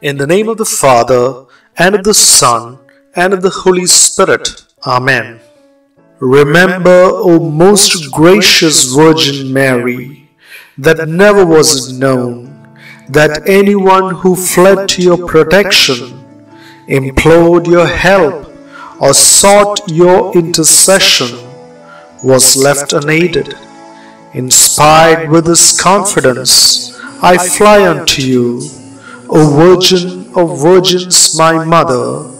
In the name of the Father, and of the Son, and of the Holy Spirit. Amen. Remember, O most gracious Virgin Mary, that never was it known that anyone who fled to your protection, implored your help, or sought your intercession was left unaided. Inspired with this confidence, I fly unto you, O Virgin of Virgins, my Mother.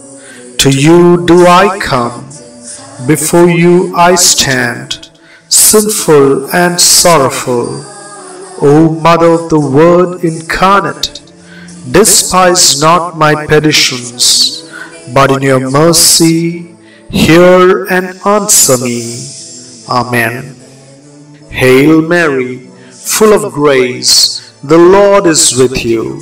To you do I come, before you I stand, sinful and sorrowful. O Mother of the Word incarnate, despise not my petitions, but in your mercy hear and answer me. Amen. Hail Mary, full of grace, the Lord is with you.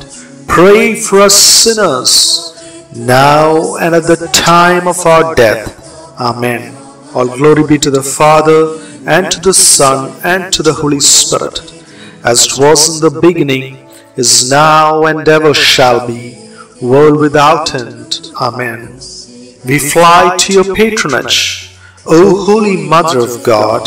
pray for us sinners, now and at the time of our death. Amen. All glory be to the Father, and to the Son, and to the Holy Spirit, as it was in the beginning, is now, and ever shall be, world without end. Amen. We fly to your patronage, O Holy Mother of God.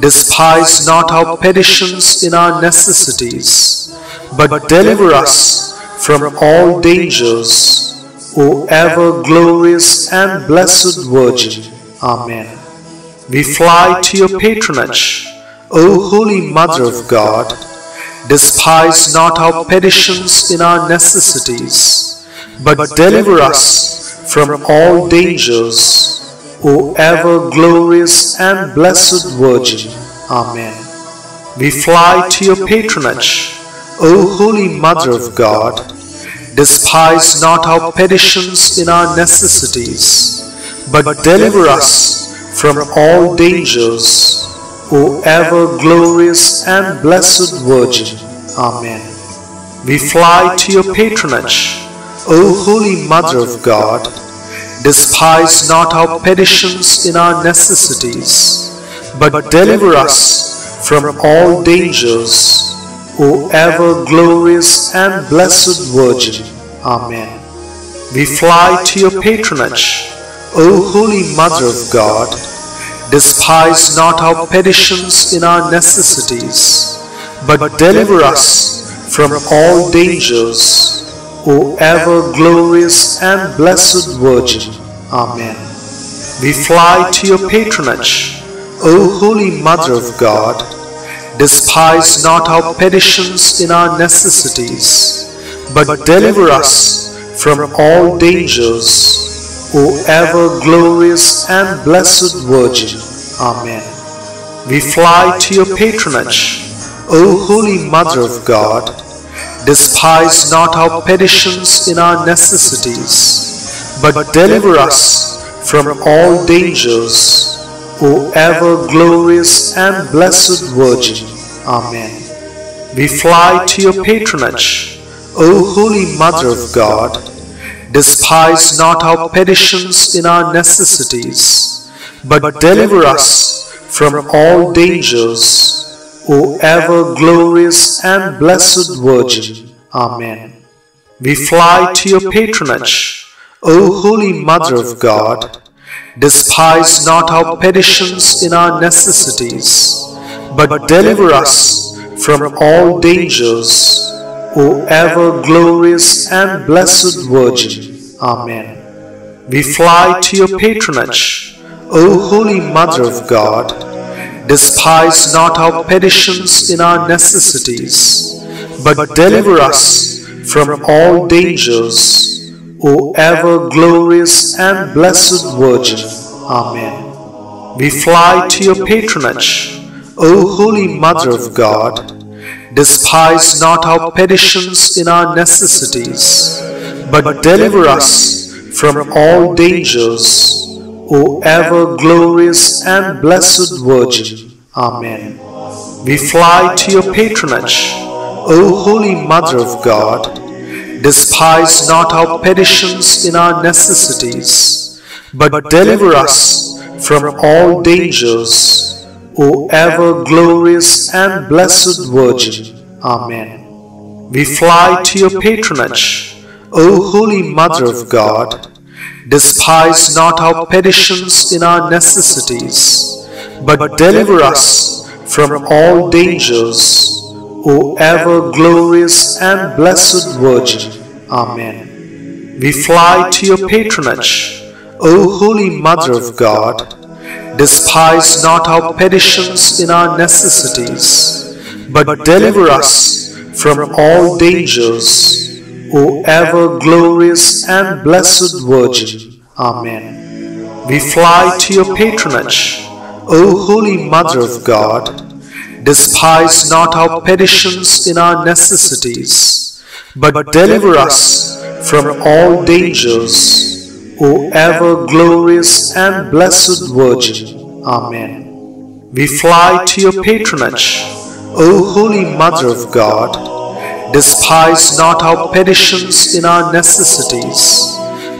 Despise not our petitions in our necessities, but deliver us from all dangers, O ever glorious and blessed Virgin. Amen. We fly to your patronage, O Holy Mother of God. Despise not our petitions in our necessities, but deliver us from all dangers, O ever glorious and blessed Virgin. Amen. We fly to your patronage, O Holy Mother of God. Despise not our petitions in our necessities, but deliver us from all dangers, O ever glorious and blessed Virgin. Amen. We fly to your patronage, O Holy Mother of God. Despise not our petitions in our necessities, but deliver us from all dangers, O ever glorious and blessed Virgin. Amen. We fly to your patronage, O Holy Mother of God. Despise not our petitions in our necessities, but deliver us from all dangers, O ever glorious and blessed Virgin. Amen. We fly to your patronage, O Holy Mother of God. Despise not our petitions in our necessities, but deliver us from all dangers, O ever glorious and blessed Virgin. Amen. We fly to your patronage, O Holy Mother of God. Despise not our petitions in our necessities, but deliver us from all dangers, O ever glorious and blessed Virgin. Amen. We fly to your patronage, O Holy Mother of God. Despise not our petitions in our necessities, but deliver us from all dangers, O ever glorious and blessed Virgin. Amen. We fly to your patronage, O Holy Mother of God. Despise not our petitions in our necessities, but deliver us from all dangers, O ever glorious and blessed Virgin. Amen. We fly to your patronage, O Holy Mother of God. Despise not our petitions in our necessities, but deliver us from all dangers, O ever glorious and blessed Virgin. Amen. We fly to your patronage, O Holy Mother of God. Despise not our petitions in our necessities, but deliver us from all dangers, O ever glorious and blessed Virgin. Amen. We fly to your patronage, O Holy Mother of God. Despise not our petitions in our necessities, but deliver us from all dangers, O ever glorious and blessed Virgin. Amen. We fly to your patronage, O Holy Mother of God. Despise not our petitions in our necessities, but deliver us from all dangers, O ever glorious and blessed Virgin. Amen. We fly to your patronage, O Holy Mother of God. Despise not our petitions in our necessities, but deliver us from all dangers, O ever glorious and blessed Virgin. Amen. We fly to your patronage, O Holy Mother of God. Despise not our petitions in our necessities, but deliver us from all dangers, O ever glorious and blessed Virgin. Amen. We fly to your patronage, O Holy Mother of God. Despise not our petitions in our necessities,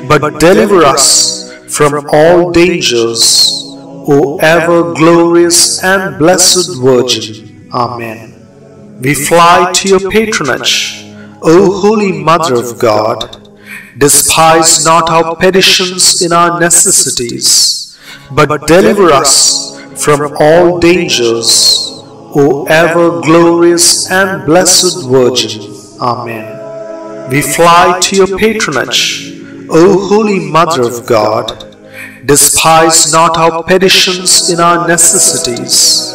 but deliver us from all dangers, O ever glorious and blessed Virgin. Amen. We fly to your patronage, O Holy Mother of God. Despise not our petitions in our necessities, but deliver us from all dangers, O ever glorious and blessed Virgin. Amen. We fly to your patronage, O Holy Mother of God. Despise not our petitions in our necessities,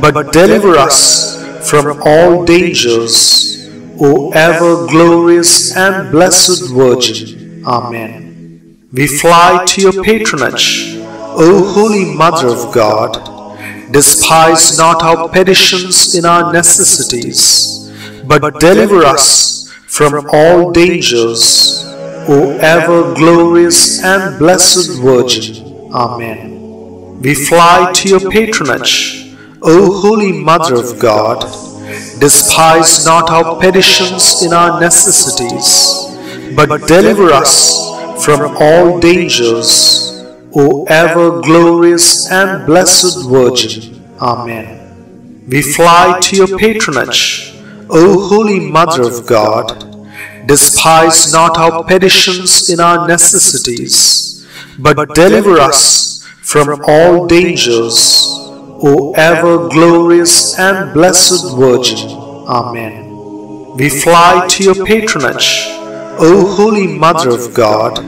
but deliver us from all dangers, O ever glorious and blessed Virgin. Amen. We fly to your patronage, O Holy Mother of God. Despise not our petitions in our necessities, but deliver us from all dangers, O ever glorious and blessed Virgin. Amen. We fly to your patronage, O Holy Mother of God. Despise not our petitions in our necessities, but deliver us from all dangers, O ever glorious and blessed Virgin. Amen. We fly to your patronage, O Holy Mother of God. Despise not our petitions in our necessities, but deliver us from all dangers, O ever glorious and blessed Virgin. Amen. We fly to your patronage, O Holy Mother of God.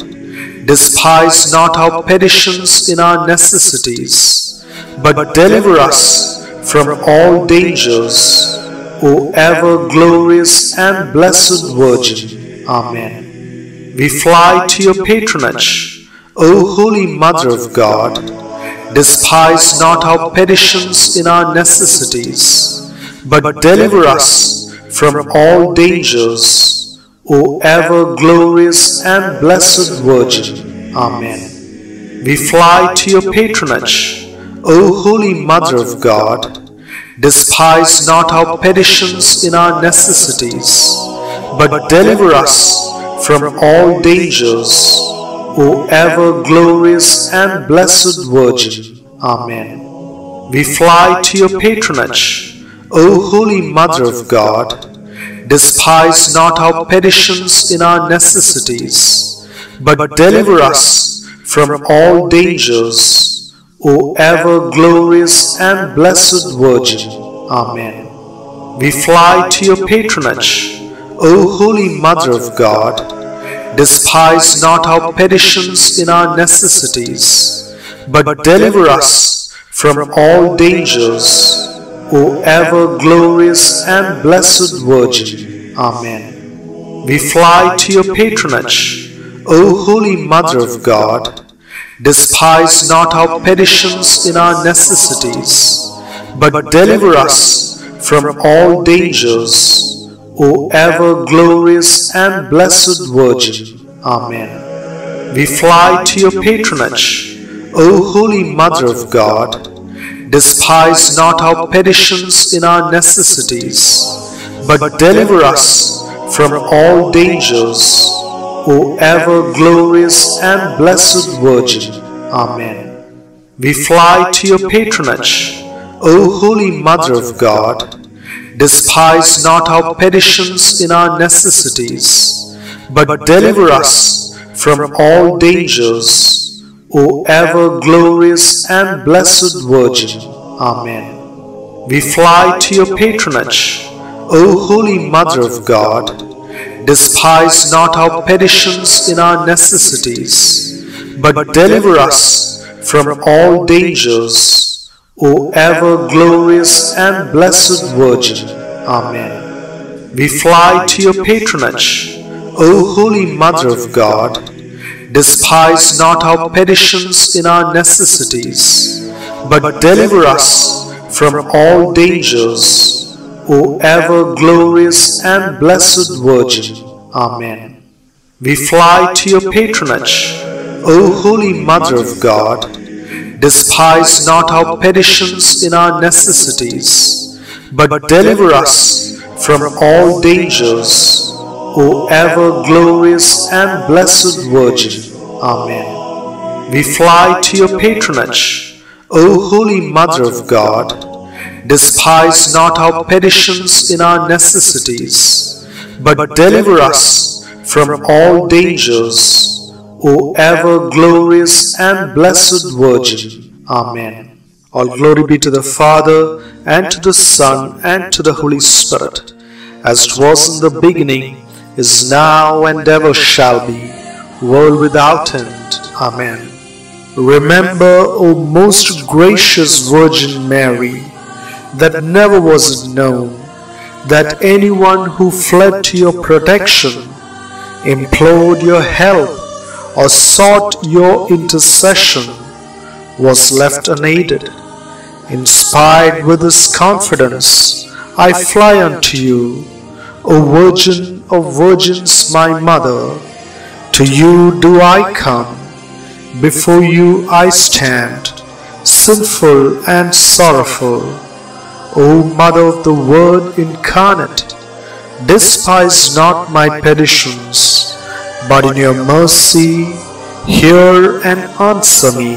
Despise not our petitions in our necessities, but deliver us from all dangers, O ever glorious and blessed Virgin. Amen. We fly to your patronage, O Holy Mother of God. Despise not our petitions in our necessities, but deliver us from all dangers, O ever glorious and blessed Virgin. Amen. We fly to your patronage, O Holy Mother of God. Despise not our petitions in our necessities, but deliver us from all dangers, O ever glorious and blessed Virgin. Amen. We fly to your patronage, O Holy Mother of God. Despise not our petitions in our necessities, but deliver us from all dangers, O ever glorious and blessed Virgin. Amen. We fly to your patronage, O Holy Mother of God. Despise not our petitions in our necessities, but deliver us from all dangers, O ever glorious and blessed Virgin. Amen. We fly to your patronage, O Holy Mother of God. Despise not our petitions in our necessities, but deliver us from all dangers, O ever glorious and blessed Virgin. Amen. We fly to your patronage, O Holy Mother of God. Despise not our petitions in our necessities, but deliver us from all dangers, O ever glorious and blessed Virgin. Amen. We fly to your patronage, O Holy Mother of God. Despise not our petitions in our necessities, but deliver us from all dangers, O ever glorious and blessed Virgin. Amen. We fly to your patronage, O Holy Mother of God. Despise not our petitions in our necessities, but deliver us from all dangers, O ever glorious and blessed Virgin. Amen. We fly to your patronage, O Holy Mother of God. Despise not our petitions in our necessities, but deliver us from all dangers, O ever glorious and blessed Virgin. Amen. We fly to your patronage, O Holy Mother of God. Despise not our petitions in our necessities, but deliver us from all dangers, O ever glorious and blessed Virgin. Amen. We fly to your patronage, O Holy Mother of God. Despise not our petitions in our necessities, but deliver us from all dangers, O ever glorious and blessed Virgin. Amen. All glory be to the Father, and to the Son, and to the Holy Spirit, as it was in the beginning, is now, and ever shall be, world without end. Amen. Remember, O most gracious Virgin Mary, that never was it known that anyone who fled to your protection, implored your help, or sought your intercession was left unaided. Inspired with this confidence, I fly unto you, O Virgin of Virgins, my Mother. To you do I come, before you I stand, sinful and sorrowful. O Mother of the Word incarnate, despise not my petitions, but in your mercy hear and answer me.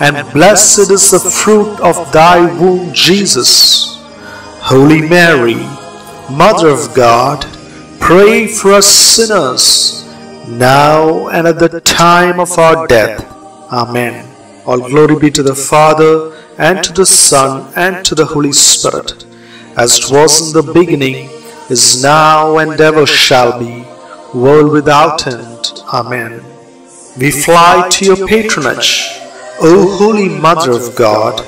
and blessed is the fruit of thy womb, Jesus. Holy Mary, Mother of God, pray for us sinners, now and at the time of our death. Amen. All glory be to the Father, and to the Son, and to the Holy Spirit, as it was in the beginning, is now, and ever shall be, world without end. Amen. We fly to your patronage, O Holy Mother of God.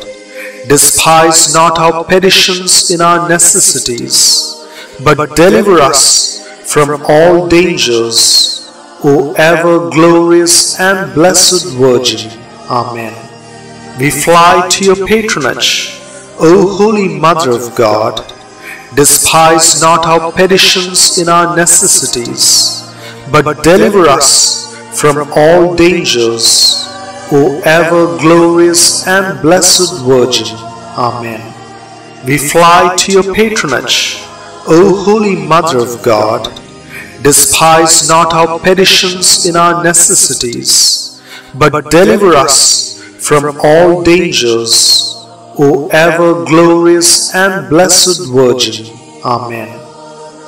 Despise not our petitions in our necessities, but deliver us from all dangers, O ever glorious and blessed Virgin. Amen. We fly to your patronage, O Holy Mother of God. Despise not our petitions in our necessities, but deliver us from all dangers, O ever glorious and blessed Virgin. Amen. We fly to your patronage, O Holy Mother of God. Despise not our petitions in our necessities, but deliver us from all dangers, O ever glorious and blessed Virgin. Amen.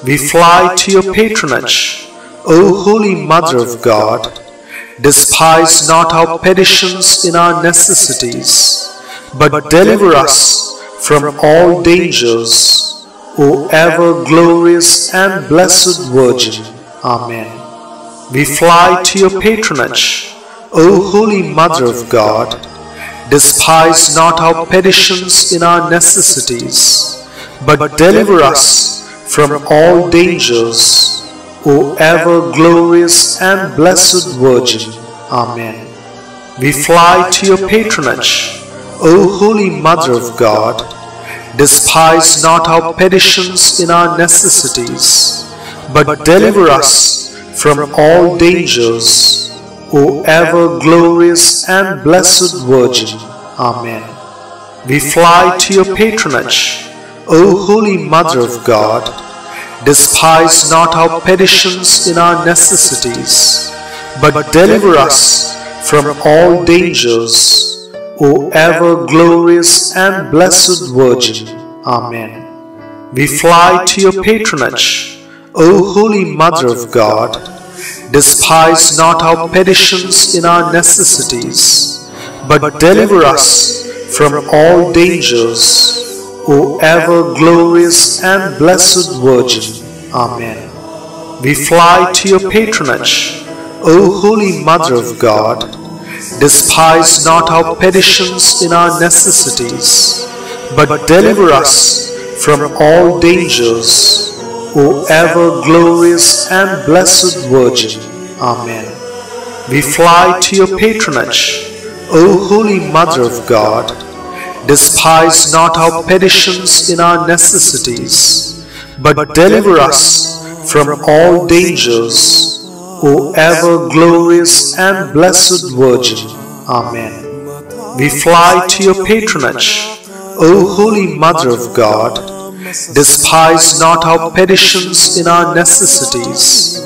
We fly to your patronage, O Holy Mother of God. Despise not our petitions in our necessities, but deliver us from all dangers, O ever glorious and blessed Virgin. Amen. We fly to your patronage, O Holy Mother of God. Despise not our petitions in our necessities, but deliver us from all dangers, O ever glorious and blessed Virgin. Amen. We fly to your patronage, O Holy Mother of God. Despise not our petitions in our necessities, but deliver us from all dangers, O ever glorious and blessed Virgin. Amen. We fly to your patronage, O Holy Mother of God. Despise not our petitions in our necessities, but deliver us from all dangers, O ever glorious and blessed Virgin. Amen. We fly to your patronage, O Holy Mother of God. Despise not our petitions in our necessities, but deliver us from all dangers, O ever glorious and blessed Virgin. Amen. We fly to your patronage, O Holy Mother of God. Despise not our petitions in our necessities, but deliver us from all dangers, O ever glorious and blessed Virgin. Amen. We fly to your patronage, O Holy Mother of God. Despise not our petitions in our necessities, but deliver us from all dangers, O ever glorious and blessed Virgin. Amen. We fly to your patronage, O Holy Mother of God. Despise not our petitions in our necessities,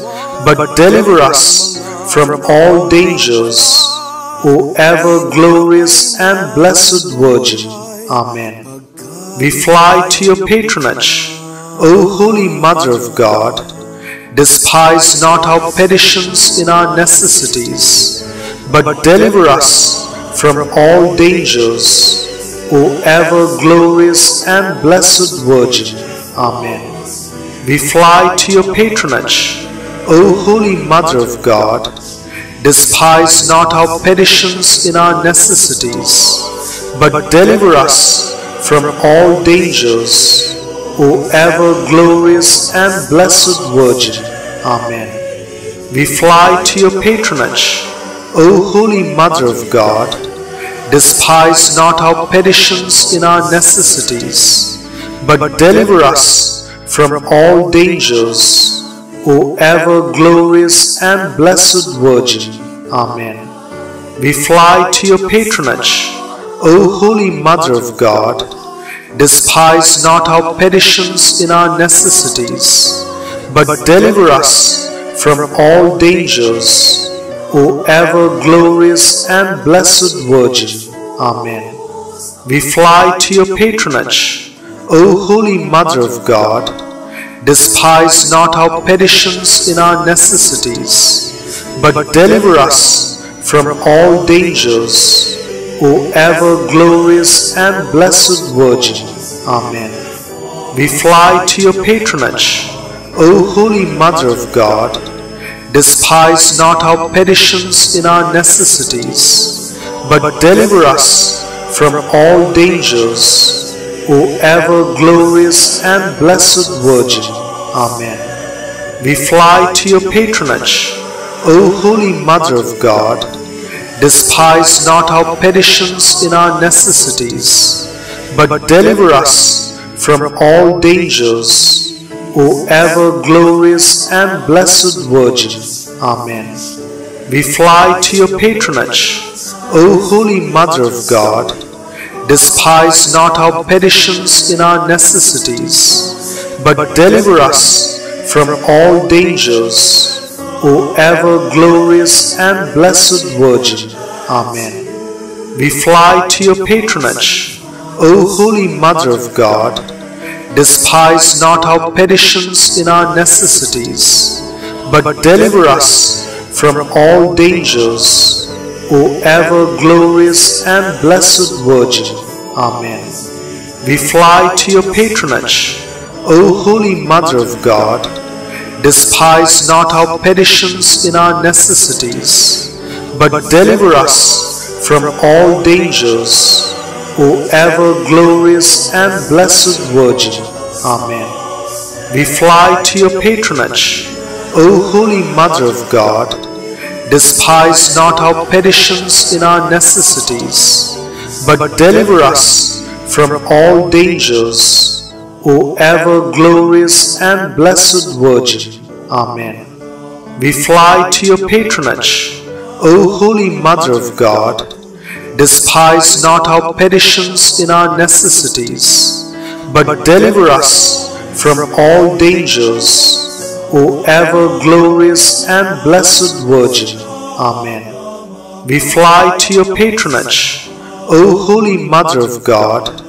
but deliver us from all dangers, O ever glorious and blessed Virgin. Amen. We fly to your patronage, O Holy Mother of God. Despise not our petitions in our necessities, but deliver us from all dangers, O ever glorious and blessed Virgin. Amen. We fly to your patronage, O Holy Mother of God. Despise not our petitions in our necessities, but deliver us from all dangers, O ever glorious and blessed Virgin. Amen. We fly to your patronage, O Holy Mother of God. Despise not our petitions in our necessities, but deliver us from all dangers, O ever glorious and blessed Virgin. Amen. We fly to your patronage, O Holy Mother of God. Despise not our petitions in our necessities, but deliver us from all dangers, O ever glorious and blessed Virgin. Amen. We fly to your patronage, O Holy Mother of God. Despise not our petitions in our necessities, but deliver us from all dangers, O ever glorious and blessed Virgin. Amen. We fly to your patronage, O Holy Mother of God. Despise not our petitions in our necessities, but deliver us from all dangers, O ever glorious and blessed Virgin. Amen. We fly to your patronage, O Holy Mother of God, despise not our petitions in our necessities, but deliver us from all dangers, O ever glorious and blessed Virgin. Amen. We fly to your patronage, O Holy Mother of God. Despise not our petitions in our necessities, but deliver us from all dangers, O ever glorious and blessed Virgin. Amen. We fly to your patronage, O Holy Mother of God. Despise not our petitions in our necessities, but deliver us from all dangers, O ever glorious and blessed Virgin. Amen. We fly to your patronage, O Holy Mother of God. Despise not our petitions in our necessities, but deliver us from all dangers, O ever glorious and blessed Virgin. Amen. We fly to your patronage, O Holy Mother of God, despise not our petitions in our necessities, but deliver us from all dangers, O ever glorious and blessed Virgin. Amen. We fly to your patronage, O Holy Mother of God, despise not our petitions in our necessities, but deliver us from all dangers, O ever glorious and blessed Virgin. Amen. We fly to your patronage, O Holy Mother of God.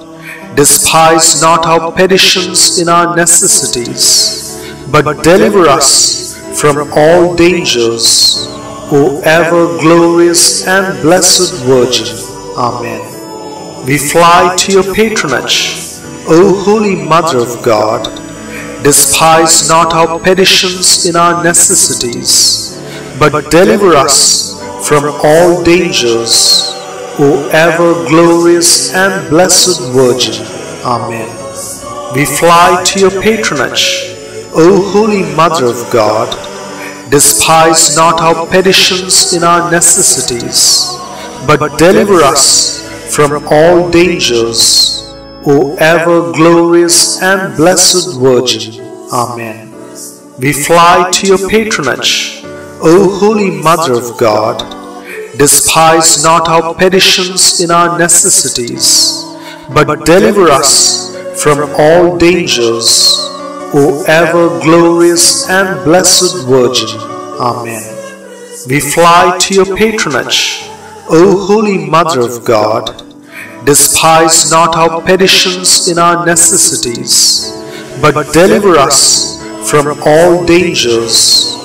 Despise not our petitions in our necessities, but deliver us from all dangers, O ever glorious and blessed Virgin. Amen. We fly to your patronage, O Holy Mother of God. Despise not our petitions in our necessities, but deliver us from all dangers, O ever glorious and blessed Virgin. Amen. We fly to your patronage, O Holy Mother of God. Despise not our petitions in our necessities, but deliver us from all dangers, O ever glorious and blessed Virgin. Amen. We fly to your patronage, O Holy Mother of God. Despise not our petitions in our necessities, but deliver us from all dangers, O ever glorious and blessed Virgin. Amen. We fly to your patronage, O Holy Mother of God. Despise not our petitions in our necessities, but deliver us from all dangers,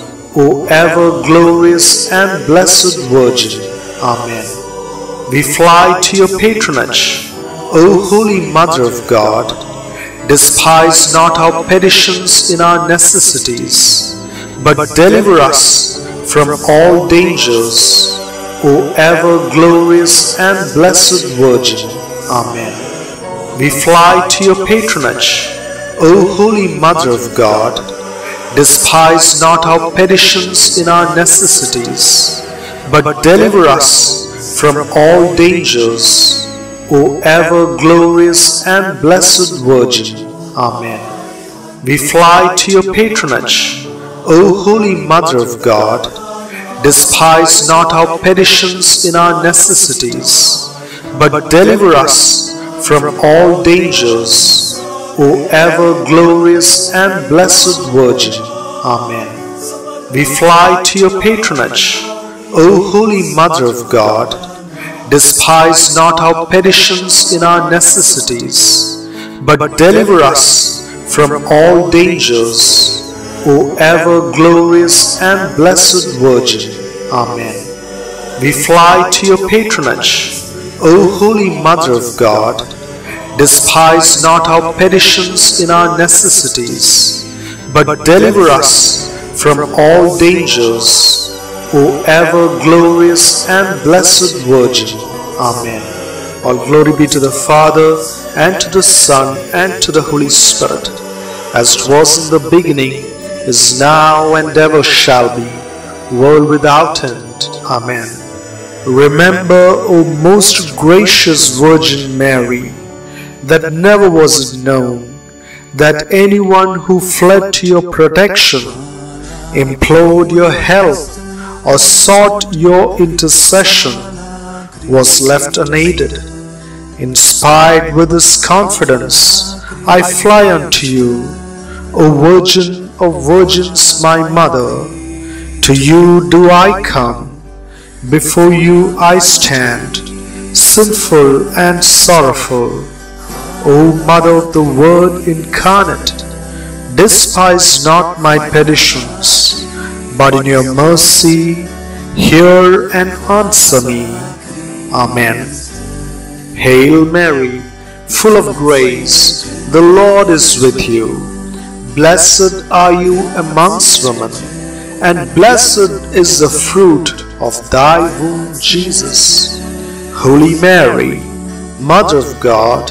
O ever glorious and blessed Virgin. Amen. We fly to your patronage, O Holy Mother of God. Despise not our petitions in our necessities, but deliver us from all dangers, O ever glorious and blessed Virgin. Amen. We fly to your patronage, O Holy Mother of God. Despise not our petitions in our necessities, but deliver us from all dangers, O ever glorious and blessed Virgin. Amen. We fly to your patronage, O Holy Mother of God. Despise not our petitions in our necessities, but deliver us from all dangers, O ever glorious and blessed Virgin. Amen. We fly to your patronage, O Holy Mother of God. Despise not our petitions in our necessities, but deliver us from all dangers, O ever glorious and blessed Virgin. Amen. We fly to your patronage, O Holy Mother of God. Despise not our petitions in our necessities, but deliver us from all dangers, O ever glorious and blessed Virgin. Amen. All glory be to the Father, and to the Son, and to the Holy Spirit, as it was in the beginning, is now, and ever shall be, world without end. Amen. Remember, O most gracious Virgin Mary, that never was known that anyone who fled to your protection, implored your help, or sought your intercession was left unaided. Inspired with this confidence, I fly unto you, O Virgin of Virgins, my Mother. To you do I come, before you I stand, sinful and sorrowful. O Mother of the Word incarnate, despise not my petitions, but in your mercy hear and answer me. Amen. Hail Mary, full of grace, the Lord is with you. Blessed are you amongst women and blessed is the fruit of thy womb, Jesus. Holy Mary, Mother of God,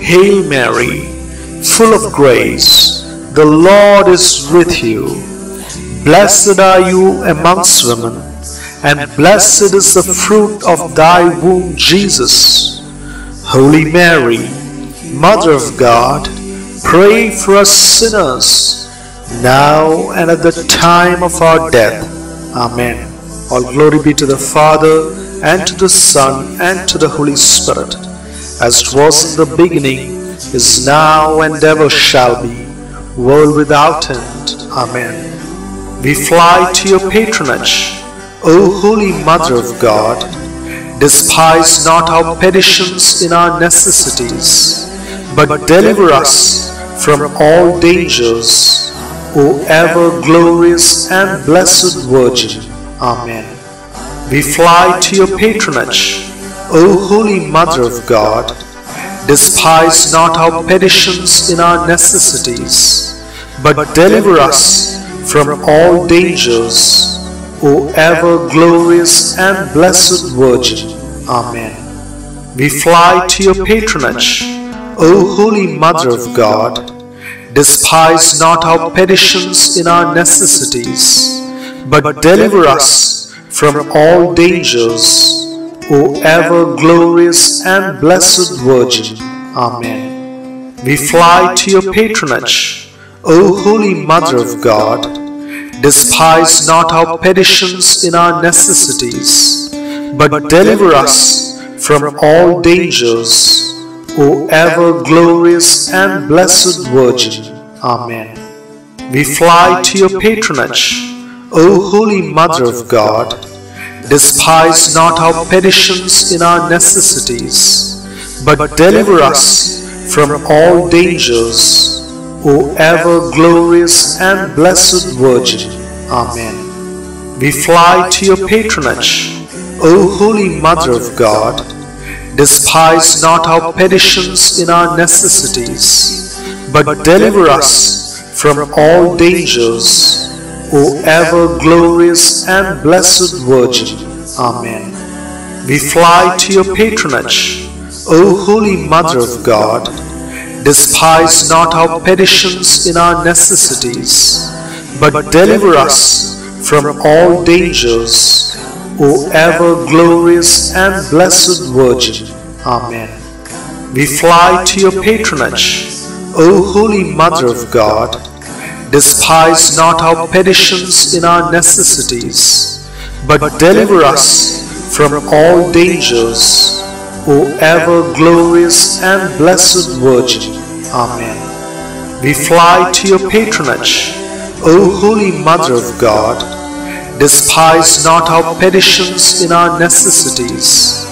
Hail Mary, full of grace, the Lord is with you. Blessed are you amongst women, and blessed is the fruit of thy womb, Jesus. Holy Mary, Mother of God, pray for us sinners, now and at the time of our death. Amen. All glory be to the Father, and to the Son, and to the Holy Spirit, as it was in the beginning, is now, and ever shall be, world without end. Amen. We fly to your patronage, O Holy Mother of God. Despise not our petitions in our necessities, but deliver us from all dangers O ever glorious and blessed Virgin. Amen. We fly to your patronage, O Holy Mother of God. Despise not our petitions in our necessities, but deliver us from all dangers, O ever glorious and blessed Virgin. Amen. We fly to your patronage, O Holy Mother of God. Despise not our petitions in our necessities, but deliver us from all dangers, O ever glorious and blessed Virgin. Amen. We fly to your patronage, O Holy Mother of God. Despise not our petitions in our necessities, but deliver us from all dangers, O ever glorious and blessed Virgin. Amen. We fly to your patronage, O Holy Mother of God. Despise not our petitions in our necessities, but deliver us from all dangers, O ever glorious and blessed Virgin. Amen. We fly to your patronage, O Holy Mother of God. Despise not our petitions in our necessities, but deliver us from all dangers, O ever glorious and blessed Virgin. Amen. We fly to your patronage, O Holy Mother of God. Despise not our petitions in our necessities, but deliver us from all dangers, O ever glorious and blessed Virgin. Amen. We fly to your patronage, O Holy Mother of God. Despise not our petitions in our necessities, but deliver us from all dangers, O ever glorious and blessed Virgin. Amen. We fly to your patronage, O Holy Mother of God. Despise not our petitions in our necessities,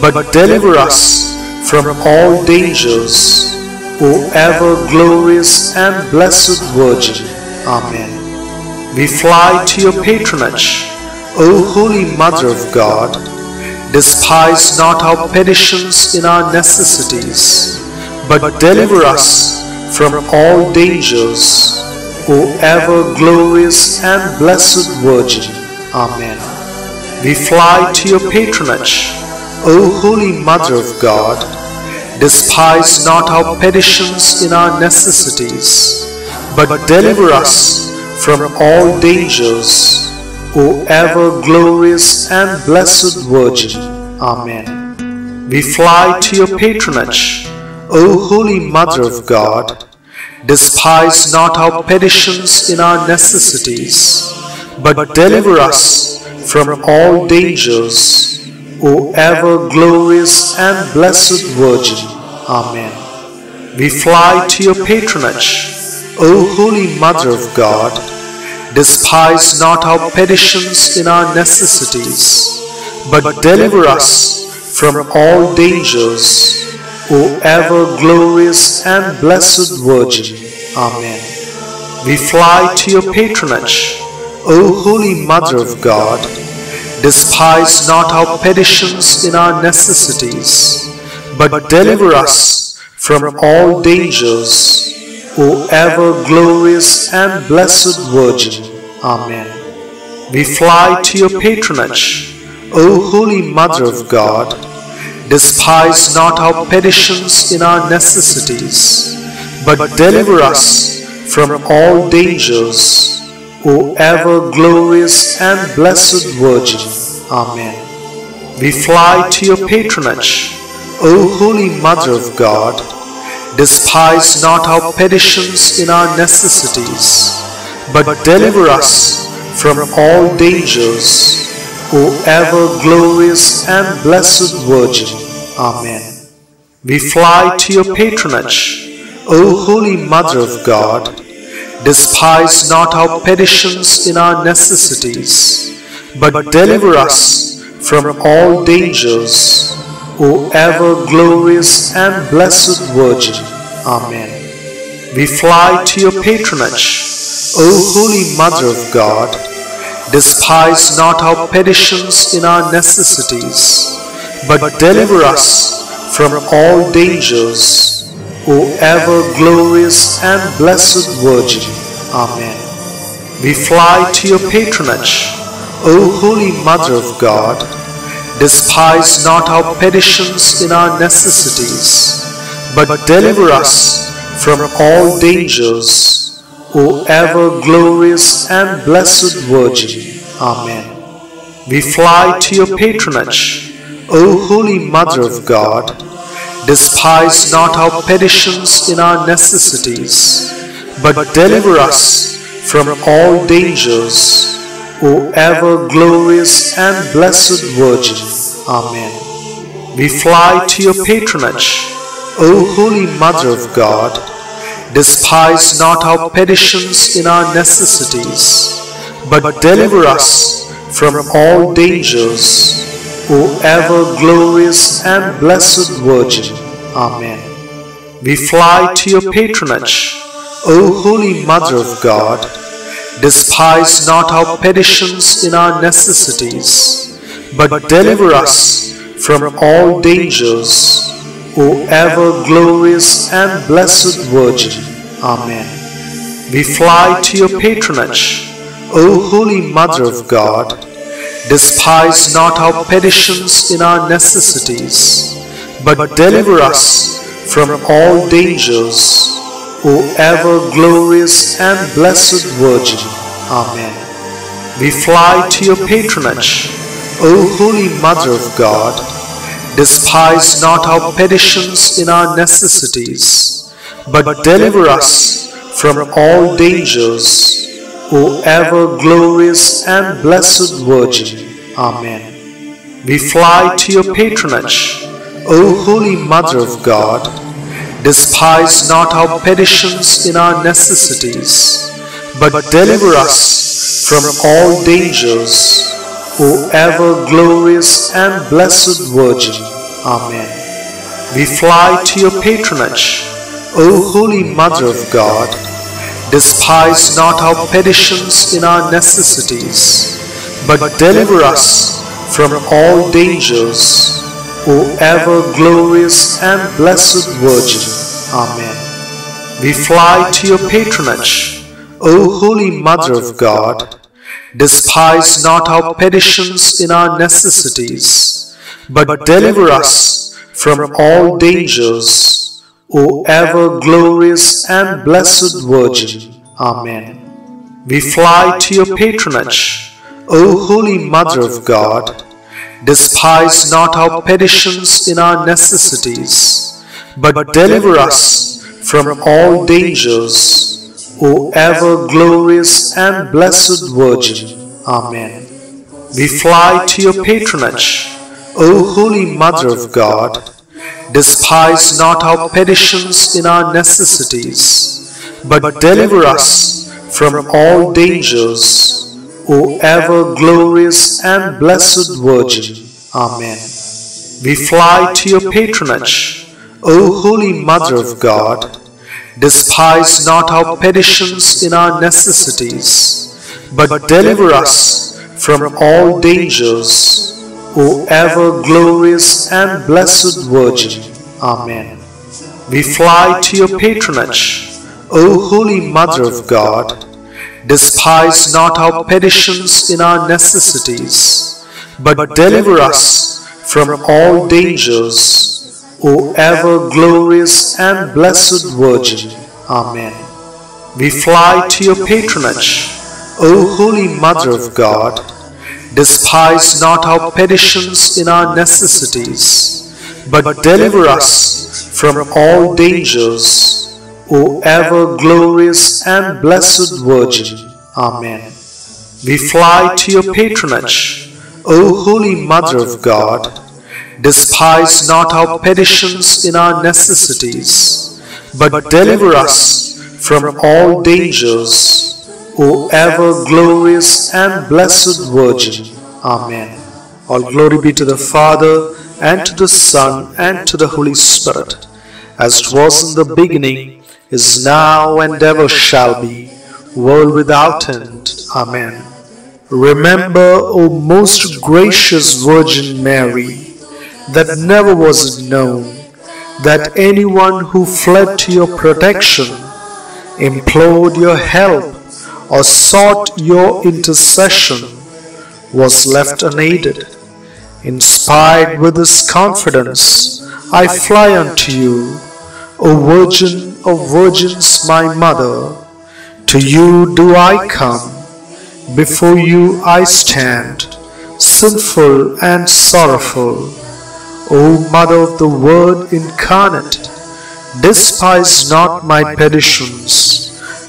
but deliver us from all dangers, O ever glorious and blessed Virgin. Amen. We fly to your patronage, O Holy Mother of God, despise not our petitions in our necessities, but deliver us from all dangers, O ever glorious and blessed Virgin. Amen. We fly to your patronage, O Holy Mother of God. Despise not our petitions in our necessities, but deliver us from all dangers, O ever glorious and blessed Virgin. Amen. We fly to your patronage, O Holy Mother of God. Despise not our petitions in our necessities, but deliver us from all dangers, O ever glorious and blessed Virgin. Amen. We fly to your patronage, O Holy Mother of God. Despise not our petitions in our necessities, but deliver us from all dangers, O ever glorious and blessed Virgin. Amen. We fly to your patronage, O Holy Mother of God. Despise not our petitions in our necessities, but deliver us from all dangers, O ever glorious and blessed Virgin. Amen. We fly to your patronage, O Holy Mother of God. Despise not our petitions in our necessities, but deliver us from all dangers, O ever glorious and blessed Virgin. Amen. We fly to your patronage, O Holy Mother of God. Despise not our petitions in our necessities, but deliver us from all dangers, O ever glorious and blessed Virgin. Amen. We fly to your patronage, O Holy Mother of God. Despise not our petitions in our necessities, but deliver us from all dangers, O ever glorious and blessed Virgin. Amen. We fly to your patronage, O Holy Mother of God. Despise not our petitions in our necessities, but deliver us from all dangers, O ever glorious and blessed Virgin. Amen. We fly to your patronage, O Holy Mother of God. Despise not our petitions in our necessities, but deliver us from all dangers, O ever glorious and blessed Virgin. Amen. We fly to your patronage, O Holy Mother of God. Despise not our petitions in our necessities, but deliver us from all dangers, O ever glorious and blessed Virgin. Amen. We fly to your patronage, O Holy Mother of God. Despise not our petitions in our necessities, but deliver us from all dangers, O ever glorious and blessed Virgin. Amen. We fly to your patronage, O Holy Mother of God. Despise not our petitions in our necessities, but deliver us from all dangers, O ever glorious and blessed Virgin. Amen. We fly to your patronage, O Holy Mother of God. Despise not our petitions in our necessities, but deliver us from all dangers, O ever glorious and blessed Virgin. Amen. We fly to your patronage, O Holy Mother of God. Despise not our petitions in our necessities, but deliver us from all dangers, O ever glorious and blessed Virgin. Amen. We fly to your patronage, O Holy Mother of God. Despise not our petitions in our necessities, but deliver us from all dangers, O ever glorious and blessed Virgin. Amen. We fly to your patronage, O Holy Mother of God. Despise not our petitions in our necessities, but deliver us from all dangers, O ever glorious and blessed Virgin. Amen. We fly to your patronage, O Holy Mother of God. Despise not our petitions in our necessities, but deliver us from all dangers, O ever glorious and blessed Virgin. Amen. We fly to your patronage, O Holy Mother of God. Despise not our petitions in our necessities, but deliver us from all dangers, O ever glorious and blessed Virgin. Amen. We fly to your patronage, O Holy Mother of God. Despise not our petitions in our necessities, but deliver us from all dangers, O ever glorious and blessed Virgin. Amen. We fly to your patronage, O Holy Mother of God. Despise not our petitions in our necessities, but deliver us from all dangers, O ever glorious and blessed Virgin. Amen. We fly to your patronage, O Holy Mother of God. Despise not our petitions in our necessities, but deliver us from all dangers, O ever glorious and blessed Virgin. Amen. We fly to your patronage, O Holy Mother of God. Despise not our petitions in our necessities, but deliver us from all dangers, O ever glorious and blessed Virgin. Amen. We fly to your patronage, O Holy Mother of God. Despise not our petitions in our necessities, but deliver us from all dangers, O ever glorious and blessed Virgin. Amen. All glory be to the Father, and to the Son, and to the Holy Spirit, as it was in the beginning, is now, and ever shall be, world without end. Amen. Remember, O most gracious Virgin Mary, that never was it known that anyone who fled to your protection, implored your help, or sought your intercession was left unaided. Inspired with this confidence, I fly unto you, O Virgin of Virgins, my Mother. To you do I come, before you I stand, sinful and sorrowful. O Mother of the Word incarnate, despise not my petitions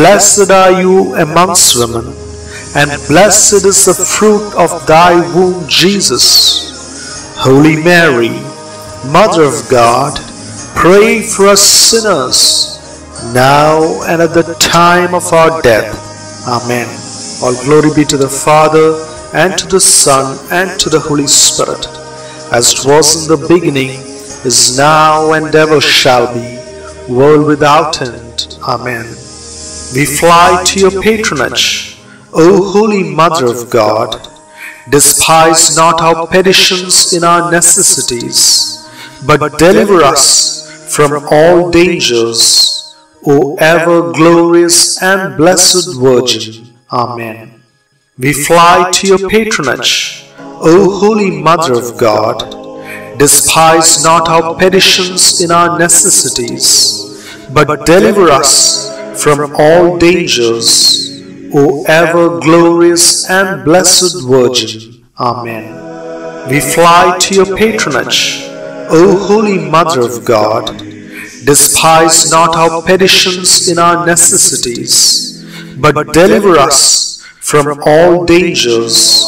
Blessed are you amongst women, and blessed is the fruit of thy womb, Jesus. Holy Mary, Mother of God, pray for us sinners, now and at the time of our death. Amen. All glory be to the Father, and to the Son, and to the Holy Spirit, as it was in the beginning, is now, and ever shall be, world without end. Amen. We fly to your patronage, O Holy Mother of God. Despise not our petitions in our necessities, but deliver us from all dangers, O ever glorious and blessed Virgin. Amen. We fly to your patronage, O Holy Mother of God, despise not our petitions in our necessities, but deliver us from all dangers, O ever glorious and blessed Virgin. Amen. We fly to your patronage, O Holy Mother of God. Despise not our petitions in our necessities, but deliver us from all dangers,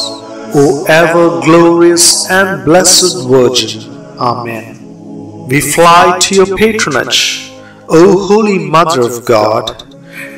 O ever glorious and blessed Virgin. Amen. We fly to your patronage, O Holy Mother of God.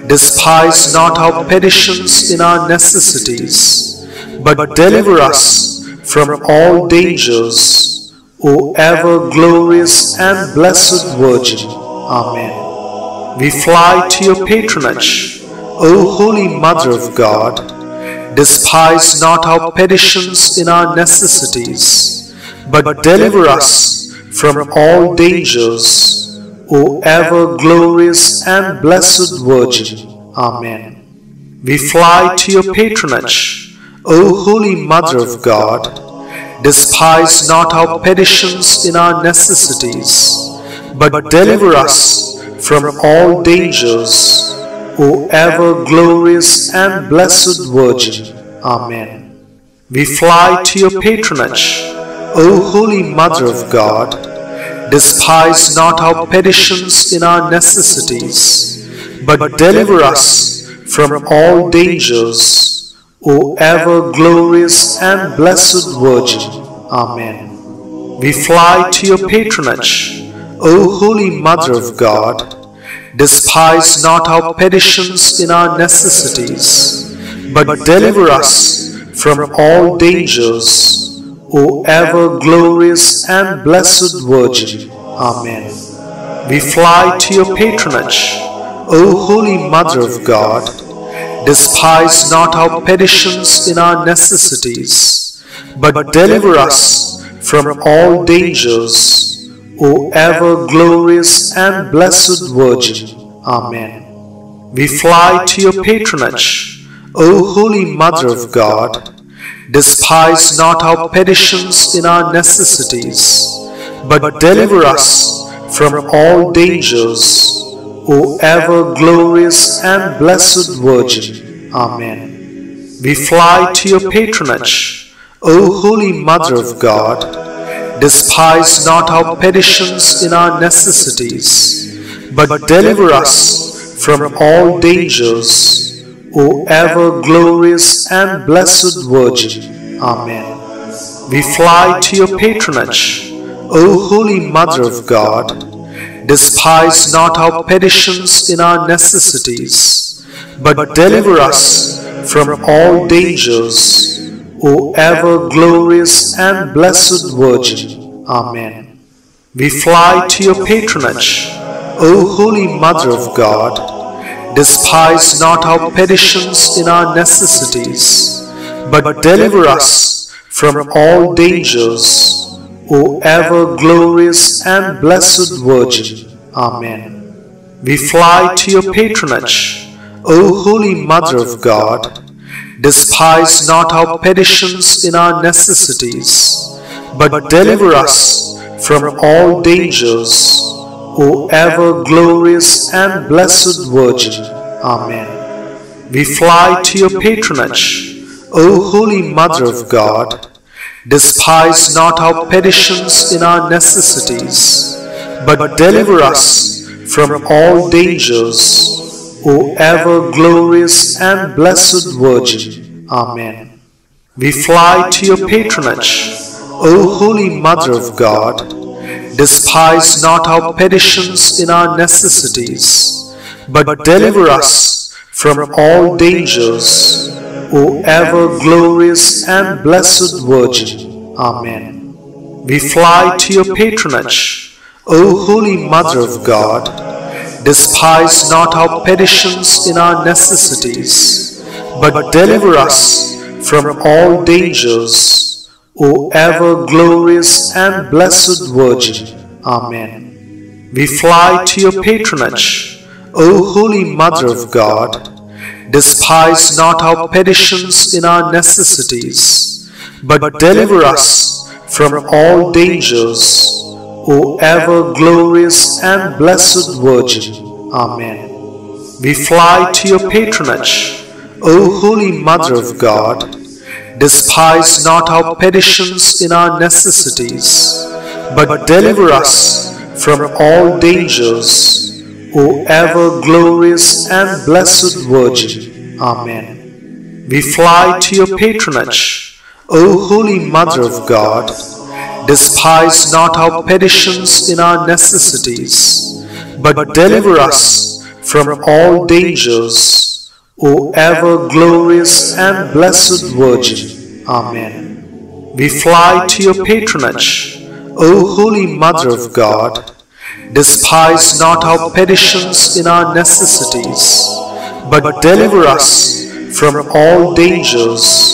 Despise not our petitions in our necessities, but deliver us from all dangers, O ever glorious and blessed Virgin. Amen. We fly to your patronage, O Holy Mother of God. Despise not our petitions in our necessities, but deliver us from all dangers, O ever glorious and blessed Virgin. Amen. We fly to your patronage, O Holy Mother of God. Despise not our petitions in our necessities, but deliver us from all dangers, O ever glorious and blessed Virgin. Amen. We fly to your patronage, O Holy Mother of God. Despise not our petitions in our necessities, but deliver us from all dangers, O ever glorious and blessed Virgin. Amen. We fly to your patronage, O Holy Mother of God. Despise not our petitions in our necessities, but deliver us from all dangers, O ever glorious and blessed Virgin. Amen. We fly to your patronage, O Holy Mother of God. Despise not our petitions in our necessities, but deliver us from all dangers, O ever glorious and blessed Virgin. Amen. We fly to your patronage, O Holy Mother of God. Despise not our petitions in our necessities, but deliver us from all dangers, O ever glorious and blessed Virgin. Amen. We fly to your patronage, O Holy Mother of God. Despise not our petitions in our necessities, but deliver us from all dangers, O ever glorious and blessed Virgin. Amen. We fly to your patronage, O Holy Mother of God. Despise not our petitions in our necessities, but deliver us from all dangers, O ever glorious and blessed Virgin. Amen. We fly to your patronage, O Holy Mother of God. Despise not our petitions in our necessities, but deliver us from all dangers, O ever glorious and blessed Virgin. Amen. We fly to your patronage, O Holy Mother of God. Despise not our petitions in our necessities, but deliver us from all dangers, O ever glorious and blessed Virgin. Amen. We fly to your patronage, O Holy Mother of God. Despise not our petitions in our necessities, but deliver us from all dangers, O ever glorious and blessed Virgin. Amen. We fly to your patronage, O Holy Mother of God. Despise not our petitions in our necessities, but deliver us from all dangers, O ever glorious and blessed Virgin. Amen. We fly to your patronage, O Holy Mother of God. Despise not our petitions in our necessities, but deliver us from all dangers, O ever glorious and blessed Virgin. Amen. We fly to your patronage, O Holy Mother of God. Despise not our petitions in our necessities, but deliver us from all dangers, O ever glorious and blessed Virgin. Amen. We fly to your patronage, O Holy Mother of God. Despise not our petitions in our necessities, but deliver us from all dangers, O ever glorious and blessed Virgin. Amen. We fly to your patronage, O Holy Mother of God. Despise not our petitions in our necessities, but deliver us from all dangers, O ever glorious and blessed Virgin. Amen. We fly to your patronage, O Holy Mother of God. Despise not our petitions in our necessities, but deliver us from all dangers,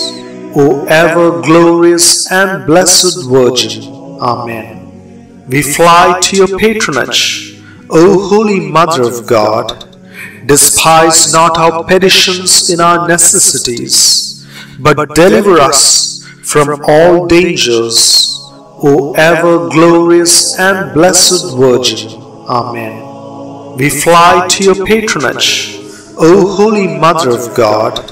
O ever glorious and blessed Virgin. Amen. We fly to your patronage, O Holy Mother of God. Despise not our petitions in our necessities, but deliver us from all dangers, O ever glorious and blessed Virgin. Amen. We fly to your patronage, O Holy Mother of God.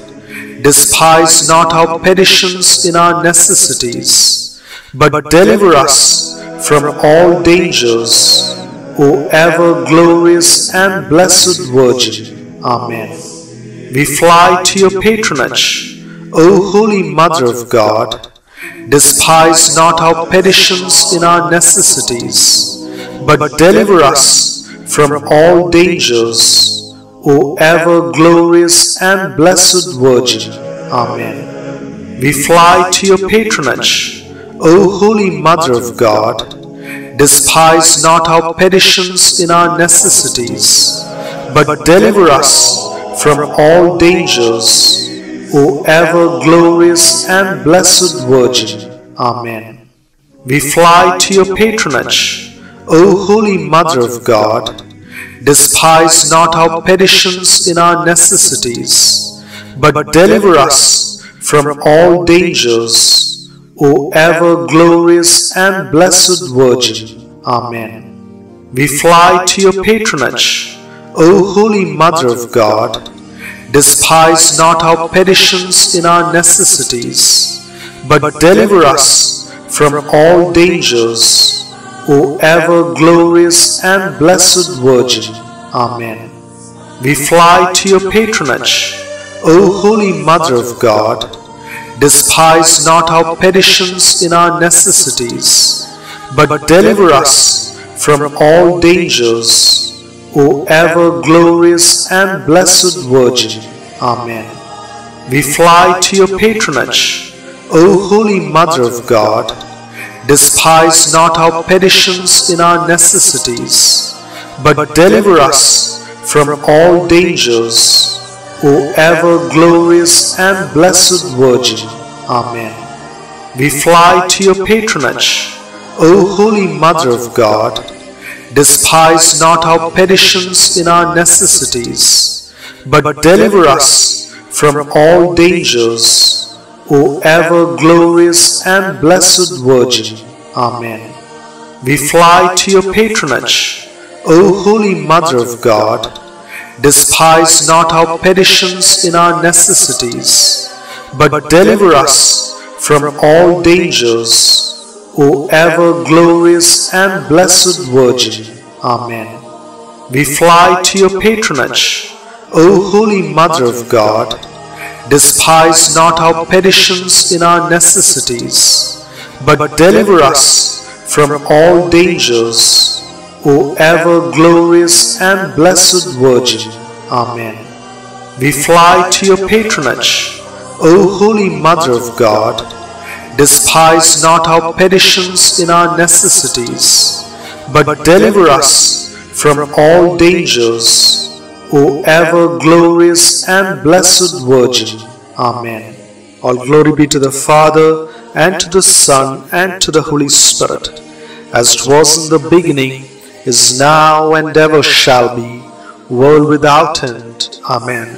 Despise not our petitions in our necessities, but deliver us from all dangers, O ever glorious and blessed Virgin. Amen. We fly to your patronage, O Holy Mother of God. Despise not our petitions in our necessities, but deliver us from all dangers, O ever glorious and blessed Virgin. Amen. We fly to your patronage, O Holy Mother of God. Despise not our petitions in our necessities, but deliver us from all dangers, O ever glorious and blessed Virgin. Amen. We fly to your patronage, O Holy Mother of God. Despise not our petitions in our necessities, but deliver us from all dangers, O ever glorious and blessed Virgin. Amen. We fly to your patronage, O Holy Mother of God. Despise not our petitions in our necessities, but deliver us from all dangers, O ever glorious and blessed Virgin. Amen. We fly to your patronage, O Holy Mother of God. Despise not our petitions in our necessities, but deliver us from all dangers, O ever glorious and blessed Virgin. Amen. We fly to your patronage, O Holy Mother of God. Despise not our petitions in our necessities, but deliver us from all dangers, O ever glorious and blessed Virgin. Amen. We fly to your patronage, O Holy Mother of God. Despise not our petitions in our necessities, but deliver us from all dangers, O ever glorious and blessed Virgin. Amen. We fly to your patronage, O Holy Mother of God. Despise not our petitions in our necessities, but deliver us from all dangers, O ever glorious and blessed Virgin. Amen. We fly to your patronage, O Holy Mother of God. Despise not our petitions in our necessities, but deliver us from all dangers, O ever glorious and blessed Virgin. Amen. We fly to your patronage, O Holy Mother of God. Despise not our petitions in our necessities, but deliver us from all dangers, O ever glorious and blessed Virgin. Amen. All glory be to the Father, and to the Son, and to the Holy Spirit, as it was in the beginning, is now, and ever shall be, world without end. Amen.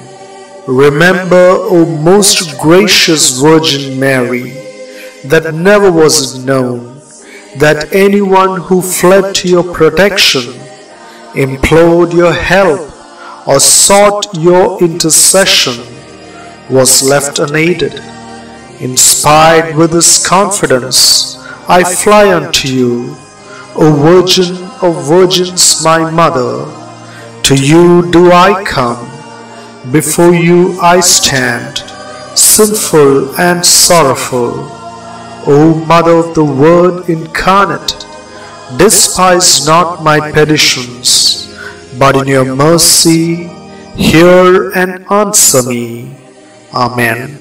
Remember, O most gracious Virgin Mary, that never was it known that anyone who fled to your protection, implored your help, or sought your intercession was left unaided. Inspired with this confidence, I fly unto you, O Virgin of Virgins, my Mother. To you do I come, before you I stand, sinful and sorrowful. O Mother of the Word incarnate, despise not my petitions, but in your mercy hear and answer me. Amen.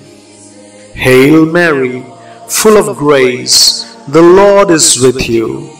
Hail Mary, full of grace, the Lord is with you.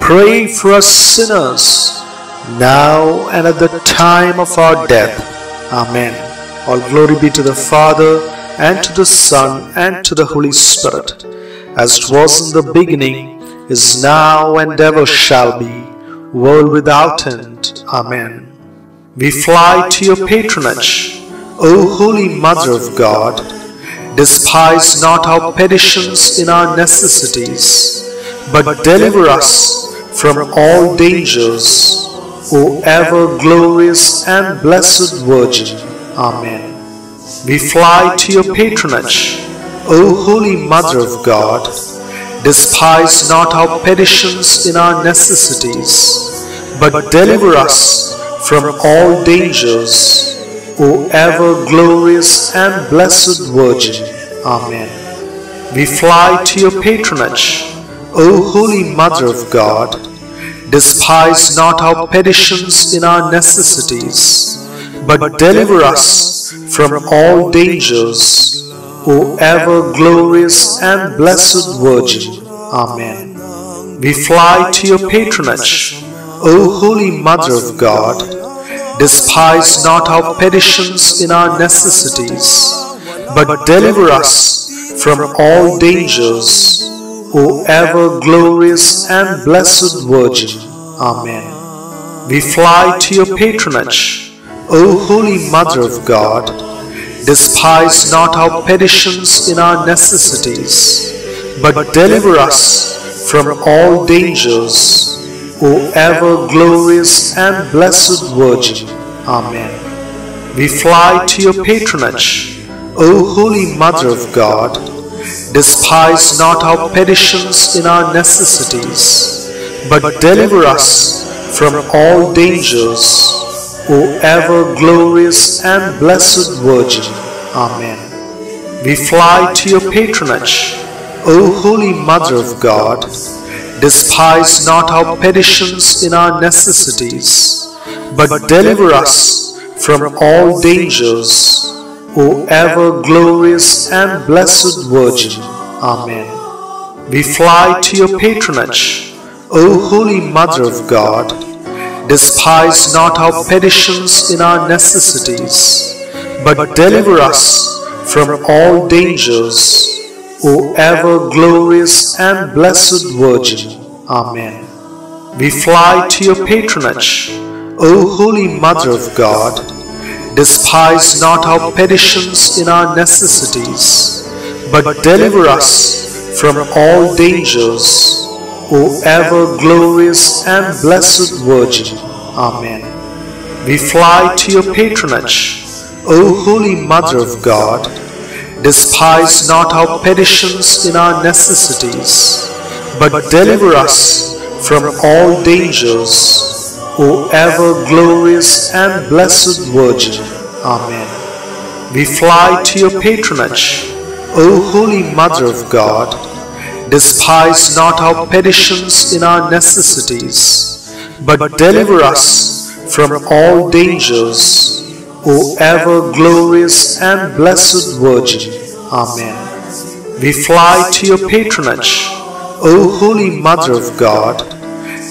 pray for us sinners, now and at the time of our death. Amen. All glory be to the Father, and to the Son, and to the Holy Spirit as it was in the beginning, is now, and ever shall be, world without end. Amen. We fly to your patronage, O Holy Mother of God. Despise not our petitions in our necessities, but deliver us from all dangers, O ever glorious and blessed Virgin. Amen. We fly to your patronage, O Holy Mother of God, despise not our petitions in our necessities, but deliver us from all dangers, O ever glorious and blessed Virgin. Amen. We fly to your patronage, O Holy Mother of God. Despise not our petitions in our necessities, but deliver us from all dangers, O ever glorious and blessed Virgin. Amen. We fly to your patronage, O Holy Mother of God. Despise not our petitions in our necessities, but deliver us from all dangers, O ever glorious and blessed Virgin. Amen. We fly to your patronage, O Holy Mother of God. Despise not our petitions in our necessities, but deliver us from all dangers, O ever glorious and blessed Virgin. Amen. We fly to your patronage, O Holy Mother of God. Despise not our petitions in our necessities, but deliver us from all dangers, O ever glorious and blessed Virgin. Amen. We fly to your patronage, O Holy Mother of God. Despise not our petitions in our necessities, but deliver us from all dangers, O ever glorious and blessed Virgin. Amen. We fly to your patronage, O Holy Mother of God. Despise not our petitions in our necessities, but deliver us from all dangers, O ever glorious and blessed Virgin. Amen. We fly to your patronage, O Holy Mother of God. Despise not our petitions in our necessities, but deliver us from all dangers, O ever glorious and blessed Virgin. Amen. We fly to your patronage, O Holy Mother of God. Despise not our petitions in our necessities, but deliver us from all dangers, O ever glorious and blessed Virgin. Amen. We fly to your patronage, O Holy Mother of God. Despise not our petitions in our necessities, but deliver us from all dangers, O ever glorious and blessed Virgin. Amen. We fly to your patronage, O Holy Mother of God.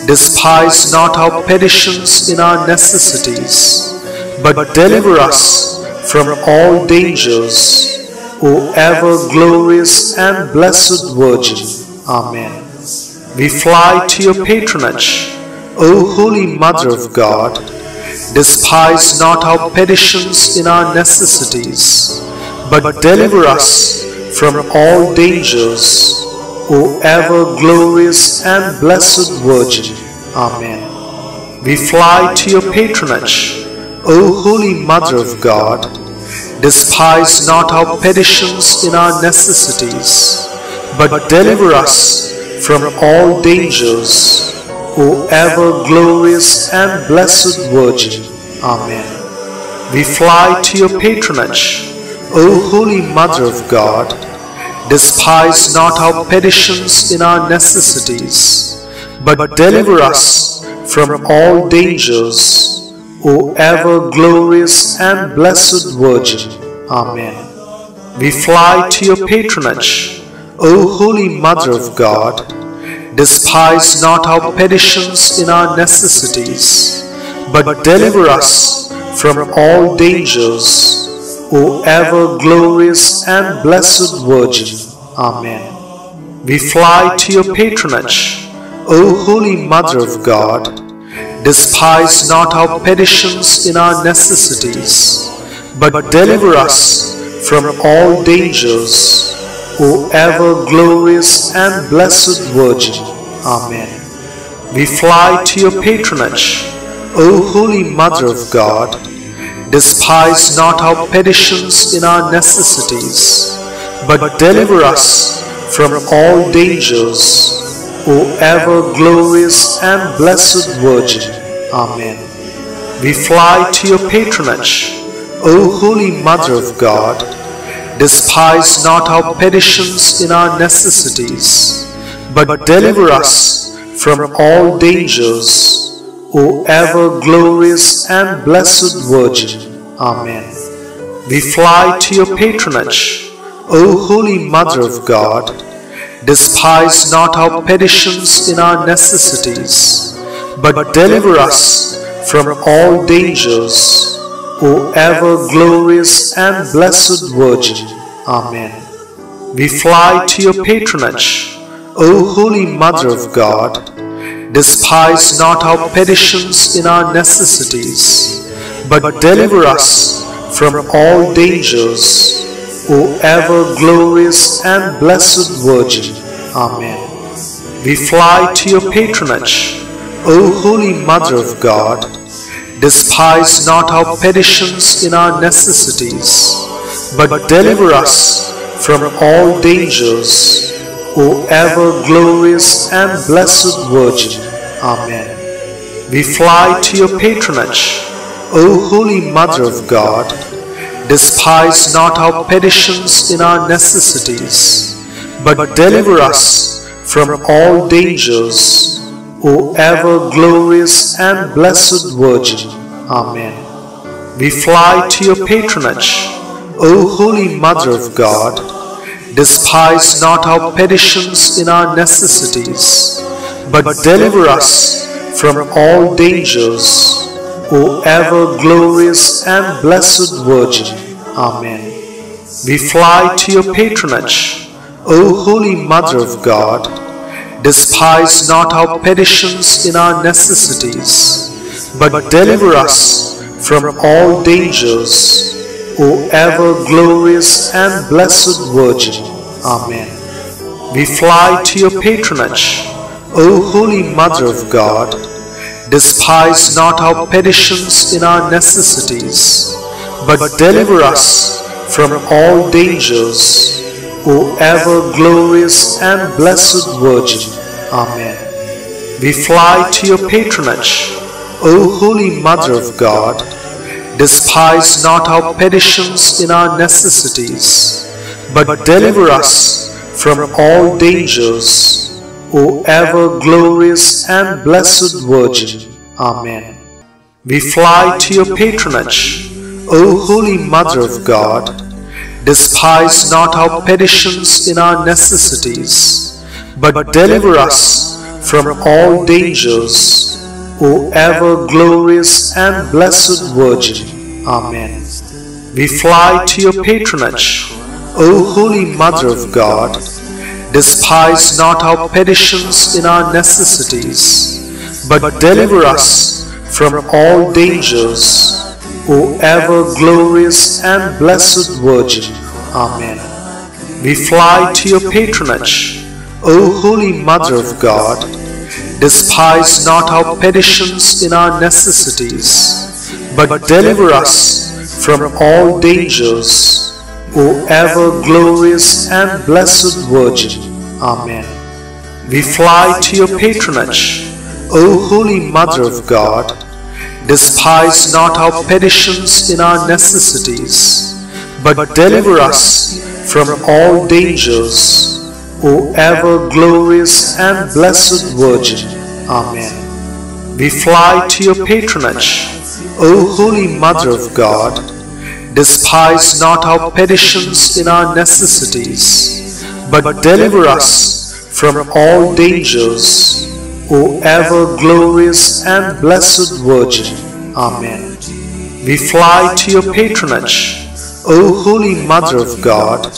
Despise not our petitions in our necessities, but deliver us from all dangers, O ever glorious and blessed Virgin. Amen. We fly to your patronage, O Holy Mother of God. Despise not our petitions in our necessities, but deliver us from all dangers, O ever glorious and blessed Virgin. Amen. We fly to your patronage, O Holy Mother of God. Despise not our petitions in our necessities, but deliver us from all dangers, O ever glorious and blessed Virgin. Amen. We fly to your patronage, O Holy Mother of God. Despise not our petitions in our necessities, but deliver us from all dangers, O ever glorious and blessed Virgin. Amen. We fly to your patronage, O Holy Mother of God. Despise not our petitions in our necessities, but deliver us from all dangers, O ever glorious and blessed Virgin. Amen. We fly to your patronage, O Holy Mother of God. Despise not our petitions in our necessities, but deliver us from all dangers, O ever glorious and blessed Virgin. Amen. We fly to your patronage, O Holy Mother of God. Despise not our petitions in our necessities, but deliver us from all dangers, O ever glorious and blessed Virgin. Amen. We fly to your patronage, O Holy Mother of God. Despise not our petitions in our necessities, but deliver us from all dangers, O ever glorious and blessed Virgin. Amen. We fly to your patronage, O Holy Mother of God. Despise not our petitions in our necessities, but deliver us from all dangers, O ever glorious and blessed Virgin. Amen. We fly to your patronage, O Holy Mother of God. Despise not our petitions in our necessities, but deliver us from all dangers, O ever glorious and blessed Virgin. Amen. We fly to your patronage, O Holy Mother of God. Despise not our petitions in our necessities, but deliver us from all dangers, O ever glorious and blessed Virgin. Amen. We fly to your patronage, O Holy Mother of God. Despise not our petitions in our necessities, but deliver us from all dangers, O ever glorious and blessed Virgin. Amen. We fly to your patronage, O Holy Mother of God. Despise not our petitions in our necessities, but deliver us from all dangers, O ever glorious and blessed Virgin. Amen. We fly to your patronage, O Holy Mother of God. Despise not our petitions in our necessities, but deliver us from all dangers, O ever glorious and blessed Virgin. Amen. We fly to your patronage, O Holy Mother of God. Despise not our petitions in our necessities, but deliver us from all dangers, O ever glorious and blessed Virgin. Amen. We fly to your patronage, O Holy Mother of God. Despise not our petitions in our necessities, but deliver us from all dangers, O ever glorious and blessed Virgin. Amen. We fly to your patronage, O Holy Mother of God. Despise not our petitions in our necessities, but deliver us from all dangers, O ever glorious and blessed Virgin. Amen. We fly to your patronage, O Holy Mother of God. Despise not our petitions in our necessities, but deliver us from all dangers, O ever glorious and blessed Virgin. Amen. We fly to your patronage, O Holy Mother of God. Despise not our petitions in our necessities, but deliver us from all dangers, O ever glorious and blessed Virgin. Amen. We fly to your patronage, O Holy Mother of God. Despise not our petitions in our necessities, but deliver us from all dangers, O ever glorious and blessed Virgin. Amen. We fly to your patronage, O Holy Mother of God. Despise not our petitions in our necessities, but deliver us from all dangers, O ever glorious and blessed Virgin. Amen. We fly to your patronage, O Holy Mother of God.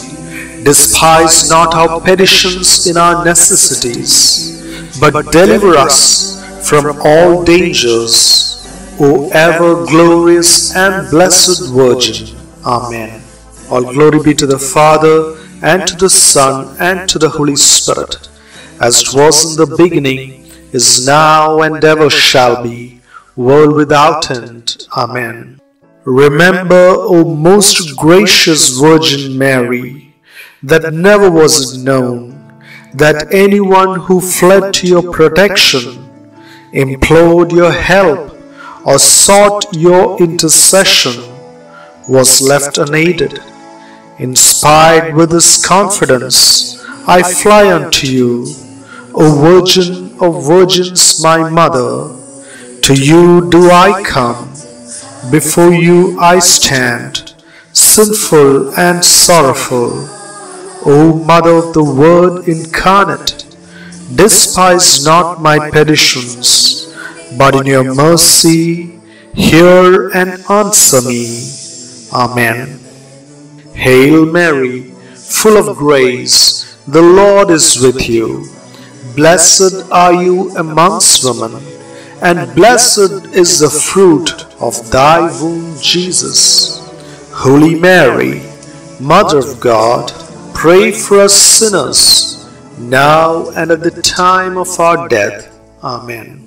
Despise not our petitions in our necessities, but deliver us from all dangers, O ever glorious and blessed Virgin. Amen. All glory be to the Father, and to the Son, and to the Holy Spirit, as it was in the beginning, is now, and ever shall be, world without end. Amen. Remember, O most gracious Virgin Mary, that never was it known that anyone who fled to your protection, implored your help, or sought your intercession was left unaided. Inspired with this confidence, I fly unto you, O Virgin of Virgins, my Mother. To you do I come, before you I stand, sinful and sorrowful. O Mother of the Word incarnate, despise not my petitions, but in your mercy hear and answer me. Amen. Hail Mary, full of grace, the Lord is with you. Blessed are you amongst women, and blessed is the fruit of thy womb, Jesus. Holy Mary, Mother of God, Pray for us sinners, now and at the time of our death. Amen.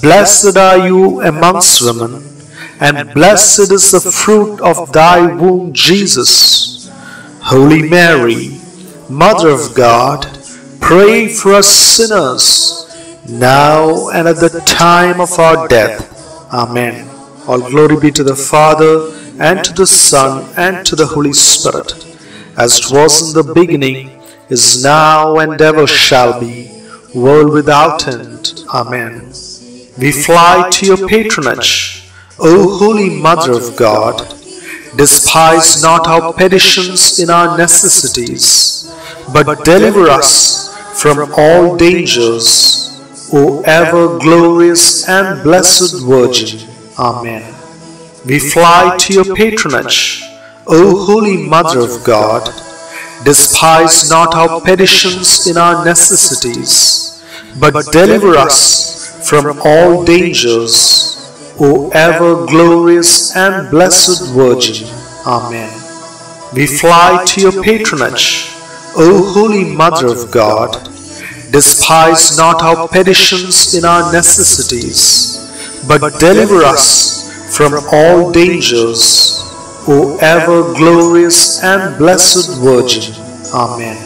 Blessed are you amongst women, and blessed is the fruit of thy womb, Jesus. Holy Mary, Mother of God, pray for us sinners, now and at the time of our death. Amen. All glory be to the Father, and to the Son, and to the Holy Spirit as it was in the beginning, is now, and ever shall be, world without end. Amen. We fly to your patronage, O Holy Mother of God. Despise not our petitions in our necessities, but deliver us from all dangers, O ever glorious and blessed Virgin. Amen. We fly to your patronage, O Holy Mother of God, despise not our petitions in our necessities, but deliver us from all dangers, O ever glorious and blessed Virgin. Amen. We fly to your patronage, O Holy Mother of God. Despise not our petitions in our necessities, but deliver us from all dangers, O ever glorious and blessed Virgin. Amen.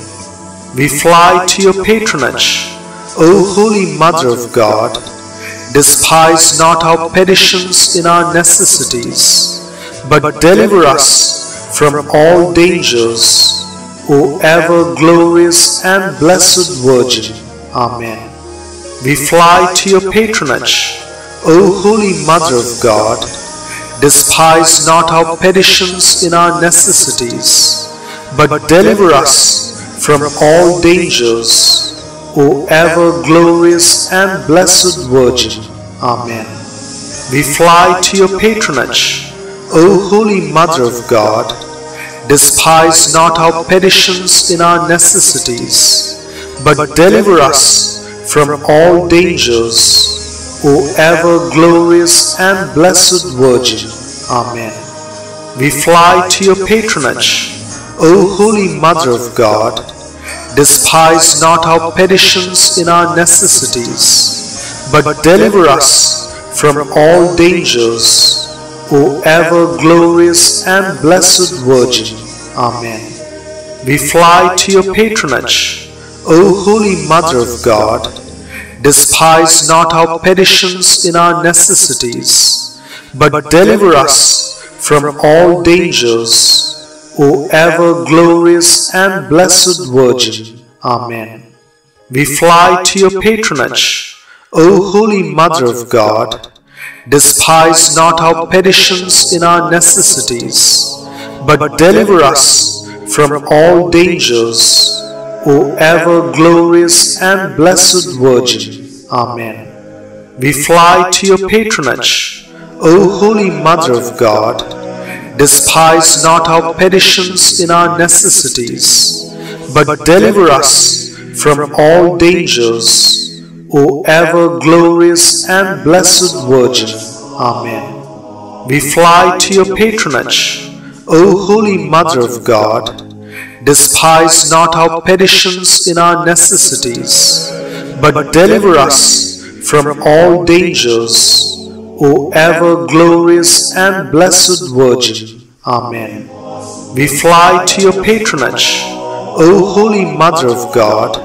We fly to your patronage, O Holy Mother of God. Despise not our petitions in our necessities, but deliver us from all dangers, O ever glorious and blessed Virgin. Amen. We fly to your patronage, O Holy Mother of God. Despise not our petitions in our necessities, but deliver us from all dangers, O ever glorious and blessed Virgin. Amen. We fly to your patronage, O Holy Mother of God, despise not our petitions in our necessities, but deliver us from all dangers, O ever glorious and blessed Virgin. Amen. We fly to your patronage, O Holy Mother of God, despise not our petitions in our necessities, but deliver us from all dangers, O ever glorious and blessed Virgin. Amen. We fly to your patronage, O Holy Mother of God. Despise not our petitions in our necessities, but deliver us from all dangers, O ever glorious and blessed Virgin. Amen. We fly to your patronage, O Holy Mother of God. Despise not our petitions in our necessities, but deliver us from all dangers, O ever glorious and blessed Virgin. Amen. We fly to your patronage, O Holy Mother of God. Despise not our petitions in our necessities, but deliver us from all dangers, O ever glorious and blessed Virgin. Amen. We fly to your patronage, O Holy Mother of God. Despise not our petitions in our necessities, but deliver us from all dangers, O ever glorious and blessed Virgin. Amen. We fly to your patronage, O Holy Mother of God.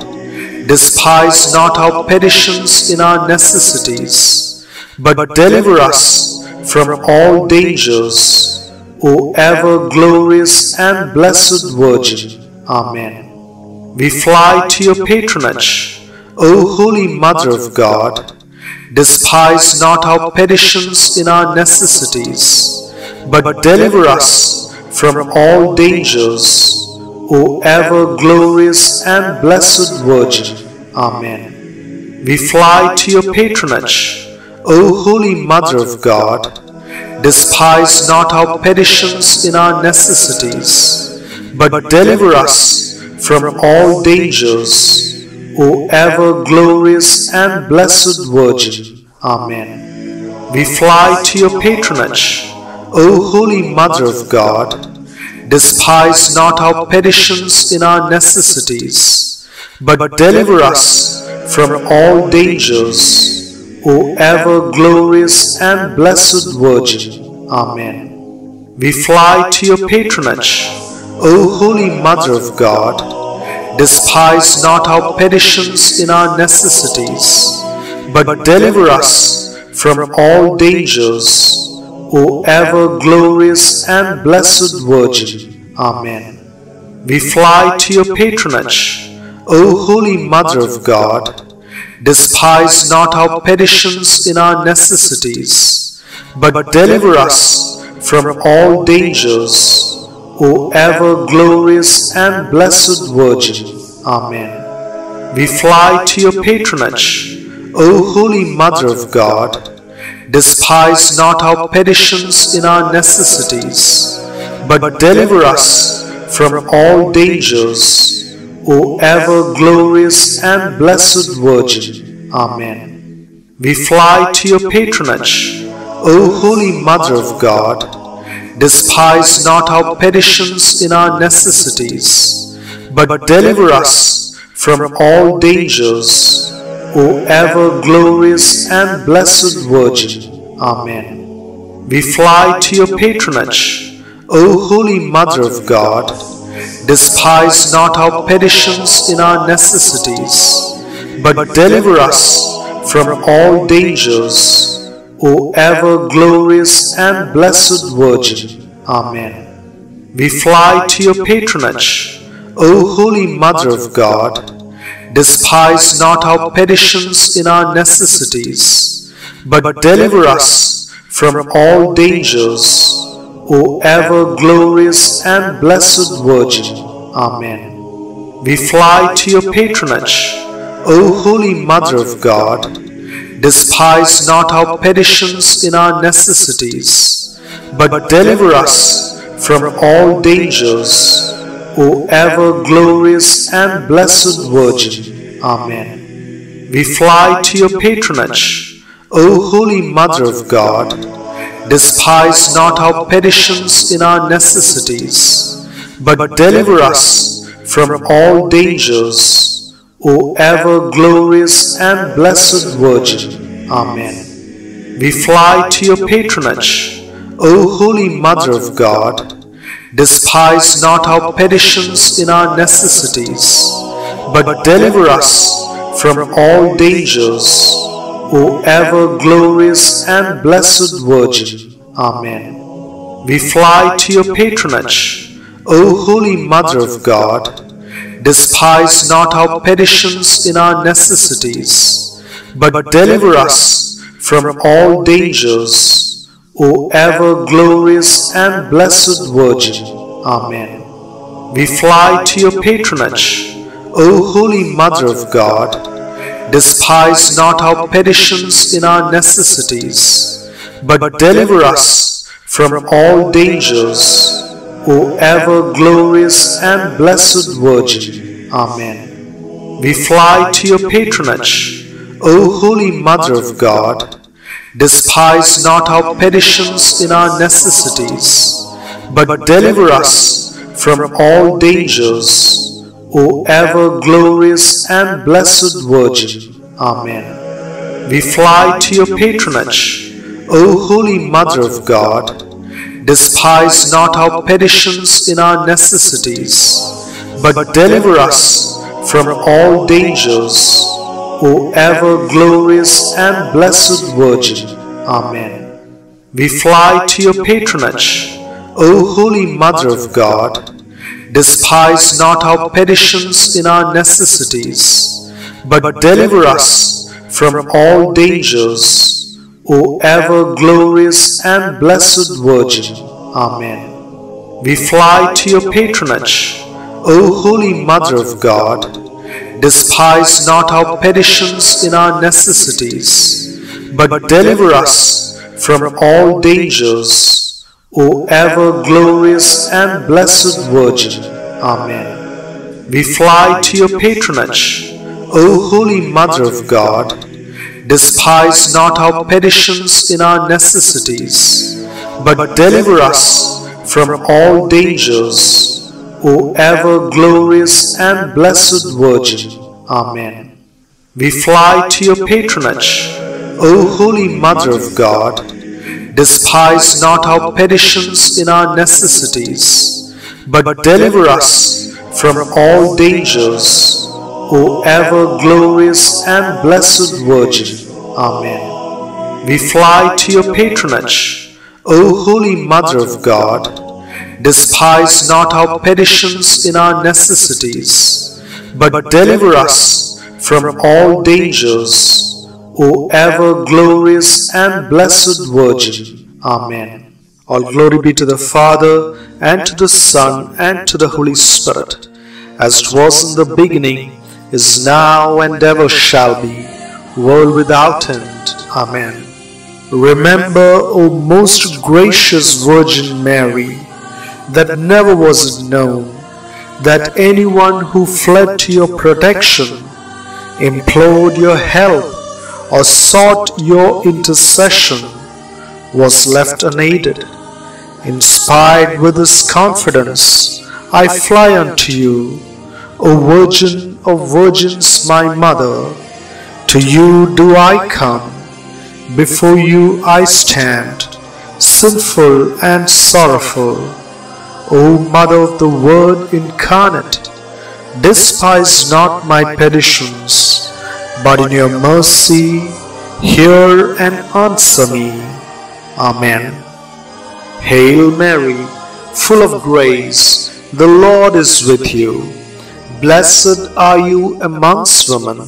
Despise not our petitions in our necessities, but deliver us from all dangers, O ever glorious and blessed Virgin. Amen. We fly to your patronage, O Holy Mother of God. Despise not our petitions in our necessities, but deliver us from all dangers, O ever glorious and blessed Virgin. Amen. We fly to your patronage, O Holy Mother of God. Despise not our petitions in our necessities, but deliver us from all dangers, O ever glorious and blessed Virgin. Amen. We fly to your patronage, O Holy Mother of God. Despise not our petitions in our necessities, but deliver us from all dangers, O ever glorious and blessed Virgin. Amen. We fly to your patronage, O Holy Mother of God. Despise not our petitions in our necessities, but deliver us from all dangers, O ever glorious and blessed Virgin. Amen. We fly to your patronage, O Holy Mother of God. Despise not our petitions in our necessities, but deliver us from all dangers, O ever glorious and blessed Virgin. Amen. We fly to your patronage, O Holy Mother of God. Despise not our petitions in our necessities, but deliver us from all dangers, O ever glorious and blessed Virgin. Amen. We fly to your patronage, O Holy Mother of God. Despise not our petitions in our necessities, but deliver us from all dangers, O ever glorious and blessed Virgin. Amen. We fly to your patronage, O Holy Mother of God. Despise not our petitions in our necessities, but deliver us from all dangers, O ever glorious and blessed Virgin. Amen. We fly to your patronage, O Holy Mother of God. Despise not our petitions in our necessities, but deliver us from all dangers, O ever glorious and blessed Virgin. Amen. We fly to your patronage, O Holy Mother of God, despise not our petitions in our necessities, but deliver us from all dangers, O ever glorious and blessed Virgin. Amen. We fly to your patronage, O Holy Mother of God, despise not our petitions in our necessities, but deliver us from all dangers, O ever glorious and blessed Virgin. Amen. We fly to your patronage, O Holy Mother of God. Despise not our petitions in our necessities, but deliver us from all dangers, O ever glorious and blessed Virgin. Amen. We fly to your patronage, O Holy Mother of God. Despise not our petitions in our necessities, but deliver us from all dangers, O ever glorious and blessed Virgin. Amen. We fly to your patronage, O Holy Mother of God. Despise not our petitions in our necessities, but deliver us from all dangers, O ever glorious and blessed Virgin. Amen. We fly to your patronage, O Holy Mother of God. Despise not our petitions in our necessities, but deliver us from all dangers, O ever glorious and blessed Virgin. Amen. We fly to your patronage, O Holy Mother of God. Despise not our petitions in our necessities, but deliver us from all dangers, O ever glorious and blessed Virgin. Amen. We fly to your patronage, O Holy Mother of God. Despise not our petitions in our necessities, but deliver us from all dangers, O ever glorious and blessed Virgin. Amen. We fly to your patronage, O Holy Mother of God. Despise not our petitions in our necessities, but deliver us from all dangers, O ever glorious and blessed Virgin. Amen. We fly to your patronage, O Holy Mother of God. Despise not our petitions in our necessities, but deliver us from all dangers, O ever glorious and blessed Virgin. Amen. We fly to your patronage, O Holy Mother of God. Despise not our petitions in our necessities, but deliver us from all dangers, O ever glorious and blessed Virgin. Amen. We fly to your patronage, O Holy Mother of God. Despise not our petitions in our necessities, but deliver us from all dangers, O ever glorious and blessed Virgin. Amen. All glory be to the Father, and to the Son, and to the Holy Spirit, as it was in the beginning, is now and ever shall be, world without end. Amen. Remember, O most gracious Virgin Mary, that never was it known that anyone who fled to your protection, implored your help, or sought your intercession was left unaided. Inspired with this confidence, I fly unto you, O Virgin of Virgins, my Mother. To you do I come, before you I stand, sinful and sorrowful. O Mother of the Word incarnate, despise not my petitions, but in your mercy hear and answer me. Amen. Hail Mary, full of grace, the Lord is with you. Blessed are you amongst women,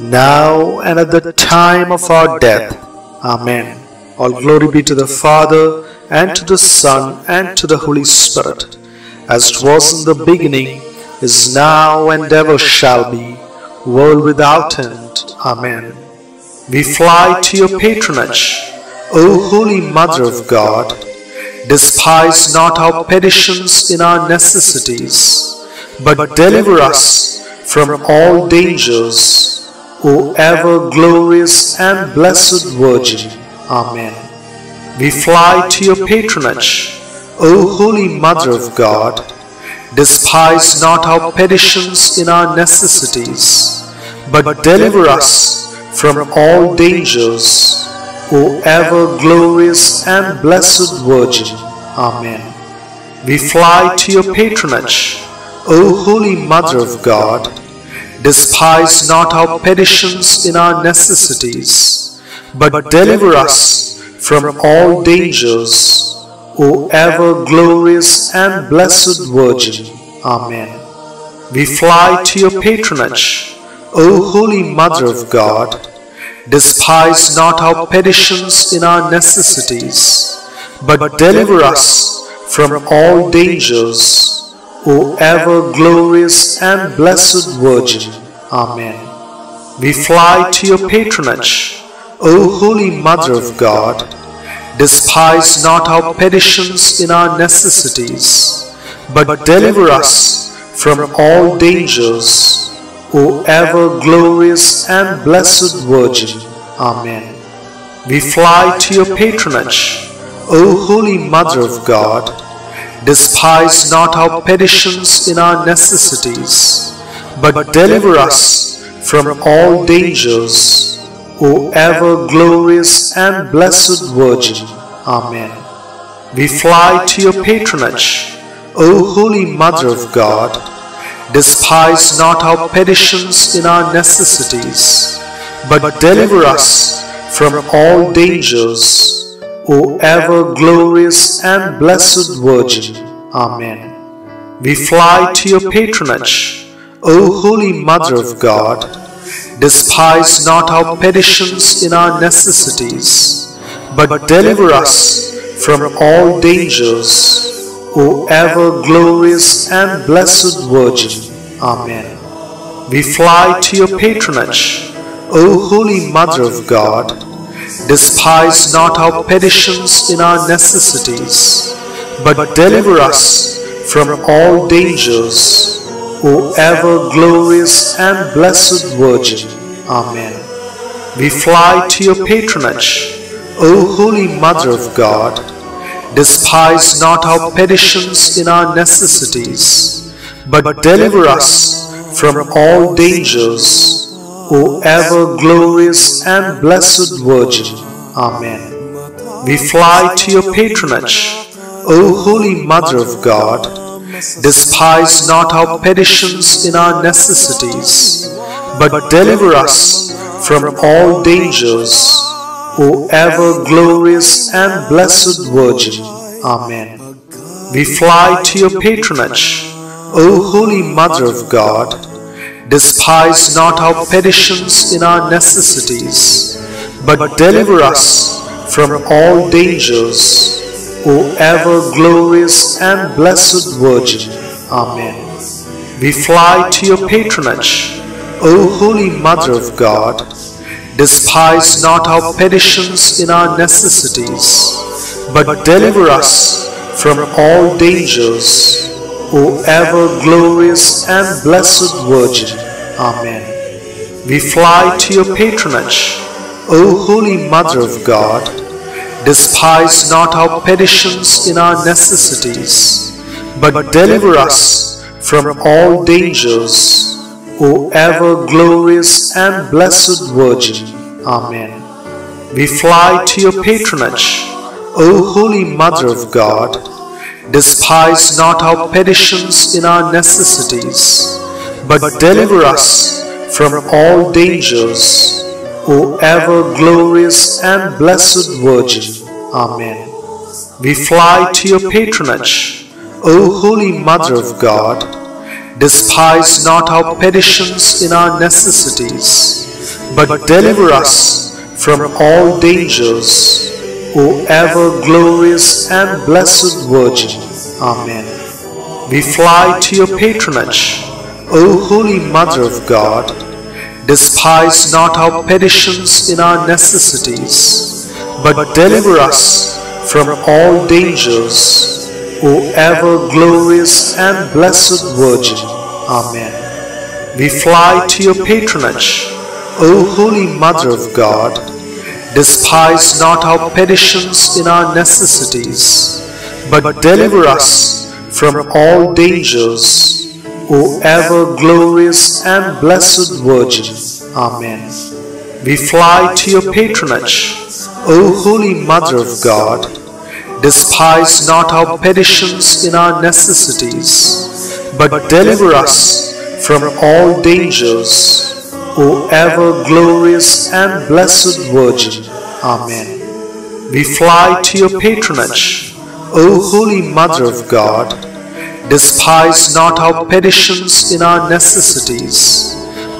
now and at the time of our death. Amen. All glory be to the Father, and to the Son, and to the Holy Spirit, as it was in the beginning, is now, and ever shall be, world without end. Amen. We fly to your patronage O Holy Mother of God, despise not our petitions in our necessities, but deliver us from all dangers, O ever glorious and blessed Virgin. Amen. We fly to your patronage, O Holy Mother of God. Despise not our petitions in our necessities, but deliver us from all dangers, O ever glorious and blessed Virgin. Amen. We fly to your patronage, O Holy Mother of God. Despise not our petitions in our necessities, but deliver us from all dangers, O ever glorious and blessed Virgin. Amen. We fly to your patronage, O Holy Mother of God. Despise not our petitions in our necessities, but deliver us from all dangers, O ever glorious and blessed Virgin. Amen. We fly to your patronage, O Holy Mother of God. Despise not our petitions in our necessities, but deliver us from all dangers, O ever glorious and blessed Virgin. Amen. We fly to your patronage, O Holy Mother of God. Despise not our petitions in our necessities, but deliver us from all dangers, O ever glorious and blessed Virgin. Amen. We fly to your patronage, O Holy Mother of God. Despise not our petitions in our necessities, but deliver us from all dangers, O ever glorious and blessed Virgin. Amen. We fly to your patronage, O Holy Mother of God. Despise not our petitions in our necessities, but deliver us from all dangers, O ever glorious and blessed Virgin. Amen. We fly to your patronage, O Holy Mother of God. Despise not our petitions in our necessities, but deliver us from all dangers, O ever glorious and blessed Virgin. Amen. We fly to your patronage, O Holy Mother of God. Despise not our petitions in our necessities, but deliver us from all dangers, O ever glorious and blessed Virgin. Amen. We fly to your patronage, O Holy Mother of God. Despise not our petitions in our necessities, but deliver us from all dangers, O ever glorious and blessed Virgin. Amen. We fly to your patronage, O Holy Mother of God. Despise not our petitions in our necessities, but deliver us from all dangers, O ever glorious and blessed Virgin. Amen. We fly to your patronage, O Holy Mother of God. Despise not our petitions in our necessities, but deliver us from all dangers, O ever glorious and blessed Virgin. Amen. We fly to your patronage, O Holy Mother of God. Despise not our petitions in our necessities, but deliver us from all dangers, O ever glorious and blessed Virgin. Amen. We fly to your patronage, O Holy Mother of God. Despise not our petitions in our necessities, but deliver us from all dangers, O ever glorious and blessed Virgin. Amen. We fly to your patronage, O Holy Mother of God. Despise not our petitions in our necessities, but deliver us from all dangers, O ever glorious and blessed Virgin. Amen. We fly to your patronage, O Holy Mother of God. Despise not our petitions in our necessities, but deliver us from all dangers, O ever glorious and blessed Virgin. Amen. We fly to your patronage, O Holy Mother of God. Despise not our petitions in our necessities, but deliver us from all dangers, O ever glorious and blessed Virgin. Amen. We fly to your patronage, O Holy Mother of God. Despise not our petitions in our necessities, but deliver us from all dangers, O ever glorious and blessed Virgin. Amen. We fly to your patronage, O Holy Mother of God. Despise not our petitions in our necessities,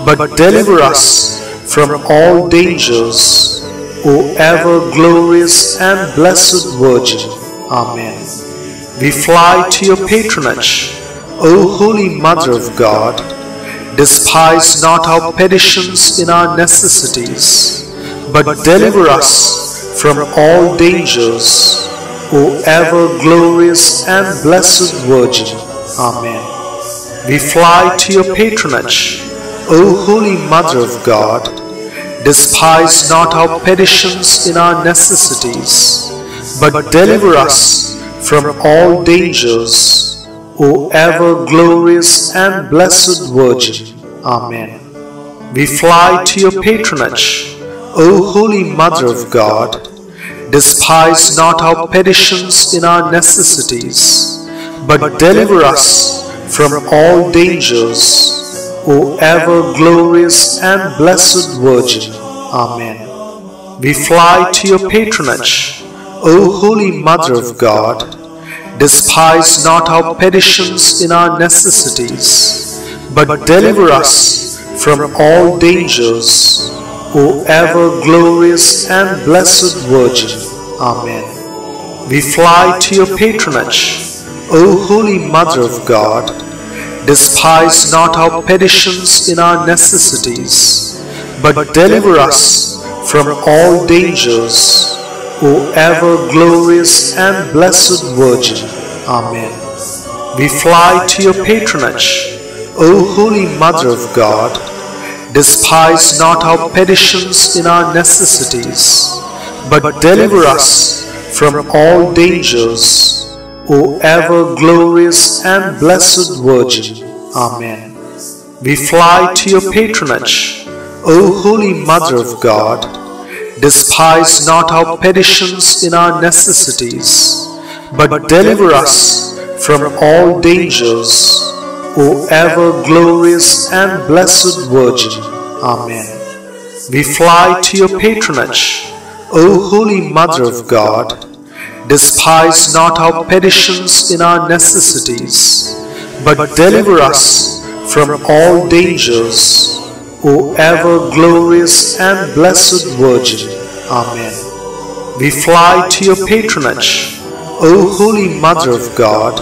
but deliver us from all dangers, O ever glorious and blessed Virgin. Amen. We fly to your patronage, O Holy Mother of God. Despise not our petitions in our necessities, but deliver us from all dangers, O ever glorious and blessed Virgin. Amen. We fly to your patronage, O Holy Mother of God. Despise not our petitions in our necessities, but deliver us from all dangers, O ever glorious and blessed Virgin. Amen. We fly to your patronage, O Holy Mother of God. Despise not our petitions in our necessities, but deliver us from all dangers, O ever glorious and blessed Virgin. Amen. We fly to your patronage, O Holy Mother of God. Despise not our petitions in our necessities, but deliver us from all dangers, O ever glorious and blessed Virgin. Amen. We fly to your patronage, O Holy Mother of God. Despise not our petitions in our necessities, but deliver us from all dangers, O ever glorious and blessed Virgin. Amen. We fly to your patronage, O Holy Mother of God. Despise not our petitions in our necessities, but deliver us from all dangers, O ever glorious and blessed Virgin. Amen. We fly to your patronage, O Holy Mother of God. Despise not our petitions in our necessities, but deliver us from all dangers, O ever glorious and blessed Virgin. Amen. We fly to your patronage, O Holy Mother of God. Despise not our petitions in our necessities, but deliver us from all dangers, O ever glorious and blessed Virgin. Amen. We fly to your patronage, O Holy Mother of God.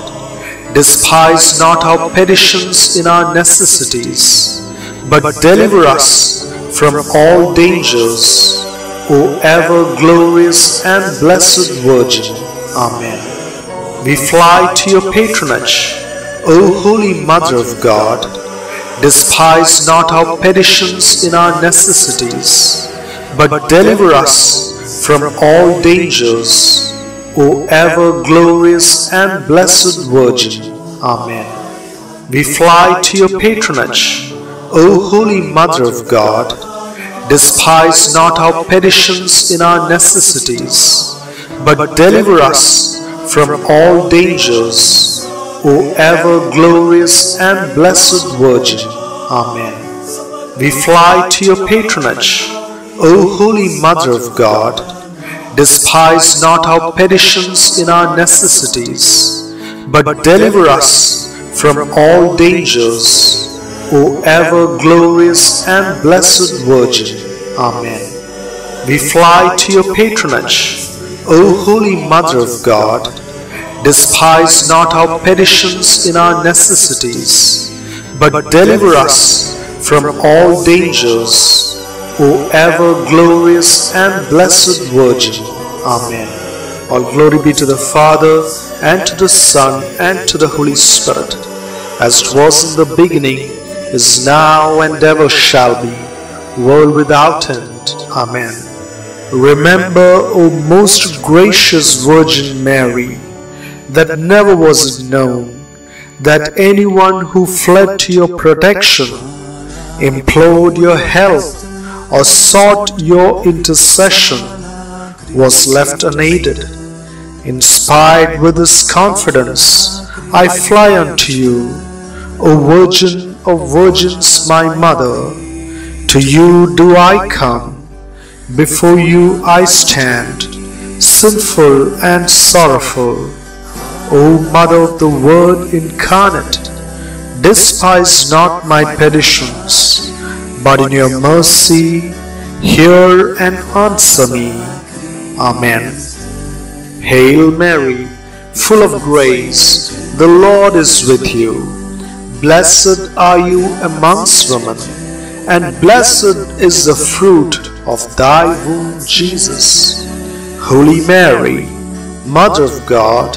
Despise not our petitions in our necessities, but deliver us from all dangers, O ever glorious and blessed Virgin. Amen. We fly to your patronage, O Holy Mother of God. Despise not our petitions in our necessities, but deliver us from all dangers, O ever glorious and blessed Virgin. Amen. We fly to your patronage, O Holy Mother of God. Despise not our petitions in our necessities, but deliver us from all dangers, O ever glorious and blessed Virgin. Amen. We fly to your patronage, O Holy Mother of God. Despise not our petitions in our necessities, but deliver us from all dangers, O ever glorious and blessed Virgin. Amen. We fly to your patronage, O Holy Mother of God. Despise not our petitions in our necessities, but deliver us from all dangers, O ever glorious and blessed Virgin. Amen. All glory be to the Father, and to the Son, and to the Holy Spirit, as it was in the beginning, is now, and ever shall be, world without end. Amen. Remember, O most gracious Virgin Mary, that never was known that anyone who fled to your protection, implored your help, or sought your intercession was left unaided. Inspired with this confidence, I fly unto you, O Virgin of Virgins, my Mother. To you do I come, before you I stand, sinful and sorrowful. O Mother of the Word incarnate, despise not my petitions, but in your mercy hear and answer me. Amen. Hail Mary, full of grace, the Lord is with you. Blessed are you amongst women, and blessed is the fruit of thy womb, Jesus. Holy Mary, Mother of God,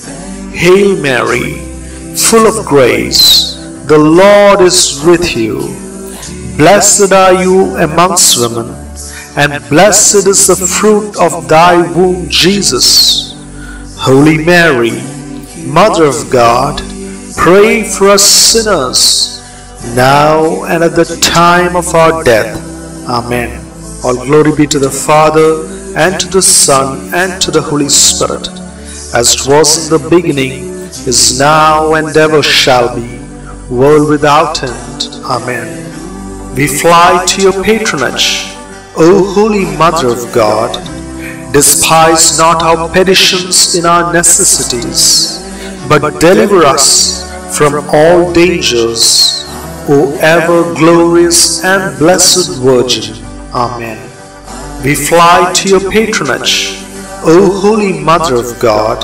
Hail Mary, full of grace, the Lord is with you. Blessed are you amongst women, and blessed is the fruit of thy womb, Jesus. Holy Mary, Mother of God, pray for us sinners, now and at the time of our death. Amen. All glory be to the Father, and to the Son, and to the Holy Spirit, as it was in the beginning, is now, and ever shall be, world without end. Amen. We fly to your patronage, O Holy Mother of God. Despise not our petitions in our necessities, but deliver us from all dangers, O ever glorious and blessed Virgin. Amen. We fly to your patronage, O Holy Mother of God.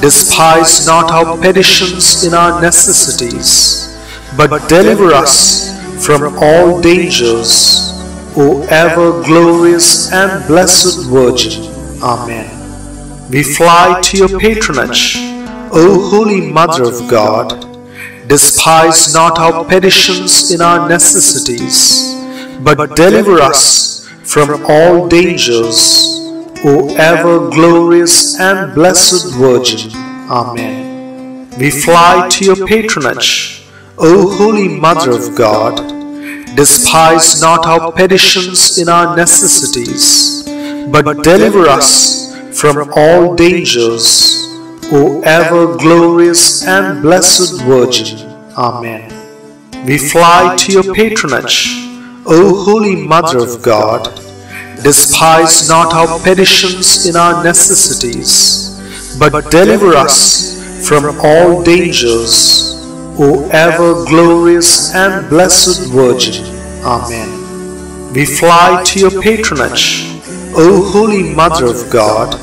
Despise not our petitions in our necessities, but deliver us from all dangers, O ever glorious and blessed Virgin. Amen. We fly to your patronage, O Holy Mother of God. Despise not our petitions in our necessities, but deliver us from all dangers, O ever glorious and blessed Virgin. Amen. We fly to your patronage, O Holy Mother of God. Despise not our petitions in our necessities, but deliver us from all dangers, O ever glorious and blessed Virgin. Amen. We fly to your patronage, O Holy Mother of God. Despise not our petitions in our necessities, but deliver us from all dangers, O ever glorious and blessed Virgin. Amen. We fly to your patronage, O Holy Mother of God.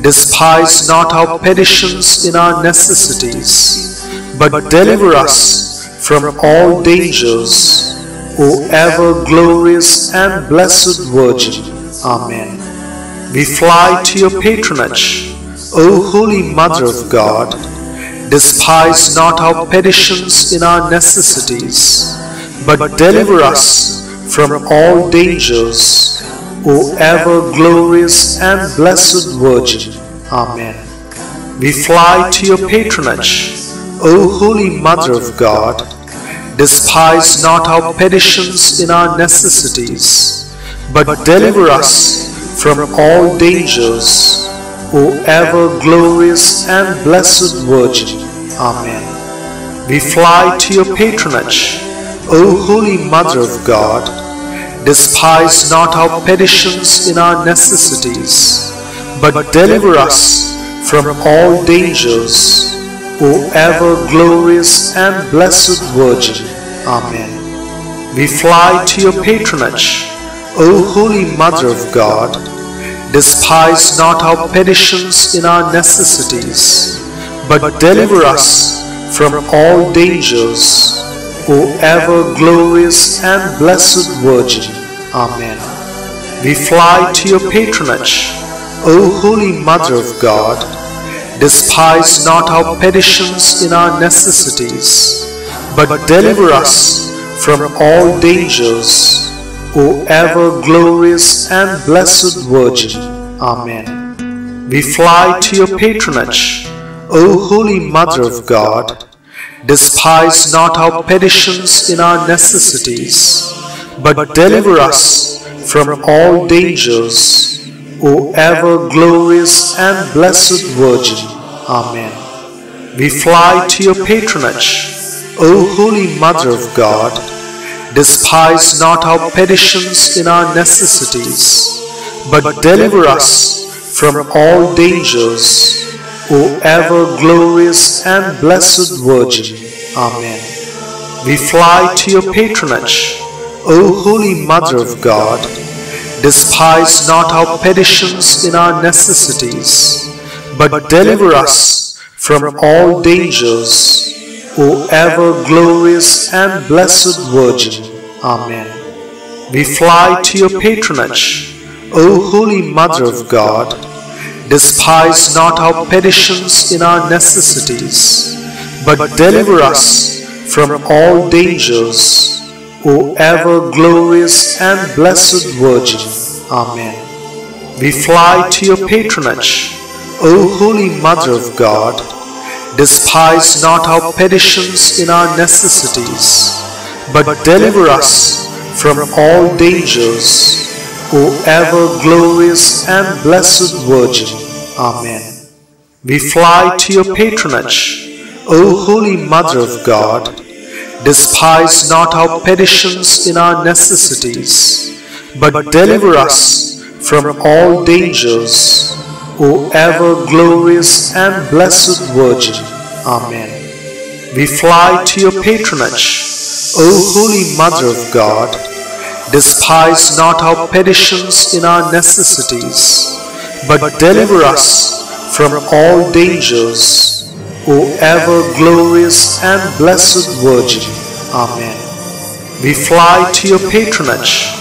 Despise not our petitions in our necessities, but deliver us from all dangers, O ever glorious and blessed Virgin. Amen. We fly to your patronage, O Holy Mother of God. Despise not our petitions in our necessities, but deliver us from all dangers, O ever glorious and blessed Virgin. Amen. We fly to your patronage, O Holy Mother of God. Despise not our petitions in our necessities, but deliver us from all dangers, O ever glorious and blessed Virgin. Amen. We fly to your patronage, O Holy Mother of God. Despise not our petitions in our necessities, but deliver us from all dangers, O ever glorious and blessed Virgin. Amen. We fly to your patronage, O Holy Mother of God. Despise not our petitions in our necessities, but deliver us from all dangers, O ever glorious and blessed Virgin. Amen. We fly to your patronage, O Holy Mother of God. Despise not our petitions in our necessities, but deliver us from all dangers, O ever glorious and blessed Virgin. Amen. We fly to your patronage, O Holy Mother of God. Despise not our petitions in our necessities, but deliver us from all dangers, O ever glorious and blessed Virgin. Amen. We fly to your patronage, O Holy Mother of God. Despise not our petitions in our necessities, but deliver us from all dangers, O ever glorious and blessed Virgin. Amen. We fly to your patronage, O Holy Mother of God. Despise not our petitions in our necessities, but deliver us from all dangers, O ever glorious and blessed Virgin. Amen. We fly to your patronage, O Holy Mother of God. Despise not our petitions in our necessities, but deliver us from all dangers, O ever glorious and blessed Virgin. Amen. We fly to your patronage, O Holy Mother of God. Despise not our petitions in our necessities, but deliver us from all dangers, O ever glorious and blessed Virgin. Amen. We fly to your patronage, O Holy Mother of God. Despise not our petitions in our necessities, but deliver us from all dangers, O ever glorious and blessed Virgin. Amen. We fly to your patronage, O Holy Mother of God. Despise not our petitions in our necessities, but deliver us from all dangers, O ever glorious and blessed Virgin. Amen. We fly to your patronage,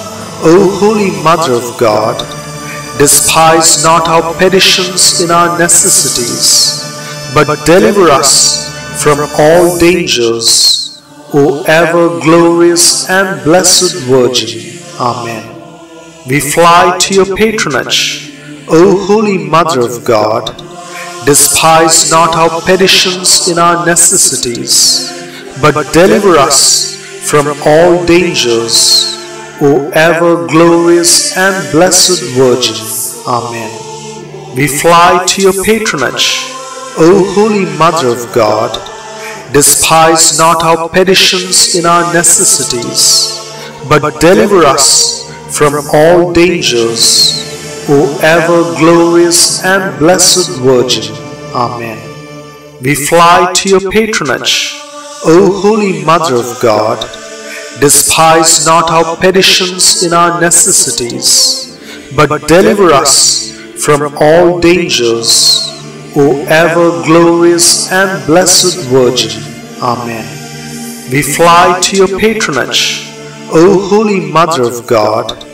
O Holy Mother of God, despise not our petitions in our necessities, but deliver us from all dangers, O ever glorious and blessed Virgin. Amen. We fly to your patronage, O Holy Mother of God. Despise not our petitions in our necessities, but deliver us from all dangers, O ever glorious and blessed Virgin. Amen. We fly to your patronage, O Holy Mother of God, despise not our petitions in our necessities, but deliver us from all dangers, O ever glorious and blessed Virgin. Amen. We fly to your patronage, O Holy Mother of God, despise not our petitions in our necessities, but deliver us from all dangers, O ever glorious and blessed Virgin. Amen. We fly to your patronage, O Holy Mother of God.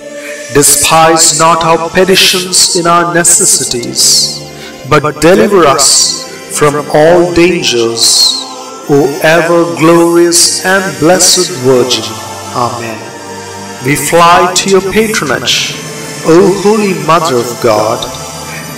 Despise not our petitions in our necessities, but deliver us from all dangers, O ever glorious and blessed Virgin. Amen. We fly to your patronage, O Holy Mother of God.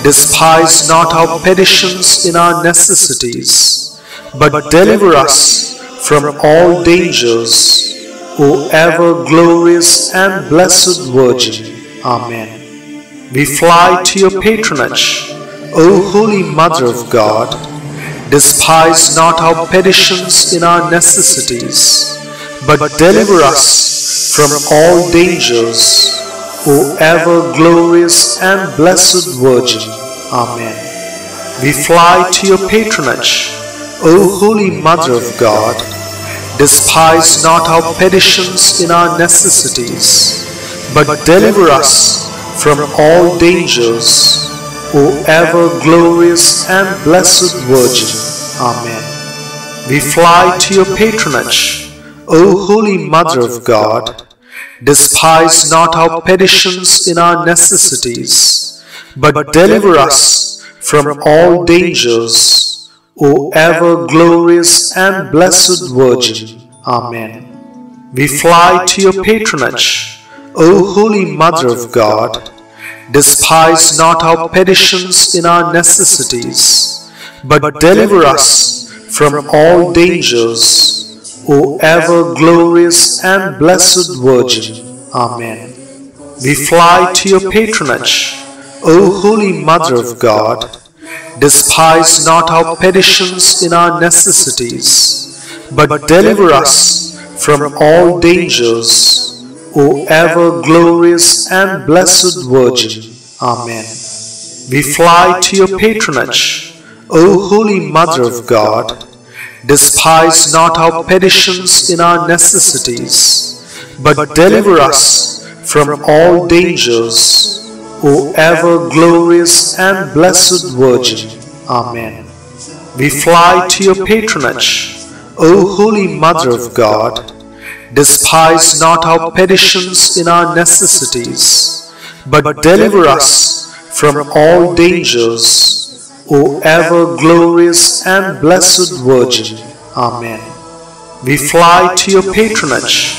Despise not our petitions in our necessities, but deliver us from all dangers, O ever glorious and blessed Virgin. Amen. We fly to your patronage, O Holy Mother of God. Despise not our petitions in our necessities, but deliver us from all dangers, O ever glorious and blessed Virgin. Amen. We fly to your patronage, O Holy Mother of God. Despise not our petitions in our necessities, but deliver us from all dangers, O ever glorious and blessed Virgin. Amen. We fly to your patronage, O Holy Mother of God. Despise not our petitions in our necessities, but deliver us from all dangers, O ever glorious and blessed Virgin. Amen. We fly to your patronage, O Holy Mother of God. Despise not our petitions in our necessities, but deliver us from all dangers, O ever glorious and blessed Virgin. Amen. We fly to your patronage, O Holy Mother of God. Despise not our petitions in our necessities, but deliver us from all dangers, O ever glorious and blessed Virgin. Amen. We fly to your patronage, O Holy Mother of God. Despise not our petitions in our necessities, but deliver us from all dangers, O ever glorious and blessed Virgin. Amen. We fly to your patronage, O Holy Mother of God. Despise not our petitions in our necessities, but deliver us from all dangers, O ever glorious and blessed Virgin. Amen. We fly to your patronage,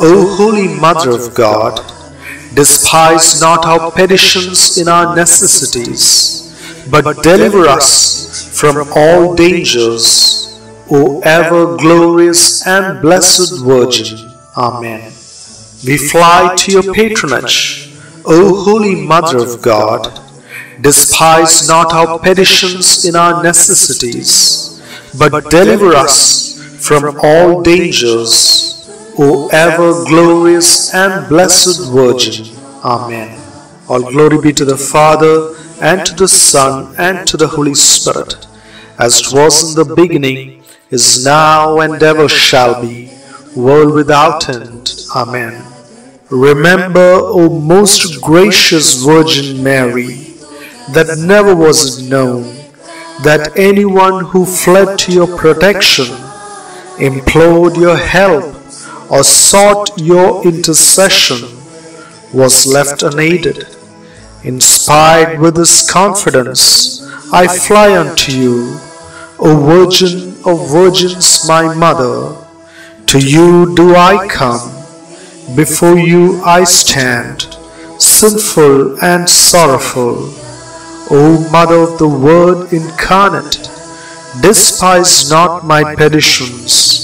O Holy Mother of God. Despise not our petitions in our necessities, but deliver us from all dangers, O ever glorious and blessed Virgin. Amen. We fly to your patronage, O Holy Mother of God. Despise not our petitions in our necessities, but deliver us from all dangers, O ever glorious and blessed Virgin. Amen. All glory be to the Father, and to the Son, and to the Holy Spirit, as it was in the beginning, is now, and ever shall be, world without end. Amen. Remember, O most gracious Virgin Mary, that never was it known that anyone who fled to your protection, implored your help, or sought your intercession was left unaided. Inspired with this confidence, I fly unto you, O Virgin of Virgins, my Mother. To you do I come, before you I stand, sinful and sorrowful. O Mother of the Word incarnate, despise not my petitions,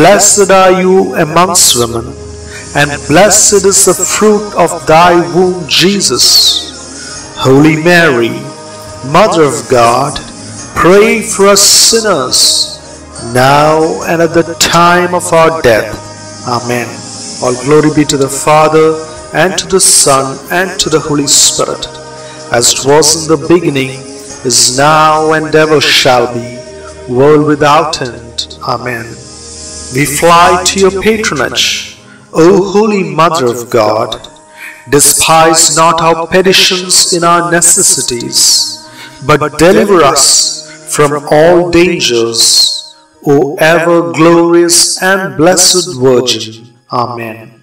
Blessed are you amongst women, and blessed is the fruit of thy womb, Jesus. Holy Mary, Mother of God, pray for us sinners, now and at the time of our death. Amen. All glory be to the Father, and to the Son, and to the Holy Spirit, as it was in the beginning, is now, and ever shall be, world without end. Amen. We fly to your patronage, O Holy Mother of God. Despise not our petitions in our necessities, but deliver us from all dangers, O ever glorious and blessed Virgin. Amen.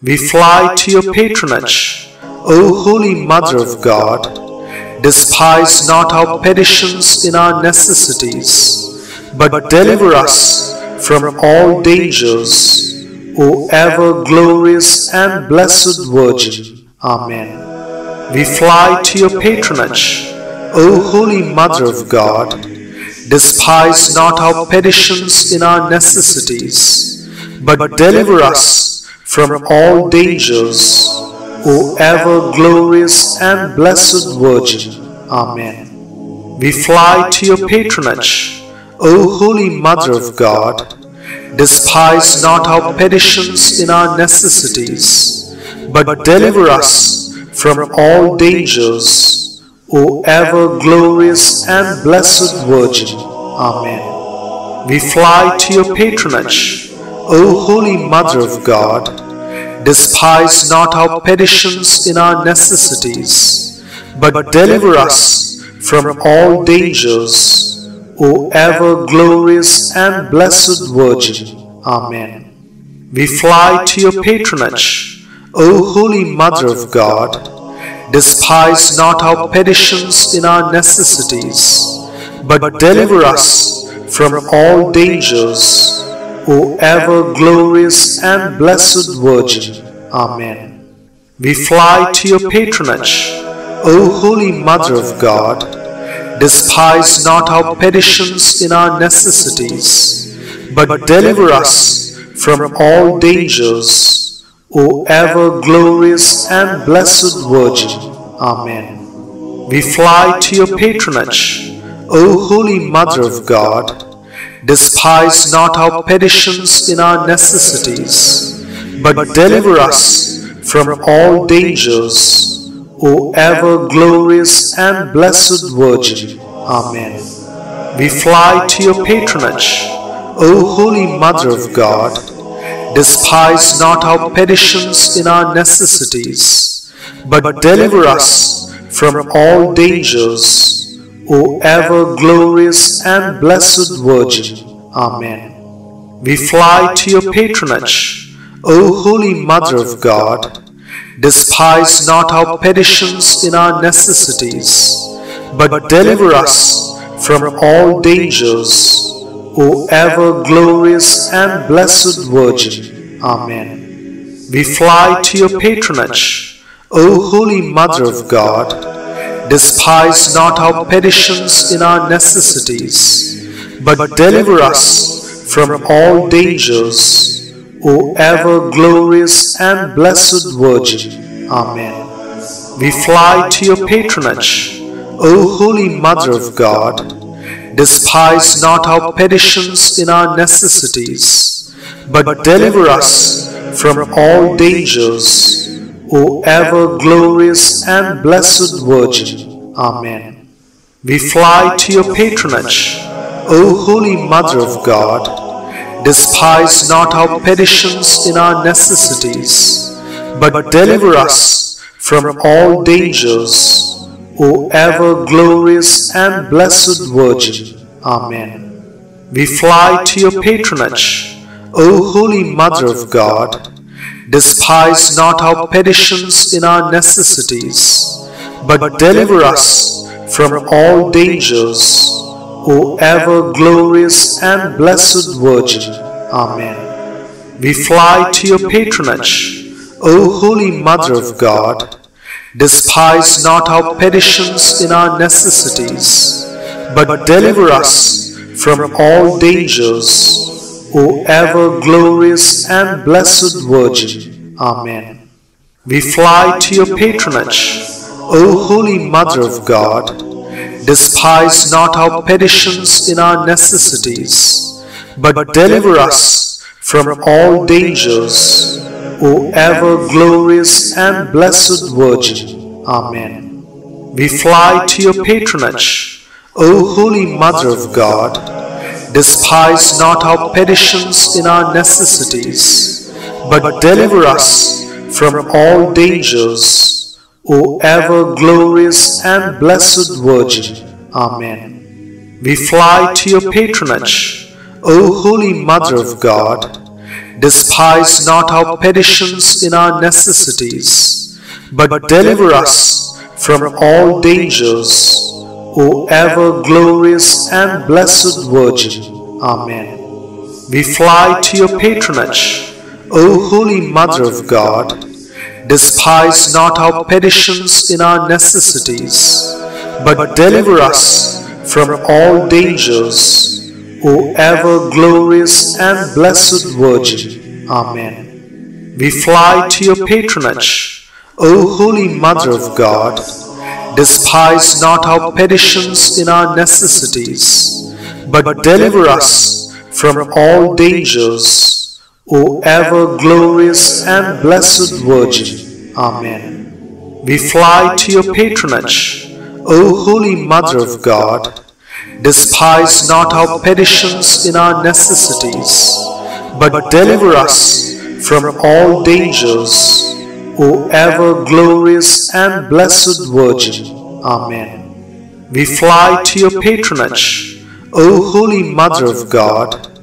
We fly to your patronage, O Holy Mother of God. Despise not our petitions in our necessities, but deliver us from all dangers, O ever glorious and blessed Virgin. Amen. We fly to your patronage, O Holy Mother of God. Despise not our petitions in our necessities, but deliver us from all dangers, O ever glorious and blessed Virgin. Amen. We fly to your patronage, O Holy Mother of God. Despise not our petitions in our necessities, but deliver us from all dangers, O ever glorious and blessed Virgin. Amen. We fly to your patronage, O Holy Mother of God. Despise not our petitions in our necessities, but deliver us from all dangers, O ever glorious and blessed Virgin. Amen. We fly to your patronage, O Holy Mother of God. Despise not our petitions in our necessities, but deliver us from all dangers, O ever glorious and blessed Virgin. Amen. We fly to your patronage, O Holy Mother of God. Despise not our petitions in our necessities, but deliver us from all dangers, O ever glorious and blessed Virgin. Amen. We fly to your patronage, O Holy Mother of God. Despise not our petitions in our necessities, but deliver us from all dangers, O ever glorious and blessed Virgin. Amen. We fly to your patronage, O Holy Mother of God. Despise not our petitions in our necessities, but deliver us from all dangers, O ever glorious and blessed Virgin. Amen. We fly to your patronage, O Holy Mother of God. Despise not our petitions in our necessities, but deliver us from all dangers, O ever glorious and blessed Virgin. Amen. We fly to your patronage, O Holy Mother of God, despise not our petitions in our necessities, but deliver us from all dangers, O ever glorious and blessed Virgin. Amen. We fly to your patronage, O Holy Mother of God. Despise not our petitions in our necessities, but deliver us from all dangers, O ever glorious and blessed Virgin. Amen. We fly to your patronage, O Holy Mother of God. Despise not our petitions in our necessities, but deliver us from all dangers, O ever glorious and blessed Virgin. Amen. We fly to your patronage, O Holy Mother of God. Despise not our petitions in our necessities, but deliver us from all dangers, O ever glorious and blessed Virgin. Amen. We fly to your patronage, O Holy Mother of God. Despise not our petitions in our necessities, but deliver us from all dangers, O ever glorious and blessed Virgin. Amen. We fly to your patronage, O Holy Mother of God. Despise not our petitions in our necessities, but deliver us from all dangers, O ever glorious and blessed Virgin. Amen. We fly to your patronage, O Holy Mother of God. Despise not our petitions in our necessities, but deliver us from all dangers, O ever glorious and blessed Virgin. Amen. We fly to your patronage, O Holy Mother of God. Despise not our petitions in our necessities, but deliver us from all dangers, O ever glorious and blessed Virgin. Amen. We fly to your patronage, O Holy Mother of God. Despise not our petitions in our necessities, but deliver us from all dangers, O ever glorious and blessed Virgin. Amen. We fly to your patronage, O Holy Mother of God. Despise not our petitions in our necessities, but deliver us from all dangers, O ever glorious and blessed Virgin. Amen. We fly to your patronage, O Holy Mother of God. Despise not our petitions in our necessities, but deliver us from all dangers, O ever glorious and blessed Virgin. Amen. We fly to your patronage, O Holy Mother of God.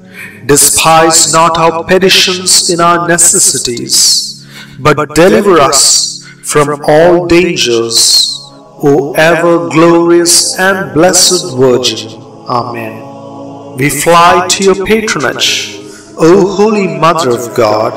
Despise not our petitions in our necessities, but deliver us from all dangers, O ever glorious and blessed Virgin. Amen. We fly to your patronage, O Holy Mother of God.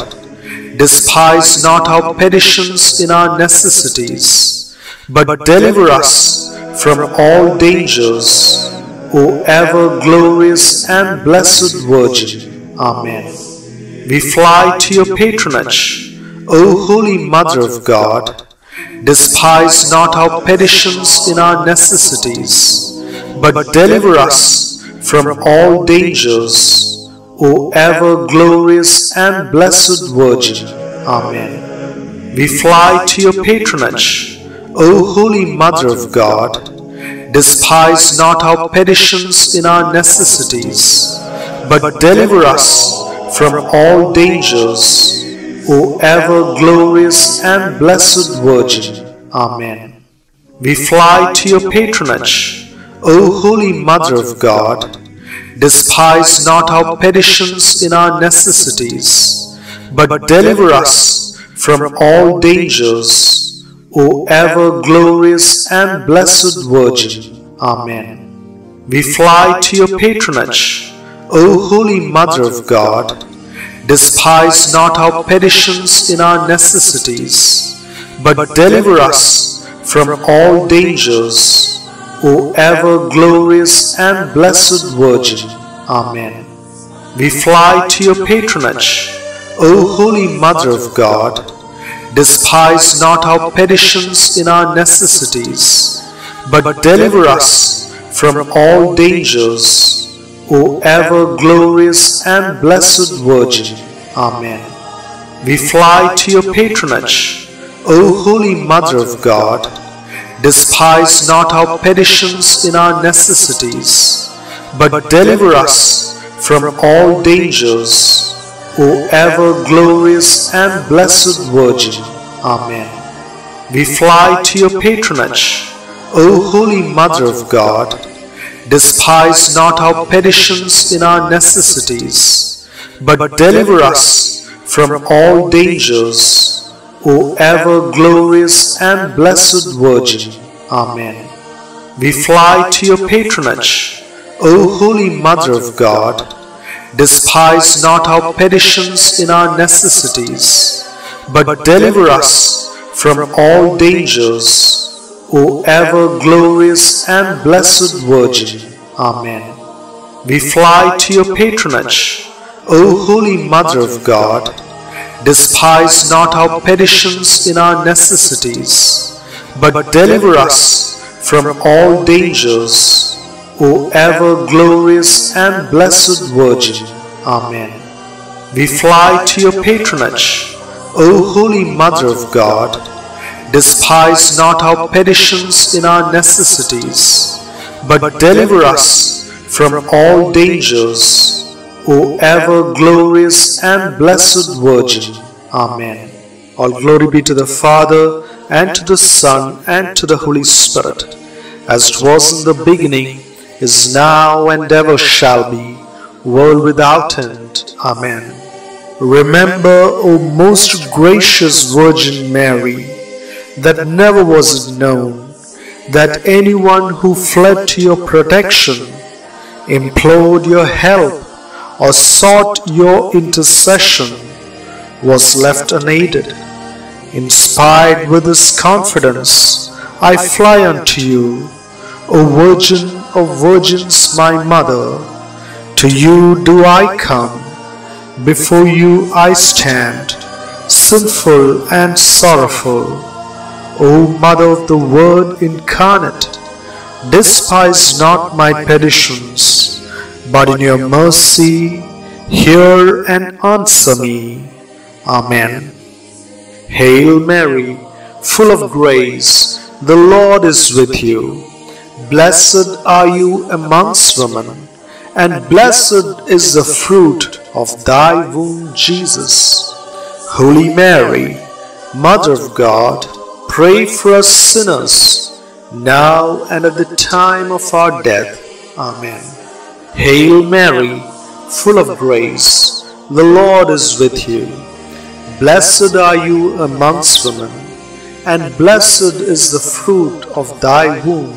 Despise not our petitions in our necessities, but deliver us from all dangers, O ever glorious and blessed Virgin. Amen. We fly to your patronage, O Holy Mother of God. Despise not our petitions in our necessities, but deliver us from all dangers, O ever glorious and blessed Virgin. Amen. We fly to your patronage, O Holy Mother of God. Despise not our petitions in our necessities, but deliver us from all dangers, O ever glorious and blessed Virgin. Amen. We fly to your patronage, O Holy Mother of God. Despise not our petitions in our necessities, but deliver us from all dangers, O ever glorious and blessed Virgin. Amen. We fly to your patronage, O Holy Mother of God. Despise not our petitions in our necessities, but deliver us from all dangers, O ever glorious and blessed Virgin. Amen. We fly to your patronage, O Holy Mother of God. Despise not our petitions in our necessities, but deliver us from all dangers, O ever glorious and blessed Virgin. Amen. We fly to your patronage, O Holy Mother of God. Despise not our petitions in our necessities, but deliver us from all dangers, O ever glorious and blessed Virgin. Amen. We fly to your patronage, O Holy Mother of God. Despise not our petitions in our necessities, but deliver us from all dangers, O ever glorious and blessed Virgin. Amen. We fly to your patronage, O Holy Mother of God. Despise not our petitions in our necessities, but deliver us from all dangers, O ever glorious and blessed Virgin. Amen. We fly to your patronage, O Holy Mother of God. Despise not our petitions in our necessities, but deliver us from all dangers, O ever glorious and blessed Virgin. Amen. We fly to your patronage, O Holy Mother of God. Despise not our petitions in our necessities, but deliver us from all dangers, O ever glorious and blessed Virgin. Amen. All glory be to the Father, and to the Son, and to the Holy Spirit, as it was in the beginning, is now, and ever shall be, world without end. Amen. Remember, O most gracious Virgin Mary, that never was it known that anyone who fled to your protection, implored your help, or sought your intercession was left unaided. Inspired with this confidence, I fly unto you, O Virgin of Virgins, my Mother. To you do I come, before you I stand, sinful and sorrowful. O Mother of the Word incarnate, despise not my petitions, but in your mercy hear and answer me. Amen. Hail Mary, full of grace, the Lord is with you. Blessed are you amongst women, and blessed is the fruit of thy womb, Jesus. Holy Mary, Mother of God, pray for us sinners, now and at the time of our death. Amen. Hail Mary, full of grace, the Lord is with you. Blessed are you amongst women, and blessed is the fruit of thy womb,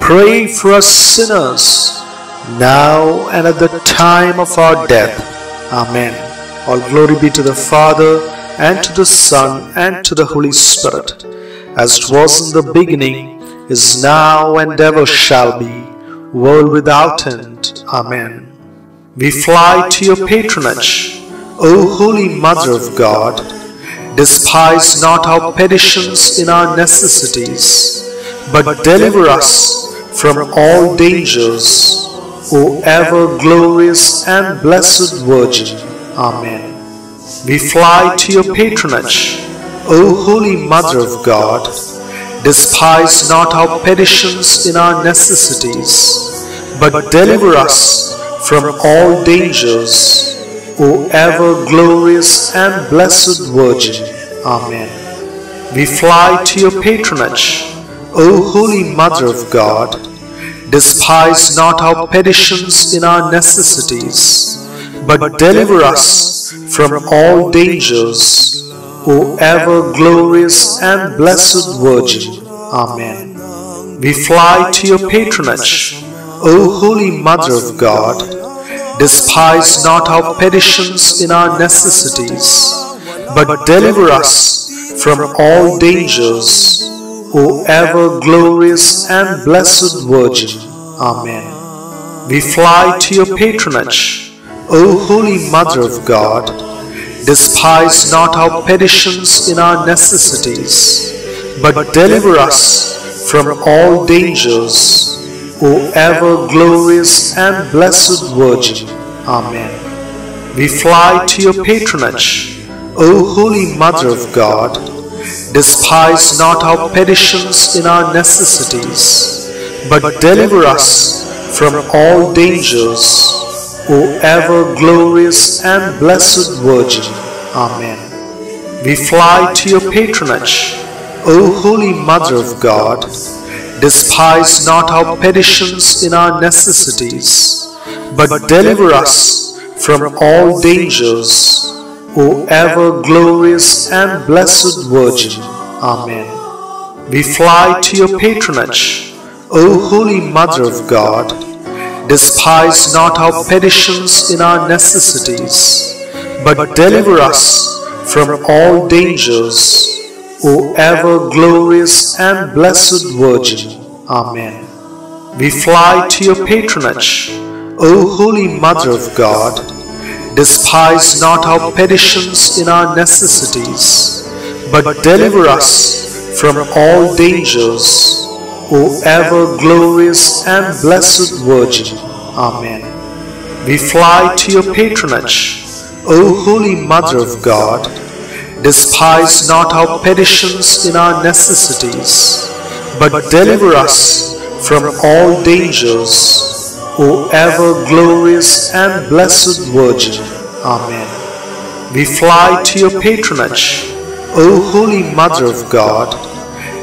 pray for us sinners, now and at the time of our death. Amen. All glory be to the Father, and to the Son, and to the Holy Spirit, as it was in the beginning, is now, and ever shall be, world without end. Amen. We fly to your patronage, O Holy Mother of God. Despise not our petitions in our necessities, but deliver us from all dangers, O ever glorious and blessed Virgin. Amen. We fly to your patronage, O Holy Mother of God. Despise not our petitions in our necessities, but deliver us from all dangers, O ever glorious and blessed Virgin. Amen. We fly to your patronage, O Holy Mother of God, despise not our petitions in our necessities, but deliver us from all dangers, O ever glorious and blessed Virgin. Amen. We fly to your patronage, O Holy Mother of God. Despise not our petitions in our necessities, but deliver us from all dangers, O ever glorious and blessed Virgin. Amen. We fly to your patronage, O Holy Mother of God. Despise not our petitions in our necessities, but deliver us from all dangers, O ever glorious and blessed Virgin. Amen. We fly to your patronage, O Holy Mother of God. Despise not our petitions in our necessities, but deliver us from all dangers, O ever glorious and blessed Virgin. Amen. We fly to your patronage, O Holy Mother of God. Despise not our petitions in our necessities, but deliver us from all dangers, O ever glorious and blessed Virgin. Amen. We fly to your patronage, O Holy Mother of God. Despise not our petitions in our necessities, but deliver us from all dangers, O ever glorious and blessed Virgin. Amen. We fly to your patronage, O Holy Mother of God. Despise not our petitions in our necessities, but deliver us from all dangers, O ever glorious and blessed Virgin. Amen. We fly to your patronage, O Holy Mother of God. Despise not our petitions in our necessities, but deliver us from all dangers, O ever glorious and blessed Virgin. Amen. We fly to your patronage, O Holy Mother of God.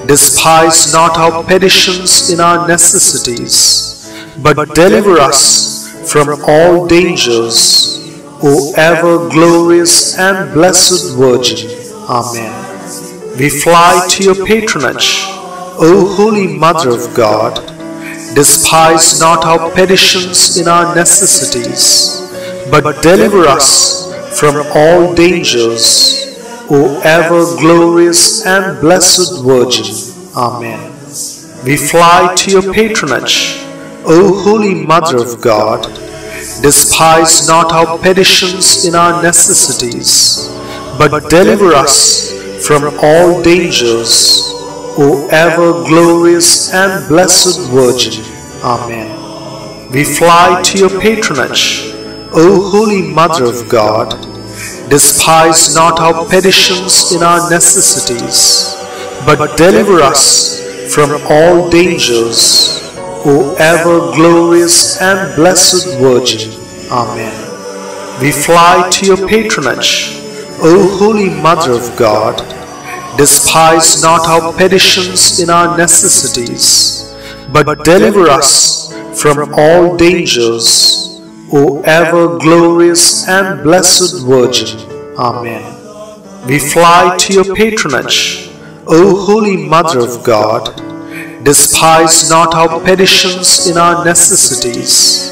Despise not our petitions in our necessities, but deliver us from all dangers, O ever glorious and blessed Virgin. Amen. We fly to your patronage, O Holy Mother of God. Despise not our petitions in our necessities, but deliver us from all dangers, O ever glorious and blessed Virgin. Amen. We fly to your patronage, O Holy Mother of God. Despise not our petitions in our necessities, but deliver us from all dangers, O ever glorious and blessed Virgin. Amen. We fly to your patronage, O Holy Mother of God. Despise not our petitions in our necessities, but deliver us from all dangers, O ever glorious and blessed Virgin. Amen. We fly to your patronage, O Holy Mother of God. Despise not our petitions in our necessities, but deliver us from all dangers, O ever glorious and blessed Virgin. Amen. We fly to your patronage, O Holy Mother of God. Despise not our petitions in our necessities,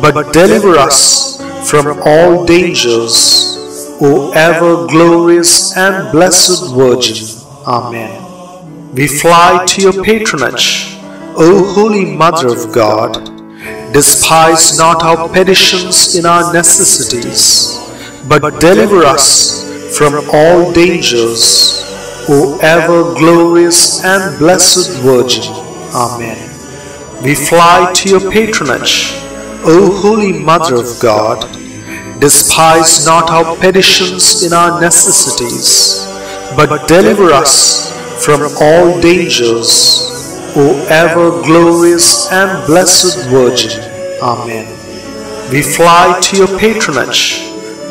but deliver us from all dangers, O ever glorious and blessed Virgin. Amen. We fly to your patronage, O Holy Mother of God. Despise not our petitions in our necessities, but deliver us from all dangers, O ever glorious and blessed Virgin. Amen. We fly to your patronage, O Holy Mother of God. Despise not our petitions in our necessities, but deliver us from all dangers, O ever glorious and blessed Virgin. Amen. We fly to your patronage,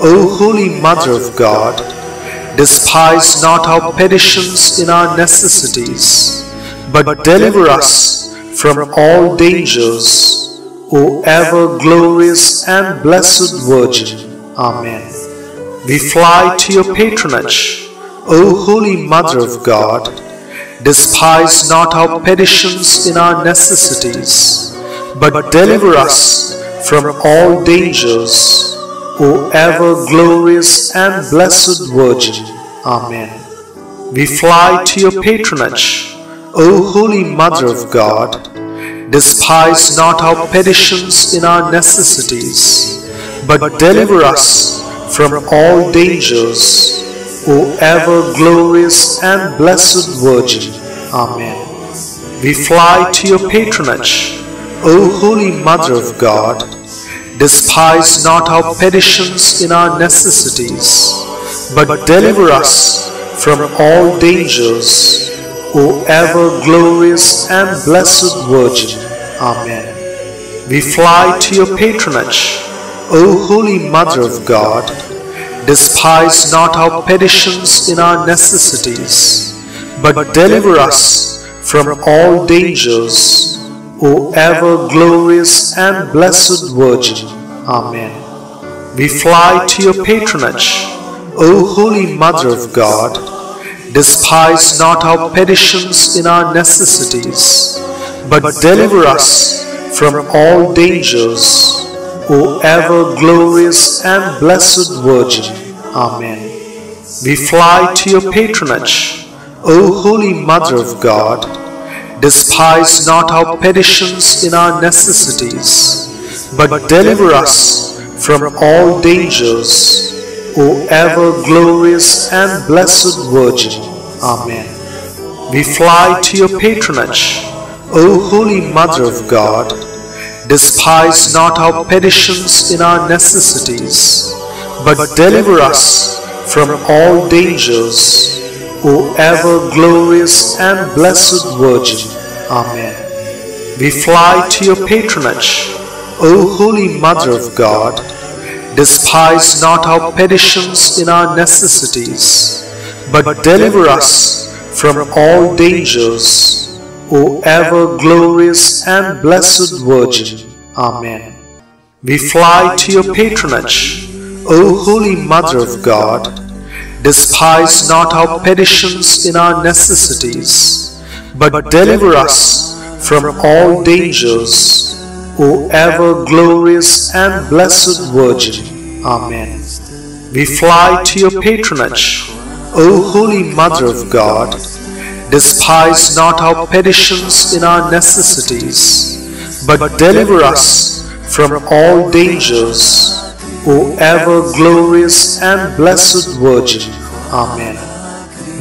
O Holy Mother of God. Despise not our petitions in our necessities, but deliver us from all dangers, O ever glorious and blessed Virgin. Amen. We fly to your patronage, O Holy Mother of God. Despise not our petitions in our necessities, but deliver us from all dangers, O ever glorious and blessed Virgin. Amen. We fly to your patronage, O Holy Mother of God. Despise not our petitions in our necessities, but deliver us from all dangers, O ever glorious and blessed Virgin. Amen. We fly to your patronage, O Holy Mother of God. Despise not our petitions in our necessities, but deliver us from all dangers, O ever glorious and blessed Virgin. Amen. We fly to your patronage, O Holy Mother of God. Despise not our petitions in our necessities, but deliver us from all dangers, O ever glorious and blessed Virgin. Amen. We fly to your patronage, O Holy Mother of God. Despise not our petitions in our necessities, but deliver us from all dangers, O ever glorious and blessed Virgin. Amen. We fly to your patronage, O Holy Mother of God. Despise not our petitions in our necessities, but deliver us from all dangers, O ever glorious and blessed Virgin. Amen. We fly to your patronage, O Holy Mother of God. Despise not our petitions in our necessities, but deliver us from all dangers, O ever glorious and blessed Virgin. Amen. We fly to your patronage, O Holy Mother of God. Despise not our petitions in our necessities, but deliver us from all dangers, O ever glorious and blessed Virgin. Amen. We fly to your patronage, O Holy Mother of God. Despise not our petitions in our necessities, but deliver us from all dangers, O ever glorious and blessed Virgin. Amen. We fly to your patronage, O Holy Mother of God. Despise not our petitions in our necessities, but deliver us from all dangers, O ever glorious and blessed Virgin. Amen.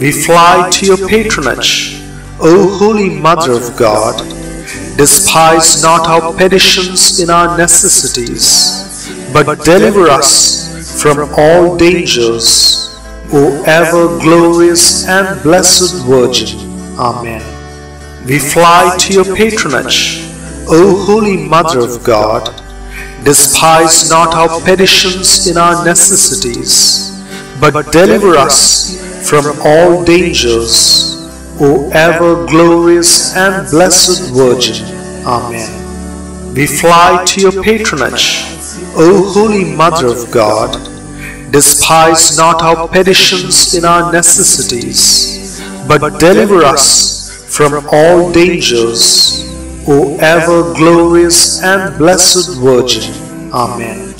We fly to your patronage, O Holy Mother of God. Despise not our petitions in our necessities, but deliver us from all dangers, O ever glorious and blessed Virgin. Amen. We fly to your patronage, O Holy Mother of God. Despise not our petitions in our necessities, but deliver us from all dangers, O ever glorious and blessed Virgin. Amen. We fly to your patronage, O Holy Mother of God. Despise not our petitions in our necessities, but deliver us from all dangers, O ever glorious and blessed Virgin. Amen.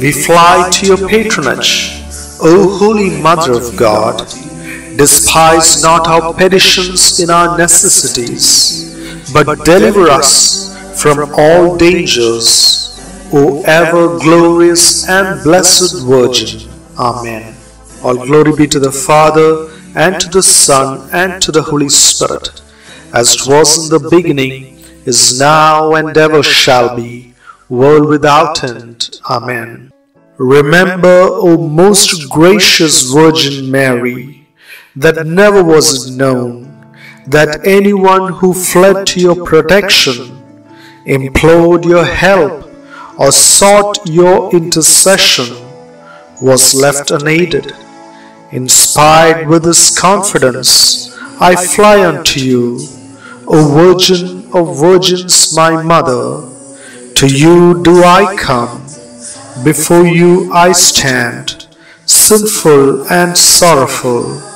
We fly to your patronage, O Holy Mother of God. Despise not our petitions in our necessities, but deliver us from all dangers, O ever glorious and blessed Virgin. Amen. All glory be to the Father, and to the Son, and to the Holy Spirit, as it was in the beginning, is now, and ever shall be, world without end. Amen. Remember, O most gracious Virgin Mary, that never was known that anyone who fled to your protection, implored your help, or sought your intercession was left unaided. Inspired with this confidence, I fly unto you, O Virgin of Virgins, my Mother, to you do I come, before you I stand, sinful and sorrowful.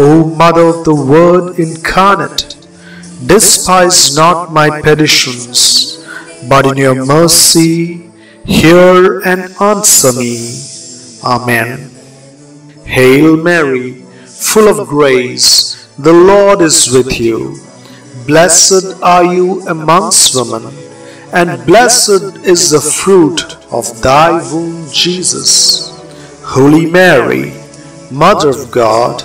O Mother of the Word incarnate, despise not my petitions, but in your mercy hear and answer me. Amen. Hail Mary, full of grace, the Lord is with you. Blessed are you amongst women, and blessed is the fruit of thy womb, Jesus. Holy Mary, Mother of God,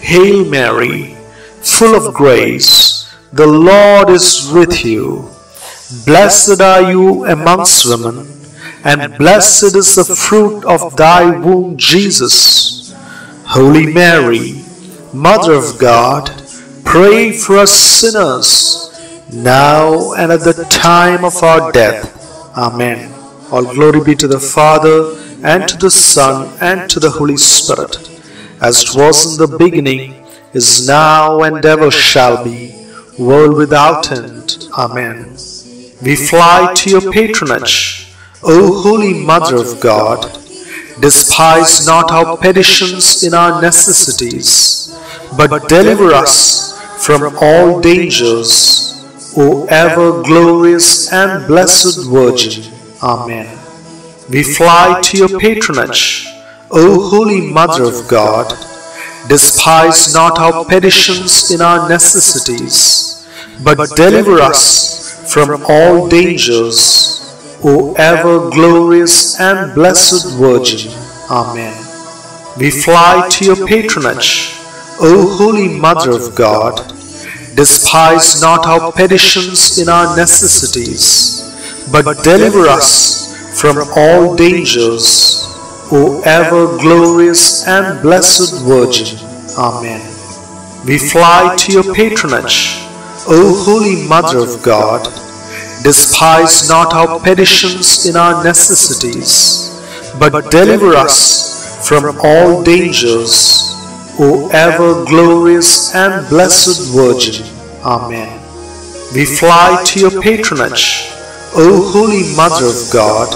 Hail Mary, full of grace, the Lord is with you. Blessed are you amongst women, and blessed is the fruit of thy womb, Jesus. Holy Mary, Mother of God, pray for us sinners, now and at the time of our death. Amen. All glory be to the Father, and to the Son, and to the Holy Spirit, as it was in the beginning, is now, and ever shall be, world without end. Amen. We fly to your patronage, O Holy Mother of God. Despise not our petitions in our necessities, but deliver us from all dangers, O ever glorious and blessed Virgin. Amen. We fly to your patronage, O Holy Mother of God. Despise not our petitions in our necessities, but deliver us from all dangers, O ever glorious and blessed Virgin. Amen. We fly to your patronage, O Holy Mother of God. Despise not our petitions in our necessities, but deliver us from all dangers, O ever glorious and blessed Virgin. Amen. We fly to your patronage, O Holy Mother of God. Despise not our petitions in our necessities, but deliver us from all dangers, O ever glorious and blessed Virgin. Amen. We fly to your patronage, O Holy Mother of God.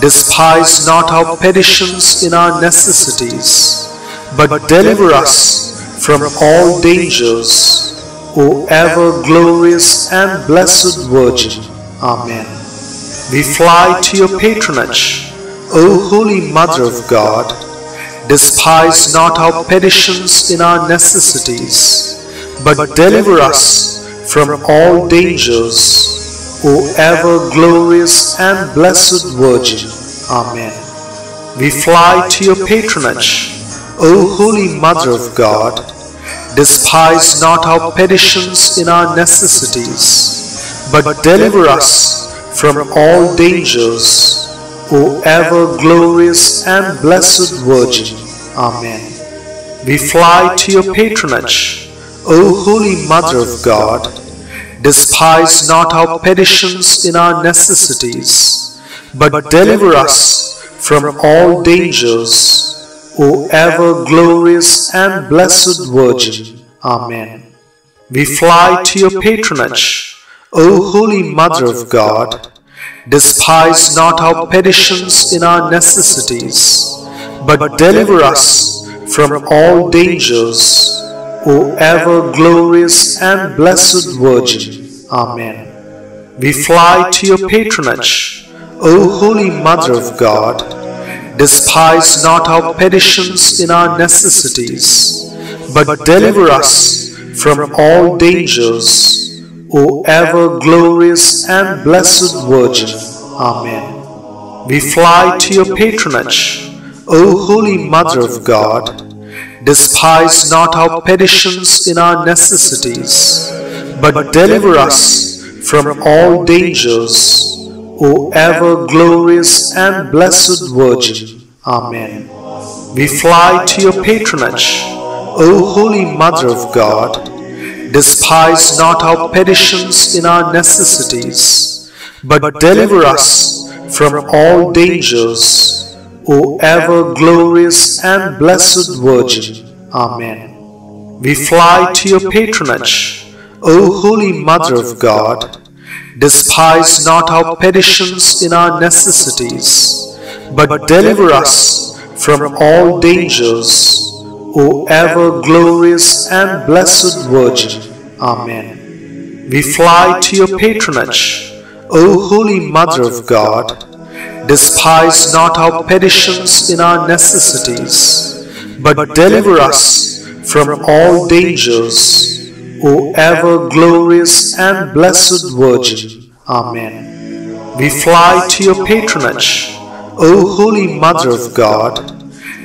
Despise not our petitions in our necessities, but deliver us from all dangers, O ever glorious and blessed Virgin. Amen. We fly to your patronage, O Holy Mother of God. Despise not our petitions in our necessities, but deliver us from all dangers, O ever glorious and blessed Virgin. Amen. We fly to your patronage, O Holy Mother of God. Despise not our petitions in our necessities, but deliver us from all dangers, O ever glorious and blessed Virgin. Amen. We fly to your patronage, O Holy Mother of God. Despise not our petitions in our necessities, but deliver us from all dangers, O ever glorious and blessed Virgin. Amen. We fly to your patronage, O Holy Mother of God. Despise not our petitions in our necessities, but deliver us from all dangers, O ever glorious and blessed Virgin. Amen. We fly to your patronage, O Holy Mother of God. Despise not our petitions in our necessities, but deliver us from all dangers, O ever glorious and blessed Virgin. Amen. We fly to your patronage, O Holy Mother of God. Despise not our petitions in our necessities, but deliver us from all dangers, O ever glorious and blessed Virgin. Amen. We fly to your patronage, O Holy Mother of God. Despise not our petitions in our necessities, but deliver us from all dangers, O ever glorious and blessed Virgin. Amen. We fly to your patronage, O Holy Mother of God. Despise not our petitions in our necessities, but deliver us from all dangers, O ever glorious and blessed Virgin. Amen. We fly to your patronage, O Holy Mother of God. Despise not our petitions in our necessities, but deliver us from all dangers, O ever glorious and blessed Virgin. Amen. We fly to your patronage, O Holy Mother of God.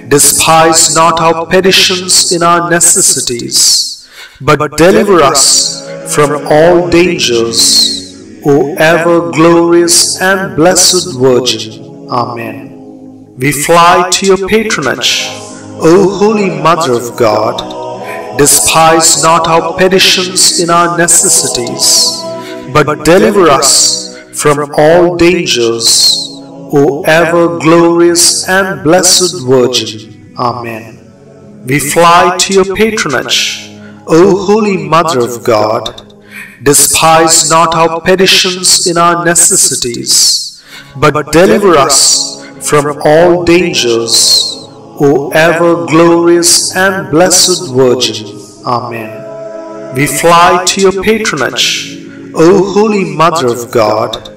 Despise not our petitions in our necessities, but deliver us from all dangers, O ever glorious and blessed Virgin. Amen. We fly to your patronage, O Holy Mother of God. Despise not our petitions in our necessities, but deliver us from all dangers, O ever glorious and blessed Virgin. Amen. We fly to your patronage, O Holy Mother of God. Despise not our petitions in our necessities, but deliver us from all dangers, O ever glorious and blessed Virgin. Amen. We fly to your patronage, O Holy Mother of God.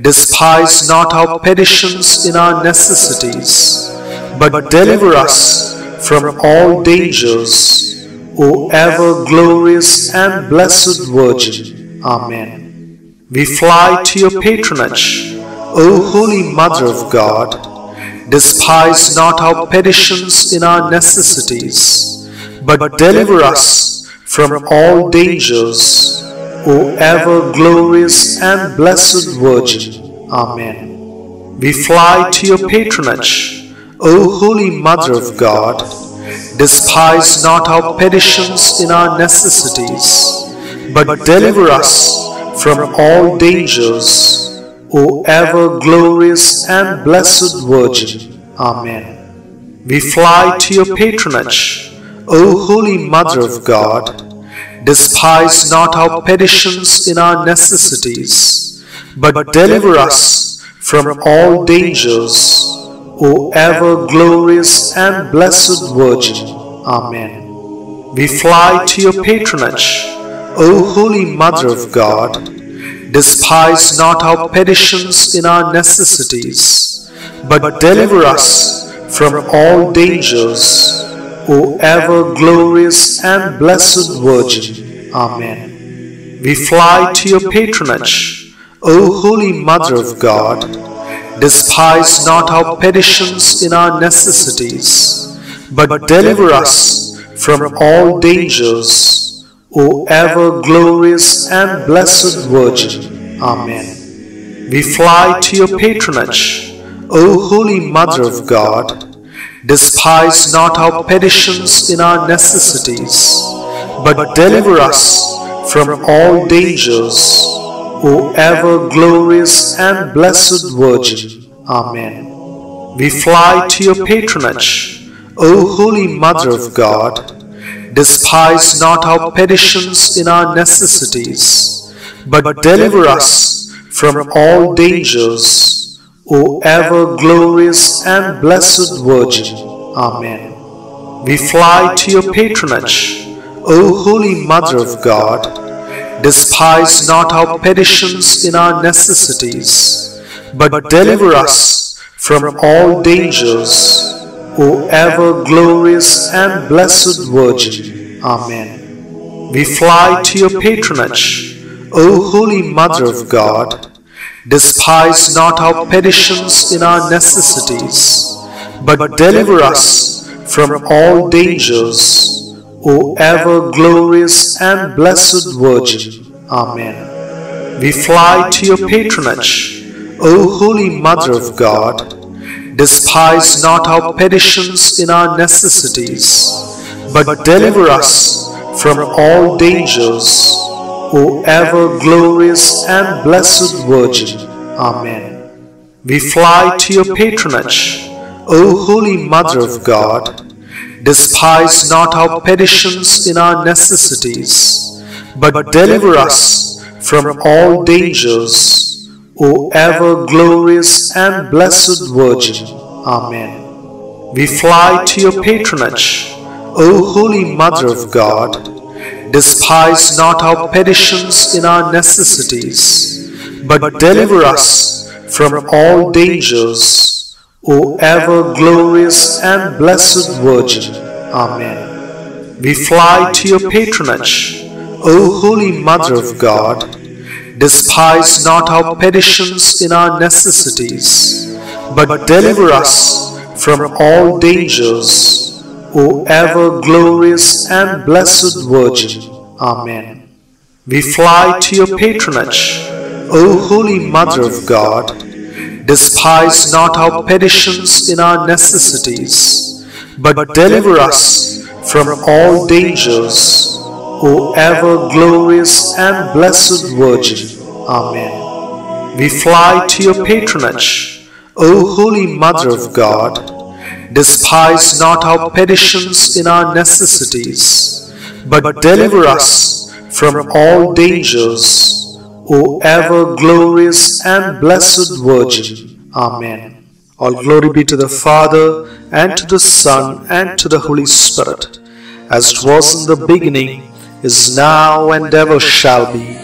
Despise not our petitions in our necessities, but deliver us from all dangers, O ever glorious and blessed Virgin. Amen. We fly to your patronage, O Holy Mother of God. Despise not our petitions in our necessities, but deliver us from all dangers, O ever glorious and blessed Virgin. Amen. We fly to your patronage, O Holy Mother of God. Despise not our petitions in our necessities, but deliver us from all dangers, O ever glorious and blessed Virgin. Amen. We fly to your patronage, O Holy Mother of God. Despise not our petitions in our necessities, but deliver us from all dangers, O ever glorious and blessed Virgin. Amen. We fly to your patronage, O Holy Mother of God. Despise not our petitions in our necessities, but deliver us from all dangers, O ever glorious and blessed Virgin. Amen. We fly to your patronage, O Holy Mother of God. Despise not our petitions in our necessities, but deliver us from all dangers, O ever glorious and blessed Virgin. Amen. We fly to your patronage, O Holy Mother of God. Despise not our petitions in our necessities, but deliver us from all dangers, O ever glorious and blessed Virgin. Amen. We fly to your patronage, O Holy Mother of God. Despise not our petitions in our necessities, but deliver us from all dangers, O ever glorious and blessed Virgin. Amen. We fly to your patronage, O Holy Mother of God. Despise not our petitions in our necessities, but deliver us from all dangers, O ever glorious and blessed Virgin. Amen. We fly to your patronage, O Holy Mother of God. Despise not our petitions in our necessities, but deliver us from all dangers, O ever glorious and blessed Virgin. Amen. We fly to your patronage, O Holy Mother of God. Despise not our petitions in our necessities, but deliver us from all dangers, O ever glorious and blessed Virgin. Amen. We fly to your patronage, O Holy Mother of God. Despise not our petitions in our necessities, but deliver us from all dangers, O ever glorious and blessed Virgin. Amen. We fly to your patronage, O Holy Mother of God. Despise not our petitions in our necessities, but deliver us from all dangers, O ever glorious and blessed Virgin. Amen. We fly to your patronage, O Holy Mother of God. Despise not our petitions in our necessities, but deliver us from all dangers, O ever glorious and blessed Virgin. Amen. We fly to your patronage, O Holy Mother of God. Despise not our petitions in our necessities, but deliver us from all dangers, O ever glorious and blessed Virgin. Amen. We fly to your patronage, O Holy Mother of God. Despise not our petitions in our necessities, but deliver us from all dangers, O ever glorious and blessed Virgin. Amen. All glory be to the Father, and to the Son, and to the Holy Spirit, as it was in the beginning, is now, and ever shall be,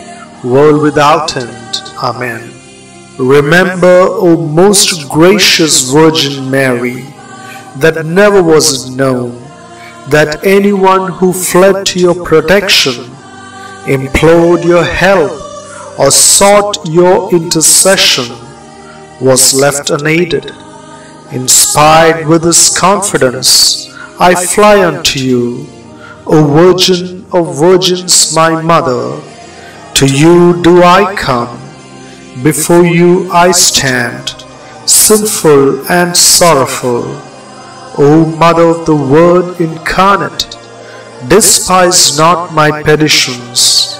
world without end. Amen. Remember, O most gracious Virgin Mary, that never was it known that anyone who fled to your protection, implored your help, or sought your intercession was left unaided. Inspired with this confidence, I fly unto you, O Virgin of Virgins, my Mother. To you do I come, before you I stand, sinful and sorrowful. O Mother of the Word incarnate, despise not my petitions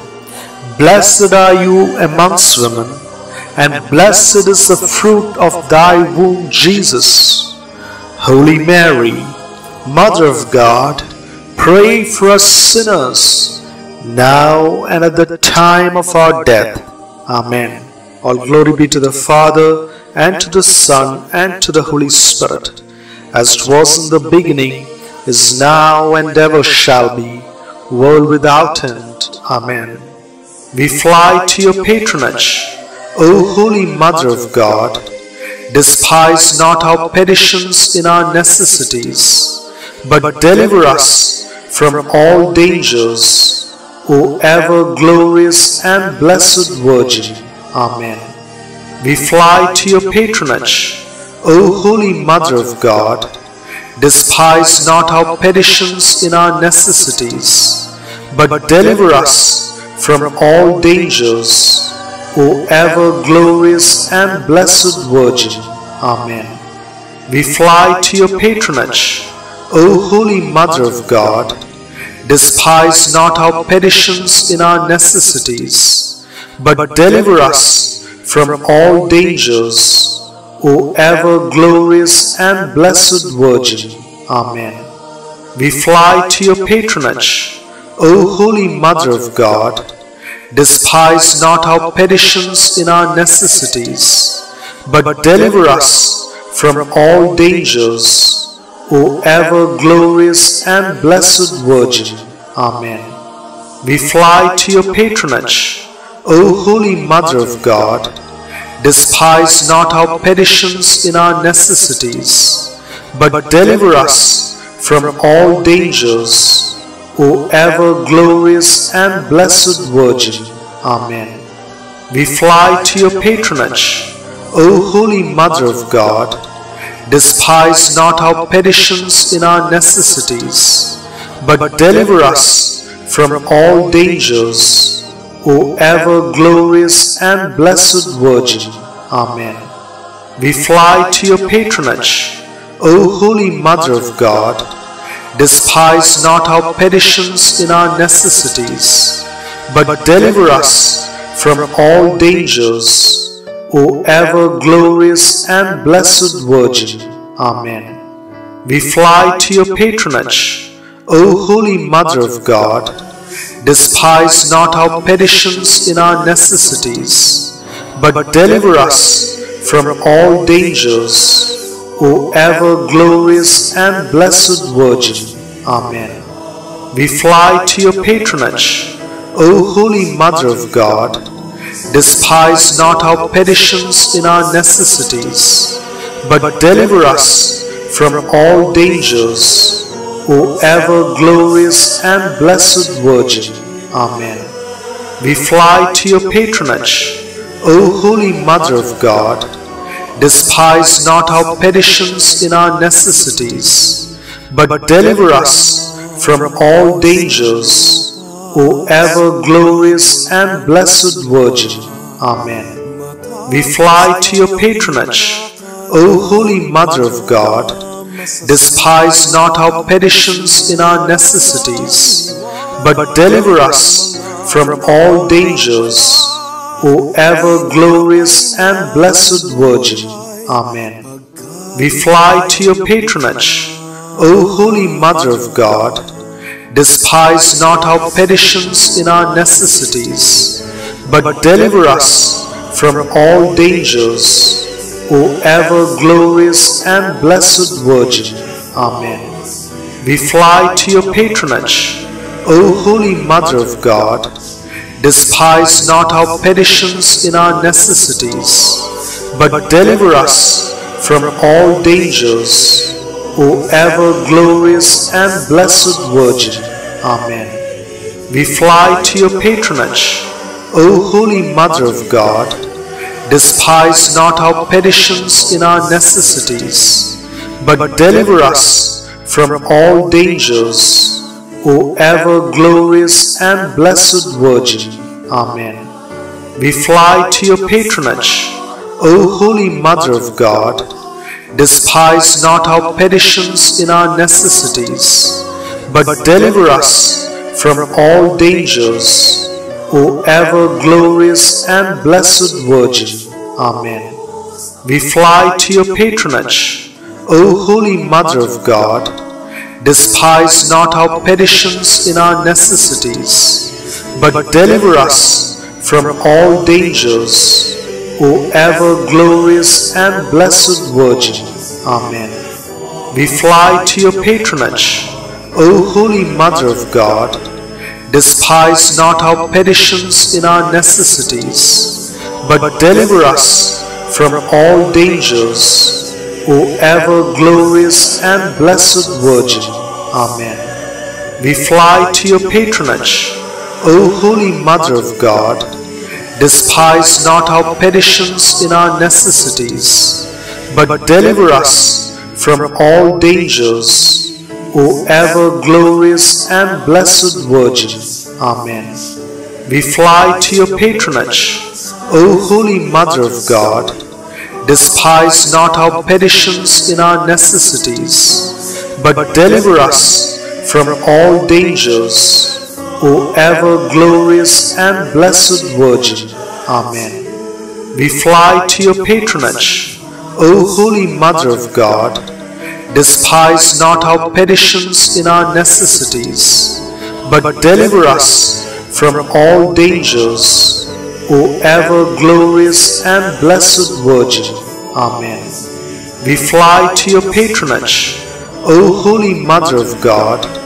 Blessed are you amongst women, and blessed is the fruit of thy womb, Jesus. Holy Mary, Mother of God, pray for us sinners, now and at the time of our death. Amen. All glory be to the Father, and to the Son, and to the Holy Spirit, as it was in the beginning, is now, and ever shall be, world without end. Amen. We fly to your patronage, O Holy Mother of God. Despise not our petitions in our necessities, but deliver us from all dangers, O ever glorious and blessed Virgin. Amen. We fly to your patronage, O Holy Mother of God. Despise not our petitions in our necessities, but deliver us from all dangers, O ever glorious and blessed Virgin. Amen. We fly to your patronage, O Holy Mother of God. Despise not our petitions in our necessities, but deliver us from all dangers, O ever glorious and blessed Virgin. Amen. We fly to your patronage, O Holy Mother of God. Despise not our petitions in our necessities, but deliver us from all dangers, O ever glorious and blessed Virgin. Amen. We fly to your patronage, O Holy Mother of God. Despise not our petitions in our necessities, but deliver us from all dangers, O ever glorious and blessed Virgin. Amen. We fly to your patronage, O Holy Mother of God. Despise not our petitions in our necessities, but deliver us from all dangers, O ever glorious and blessed Virgin. Amen. We fly to your patronage, O Holy Mother of God. Despise not our petitions in our necessities, but deliver us from all dangers, O ever glorious and blessed Virgin. Amen. We fly to your patronage, O Holy Mother of God, despise not our petitions in our necessities, but deliver us from all dangers, O ever glorious and blessed Virgin. Amen. We fly to your patronage, O Holy Mother of God. Despise not our petitions in our necessities, but deliver us from all dangers, O ever glorious and blessed Virgin. Amen. We fly to your patronage, O Holy Mother of God. Despise not our petitions in our necessities, but deliver us from all dangers, O ever glorious and blessed Virgin. Amen. We fly to your patronage, O Holy Mother of God. Despise not our petitions in our necessities, but deliver us from all dangers, O ever glorious and blessed Virgin. Amen. We fly to your patronage, O Holy Mother of God. Despise not our petitions in our necessities, but deliver us from all dangers, O ever glorious and blessed Virgin. Amen. We fly to your patronage, O Holy Mother of God. Despise not our petitions in our necessities, but deliver us from all dangers, O ever glorious and blessed Virgin. Amen. We fly to your patronage, O Holy Mother of God. Despise not our petitions in our necessities, but deliver us from all dangers, O ever glorious and blessed Virgin. Amen. We fly to your patronage, O Holy Mother of God. Despise not our petitions in our necessities, but deliver us from all dangers, O ever glorious and blessed Virgin. Amen. We fly to your patronage, O Holy Mother of God. Despise not our petitions in our necessities, but deliver us from all dangers, O ever glorious and blessed Virgin. Amen. We fly to your patronage, O Holy Mother of God. Despise not our petitions in our necessities, but deliver us from all dangers, O ever glorious and blessed Virgin. Amen. We fly to your patronage, O Holy Mother of God. Despise not our petitions in our necessities, but deliver us from all dangers, O ever glorious and blessed Virgin. Amen. We fly to your patronage, O Holy Mother of God. Despise not our petitions in our necessities, but deliver us from all dangers, O ever glorious and blessed Virgin. Amen. We fly to your patronage, O Holy Mother of God. Despise not our petitions in our necessities, but deliver us from all dangers, O ever glorious and blessed Virgin. Amen. We fly to your patronage, O Holy Mother of God.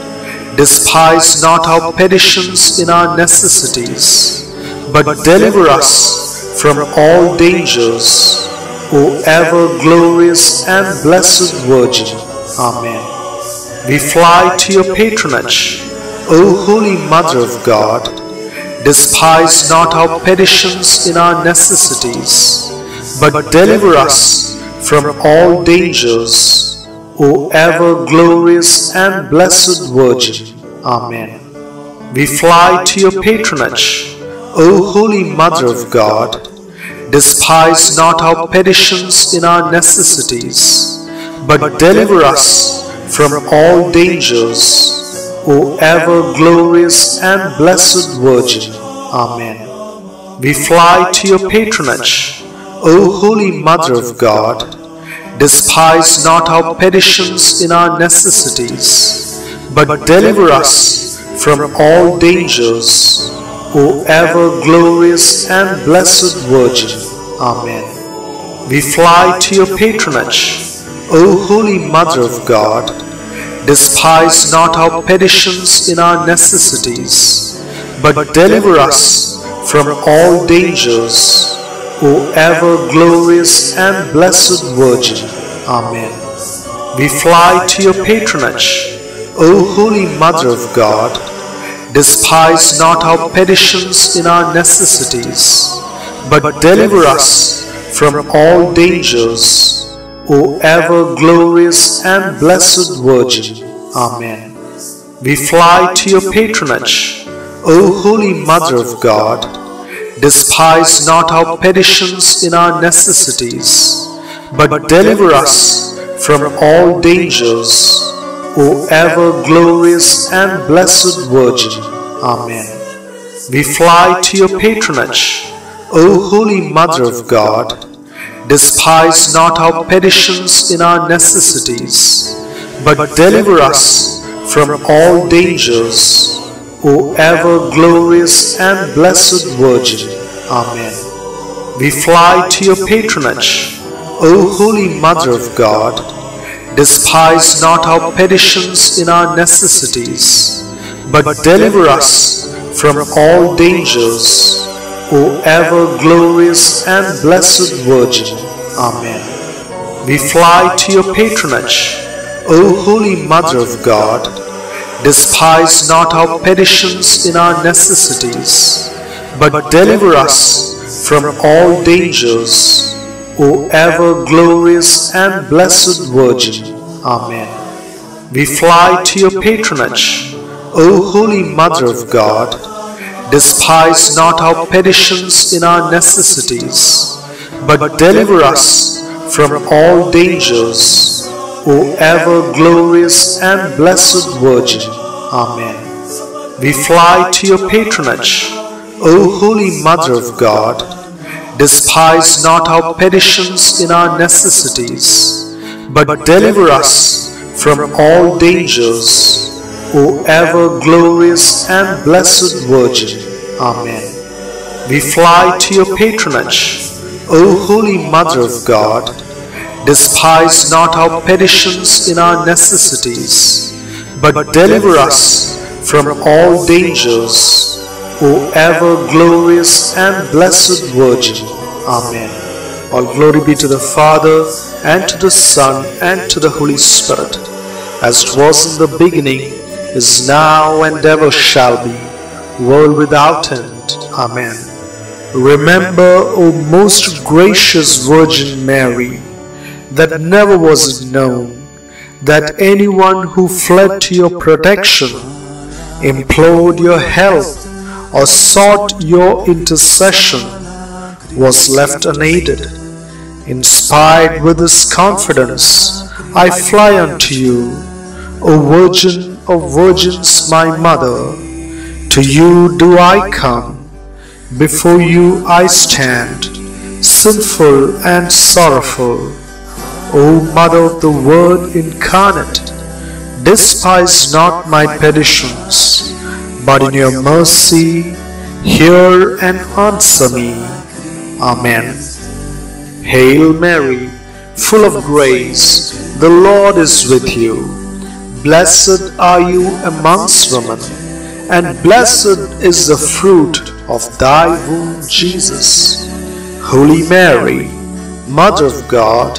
Despise not our petitions in our necessities, but deliver us from all dangers, O ever glorious and blessed Virgin. Amen. We fly to your patronage, O Holy Mother of God. Despise not our petitions in our necessities, but deliver us from all dangers, O ever glorious and blessed Virgin. Amen. We fly to your patronage, O Holy Mother of God, despise not our petitions in our necessities, but deliver us from all dangers, O ever glorious and blessed Virgin. Amen. We fly to your patronage, O Holy Mother of God, despise not our petitions in our necessities, but deliver us from all dangers, O ever glorious and blessed Virgin. Amen. We fly to your patronage, O Holy Mother of God. Despise not our petitions in our necessities, but deliver us from all dangers, O ever glorious and blessed Virgin. Amen. We fly to your patronage, O Holy Mother of God. Despise not our petitions in our necessities, but deliver us from all dangers, O ever glorious and blessed Virgin. Amen. We fly to your patronage, O Holy Mother of God. Despise not our petitions in our necessities, but deliver us from all dangers, O ever glorious and blessed Virgin. Amen. We fly to your patronage, O Holy Mother of God. Despise not our petitions in our necessities, but deliver us from all dangers, O ever glorious and blessed Virgin. Amen. We fly to your patronage, O Holy Mother of God. Despise not our petitions in our necessities, but deliver us from all dangers, O ever glorious and blessed Virgin. Amen. We fly to your patronage, O Holy Mother of God. Despise not our petitions in our necessities, but deliver us from all dangers, O ever glorious and blessed Virgin. Amen. We fly to your patronage, O Holy Mother of God. Despise not our petitions in our necessities, but deliver us from all dangers, O ever glorious and blessed Virgin. Amen. We fly to your patronage, O Holy Mother of God. Despise not our petitions in our necessities, but deliver us from all dangers, O ever glorious and blessed Virgin. Amen. We fly to your patronage, O Holy Mother of God. Despise not our petitions in our necessities, but deliver us from all dangers, O ever glorious and blessed Virgin. Amen. All glory be to the Father, and to the Son, and to the Holy Spirit, as it was in the beginning, is now, and ever shall be, world without end. Amen. Remember, O most gracious Virgin Mary, that never was known that anyone who fled to your protection, implored your help, or sought your intercession was left unaided. Inspired with this confidence, I fly unto you, O Virgin of Virgins, my Mother. To you do I come, Before you I stand, sinful and sorrowful. O Mother of the Word incarnate, despise not my petitions, but in your mercy hear and answer me. Amen. Hail Mary, full of grace, the Lord is with you. Blessed are you amongst women, and blessed is the fruit of thy womb, Jesus. Holy Mary, Mother of God,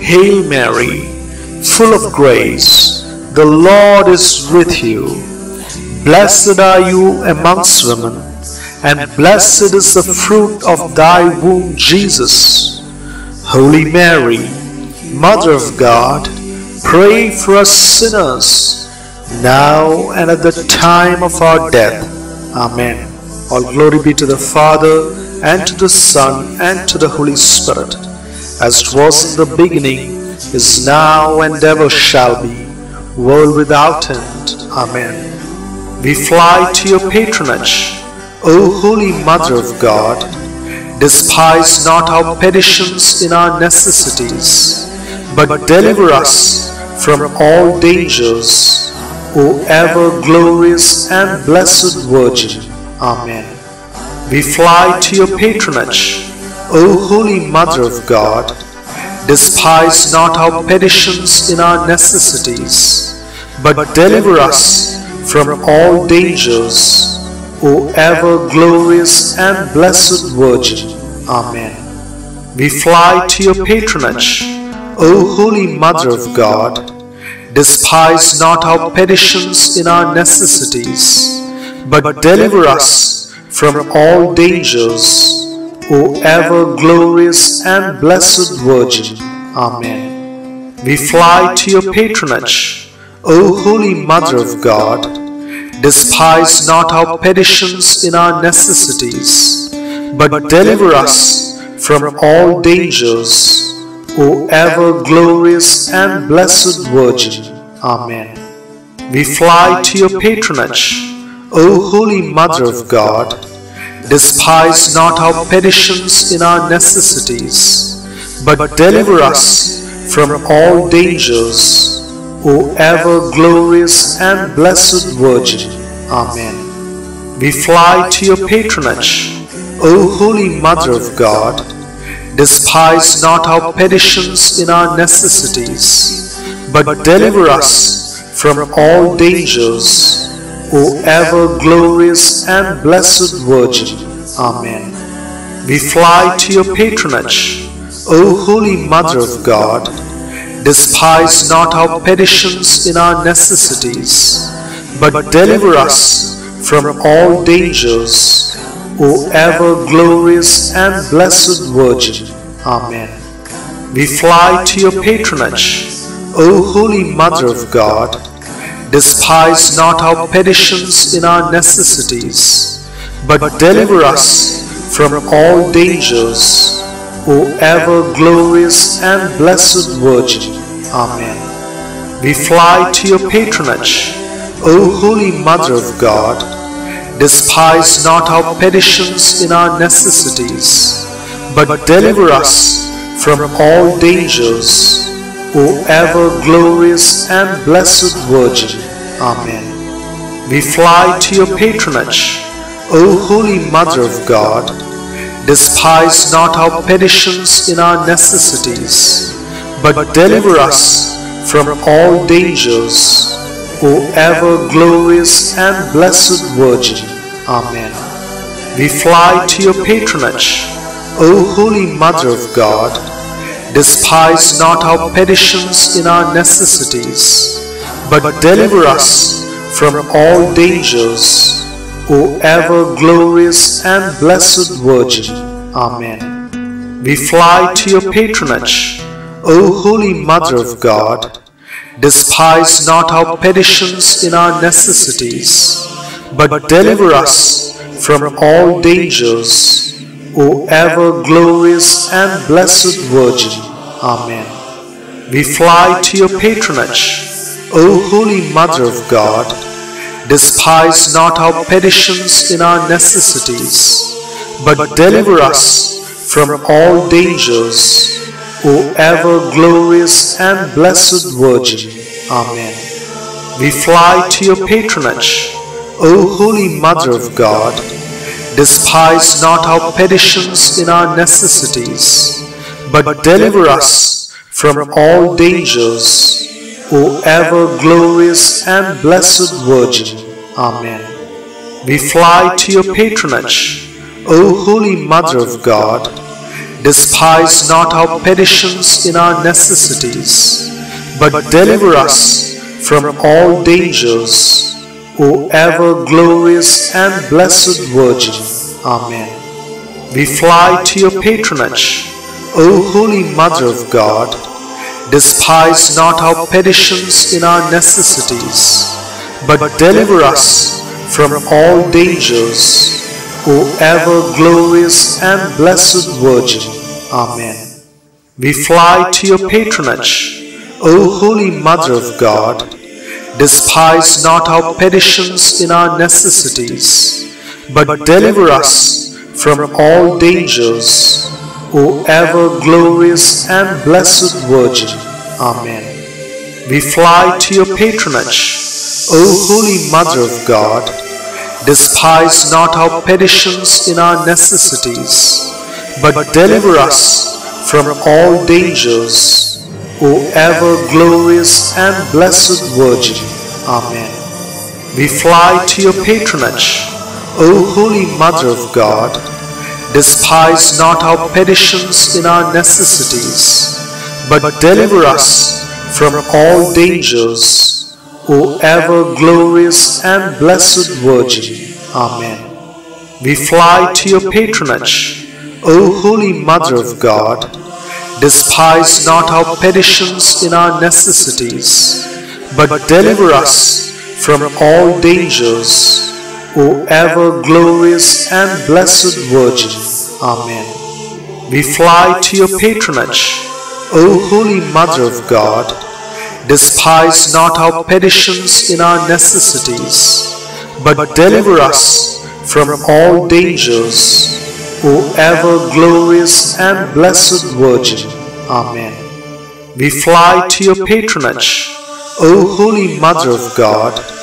Hail Mary, full of grace, the Lord is with you. Blessed are you amongst women, and blessed is the fruit of thy womb, Jesus. Holy Mary, Mother of God, pray for us sinners, now and at the time of our death. Amen. All glory be to the Father, and to the Son, and to the Holy Spirit, as it was in the beginning, is now, and ever shall be, world without end. Amen. We fly to your patronage, O Holy Mother of God. Despise not our petitions in our necessities, but deliver us from all dangers, O ever glorious and blessed Virgin. Amen. We fly to your patronage, O Holy Mother of God. Despise not our petitions in our necessities, but deliver us from all dangers, O ever glorious and blessed Virgin. Amen. We fly to your patronage, O Holy Mother of God. Despise not our petitions in our necessities, but deliver us from all dangers, O ever glorious and blessed Virgin. Amen. We fly to your patronage, O Holy Mother of God. Despise not our petitions in our necessities, but deliver us from all dangers, O ever glorious and blessed Virgin. Amen. We fly to your patronage, O Holy Mother of God. Despise not our petitions in our necessities, but deliver us from all dangers, O ever glorious and blessed Virgin. Amen. We fly to your patronage, O Holy Mother of God. Despise not our petitions in our necessities, but deliver us from all dangers, O ever glorious and blessed Virgin. Amen. We fly to your patronage, O Holy Mother of God. Despise not our petitions in our necessities, but deliver us from all dangers, O ever glorious and blessed Virgin. Amen. We fly to your patronage, O Holy Mother of God. Despise not our petitions in our necessities, but deliver us from all dangers, O ever glorious and blessed Virgin. Amen. We fly to your patronage, O Holy Mother of God. Despise not our petitions in our necessities, but deliver us from all dangers, O ever glorious and blessed Virgin. Amen. We fly to your patronage, O Holy Mother of God. Despise not our petitions in our necessities, but deliver us from all dangers, O ever glorious and blessed Virgin. Amen. We fly to your patronage, O Holy Mother of God. Despise not our petitions in our necessities, but deliver us from all dangers, O ever glorious and blessed Virgin. Amen. We fly to your patronage, O Holy Mother of God. Despise not our petitions in our necessities, but deliver us from all dangers, O ever glorious and blessed Virgin. Amen. We fly to your patronage, O Holy Mother of God. Despise not our petitions in our necessities, but deliver us from all dangers, O ever glorious and blessed Virgin. Amen. We fly to your patronage, O Holy Mother of God. Despise not our petitions in our necessities, but deliver us from all dangers, O ever glorious and blessed Virgin. Amen. We fly to your patronage, O Holy Mother of God. Despise not our petitions in our necessities, but deliver us from all dangers, O ever glorious and blessed Virgin. Amen. We fly to your patronage, O Holy Mother of God, despise not our petitions in our necessities, but deliver us from all dangers, O ever glorious and blessed Virgin. Amen. We fly to your patronage, O Holy Mother of God. Despise not our petitions in our necessities, but deliver us from all dangers, O ever glorious and blessed Virgin. Amen. We fly to your patronage, O Holy Mother of God. Despise not our petitions in our necessities, but deliver us from all dangers, O ever glorious and blessed Virgin. Amen. We fly to your patronage, O Holy Mother of God Despise not our petitions in our necessities, but deliver us from all dangers, O ever glorious and blessed Virgin. Amen. We fly to your patronage, O Holy Mother of God. Despise not our petitions in our necessities, but deliver us from all dangers, O ever glorious and blessed Virgin. Amen. We fly to your patronage, O Holy Mother of God. Despise not our petitions in our necessities, but deliver us from all dangers, O ever glorious and blessed Virgin. Amen. We fly to your patronage, O Holy Mother of God.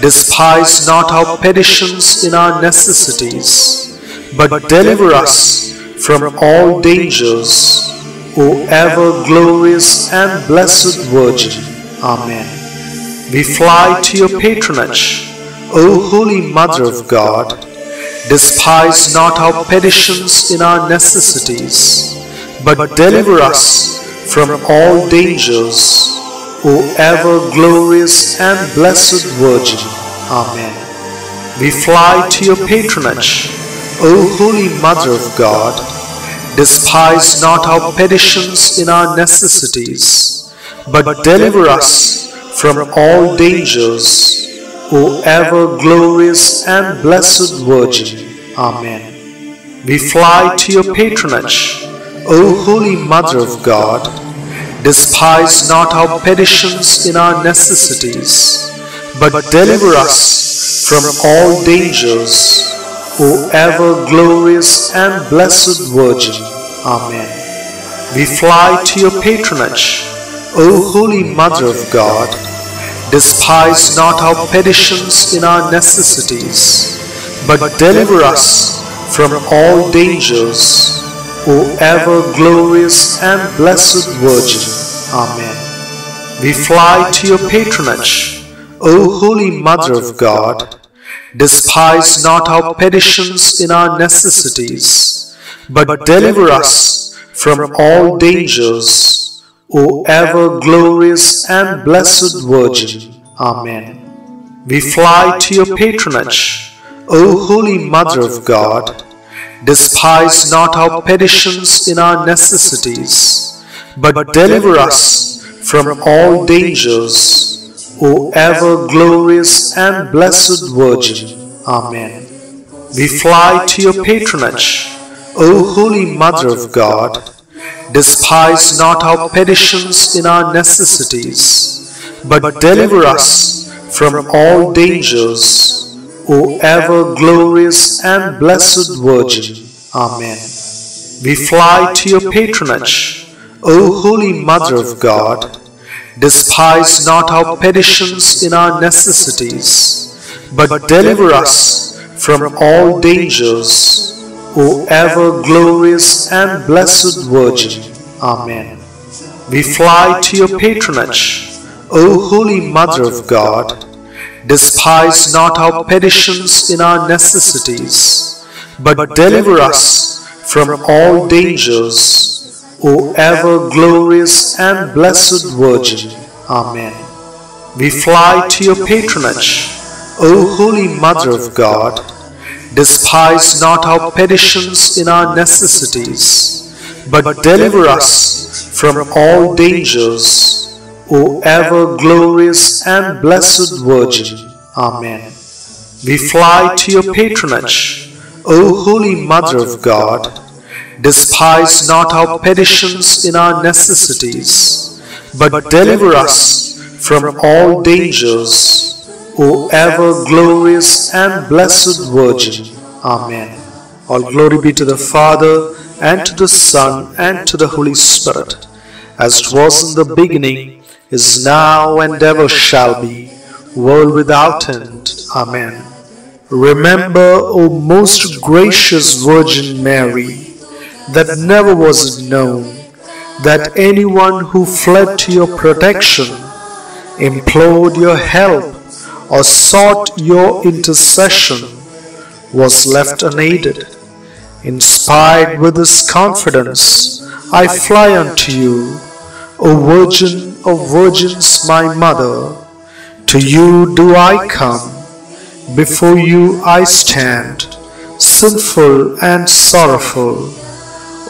Despise not our petitions in our necessities, but deliver us from all dangers, O ever glorious and blessed Virgin. Amen. We fly to your patronage, O Holy Mother of God. Despise not our petitions in our necessities, but deliver us from all dangers, O ever glorious and blessed Virgin. Amen. We fly to your patronage, O Holy Mother of God. Despise not our petitions in our necessities, but deliver us from all dangers, O ever glorious and blessed Virgin. Amen. We fly to your patronage, O Holy Mother of God. Despise not our petitions in our necessities, but deliver us from all dangers, O ever glorious and blessed Virgin. Amen. We fly to your patronage, O Holy Mother of God. Despise not our petitions in our necessities, but deliver us from all dangers, O ever glorious and blessed Virgin. Amen. We fly to your patronage, O Holy Mother of God. Despise not our petitions in our necessities, but deliver us from all dangers, O ever glorious and blessed Virgin. Amen. We fly to your patronage, O Holy Mother of God, despise not our petitions in our necessities, but deliver us from all dangers, O ever glorious and blessed Virgin. Amen. We fly to your patronage, O Holy Mother of God. Despise not our petitions in our necessities, but deliver us from all dangers, O ever glorious and blessed Virgin. Amen. We fly to your patronage, O Holy Mother of God. Despise not our petitions in our necessities, but deliver us from all dangers, O ever glorious and blessed Virgin. Amen. We fly to your patronage, O Holy Mother of God. Despise not our petitions in our necessities, but deliver us from all dangers, O ever glorious and blessed Virgin. Amen. We fly to your patronage, O Holy Mother of God. Despise not our petitions in our necessities, but deliver us from all dangers, O ever glorious and blessed Virgin. Amen. We fly to your patronage, O Holy Mother of God. Despise not our petitions in our necessities, but deliver us from all dangers, O ever glorious and blessed Virgin. Amen. All glory be to the Father, and to the Son, and to the Holy Spirit, as it was in the beginning, is now, and ever shall be, world without end. Amen. Remember, O most gracious Virgin Mary, that never was it known that anyone who fled to your protection, implored your help, or sought your intercession was left unaided. Inspired with this confidence, I fly unto you, O Virgin of Virgins, my Mother. To you do I come, before you I stand, sinful and sorrowful.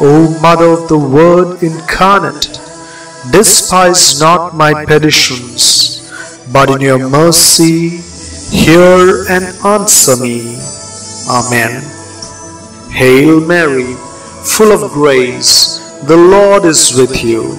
O Mother of the Word incarnate, despise not my petitions but in your mercy hear and answer me. Amen. Hail Mary, full of grace, the Lord is with you.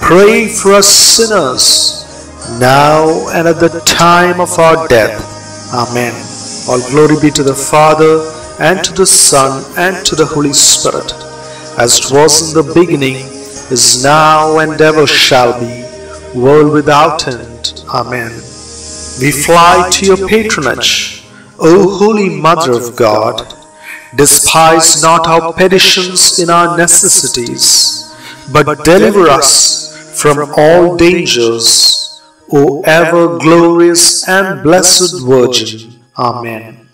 pray for us sinners, now and at the time of our death. Amen. All glory be to the Father, and to the Son, and to the Holy Spirit, as it was in the beginning, is now, and ever shall be, world without end. Amen. We fly to your patronage, O Holy Mother of God. Despise not our petitions in our necessities, but deliver us from all dangers, O ever glorious and blessed Virgin. Amen.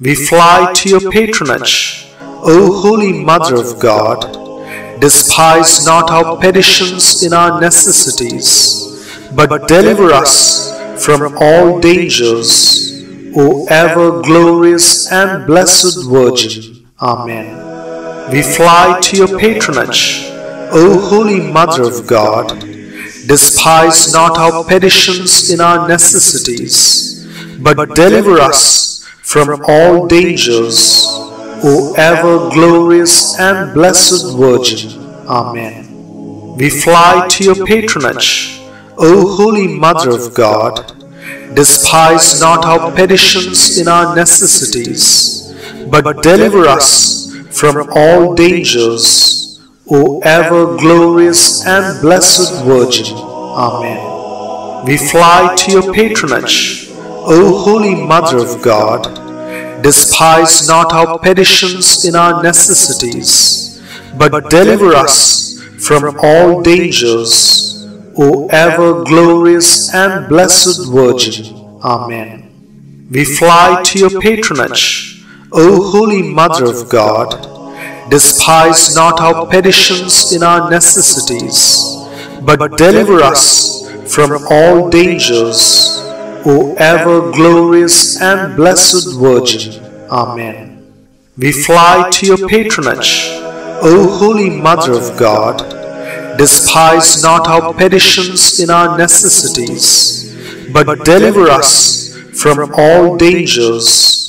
We fly to your patronage, O Holy Mother of God. Despise not our petitions in our necessities, but deliver us from all dangers, O ever glorious and blessed Virgin. Amen. We fly to your patronage, O Holy Mother of God. Despise not our petitions in our necessities, but deliver us from all dangers, O ever glorious and blessed Virgin. Amen. We fly to your patronage, O Holy Mother of God. Despise not our petitions in our necessities, but deliver us from all dangers, O ever glorious and blessed Virgin. Amen. We fly to your patronage, O Holy Mother of God. Despise not our petitions in our necessities, but deliver us from all dangers, O ever glorious and blessed Virgin. Amen. We fly to your patronage, O Holy Mother of God. Despise not our petitions in our necessities, but deliver us from all dangers, O ever glorious and blessed Virgin. Amen. We fly to your patronage, O Holy Mother of God. Despise not our petitions in our necessities, but deliver us from all dangers,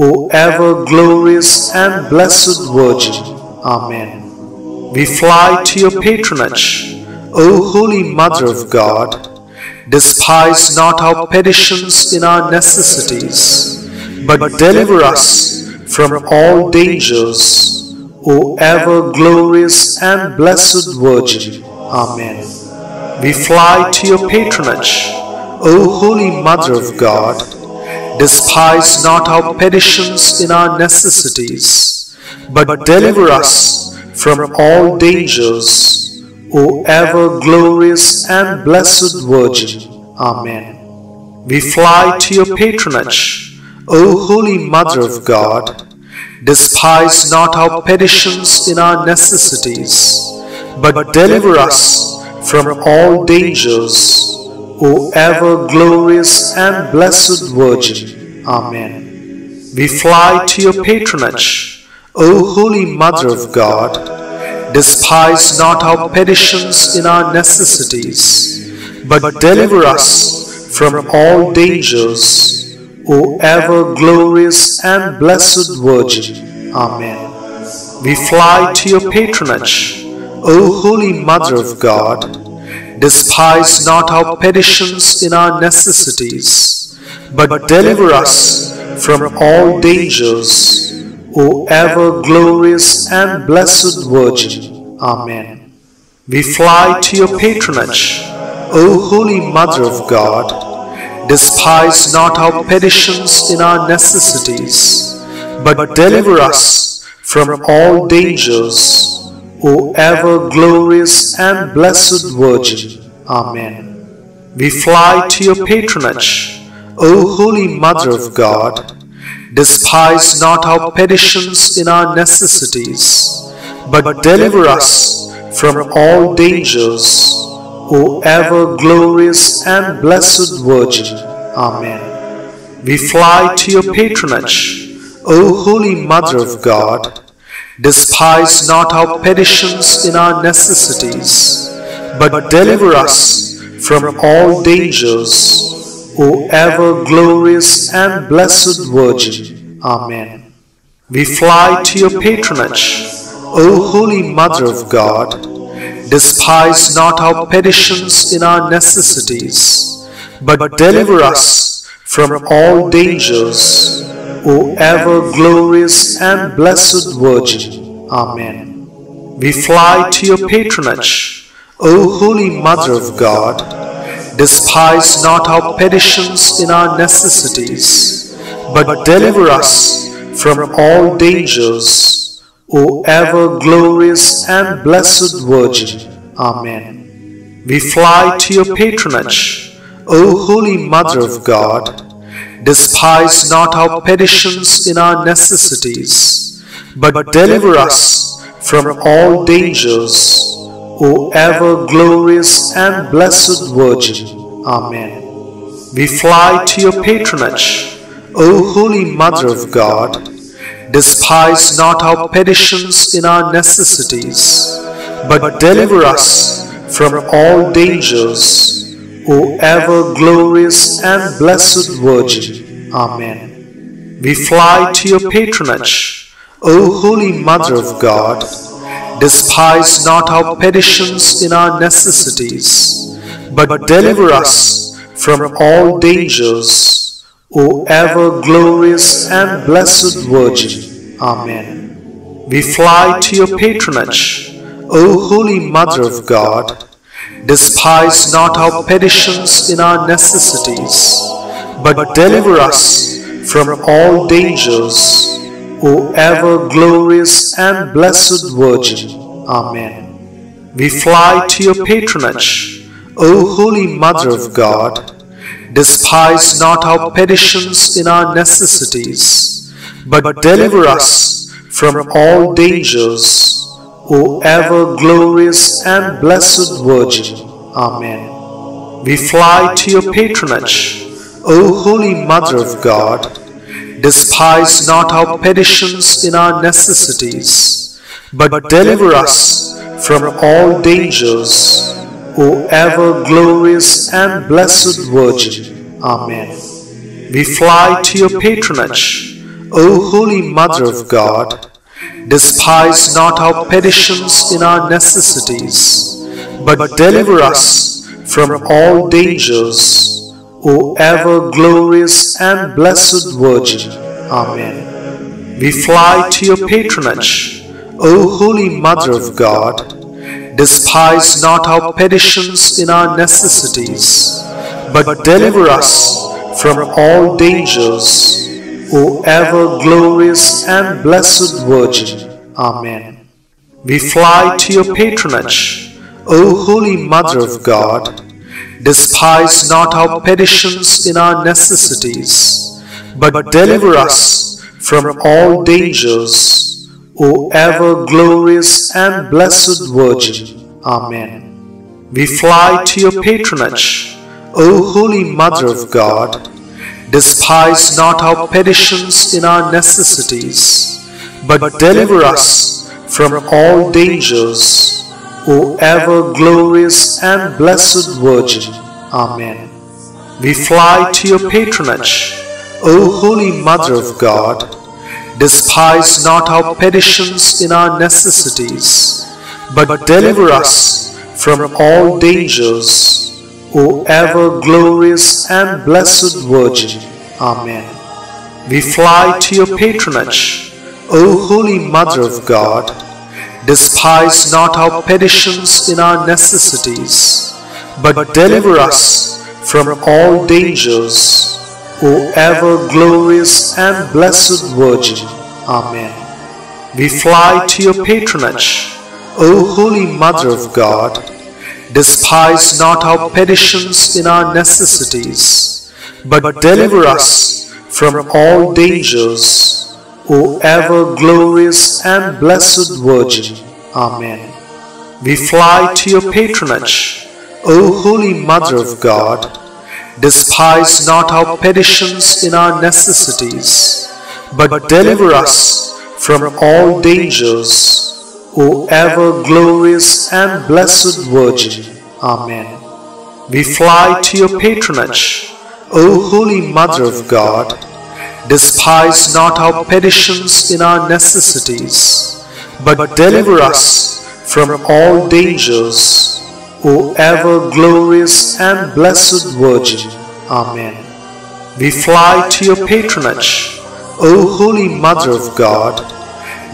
O ever glorious and blessed Virgin. Amen. We fly to your patronage, O Holy Mother of God. Despise not our petitions in our necessities, but deliver us from all dangers, O ever glorious and blessed Virgin. Amen. We fly to your patronage, O Holy Mother of God. Despise not our petitions in our necessities, but deliver us from all dangers, O ever glorious and blessed Virgin. Amen. We fly to your patronage, O Holy Mother of God. Despise not our petitions in our necessities, but deliver us from all dangers, O ever glorious and blessed Virgin. Amen. We fly to your patronage, O Holy Mother of God. Despise not our petitions in our necessities, but deliver us from all dangers, O ever glorious and blessed Virgin. Amen. We fly to your patronage, O Holy Mother of God. Despise not our petitions in our necessities, but deliver us from all dangers, O ever glorious and blessed Virgin. Amen. We fly to your patronage, O Holy Mother of God. Despise not our petitions in our necessities, but deliver us from all dangers, O ever glorious and blessed Virgin. Amen. We fly to your patronage, O Holy Mother of God. Despise not our petitions in our necessities, but deliver us from all dangers, O ever glorious and blessed Virgin. Amen. We fly to your patronage, O Holy Mother of God. Despise not our petitions in our necessities, but deliver us from all dangers, O ever glorious and blessed Virgin. Amen. We fly to your patronage, O Holy Mother of God. Despise not our petitions in our necessities, but deliver us from all dangers, O ever glorious and blessed Virgin. Amen. We fly to your patronage, O Holy Mother of God. Despise not our petitions in our necessities, but deliver us from all dangers, O ever glorious and blessed Virgin. Amen. We fly to your patronage, O Holy Mother of God. Despise not our petitions in our necessities, but deliver us from all dangers, O ever glorious and blessed Virgin. Amen. We fly to your patronage, O Holy Mother of God. Despise not our petitions in our necessities, but deliver us from all dangers, O ever glorious and blessed Virgin. Amen. We fly to your patronage, O Holy Mother of God, despise not our petitions in our necessities, but deliver us from all dangers, O ever glorious and blessed Virgin. Amen. We fly to your patronage, O Holy Mother of God. Despise not our petitions in our necessities, but deliver us from all dangers, O ever glorious and blessed Virgin. Amen. We fly to your patronage, O Holy Mother of God. Despise not our petitions in our necessities, but deliver us from all dangers, O ever glorious and blessed Virgin. Amen. We fly to your patronage, O Holy Mother of God. Despise not our petitions in our necessities, but deliver us from all dangers, O ever glorious and blessed Virgin. Amen. We fly to your patronage, O Holy Mother of God. Despise not our petitions in our necessities, but deliver us from all dangers, O ever glorious and blessed Virgin. Amen. We fly to your patronage, O Holy Mother of God. Despise not our petitions in our necessities, but deliver us from all dangers, O ever glorious and blessed Virgin. Amen. We fly to your patronage, O Holy Mother of God. Despise not our petitions in our necessities, but deliver us from all dangers, O ever glorious and blessed Virgin. Amen. We fly to your patronage, O Holy Mother of God. Despise not our petitions in our necessities, but deliver us from all dangers, O ever glorious and blessed Virgin. Amen. We fly to your patronage, O Holy Mother of God. Despise not our petitions in our necessities, but deliver us from all dangers, O ever glorious and blessed Virgin. Amen. We fly to your patronage, O Holy Mother of God. Despise not our petitions in our necessities, but deliver us from all dangers, O ever glorious and blessed Virgin. Amen. We fly to your patronage, O Holy Mother of God. Despise not our petitions in our necessities, but deliver us from all dangers, O ever glorious and blessed Virgin. Amen. We fly to your patronage, O Holy Mother of God. Despise not our petitions in our necessities, but deliver us from all dangers, O ever glorious and blessed Virgin. Amen. We fly to your patronage, O Holy Mother of God. Despise not our petitions in our necessities, but deliver us from all dangers, O ever glorious and blessed Virgin. Amen. We fly to your patronage, O Holy Mother of God.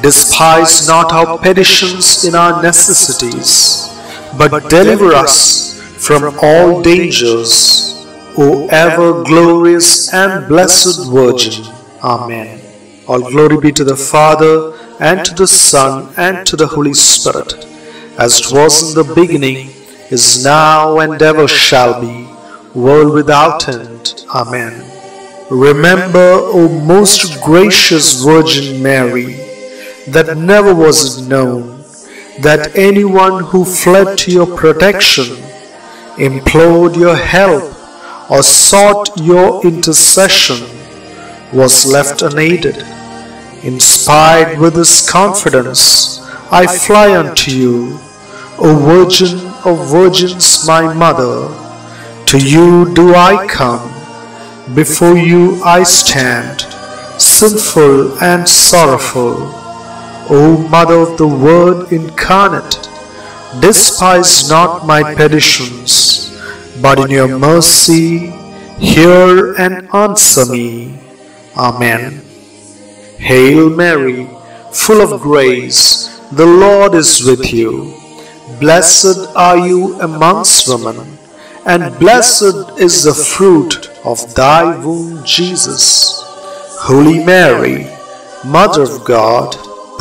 Despise not our petitions in our necessities, but deliver us from all dangers, O ever glorious and blessed Virgin. Amen. All glory be to the Father, and to the Son, and to the Holy Spirit, as it was in the beginning, is now, and ever shall be, world without end. Amen. Remember, O most gracious Virgin Mary, that never was known that anyone who fled to your protection, implored your help, or sought your intercession was left unaided. Inspired with this confidence, I fly unto you, O Virgin of Virgins, my Mother. To you do I come, before you I stand, sinful and sorrowful. O Mother of the Word incarnate, despise not my petitions, but in your mercy hear and answer me. Amen. Hail Mary, full of grace, the Lord is with you. Blessed are you amongst women, and blessed is the fruit of thy womb, Jesus. Holy Mary, Mother of God,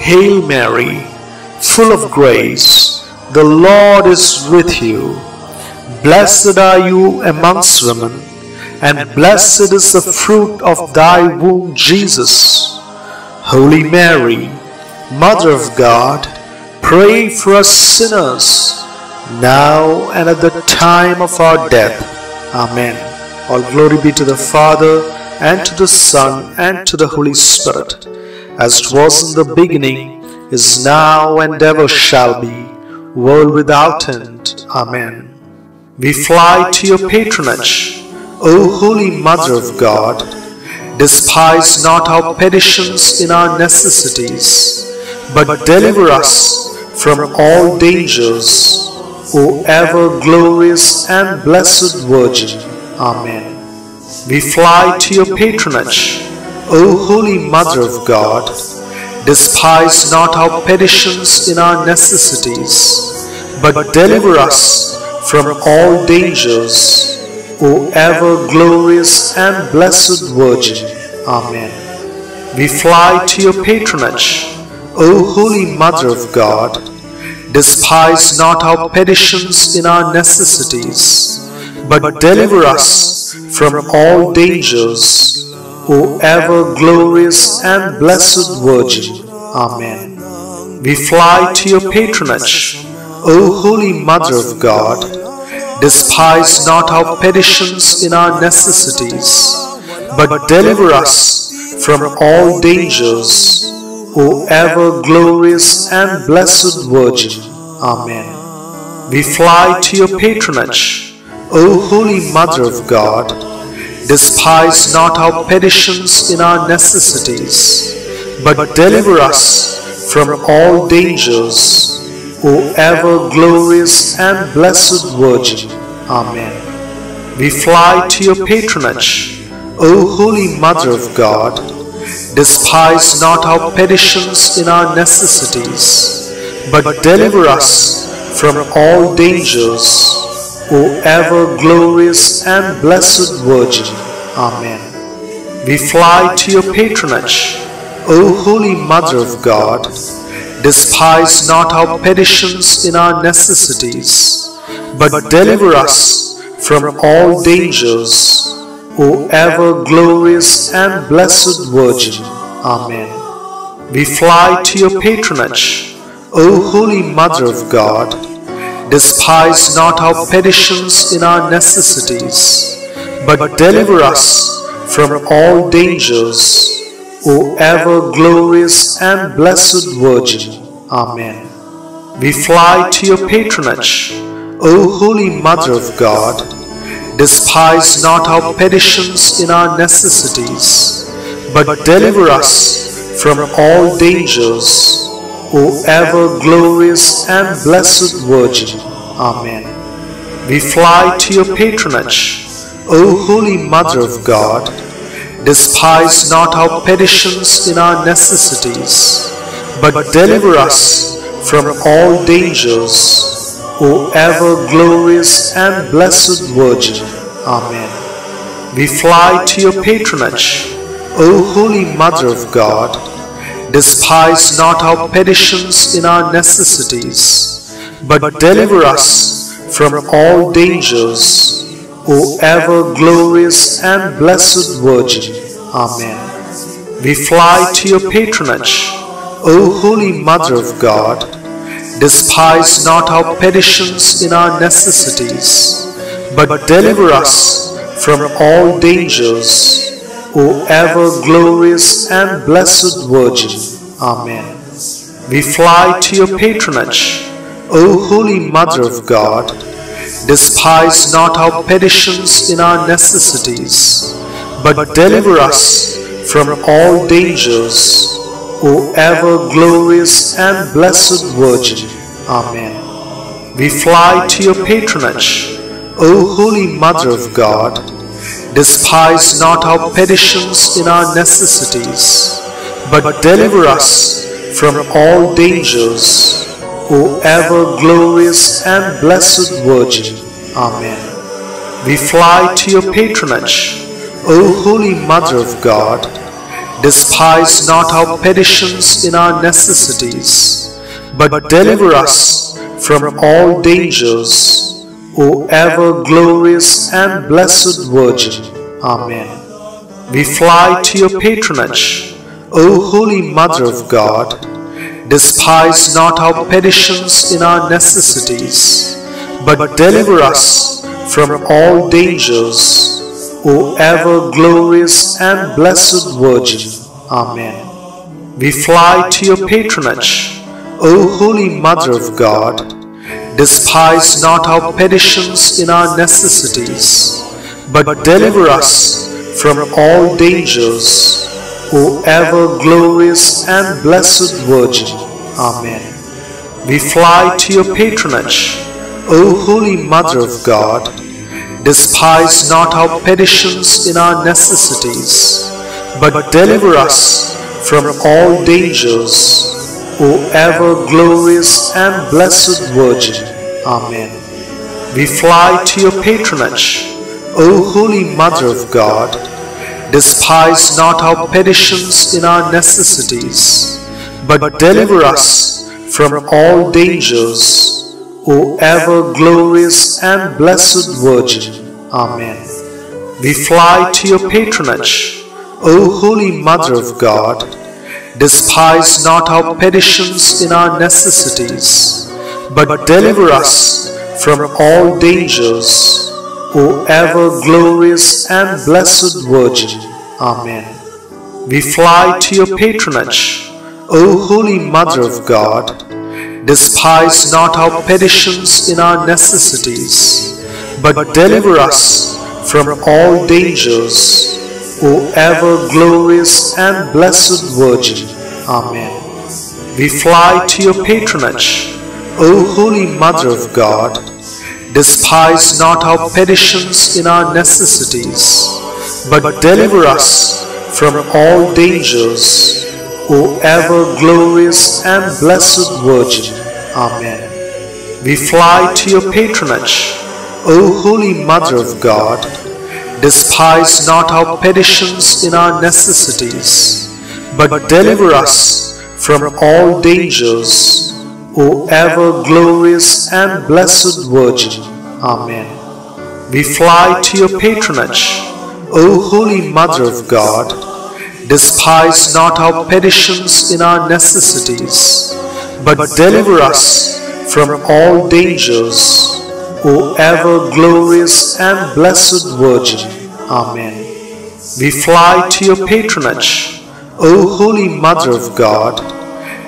Hail Mary, full of grace, the Lord is with you. Blessed are you amongst women, and blessed is the fruit of thy womb, Jesus. Holy Mary, Mother of God, pray for us sinners, now and at the time of our death. Amen. All glory be to the Father, and to the Son, and to the Holy Spirit, as it was in the beginning, is now, and ever shall be, world without end. Amen. We fly to your patronage, O Holy Mother of God. Despise not our petitions in our necessities, but deliver us from all dangers, O ever glorious and blessed Virgin. Amen. We fly to your patronage, O Holy Mother of God. Despise not our petitions in our necessities, but deliver us from all dangers, O ever glorious and blessed Virgin. Amen. We fly to your patronage, O Holy Mother of God. Despise not our petitions in our necessities, but deliver us from all dangers, O ever glorious and blessed Virgin. Amen. We fly to your patronage, O Holy Mother of God. Despise not our petitions in our necessities, but deliver us from all dangers, O ever glorious and blessed Virgin. Amen. We fly to your patronage, O Holy Mother of God. Despise not our petitions in our necessities, but deliver us from all dangers, O ever glorious and blessed Virgin. Amen. We fly to your patronage, O Holy Mother of God. Despise not our petitions in our necessities, but deliver us from all dangers, O ever glorious and blessed Virgin. Amen. We fly to your patronage, O Holy Mother of God. Despise not our petitions in our necessities, but deliver us from all dangers, O ever glorious and blessed Virgin. Amen. We fly to your patronage, O Holy Mother of God. Despise not our petitions in our necessities, but deliver us from all dangers, O ever glorious and blessed Virgin. Amen. We fly to your patronage, O Holy Mother of God. Despise not our petitions in our necessities, but deliver us from all dangers, O ever glorious and blessed Virgin. Amen. We fly to your patronage, O Holy Mother of God. Despise not our petitions in our necessities, but deliver us from all dangers, O ever glorious and blessed Virgin. Amen. We fly to your patronage, O Holy Mother of God. Despise not our petitions in our necessities, but deliver us from all dangers, O ever glorious and blessed Virgin. Amen. We fly to your patronage, O Holy Mother of God, despise not our petitions in our necessities, but deliver us from all dangers, O ever glorious and blessed Virgin. Amen. We fly to your patronage, O Holy Mother of God. Despise not our petitions in our necessities, but deliver us from all dangers, O ever glorious and blessed Virgin. Amen. We fly to your patronage, O Holy Mother of God. Despise not our petitions in our necessities, but deliver us from all dangers, O ever glorious and blessed Virgin. Amen. We fly to your patronage, O Holy Mother of God. Despise not our petitions in our necessities, but deliver us from all dangers, O ever glorious and blessed Virgin. Amen. We fly to your patronage, O Holy Mother of God. Despise not our petitions in our necessities, but deliver us from all dangers, O ever glorious and blessed Virgin. Amen. We fly to your patronage, O Holy Mother of God. Despise not our petitions in our necessities, but deliver us from all dangers, O ever glorious and blessed Virgin. Amen. We fly to your patronage, O Holy Mother of God. Despise not our petitions in our necessities, but deliver us from all dangers, O ever glorious and blessed Virgin. Amen. We fly to your patronage, O Holy Mother of God. Despise not our petitions in our necessities, but deliver us from all dangers, O ever glorious and blessed Virgin. Amen. We fly to your patronage, O Holy Mother of God. Despise not our petitions in our necessities, but deliver us from all dangers, O ever glorious and blessed Virgin. Amen. We fly to your patronage, O Holy Mother of God. Despise not our petitions in our necessities, but deliver us from all dangers, O ever glorious and blessed Virgin. Amen. We fly to your patronage, O Holy Mother of God. Despise not our petitions in our necessities, but deliver us from all dangers, O ever glorious and blessed Virgin. Amen. We fly to your patronage, O Holy Mother of God. Despise not our petitions in our necessities, but deliver us from all dangers, O ever glorious and blessed Virgin. Amen. We fly to your patronage, O Holy Mother of God. Despise not our petitions in our necessities, but deliver us from all dangers, O ever glorious and blessed Virgin. Amen. We fly to your patronage, O Holy Mother of God.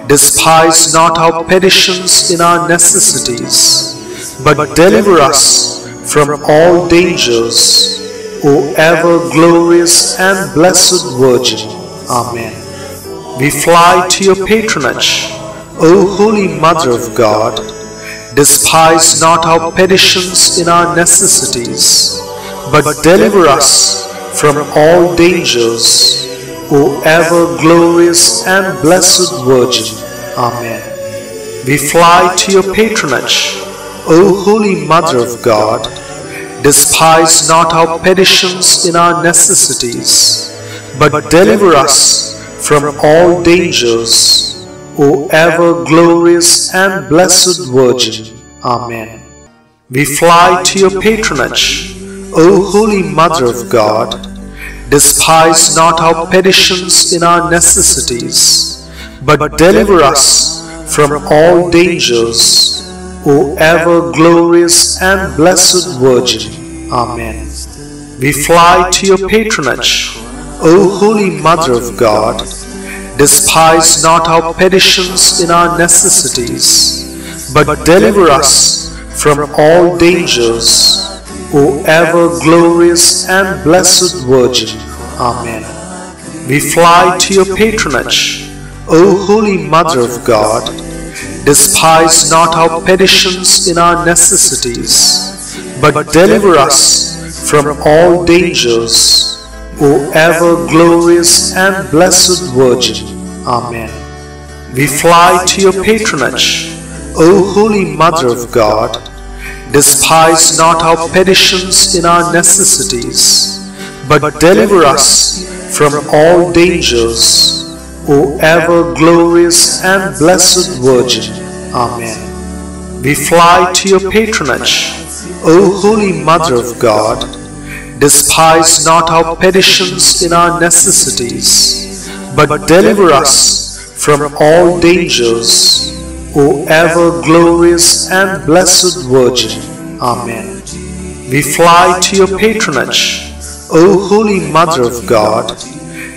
Despise not our petitions in our necessities, but deliver us from all dangers, O ever glorious and blessed Virgin. Amen. We fly to your patronage, O Holy Mother of God. Despise not our petitions in our necessities, but deliver us from all dangers, O ever glorious and blessed Virgin. Amen. We fly to your patronage, O Holy Mother of God. Despise not our petitions in our necessities, but deliver us from all dangers, O ever glorious and blessed Virgin. Amen. We fly to your patronage, O Holy Mother of God. Despise not our petitions in our necessities, but deliver us from all dangers, O ever glorious and blessed Virgin. Amen. We fly to your patronage, O Holy Mother of God. Despise not our petitions in our necessities, but deliver us from all dangers, O ever glorious and blessed Virgin. Amen. We fly to your patronage, O Holy Mother of God. Despise not our petitions in our necessities, but deliver us from all dangers, O ever glorious and blessed Virgin. Amen. We fly to your patronage, O Holy Mother of God. Despise not our petitions in our necessities, but deliver us from all dangers, O ever glorious and blessed Virgin. Amen. We fly to your patronage, O Holy Mother of God. Despise not our petitions in our necessities, but deliver us from all dangers, O ever glorious and blessed Virgin. Amen. We fly to your patronage, O Holy Mother of God.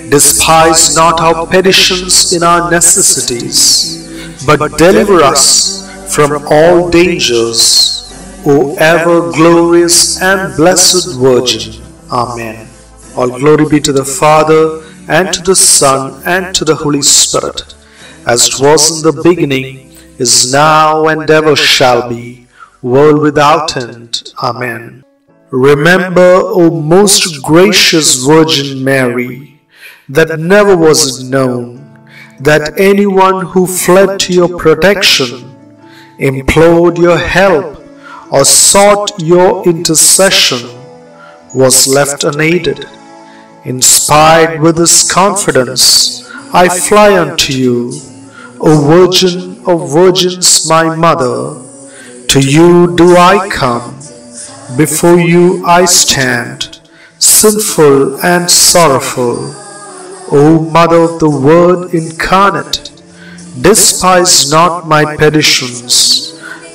Despise not our petitions in our necessities, but deliver us from all dangers, O ever glorious and blessed Virgin. Amen. All glory be to the Father, and to the Son, and to the Holy Spirit, as it was in the beginning, is now and ever shall be, world without end. Amen. Remember, O most gracious Virgin Mary, that never was it known that anyone who fled to your protection, implored your help, or sought your intercession was left unaided. Inspired with this confidence, I fly unto you, O Virgin of Virgins, my Mother. To you do I come, before you I stand, sinful and sorrowful. O Mother of the Word incarnate, despise not my petitions,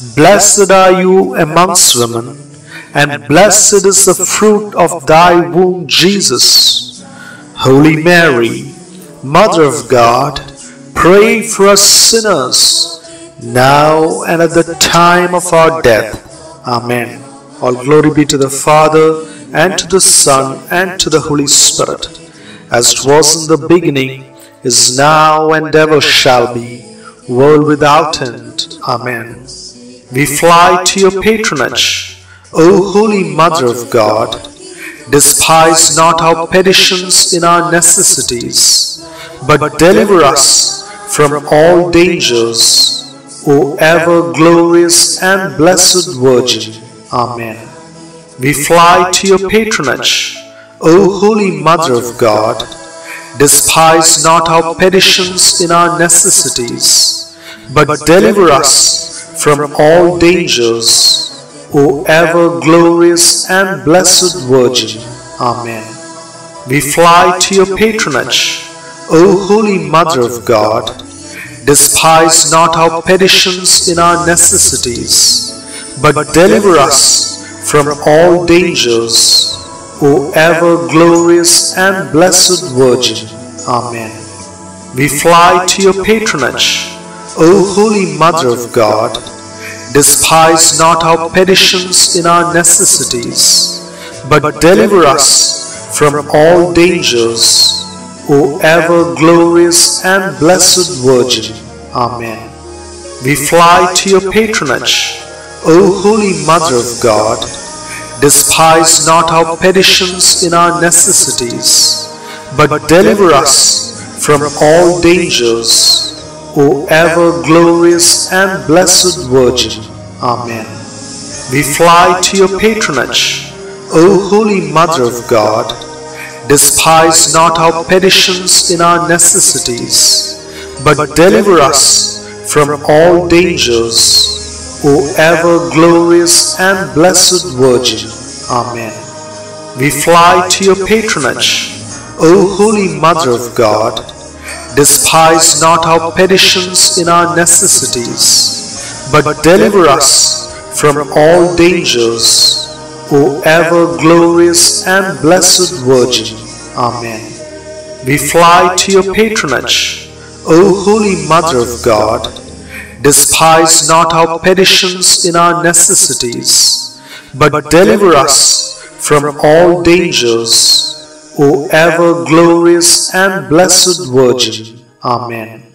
Blessed are you amongst women, and blessed is the fruit of thy womb, Jesus. Holy Mary, Mother of God, pray for us sinners, now and at the time of our death. Amen. All glory be to the Father, and to the Son, and to the Holy Spirit, as it was in the beginning, is now, and ever shall be, world without end. Amen. We fly to your patronage, O Holy Mother of God. Despise not our petitions in our necessities, but deliver us from all dangers, O ever glorious and blessed Virgin. Amen. We fly to your patronage, O Holy Mother of God. Despise not our petitions in our necessities, but deliver us from all dangers, O ever glorious and blessed Virgin. Amen. We fly to your patronage, O Holy Mother of God. Despise not our petitions in our necessities, but deliver us from all dangers, O ever glorious and blessed Virgin. Amen. We fly to your patronage, O Holy Mother of God, despise not our petitions in our necessities, but deliver us from all dangers, O ever glorious and blessed Virgin. Amen. We fly to your patronage, O Holy Mother of God. Despise not our petitions in our necessities, but deliver us from all dangers, O ever glorious and blessed Virgin. Amen. We fly to your patronage, O Holy Mother of God. Despise not our petitions in our necessities, but deliver us from all dangers, O ever glorious and blessed Virgin. Amen. We fly to your patronage, O Holy Mother of God. Despise not our petitions in our necessities, but deliver us from all dangers, O ever glorious and blessed Virgin. Amen. We fly to your patronage, O Holy Mother of God, despise not our petitions in our necessities, but deliver us from all dangers, O ever glorious and blessed Virgin. Amen.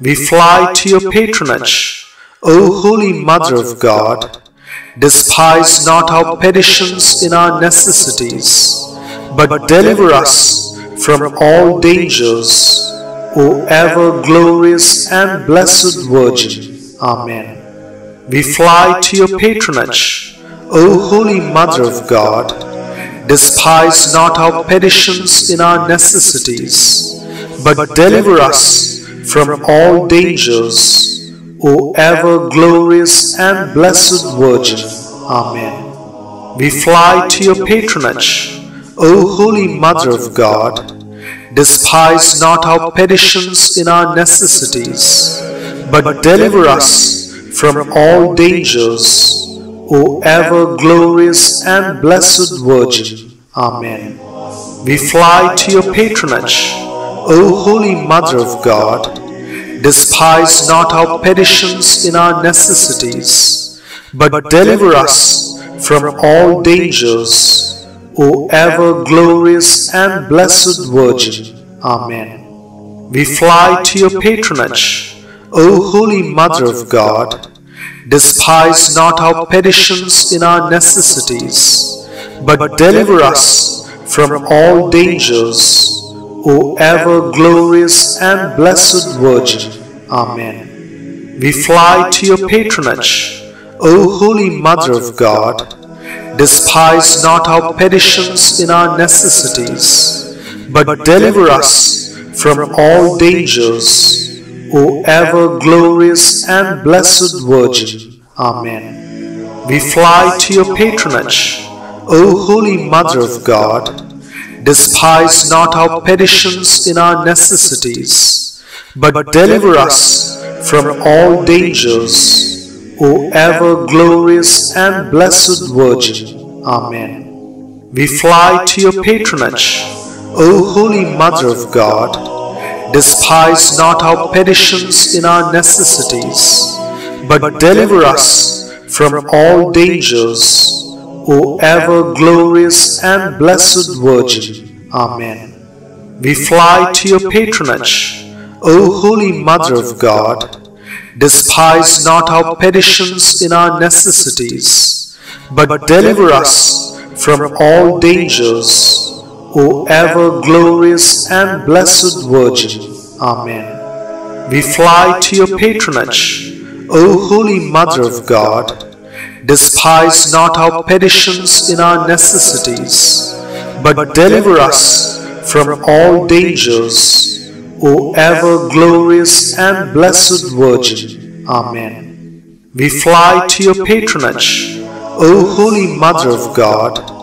We fly to your patronage, O Holy Mother of God. Despise not our petitions in our necessities, but deliver us from all dangers, O ever glorious and blessed Virgin. Amen. We fly to your patronage, O Holy Mother of God. Despise not our petitions in our necessities, but deliver us from all dangers, O ever glorious and blessed Virgin. Amen. We fly to your patronage, O Holy Mother of God. Despise not our petitions in our necessities, but deliver us from all dangers, O ever glorious and blessed Virgin. Amen. We fly to your patronage, O Holy Mother of God. Despise not our petitions in our necessities, but deliver us from all dangers, O ever glorious and blessed Virgin. Amen. We fly to your patronage, O Holy Mother of God. Despise not our petitions in our necessities, but deliver us from all dangers, O ever glorious and blessed Virgin. Amen. We fly to your patronage, O Holy Mother of God. Despise not our petitions in our necessities, but deliver us from all dangers, O ever glorious and blessed Virgin. Amen. We fly to your patronage, O Holy Mother of God. Despise not our petitions in our necessities, but deliver us from all dangers, O ever glorious and blessed Virgin. Amen. We fly to your patronage, O Holy Mother of God. Despise not our petitions in our necessities, but deliver us from all dangers, O ever glorious and blessed Virgin. Amen. We fly to your patronage, O Holy Mother of God. Despise not our petitions in our necessities, but deliver us from all dangers, O ever glorious and blessed Virgin. Amen. We fly to your patronage, O Holy Mother of God. Despise not our petitions in our necessities, but deliver us from all dangers, O ever glorious and blessed Virgin. Amen. We fly to your patronage, O Holy Mother of God.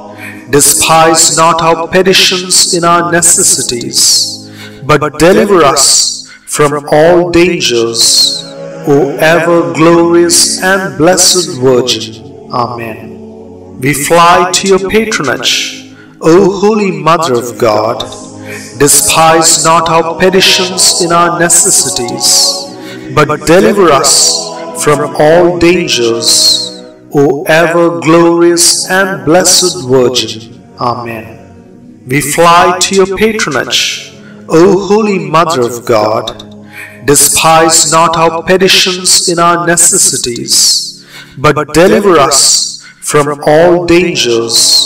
Despise not our petitions in our necessities, but deliver us from all dangers, O ever glorious and blessed Virgin. Amen. We fly to your patronage, O Holy Mother of God. Despise not our petitions in our necessities, but deliver us from all dangers, O ever glorious and blessed Virgin. Amen. We fly to your patronage, O Holy Mother of God. Despise not our petitions in our necessities, but deliver us from all dangers,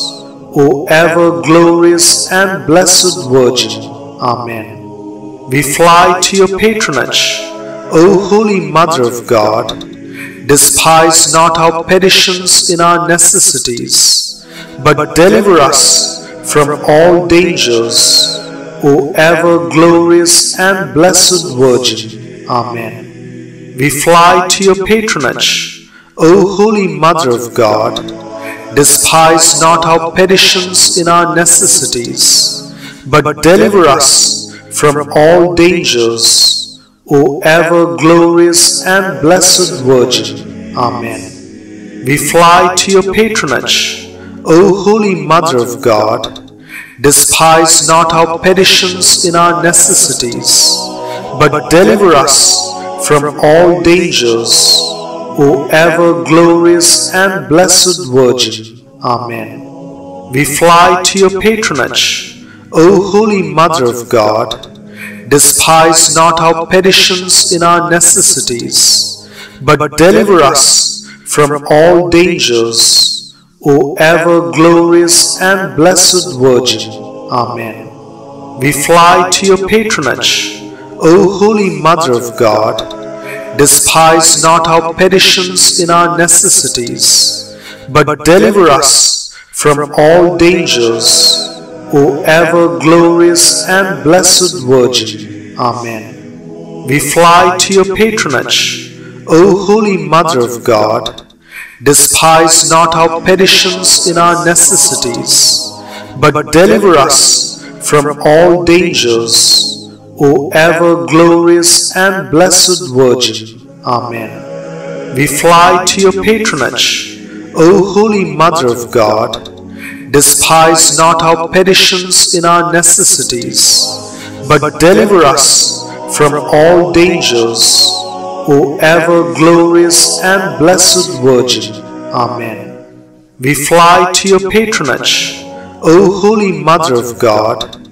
O ever glorious and blessed Virgin. Amen. We fly to your patronage, O Holy Mother of God, despise not our petitions in our necessities, but deliver us from all dangers, O ever glorious and blessed Virgin. Amen. We fly to your patronage, O Holy Mother of God, despise not our petitions in our necessities, but deliver us from all dangers, O ever glorious and blessed Virgin. Amen. We fly to your patronage, O Holy Mother of God. Despise not our petitions in our necessities, but deliver us from all dangers, O ever glorious and blessed Virgin. Amen. We fly to your patronage, O Holy Mother of God. Despise not our petitions in our necessities, but deliver us from all dangers, O ever glorious and blessed Virgin. Amen. We fly to your patronage, O Holy Mother of God. Despise not our petitions in our necessities, but deliver us from all dangers, O ever glorious and blessed Virgin. Amen. We fly to your patronage, O Holy Mother of God. Despise not our petitions in our necessities, but deliver us from all dangers, O ever glorious and blessed Virgin. Amen. We fly to your patronage, O Holy Mother of God. Despise not our petitions in our necessities, but deliver us from all dangers, O ever glorious and blessed Virgin. Amen. We fly to your patronage, O Holy Mother of God.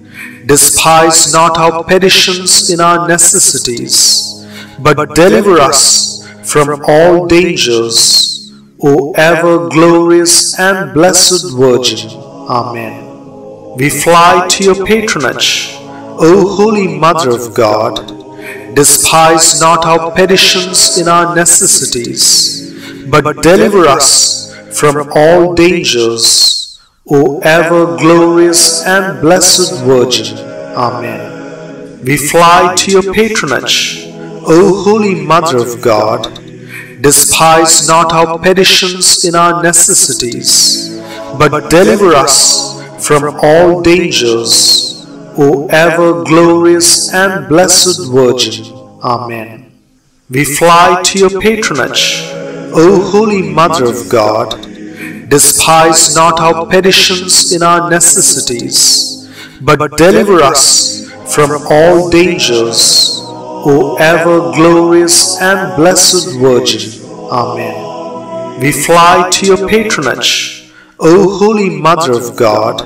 Despise not our petitions in our necessities, but deliver us from all dangers, O ever glorious and blessed Virgin. Amen. We fly to your patronage, O Holy Mother of God. Despise not our petitions in our necessities, but deliver us from all dangers, O ever glorious and blessed Virgin. Amen. We fly to your patronage, O Holy Mother of God. Despise not our petitions in our necessities, but deliver us from all dangers, O ever glorious and blessed Virgin. Amen. We fly to your patronage, O Holy Mother of God. Despise not our petitions in our necessities, but deliver us from all dangers, O ever glorious and blessed Virgin. Amen. We fly to your patronage, O Holy Mother of God.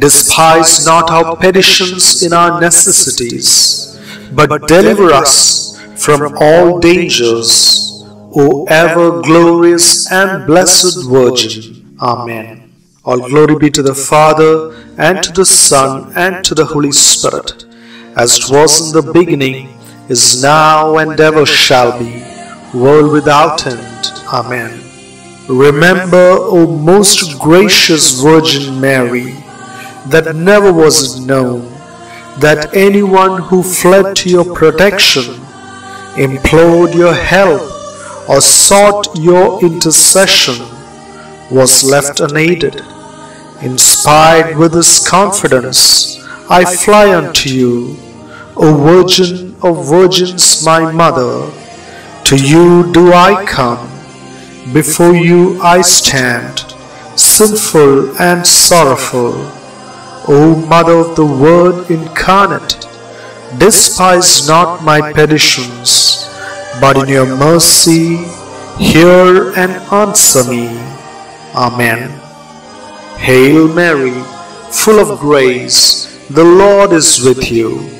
Despise not our petitions in our necessities, but deliver us from all dangers, O ever glorious and blessed Virgin. Amen. All glory be to the Father, and to the Son, and to the Holy Spirit, as it was in the beginning, is now and ever shall be, world without end. Amen. Remember, O most gracious Virgin Mary, that never was it known that anyone who fled to your protection, implored your help, or sought your intercession was left unaided. Inspired with this confidence, I fly unto you, O Virgin of Virgins, my Mother. To you do I come, before you I stand, sinful and sorrowful. O Mother of the Word incarnate, despise not my petitions, but in your mercy hear and answer me. Amen. Hail Mary, full of grace, the Lord is with you.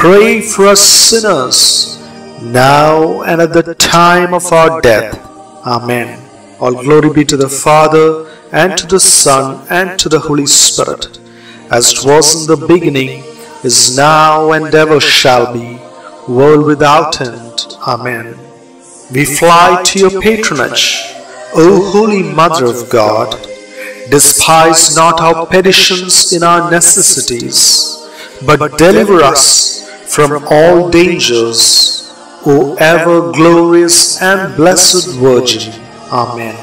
pray for us sinners, now and at the time of our death. Amen. All glory be to the Father, and to the Son, and to the Holy Spirit, as it was in the beginning, is now, and ever shall be, world without end. Amen. We fly to your patronage, O Holy Mother of God. Despise not our petitions in our necessities, but deliver us from all dangers, O ever glorious and blessed Virgin. Amen.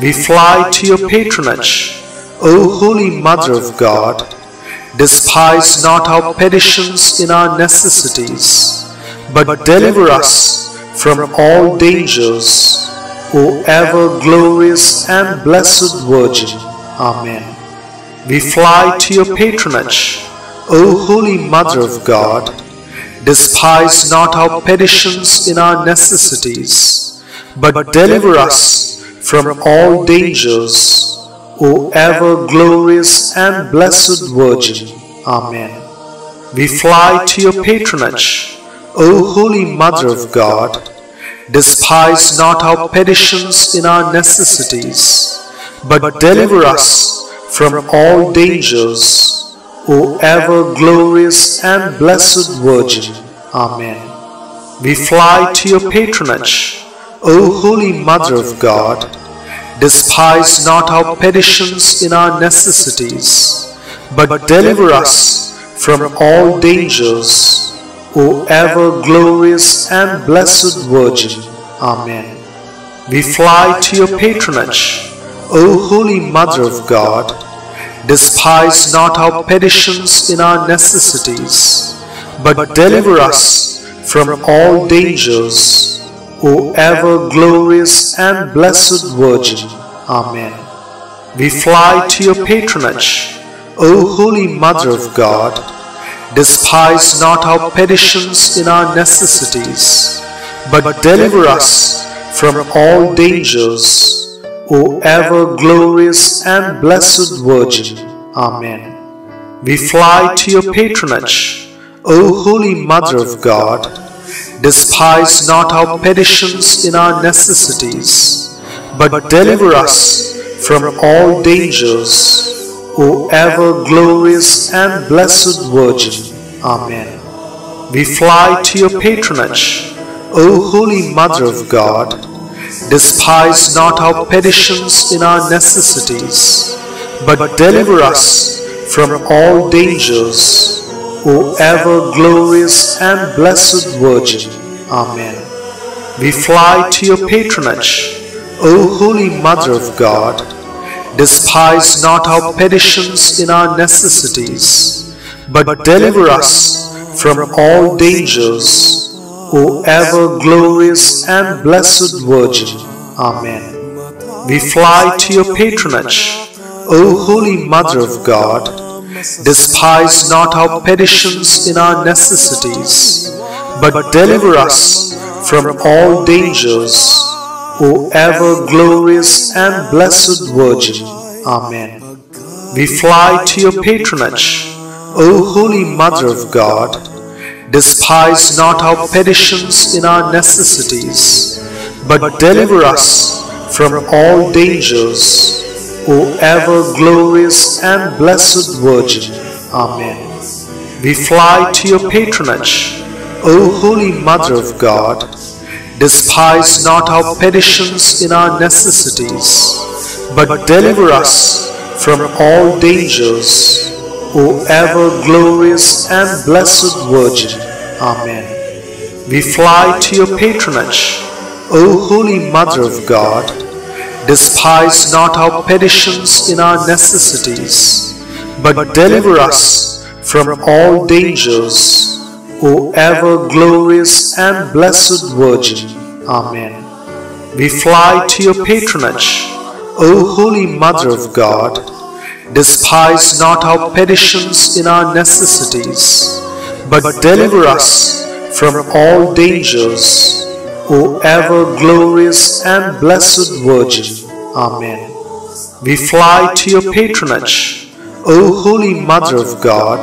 We fly to your patronage, O Holy Mother of God. Despise not our petitions in our necessities, but deliver us from all dangers, O ever glorious and blessed Virgin. Amen. We fly to your patronage, O Holy Mother of God. Despise not our petitions in our necessities, but deliver us from all dangers, O ever glorious and blessed Virgin. Amen. We fly to your patronage, O Holy Mother of God, despise not our petitions in our necessities, but deliver us from all dangers, O ever glorious and blessed Virgin. Amen. We fly to your patronage, O Holy Mother of God. Despise not our petitions in our necessities, but deliver us from all dangers, O ever glorious and blessed Virgin. Amen. We fly to your patronage, O Holy Mother of God. Despise not our petitions in our necessities, but deliver us from all dangers, O ever glorious and blessed Virgin. Amen. We fly to your patronage, O Holy Mother of God. Despise not our petitions in our necessities, but deliver us from all dangers, O ever glorious and blessed Virgin. Amen. We fly to your patronage, O Holy Mother of God. Despise not our petitions in our necessities, but deliver us from all dangers, O ever glorious and blessed Virgin. Amen. We fly to your patronage, O Holy Mother of God. Despise not our petitions in our necessities, but deliver us from all dangers, O ever glorious and blessed Virgin. Amen. We fly to your patronage, O Holy Mother of God. Despise not our petitions in our necessities, but deliver us from all dangers, O ever glorious and blessed Virgin. Amen. We fly to your patronage, O Holy Mother of God. Despise not our petitions in our necessities, but deliver us from all dangers, O ever glorious and blessed Virgin. Amen. We fly to your patronage, O Holy Mother of God. Despise not our petitions in our necessities, but deliver us from all dangers, O ever glorious and blessed Virgin. Amen. We fly to your patronage, O Holy Mother of God. Despise not our petitions in our necessities, but deliver us from all dangers, O ever glorious and blessed Virgin. Amen. We fly to your patronage, O Holy Mother of God. Despise not our petitions in our necessities, but deliver us from all dangers, O ever glorious and blessed Virgin. Amen. We fly to your patronage, O Holy Mother of God. Despise not our petitions in our necessities, but deliver us from all dangers, O ever glorious and blessed Virgin. Amen. We fly to your patronage, O Holy Mother of God.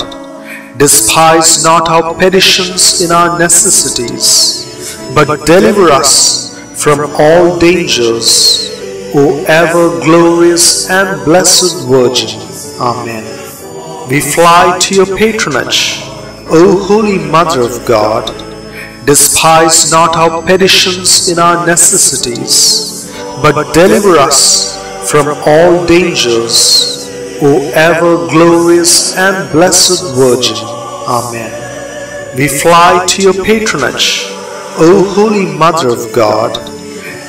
Despise not our petitions in our necessities, but deliver us from all dangers, O ever glorious and blessed Virgin. Amen. We fly to your patronage, O Holy Mother of God, despise not our petitions in our necessities, but deliver us from all dangers, O ever glorious and blessed Virgin. Amen. We fly to your patronage, O Holy Mother of God.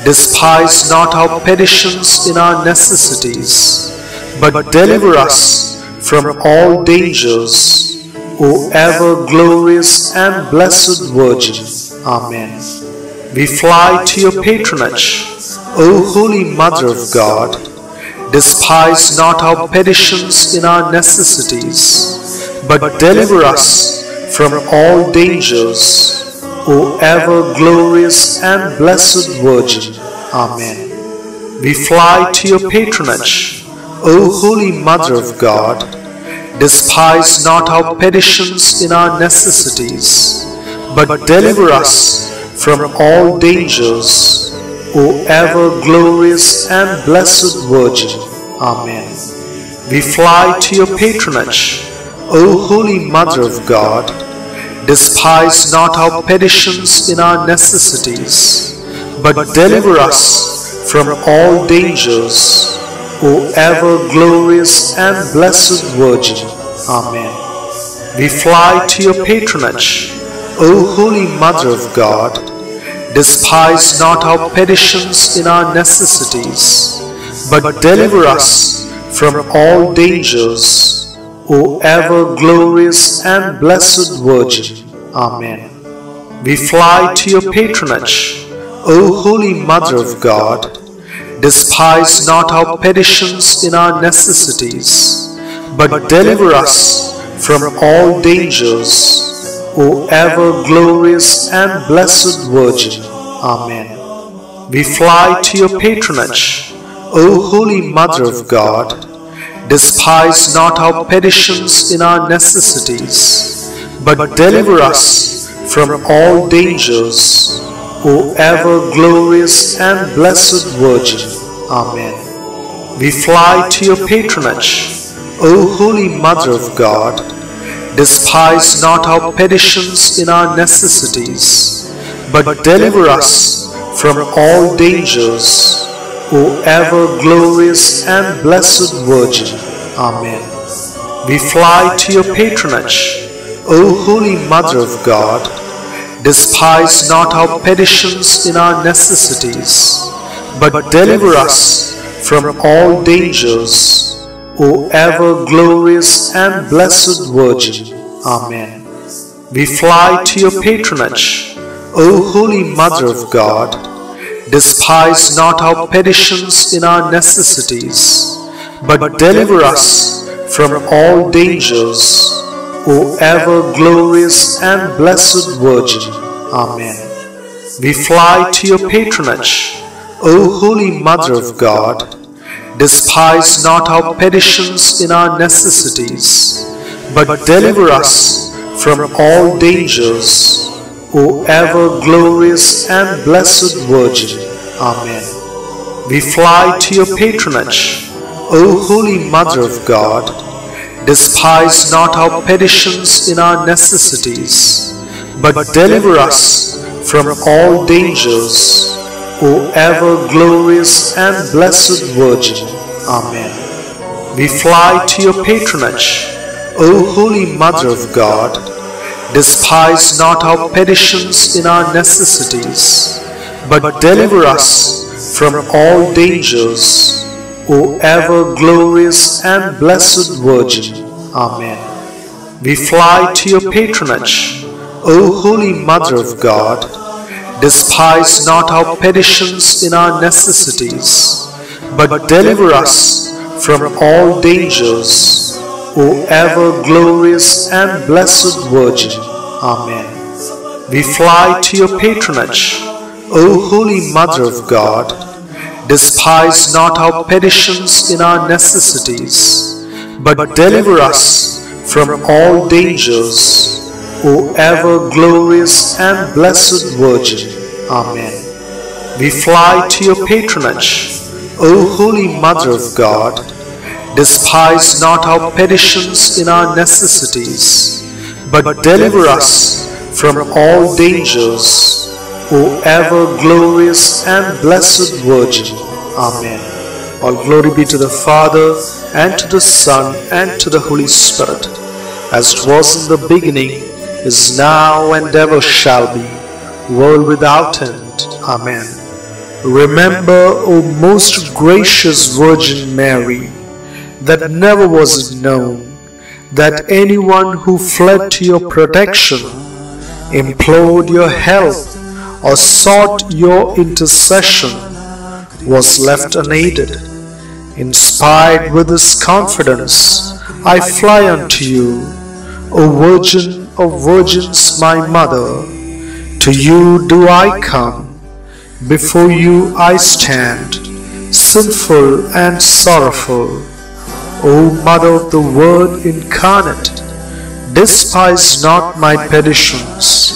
Despise not our petitions in our necessities, but deliver us from all dangers, O ever glorious and blessed Virgin. Amen. We fly to your patronage, O Holy Mother of God. Despise not our petitions in our necessities, but deliver us from all dangers, O ever glorious and blessed Virgin. Amen. We fly to your patronage, O Holy Mother of God. Despise not our petitions in our necessities, but deliver us from all dangers, O ever glorious and blessed Virgin. Amen. We fly to your patronage, O Holy Mother of God. Despise not our petitions in our necessities, but deliver us from all dangers, O ever glorious and blessed Virgin. Amen. We fly to your patronage, O Holy Mother of God. Despise not our petitions in our necessities, but deliver us from all dangers, O ever glorious and blessed Virgin. Amen. We fly to your patronage, O Holy Mother of God. Despise not our petitions in our necessities, but deliver us from all dangers, O ever glorious and blessed Virgin. Amen. We fly to your patronage, O Holy Mother of God. Despise not our petitions in our necessities, but deliver us from all dangers, O ever glorious and blessed Virgin. Amen. We fly to your patronage, O Holy Mother of God. Despise not our petitions in our necessities, but deliver us from all dangers, O ever glorious and blessed Virgin. Amen. We fly to your patronage, O Holy Mother of God. Despise not our petitions in our necessities, but deliver us from all dangers, O ever glorious and blessed Virgin. Amen. We fly to your patronage, O Holy Mother of God. Despise not our petitions in our necessities, but deliver us from all dangers, O ever glorious and blessed Virgin. Amen. We fly to your patronage, O Holy Mother of God. Despise not our petitions in our necessities, but deliver us from all dangers, O ever glorious and blessed Virgin. Amen. We fly to your patronage, O Holy Mother of God. Despise not our petitions in our necessities, but deliver us from all dangers, O ever glorious and blessed Virgin. Amen. We fly to your patronage, O Holy Mother of God. Despise not our petitions in our necessities, but deliver us from all dangers, O ever glorious and blessed Virgin. Amen. We fly to your patronage, O Holy Mother of God. Despise not our petitions in our necessities, but deliver us from all dangers, O ever glorious and blessed Virgin. Amen. We fly to your patronage, O Holy Mother of God, despise not our petitions in our necessities, but deliver us from all dangers, O ever glorious and blessed Virgin. Amen. We fly to your patronage, O Holy Mother of God, despise not our petitions in our necessities, but deliver us from all dangers, O ever glorious and blessed Virgin. Amen. All glory be to the Father, and to the Son, and to the Holy Spirit, as it was in the beginning, is now, and ever shall be, world without end. Amen. Remember, O most gracious Virgin Mary, that never was it known that anyone who fled to your protection, implored your help, or sought your intercession was left unaided. Inspired with this confidence, I fly unto you, O Virgin of Virgins, my Mother. To you do I come, before you I stand, sinful and sorrowful. O Mother of the Word incarnate, despise not my petitions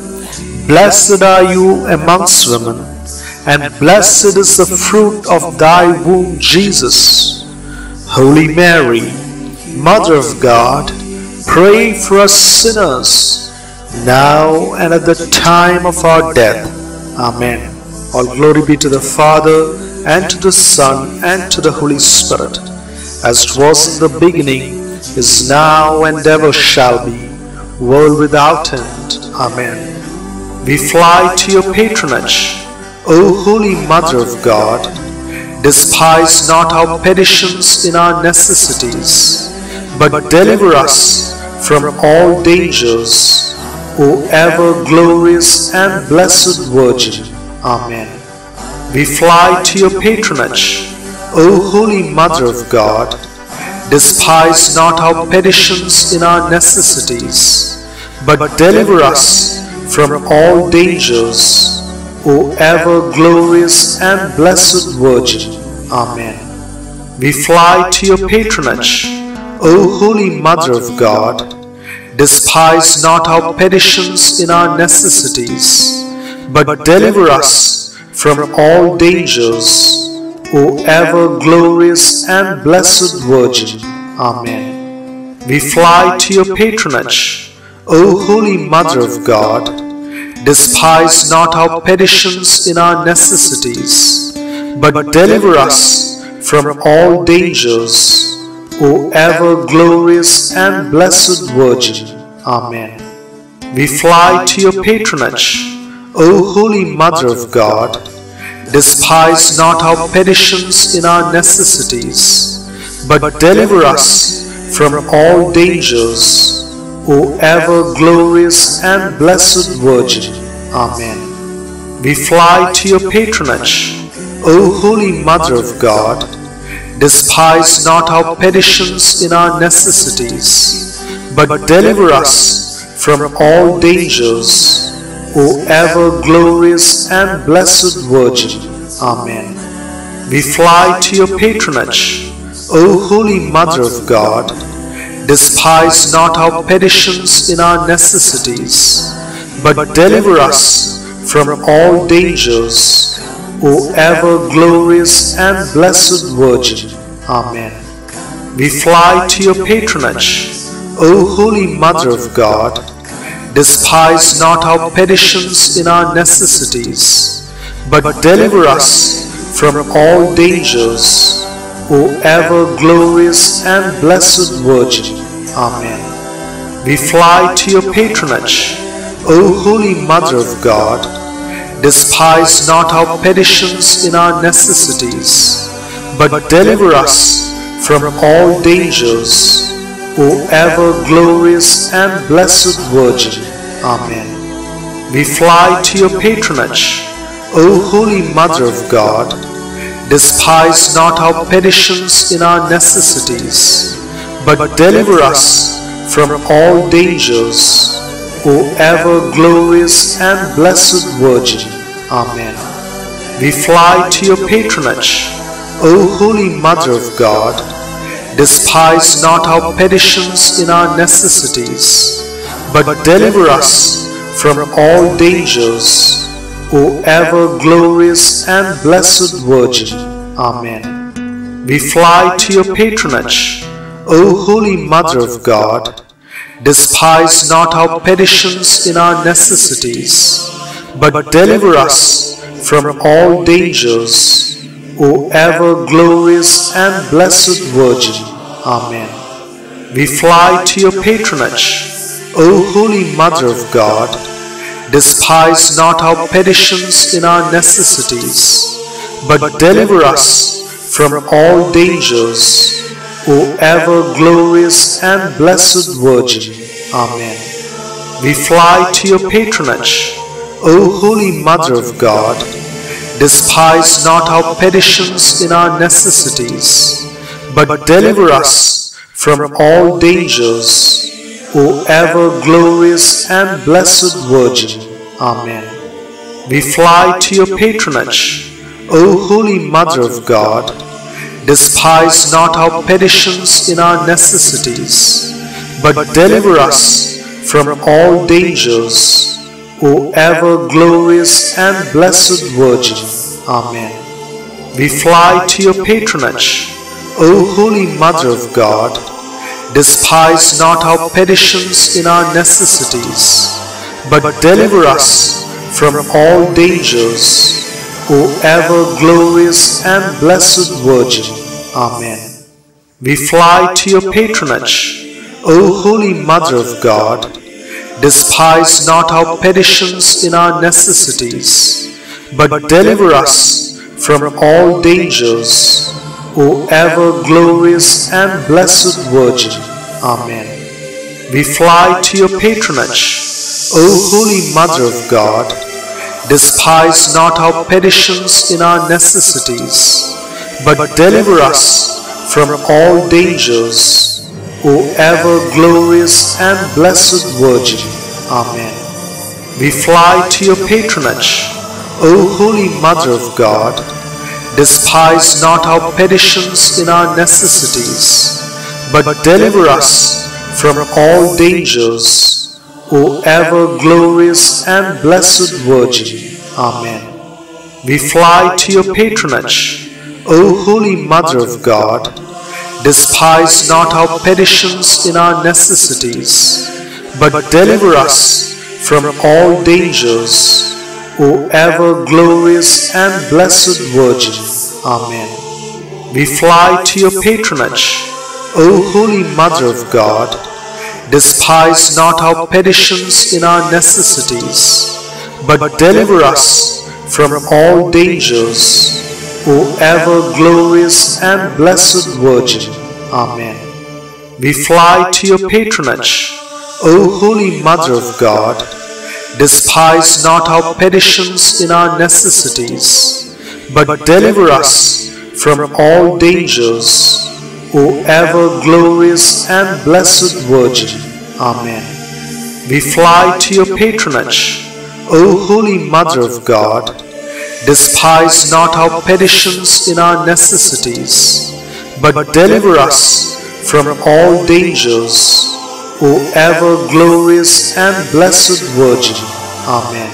Blessed are you amongst women, and blessed is the fruit of thy womb, Jesus. Holy Mary, Mother of God, pray for us sinners, now and at the time of our death. Amen. All glory be to the Father, and to the Son, and to the Holy Spirit, as it was in the beginning, is now, and ever shall be, world without end. Amen. We fly to your patronage, O Holy Mother of God. Despise not our petitions in our necessities, but deliver us from all dangers, O ever glorious and blessed Virgin. Amen. We fly to your patronage, O Holy Mother of God. Despise not our petitions in our necessities, but deliver us from all dangers, O ever glorious and blessed Virgin. Amen. We fly to your patronage, O Holy Mother of God. Despise not our petitions in our necessities, but deliver us from all dangers, O ever glorious and blessed Virgin. Amen. We fly to your patronage, O Holy Mother of God, despise not our petitions in our necessities, but deliver us from all dangers, O ever glorious and blessed Virgin. Amen. We fly to your patronage, O Holy Mother of God. Despise not our petitions in our necessities, but deliver us from all dangers, O ever glorious and blessed Virgin. Amen. We fly to your patronage, O Holy Mother of God. Despise not our petitions in our necessities, but deliver us from all dangers, O ever glorious and blessed Virgin. Amen. We fly to your patronage, O Holy Mother of God. Despise not our petitions in our necessities, but deliver us from all dangers, O ever glorious and blessed Virgin. Amen. We fly to your patronage, O Holy Mother of God. Despise not our petitions in our necessities, but deliver us from all dangers, O ever glorious and blessed Virgin. Amen. We fly to your patronage, O Holy Mother of God. Despise not our petitions in our necessities, but deliver us from all dangers, O ever glorious and blessed Virgin. Amen. We fly to your patronage, O Holy Mother of God. Despise not our petitions in our necessities, but deliver us from all dangers, O ever glorious and blessed Virgin. Amen. We fly to your patronage, O Holy Mother of God. Despise not our petitions in our necessities, but deliver us from all dangers, O ever glorious and blessed Virgin. Amen. We fly to your patronage, O Holy Mother of God. Despise not our petitions in our necessities, but deliver us from all dangers, O ever glorious and blessed Virgin. Amen. We fly to your patronage, O Holy Mother of God. Despise not our petitions in our necessities, but deliver us from all dangers, O ever glorious and blessed Virgin. Amen. We fly to your patronage, O Holy Mother of God. Despise not our petitions in our necessities, but deliver us from all dangers, O ever glorious and blessed Virgin. Amen. We fly to your patronage, O Holy Mother of God. Despise not our petitions in our necessities, but deliver us from all dangers, O ever glorious and blessed Virgin. Amen. We fly to your patronage, O Holy Mother of God. Despise not our petitions in our necessities, but deliver us from all dangers, O ever glorious and blessed Virgin. Amen. We fly to your patronage, O Holy Mother of God. Despise not our petitions in our necessities, but deliver us from all dangers, O ever glorious and blessed Virgin. Amen. We fly to your patronage, O Holy Mother of God. Despise not our petitions in our necessities, but deliver us from all dangers, O ever glorious and blessed Virgin. Amen. We fly to your patronage, O Holy Mother of God. Despise not our petitions in our necessities, but deliver us from all dangers, O ever glorious and blessed Virgin. Amen. We fly to your patronage, O Holy Mother of God. Despise not our petitions in our necessities, but deliver us from all dangers, O ever glorious and blessed Virgin. Amen. We fly to your patronage, O Holy Mother of God. Despise not our petitions in our necessities, but deliver us from all dangers, O ever glorious and blessed Virgin. Amen. We fly to your patronage, O Holy Mother of God. Despise not our petitions in our necessities, but deliver us from all dangers, O ever glorious and blessed Virgin. Amen. We fly to your patronage, O Holy Mother of God. Despise not our petitions in our necessities, but deliver us from all dangers, O ever glorious and blessed Virgin. Amen.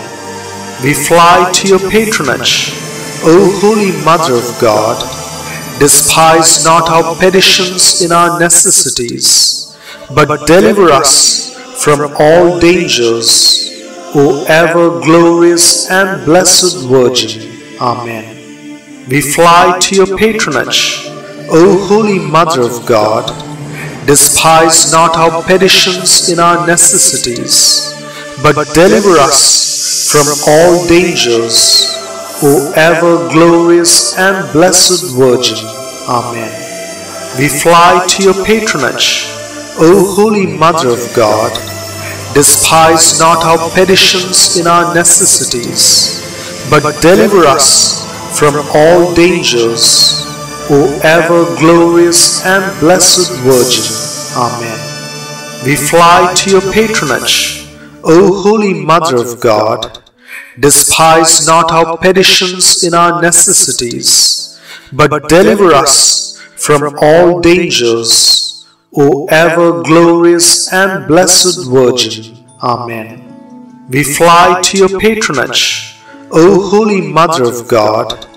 We fly to your patronage, O Holy Mother of God. Despise not our petitions in our necessities, but deliver us from all dangers, O ever glorious and blessed Virgin. Amen. We fly to your patronage, O Holy Mother of God. Despise not our petitions in our necessities, but deliver us from all dangers, O ever glorious and blessed Virgin. Amen. We fly to your patronage, O Holy Mother of God. Despise not our petitions in our necessities, but deliver us from all dangers, O ever glorious and blessed Virgin. Amen. We fly to your patronage, O Holy Mother of God. Despise not our petitions in our necessities, but deliver us from all dangers, O ever glorious and blessed Virgin. Amen. We fly to your patronage, O Holy Mother of God.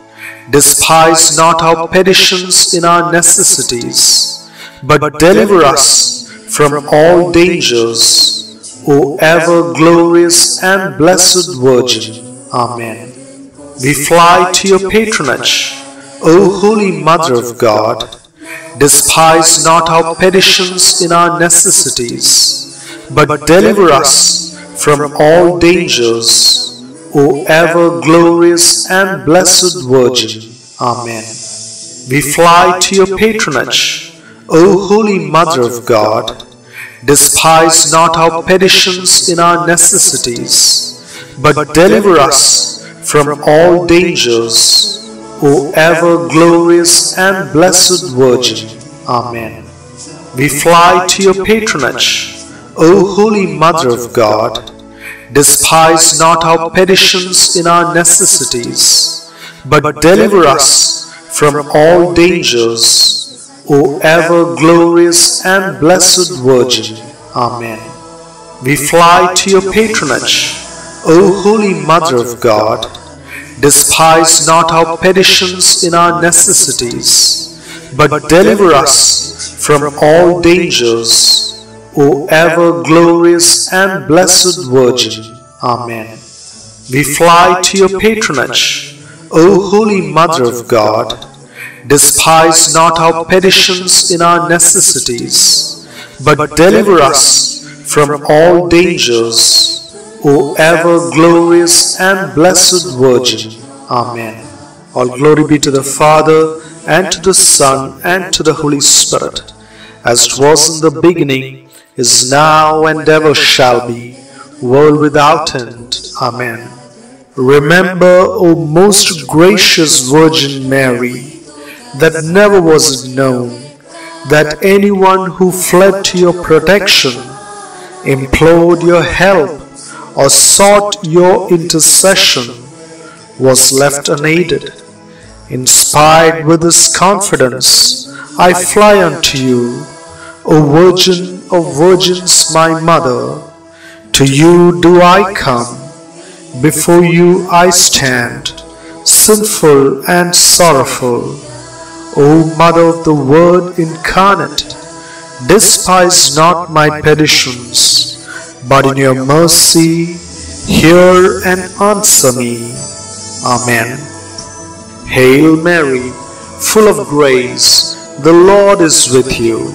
Despise not our petitions in our necessities, but deliver us from all dangers, O ever glorious and blessed Virgin. Amen. We fly to your patronage, O Holy Mother of God. Despise not our petitions in our necessities, but deliver us from all dangers, O ever glorious and blessed Virgin. Amen. We fly to your patronage, O Holy Mother of God. Despise not our petitions in our necessities, but deliver us from all dangers, O ever glorious and blessed Virgin. Amen. We fly to your patronage, O Holy Mother of God. Despise not our petitions in our necessities, but deliver us from all dangers, O ever glorious and blessed Virgin. Amen. We fly to your patronage, O Holy Mother of God. Despise not our petitions in our necessities, but deliver us from all dangers, O ever glorious and blessed Virgin. Amen. We fly to your patronage, O Holy Mother of God. Despise not our petitions in our necessities, but deliver us from all dangers, O ever glorious and blessed Virgin. Amen. All glory be to the Father, and to the Son, and to the Holy Spirit, as it was in the beginning, is now and ever shall be, world without end. Amen. Remember, O most gracious Virgin Mary, that never was it known that anyone who fled to your protection, implored your help, or sought your intercession was left unaided. Inspired with this confidence, I fly unto you, O Virgin of Virgins, my Mother. To you do I come, before you I stand, sinful and sorrowful. O Mother of the Word incarnate, despise not my petitions, but in your mercy hear and answer me. Amen. Hail Mary, full of grace, the Lord is with you.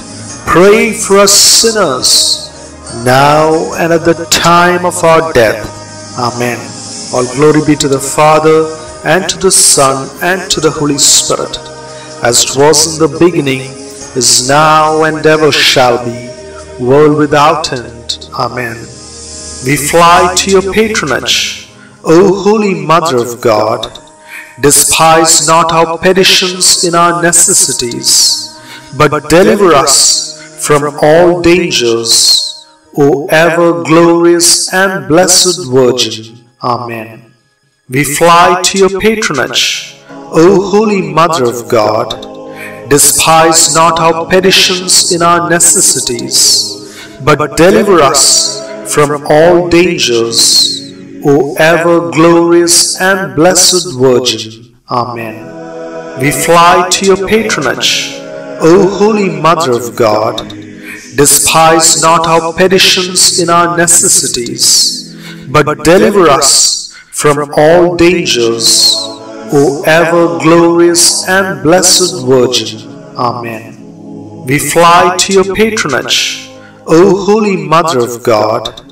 pray for us sinners, now and at the time of our death. Amen. All glory be to the Father, and to the Son, and to the Holy Spirit, as it was in the beginning, is now, and ever shall be, world without end. Amen. We fly to your patronage, O Holy Mother of God. Despise not our petitions in our necessities, but deliver us from all dangers, O ever glorious and blessed Virgin. Amen. We fly to your patronage, O Holy Mother of God. Despise not our petitions in our necessities, but deliver us from all dangers, O ever glorious and blessed Virgin. Amen. We fly to your patronage, O Holy Mother of God. Despise not our petitions in our necessities, but deliver us from all dangers, O ever glorious and blessed Virgin. Amen. We fly to your patronage, O Holy Mother of God.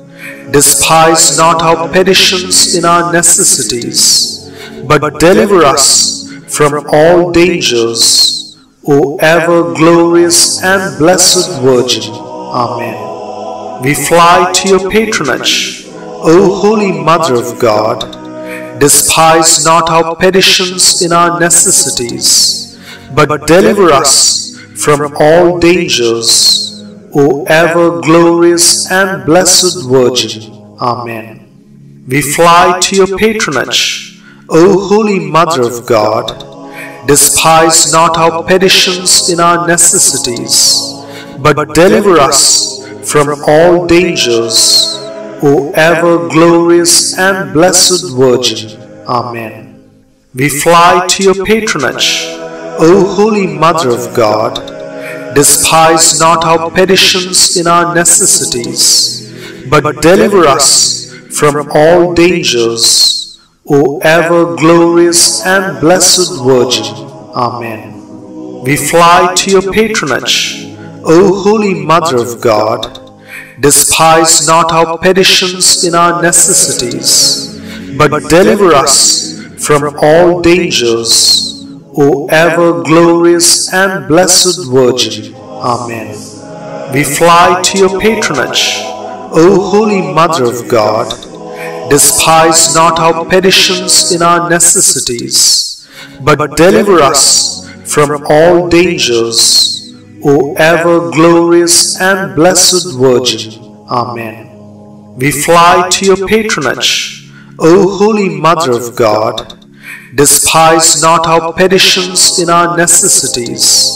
Despise not our petitions in our necessities, but deliver us from all dangers, O ever glorious and blessed Virgin. Amen. We fly to your patronage, O Holy Mother of God. Despise not our petitions in our necessities, but deliver us from all dangers, O ever glorious and blessed Virgin. Amen. We fly to your patronage, O Holy Mother of God. Despise not our petitions in our necessities, but deliver us from all dangers, O ever glorious and blessed Virgin. Amen. We fly to your patronage, O Holy Mother of God. Despise not our petitions in our necessities, but deliver us from all dangers, O ever glorious and blessed Virgin. Amen. We fly to your patronage, O Holy Mother of God. Despise not our petitions in our necessities, but deliver us from all dangers, O ever glorious and blessed Virgin. Amen. We fly to your patronage, O Holy Mother of God. Despise not our petitions in our necessities, but deliver us from all dangers, O ever glorious and blessed Virgin. Amen. We fly to your patronage, O Holy Mother of God. Despise not our petitions in our necessities,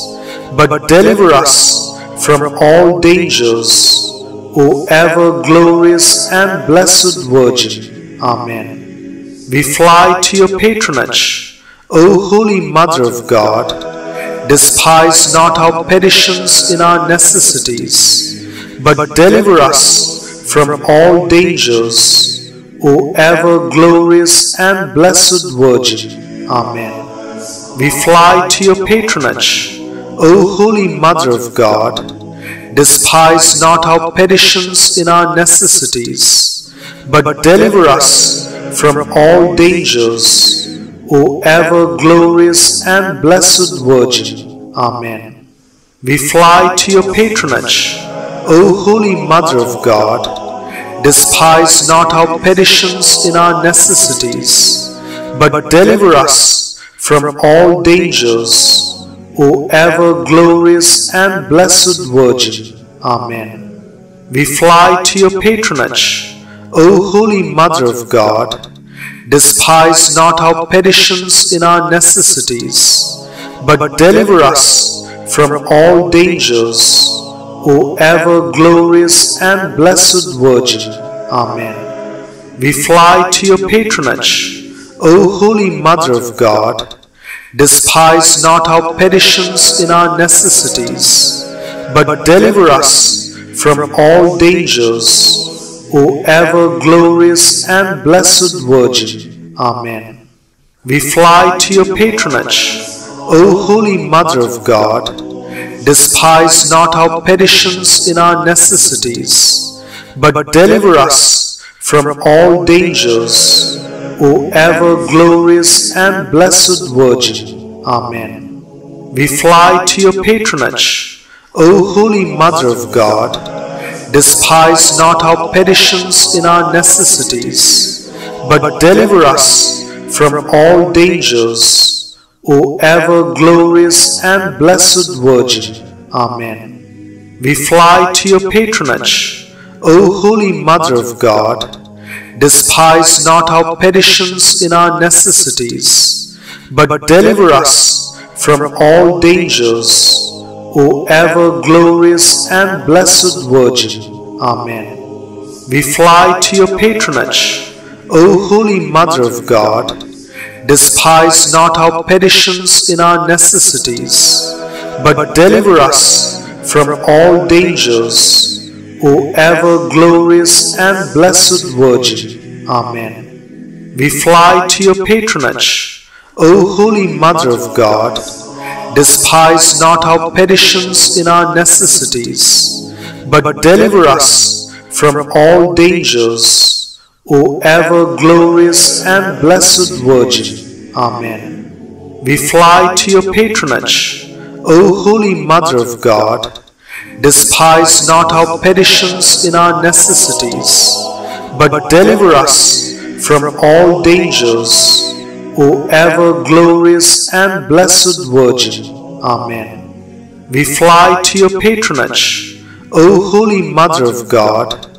but deliver us from all dangers, O ever glorious and blessed Virgin. Amen. We fly to your patronage, O Holy Mother of God. Despise not our petitions in our necessities, but deliver us from all dangers, O ever glorious and blessed Virgin. Amen. We fly to your patronage, O Holy Mother of God. Despise not our petitions in our necessities, but deliver us from all dangers, O ever glorious and blessed Virgin. Amen. We fly to your patronage, O Holy Mother of God. Despise not our petitions in our necessities, but deliver us from all dangers, O ever glorious and blessed Virgin. Amen. We fly to your patronage, O Holy Mother of God. Despise not our petitions in our necessities, but deliver us from all dangers, O ever glorious and blessed Virgin. Amen. We fly to your patronage, O Holy Mother of God. Despise not our petitions in our necessities, but deliver us from all dangers, O ever glorious and blessed Virgin. Amen. We fly to your patronage, O Holy Mother of God. Despise not our petitions in our necessities, but deliver us from all dangers, O ever glorious and blessed Virgin. Amen. We fly to your patronage, O Holy Mother of God. Despise not our petitions in our necessities, but deliver us from all dangers, O ever glorious and blessed Virgin. Amen. We fly to your patronage, O Holy Mother of God. Despise not our petitions in our necessities, but deliver us from all dangers, O ever glorious and blessed Virgin. Amen. We fly to your patronage, O Holy Mother of God. Despise not our petitions in our necessities, but deliver us from all dangers, O ever glorious and blessed Virgin. Amen. We fly to your patronage, O Holy Mother of God. Despise not our petitions in our necessities, but deliver us from all dangers, O ever glorious and blessed Virgin. Amen. We fly to your patronage, O Holy Mother of God. Despise not our petitions in our necessities, but deliver us from all dangers, O ever glorious and blessed Virgin. Amen. We fly to your patronage, O Holy Mother of God.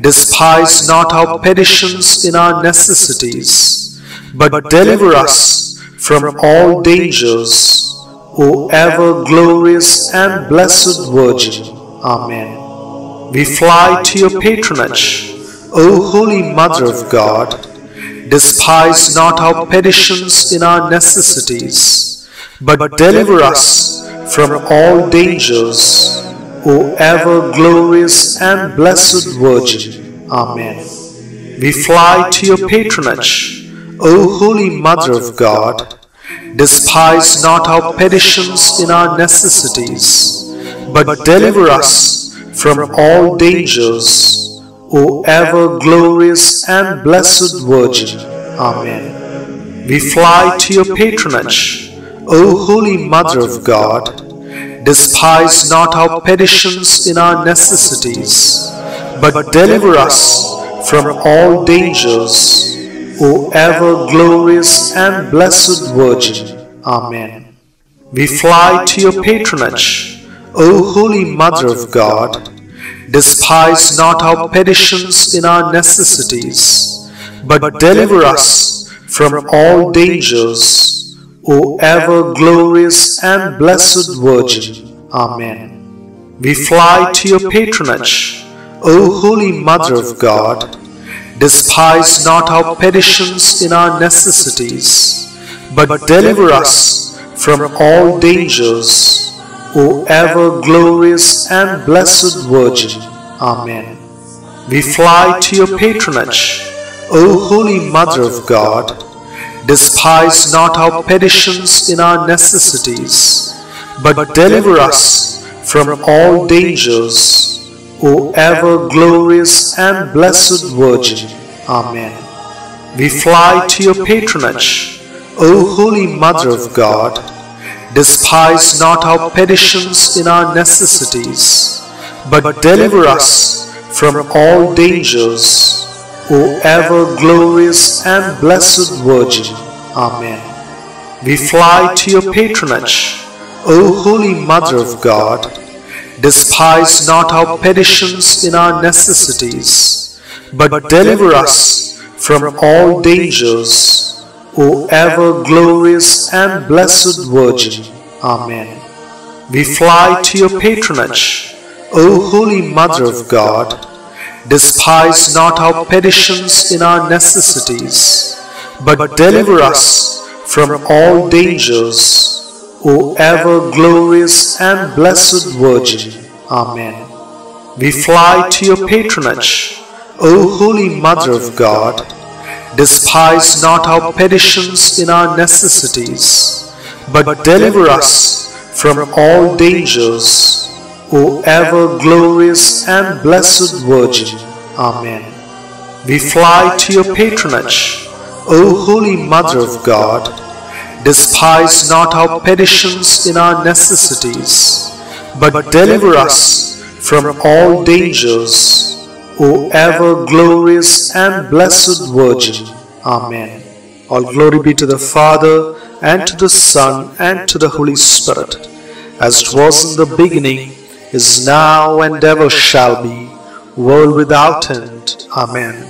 Despise not our petitions in our necessities, but deliver us from all dangers, O ever glorious and blessed Virgin. Amen. We fly to your patronage, O Holy Mother of God. Despise not our petitions in our necessities, but deliver us from all dangers, O ever glorious and blessed Virgin. Amen. We fly to your patronage, O Holy Mother of God. Despise not our petitions in our necessities, but deliver us from all dangers, O ever glorious and blessed Virgin. Amen. We fly to your patronage, O Holy Mother of God. Despise not our petitions in our necessities, but deliver us from all dangers, O ever glorious and blessed Virgin. Amen. We fly to your patronage, O Holy Mother of God. Despise not our petitions in our necessities, but deliver us from all dangers, O ever glorious and blessed Virgin. Amen. We fly to your patronage, O Holy Mother of God. Despise not our petitions in our necessities, but deliver us from all dangers, O ever glorious and blessed Virgin. Amen. We fly to your patronage, O Holy Mother of God. Despise not our petitions in our necessities, but deliver us from all dangers, O ever glorious and blessed Virgin. Amen. We fly to your patronage, O Holy Mother of God. Despise not our petitions in our necessities, but deliver us from all dangers, O ever glorious and blessed Virgin. Amen. We fly to your patronage, O Holy Mother of God. Despise not our petitions in our necessities, but deliver us from all dangers, O ever glorious and blessed Virgin. Amen. We fly to your patronage, O Holy Mother of God. Despise not our petitions in our necessities, but deliver us from all dangers, O ever glorious and blessed Virgin. Amen. We fly to your patronage, O Holy Mother of God. Despise not our petitions in our necessities, but deliver us from all dangers, O ever glorious and blessed Virgin. Amen. We fly to your patronage, O Holy Mother of God. Despise not our petitions in our necessities, but deliver us from all dangers, O ever glorious and blessed Virgin. Amen. All glory be to the Father, and to the Son, and to the Holy Spirit, as it was in the beginning, is now, and ever shall be, world without end. Amen.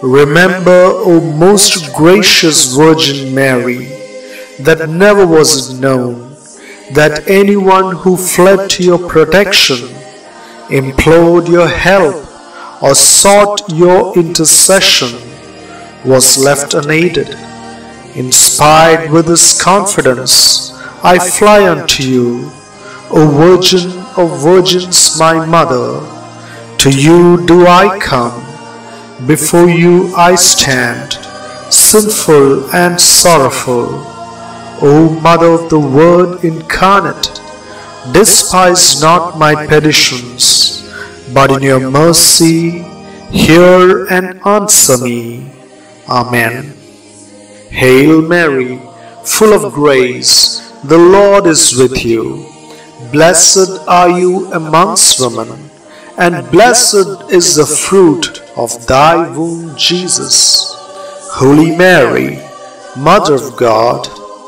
Remember, O most gracious Virgin Mary, that never was known that anyone who fled to your protection, implored your help, or sought your intercession was left unaided. Inspired with this confidence, I fly unto you, O Virgin of Virgins, my Mother. To you do I come, before you I stand, sinful and sorrowful. O Mother of the Word incarnate, despise not my petitions, but in your mercy hear and answer me. Amen. Hail Mary, full of grace, the Lord is with you. Blessed are you amongst women, and blessed is the fruit of thy womb, Jesus. Holy Mary, Mother of God,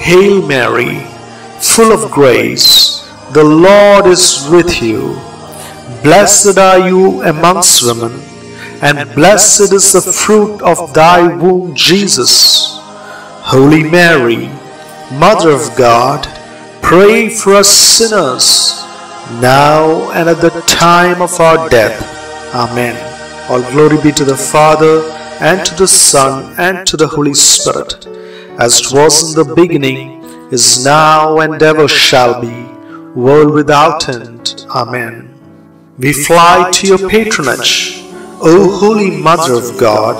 Hail Mary, full of grace, the Lord is with you. Blessed are you amongst women, and blessed is the fruit of thy womb, Jesus. Holy Mary, Mother of God, pray for us sinners, now and at the time of our death. Amen. All glory be to the Father, and to the Son, and to the Holy Spirit, as it was in the beginning, is now, and ever shall be, world without end. Amen. We fly to your patronage, O Holy Mother of God.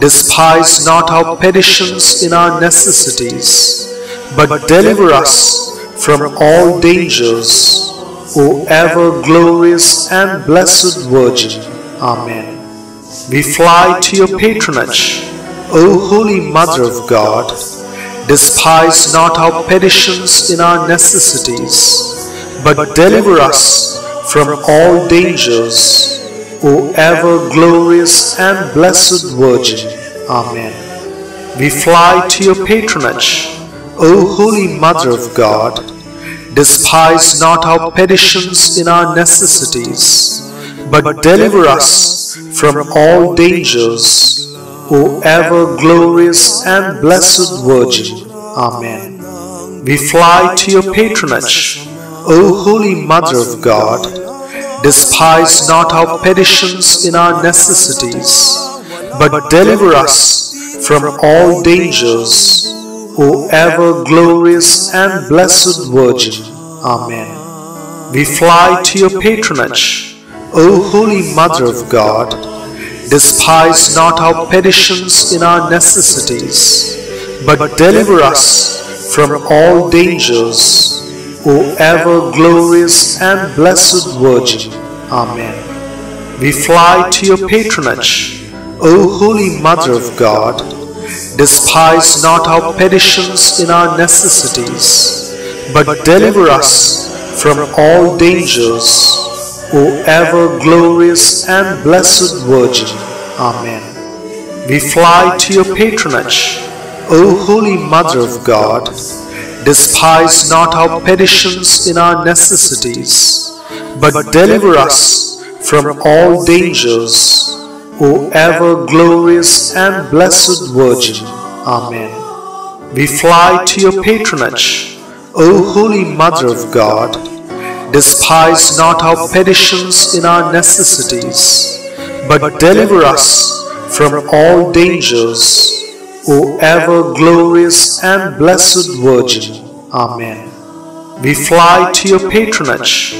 Despise not our petitions in our necessities, but deliver us from all dangers, O ever glorious and blessed Virgin. Amen. We fly to your patronage, O Holy Mother of God. Despise not our petitions in our necessities, but deliver us from all dangers, O ever glorious and blessed Virgin. Amen. We fly to your patronage, O Holy Mother of God. Despise not our petitions in our necessities, but deliver us from all dangers, O ever glorious and blessed Virgin. Amen. We fly to your patronage, O Holy Mother of God. Despise not our petitions in our necessities, but deliver us from all dangers, O ever glorious and blessed Virgin. Amen. We fly to your patronage, O Holy Mother of God. Despise not our petitions in our necessities, but deliver us from all dangers, O ever glorious and blessed Virgin. Amen. We fly to your patronage, O Holy Mother of God. Despise not our petitions in our necessities, but deliver us from all dangers, O ever glorious and blessed Virgin. Amen. We fly to your patronage, O Holy Mother of God. Despise not our petitions in our necessities, but deliver us from all dangers, O ever glorious and blessed Virgin. Amen. We fly to your patronage, O Holy Mother of God. Despise not our petitions in our necessities, but deliver us from all dangers, O ever glorious and blessed Virgin. Amen. We fly to your patronage,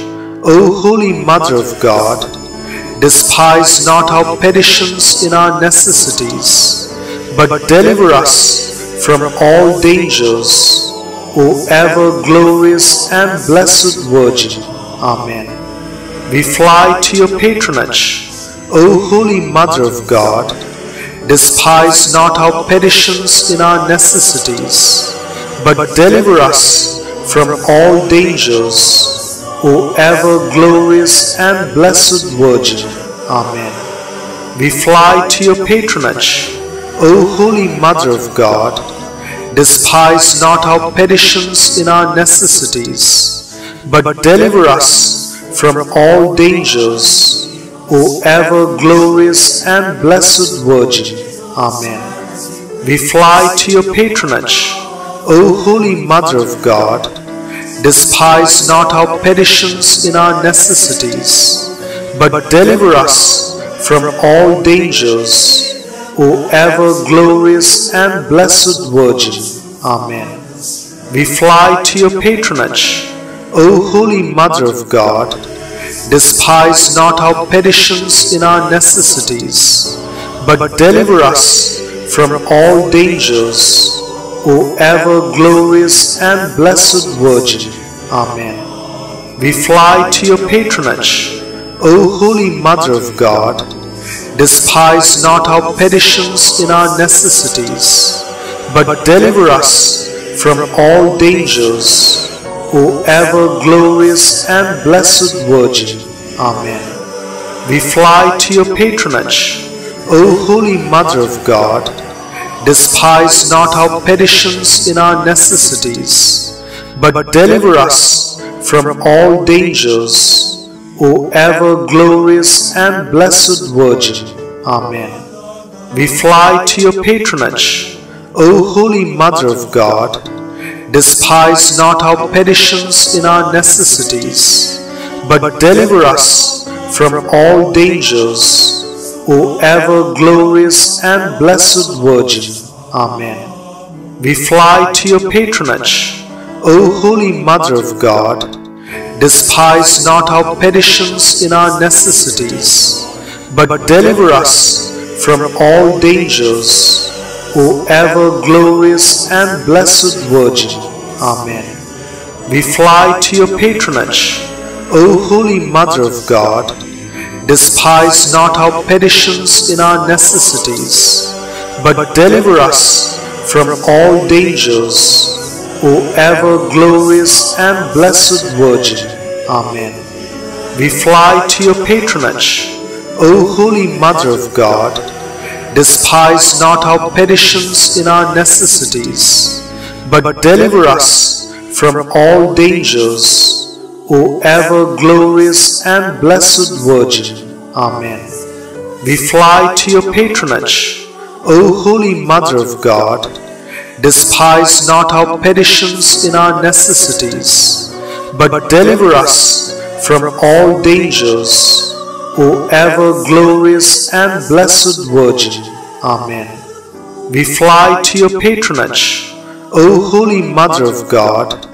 O Holy Mother of God. Despise not our petitions in our necessities, but deliver us from all dangers, O ever glorious and blessed Virgin. Amen. We fly to your patronage, O Holy Mother of God. Despise not our petitions in our necessities, but deliver us from all dangers, O ever glorious and blessed Virgin. Amen. We fly to your patronage, O Holy Mother of God. Despise not our petitions in our necessities, but deliver us from all dangers, O ever glorious and blessed Virgin. Amen. We fly to your patronage, O Holy Mother of God. Despise not our petitions in our necessities, but deliver us from all dangers, O ever glorious and blessed Virgin. Amen. We fly to your patronage, O Holy Mother of God. Despise not our petitions in our necessities, but deliver us from all dangers, O ever glorious and blessed Virgin. Amen. We fly to your patronage, O Holy Mother of God. Despise not our petitions in our necessities, but deliver us from all dangers, O ever glorious and blessed Virgin. Amen. We fly to your patronage, O Holy Mother of God. Despise not our petitions in our necessities, but deliver us from all dangers, O ever glorious and blessed Virgin. Amen. We fly to your patronage, O Holy Mother of God. Despise not our petitions in our necessities, but deliver us from all dangers, O ever glorious and blessed Virgin. Amen. We fly to your patronage, O Holy Mother of God. Despise not our petitions in our necessities, but deliver us from all dangers, O ever glorious and blessed Virgin. Amen. We fly to your patronage, O Holy Mother of God. Despise not our petitions in our necessities, but deliver us from all dangers, O ever glorious and blessed Virgin. Amen. We fly to your patronage, O Holy Mother of God. Despise not our petitions in our necessities, but deliver us from all dangers, O ever glorious and blessed Virgin. Amen. We fly to your patronage, O Holy Mother of God. Despise not our petitions in our necessities, but deliver us from all dangers, O ever glorious and blessed Virgin. Amen. We fly to your patronage, O Holy Mother of God.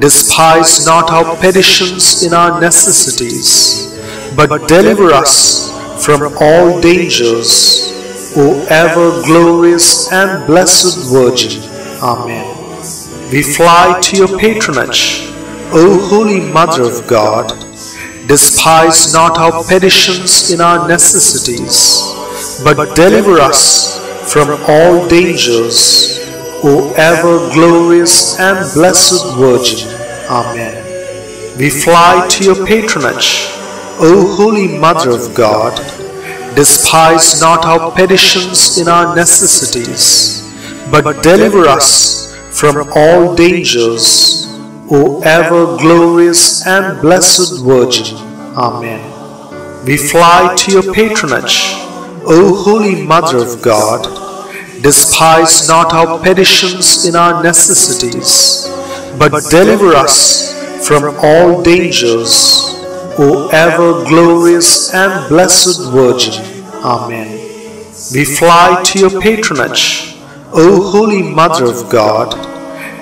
Despise not our petitions in our necessities, but deliver us from all dangers, O ever glorious and blessed Virgin. Amen. We fly to your patronage, O Holy Mother of God. Despise not our petitions in our necessities, but deliver us from all dangers, O ever glorious and blessed Virgin. Amen. We fly to your patronage, O Holy Mother of God. Despise not our petitions in our necessities, but deliver us from all dangers, O ever glorious and blessed Virgin. Amen. We fly to your patronage, O Holy Mother of God. Despise not our petitions in our necessities, but deliver us from all dangers, O ever glorious and blessed Virgin. Amen. We fly to your patronage, O Holy Mother of God.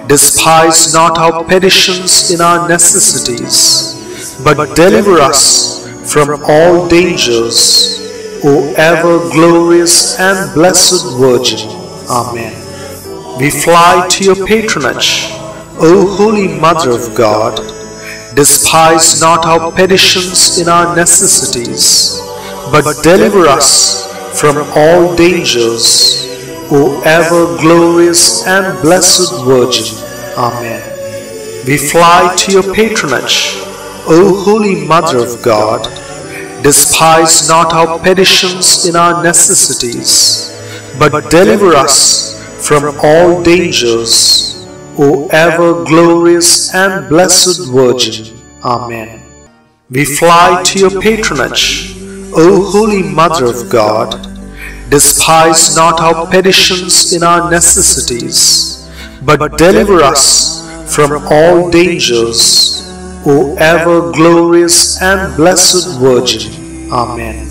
Despise not our petitions in our necessities, but deliver us from all dangers, O ever glorious and blessed Virgin. Amen. We fly to your patronage, O Holy Mother of God. Despise not our petitions in our necessities, but deliver us from all dangers, O ever glorious and blessed Virgin. Amen. We fly to your patronage, O Holy Mother of God. Despise not our petitions in our necessities, but deliver us from all dangers, O ever glorious and blessed Virgin. Amen. We fly to your patronage, O Holy Mother of God. Despise not our petitions in our necessities, but deliver us from all dangers, O ever glorious and blessed Virgin. Amen.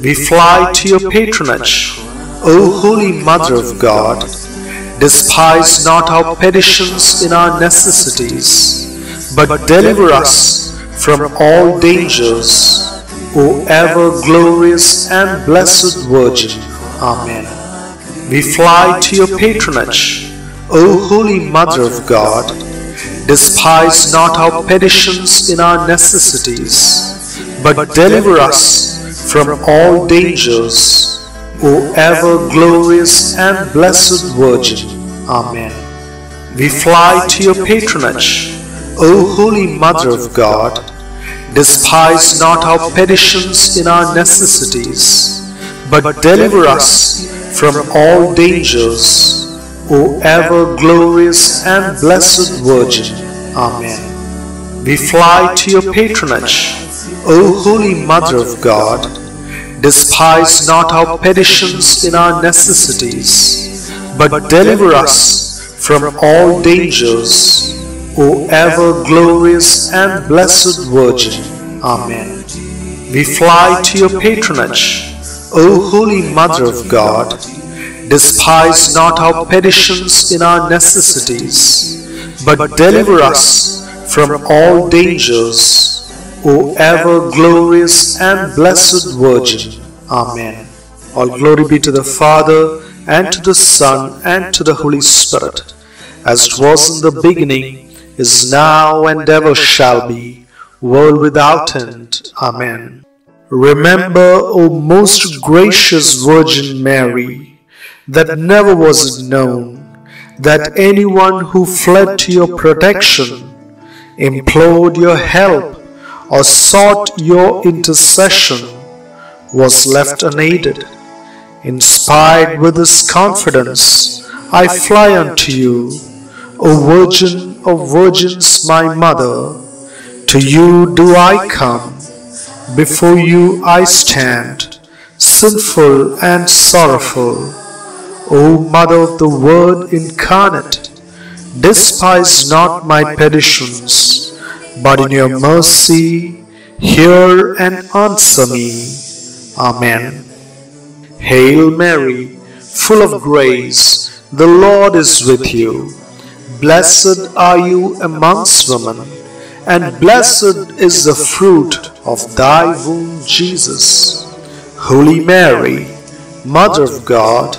We fly to your patronage, O Holy Mother of God. Despise not our petitions in our necessities, but deliver us from all dangers, O ever glorious and blessed Virgin. Amen. We fly to your patronage, O Holy Mother of God. Despise not our petitions in our necessities, but deliver us from all dangers, O ever glorious and blessed Virgin. Amen. We fly to your patronage, O Holy Mother of God. Despise not our petitions in our necessities, but deliver us from all dangers, O ever glorious and blessed Virgin. Amen. We fly to your patronage, O Holy Mother of God. Despise not our petitions in our necessities, but deliver us from all dangers, O ever glorious and blessed Virgin. Amen. We fly to your patronage, O Holy Mother of God. Despise not our petitions in our necessities, but deliver us from all dangers, O ever glorious and blessed Virgin. Amen. All glory be to the Father, and to the Son, and to the Holy Spirit, as it was in the beginning, is now, and ever shall be, world without end. Amen. Remember, O most gracious Virgin Mary, that never was known that anyone who fled to your protection, implored your help, or sought your intercession was left unaided. Inspired with this confidence, I fly unto you, O Virgin of Virgins, my Mother. To you do I come, before you I stand, sinful and sorrowful. O Mother of the Word incarnate, despise not my petitions, but in your mercy hear and answer me. Amen. Hail Mary, full of grace, the Lord is with you. Blessed are you amongst women, and blessed is the fruit of thy womb, Jesus. Holy Mary, Mother of God,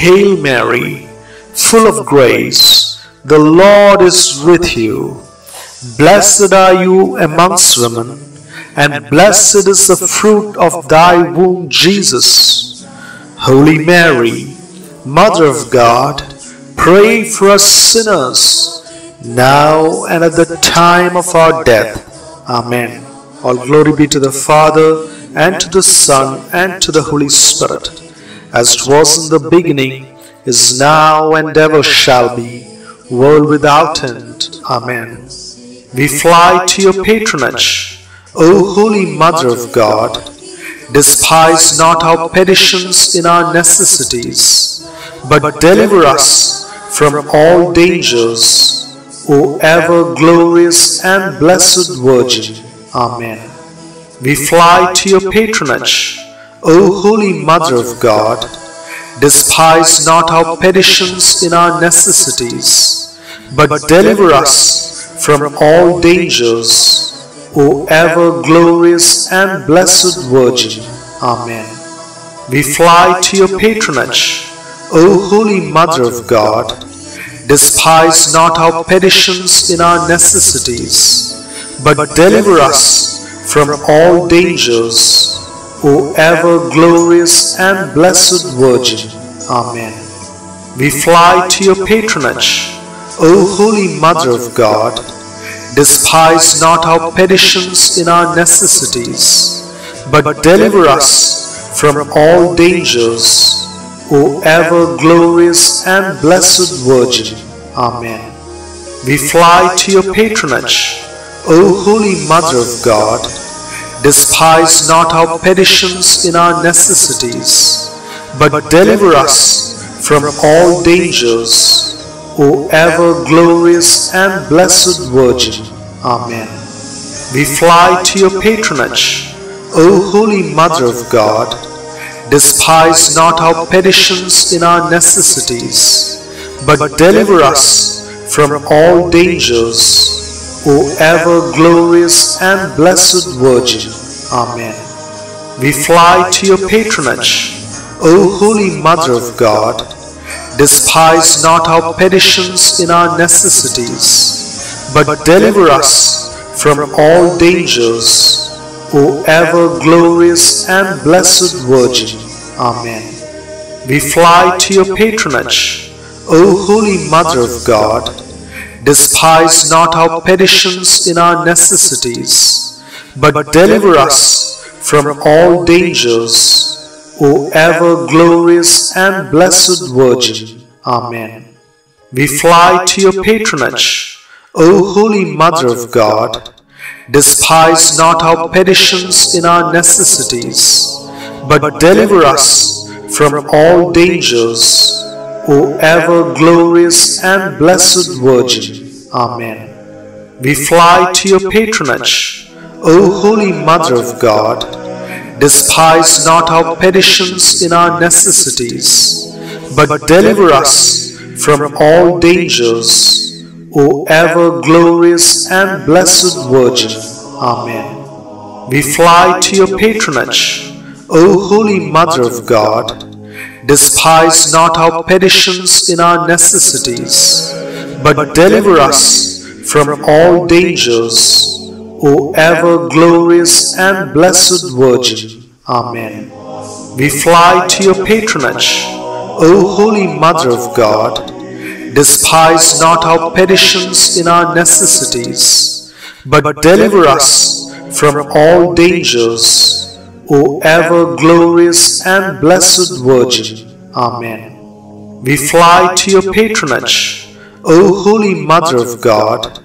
Hail Mary, full of grace, the Lord is with you. Blessed are you amongst women, and blessed is the fruit of thy womb, Jesus. Holy Mary, Mother of God, pray for us sinners, now and at the time of our death. Amen. All glory be to the Father, and to the Son, and to the Holy Spirit, as it was in the beginning, is now, and ever shall be, world without end. Amen. We fly to your patronage, O Holy Mother of God. Despise not our petitions in our necessities, but deliver us from all dangers, O ever glorious and blessed Virgin. Amen. We fly to your patronage, O Holy Mother of God. Despise not our petitions in our necessities, but deliver us from all dangers, O ever glorious and blessed Virgin. Amen. We fly to your patronage, O Holy Mother of God. Despise not our petitions in our necessities, but deliver us from all dangers, O ever glorious and blessed Virgin. Amen. We fly to your patronage, O Holy Mother of God. Despise not our petitions in our necessities, but deliver us from all dangers, O ever glorious and blessed Virgin. Amen. We fly to your patronage, O Holy Mother of God. Despise not our petitions in our necessities, but deliver us from all dangers, O ever glorious and blessed Virgin. Amen. We fly to your patronage, O Holy Mother of God. Despise not our petitions in our necessities, but deliver us from all dangers, O ever glorious and blessed Virgin. Amen. We fly to your patronage, O Holy Mother of God. Despise not our petitions in our necessities, but deliver us from all dangers, O ever glorious and blessed Virgin. Amen. We fly to your patronage, O Holy Mother of God. Despise not our petitions in our necessities, but deliver us from all dangers, O ever glorious and blessed Virgin. Amen. We fly to your patronage, O Holy Mother of God. Despise not our petitions in our necessities, but deliver us from all dangers, O ever glorious and blessed Virgin. Amen. We fly to your patronage, O Holy Mother of God. Despise not our petitions in our necessities, but deliver us from all dangers, O ever glorious and blessed Virgin. Amen. We fly to your patronage, O Holy Mother of God. Despise not our petitions in our necessities, but deliver us from all dangers, O ever glorious and blessed Virgin. Amen. We fly to your patronage, O Holy Mother of God. Despise not our petitions in our necessities, but deliver us from all dangers, O ever glorious and blessed Virgin. Amen. We fly to your patronage, O Holy Mother of God.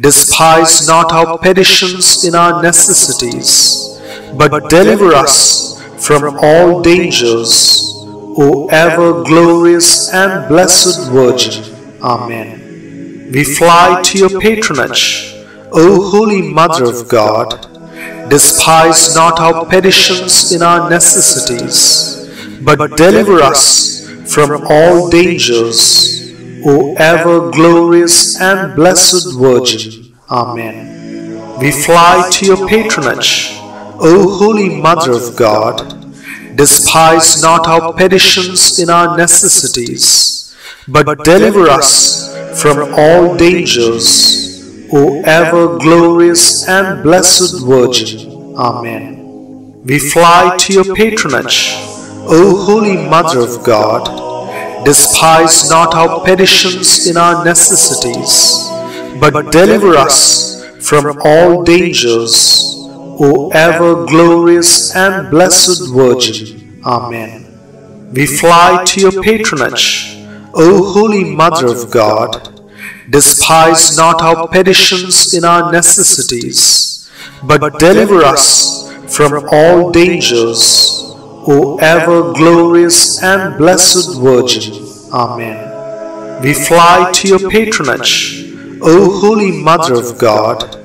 Despise not our petitions in our necessities, but deliver us from all dangers, O ever glorious and blessed Virgin. Amen. We fly to your patronage, O Holy Mother of God. Despise not our petitions in our necessities, but deliver us from all dangers, O ever glorious and blessed Virgin. Amen. We fly to your patronage, O Holy Mother of God. Despise not our petitions in our necessities, but deliver us from all dangers, O ever glorious and blessed Virgin. Amen. We fly to your patronage, O Holy Mother of God. Despise not our petitions in our necessities, but deliver us from all dangers, O ever glorious and blessed Virgin. Amen. We fly to your patronage, O Holy Mother of God. Despise not our petitions in our necessities, but deliver us from all dangers, O ever glorious and blessed Virgin. Amen. We fly to your patronage, O Holy Mother of God.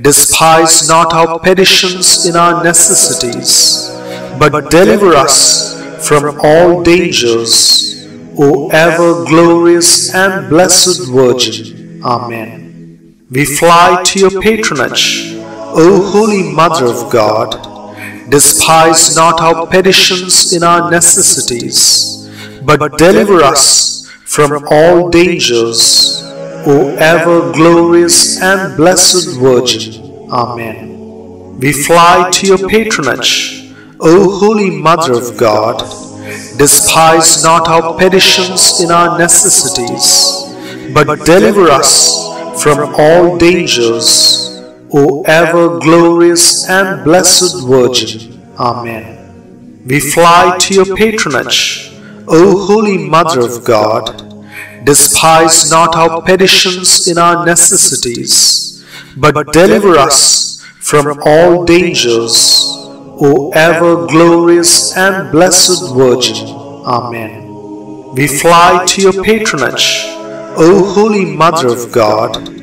Despise not our petitions in our necessities, but deliver us from all dangers, O ever glorious and blessed Virgin. Amen. We fly to your patronage, O Holy Mother of God. Despise not our petitions in our necessities, but deliver us from all dangers, O ever glorious and blessed Virgin. Amen. We fly to your patronage, O Holy Mother of God. Despise not our petitions in our necessities, but deliver us from all dangers, O ever glorious and blessed Virgin. Amen. We fly to your patronage, O Holy Mother of God. Despise not our petitions in our necessities, but deliver us from all dangers, O ever glorious and blessed Virgin. Amen. We fly to your patronage, O Holy Mother of God.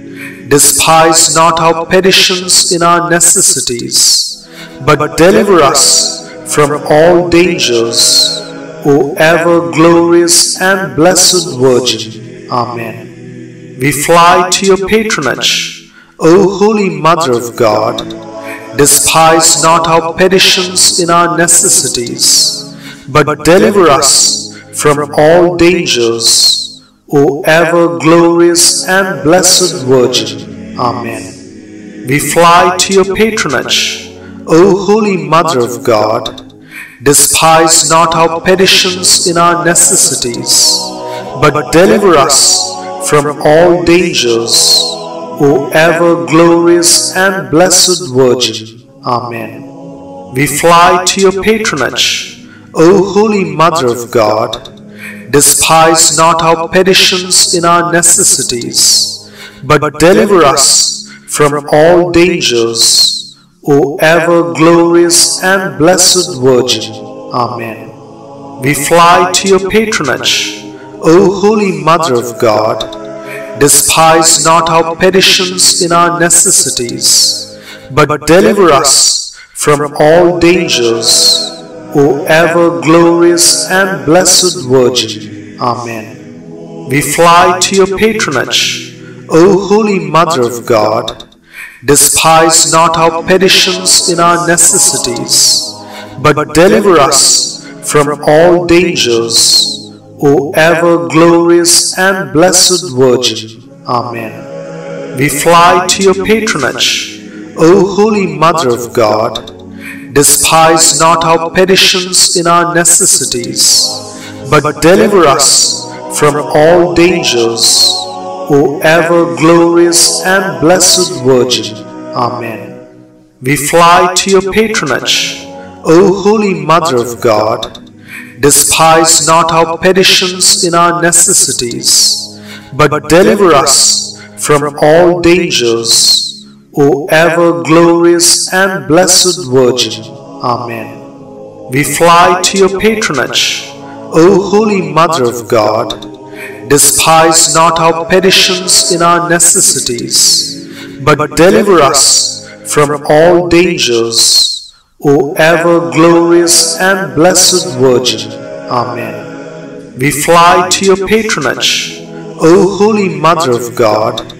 Despise not our petitions in our necessities, but deliver us from all dangers, O ever glorious and blessed Virgin. Amen. We fly to your patronage, O Holy Mother of God. Despise not our petitions in our necessities, but deliver us from all dangers, O ever glorious and blessed Virgin. Amen. We fly to your patronage, O Holy Mother of God. Despise not our petitions in our necessities, but deliver us from all dangers, O ever glorious and blessed Virgin. Amen. We fly to your patronage, O Holy Mother of God. Despise not our petitions in our necessities, but deliver us from all dangers, O ever glorious and blessed Virgin. Amen. We fly to your patronage, O Holy Mother of God. Despise not our petitions in our necessities, but deliver us from all dangers, O ever glorious and blessed Virgin. Amen. We fly to your patronage, O Holy Mother of God. Despise not our petitions in our necessities, but deliver us from all dangers, O ever glorious and blessed Virgin. Amen. We fly to your patronage, O Holy Mother of God. Despise not our petitions in our necessities, but deliver us from all dangers, O ever glorious and blessed Virgin. Amen. We fly to your patronage, O Holy Mother of God. Despise not our petitions in our necessities, but deliver us from all dangers, O ever glorious and blessed Virgin. Amen. We fly to your patronage, O Holy Mother of God. Despise not our petitions in our necessities, but deliver us from all dangers, O ever glorious and blessed Virgin. Amen. We fly to your patronage, O Holy Mother of God.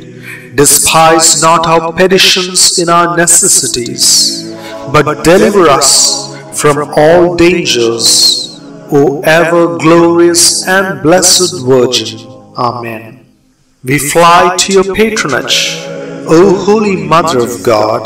Despise not our petitions in our necessities, but deliver us from all dangers, O ever glorious and blessed Virgin. Amen. We fly to your patronage, O Holy Mother of God.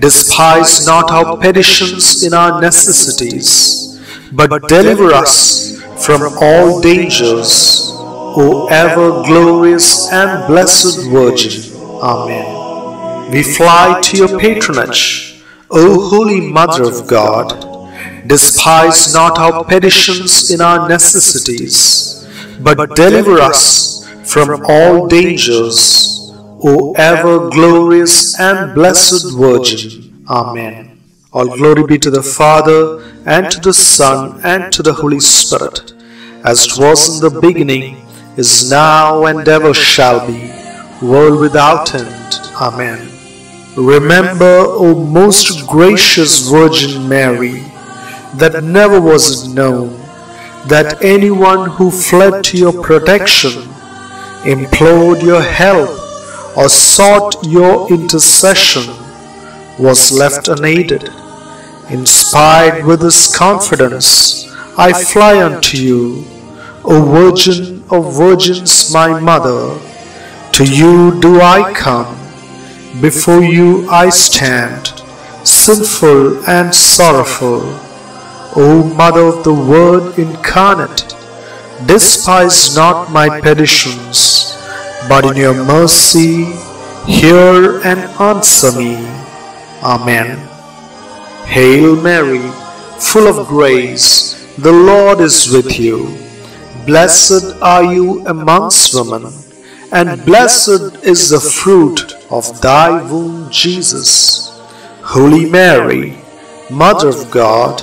Despise not our petitions in our necessities, but deliver us from all dangers, O ever glorious and blessed Virgin. Amen. We fly to your patronage, O Holy Mother of God. Despise not our petitions in our necessities, but deliver us from all dangers, O ever glorious and blessed Virgin. Amen. All glory be to the Father, and to the Son, and to the Holy Spirit, as it was in the beginning, is now, and ever shall be, world without end. Amen. Remember, O most gracious Virgin Mary, that never was known that anyone who fled to your protection, implored your help, or sought your intercession was left unaided. Inspired with this confidence, I fly unto you, O Virgin of Virgins, my Mother. To you do I come, before you I stand, sinful and sorrowful. O Mother of the Word incarnate, despise not my petitions, but in your mercy hear and answer me. Amen. Hail Mary, full of grace, the Lord is with you. Blessed are you amongst women, and blessed is the fruit of thy womb, Jesus. Holy Mary, Mother of God,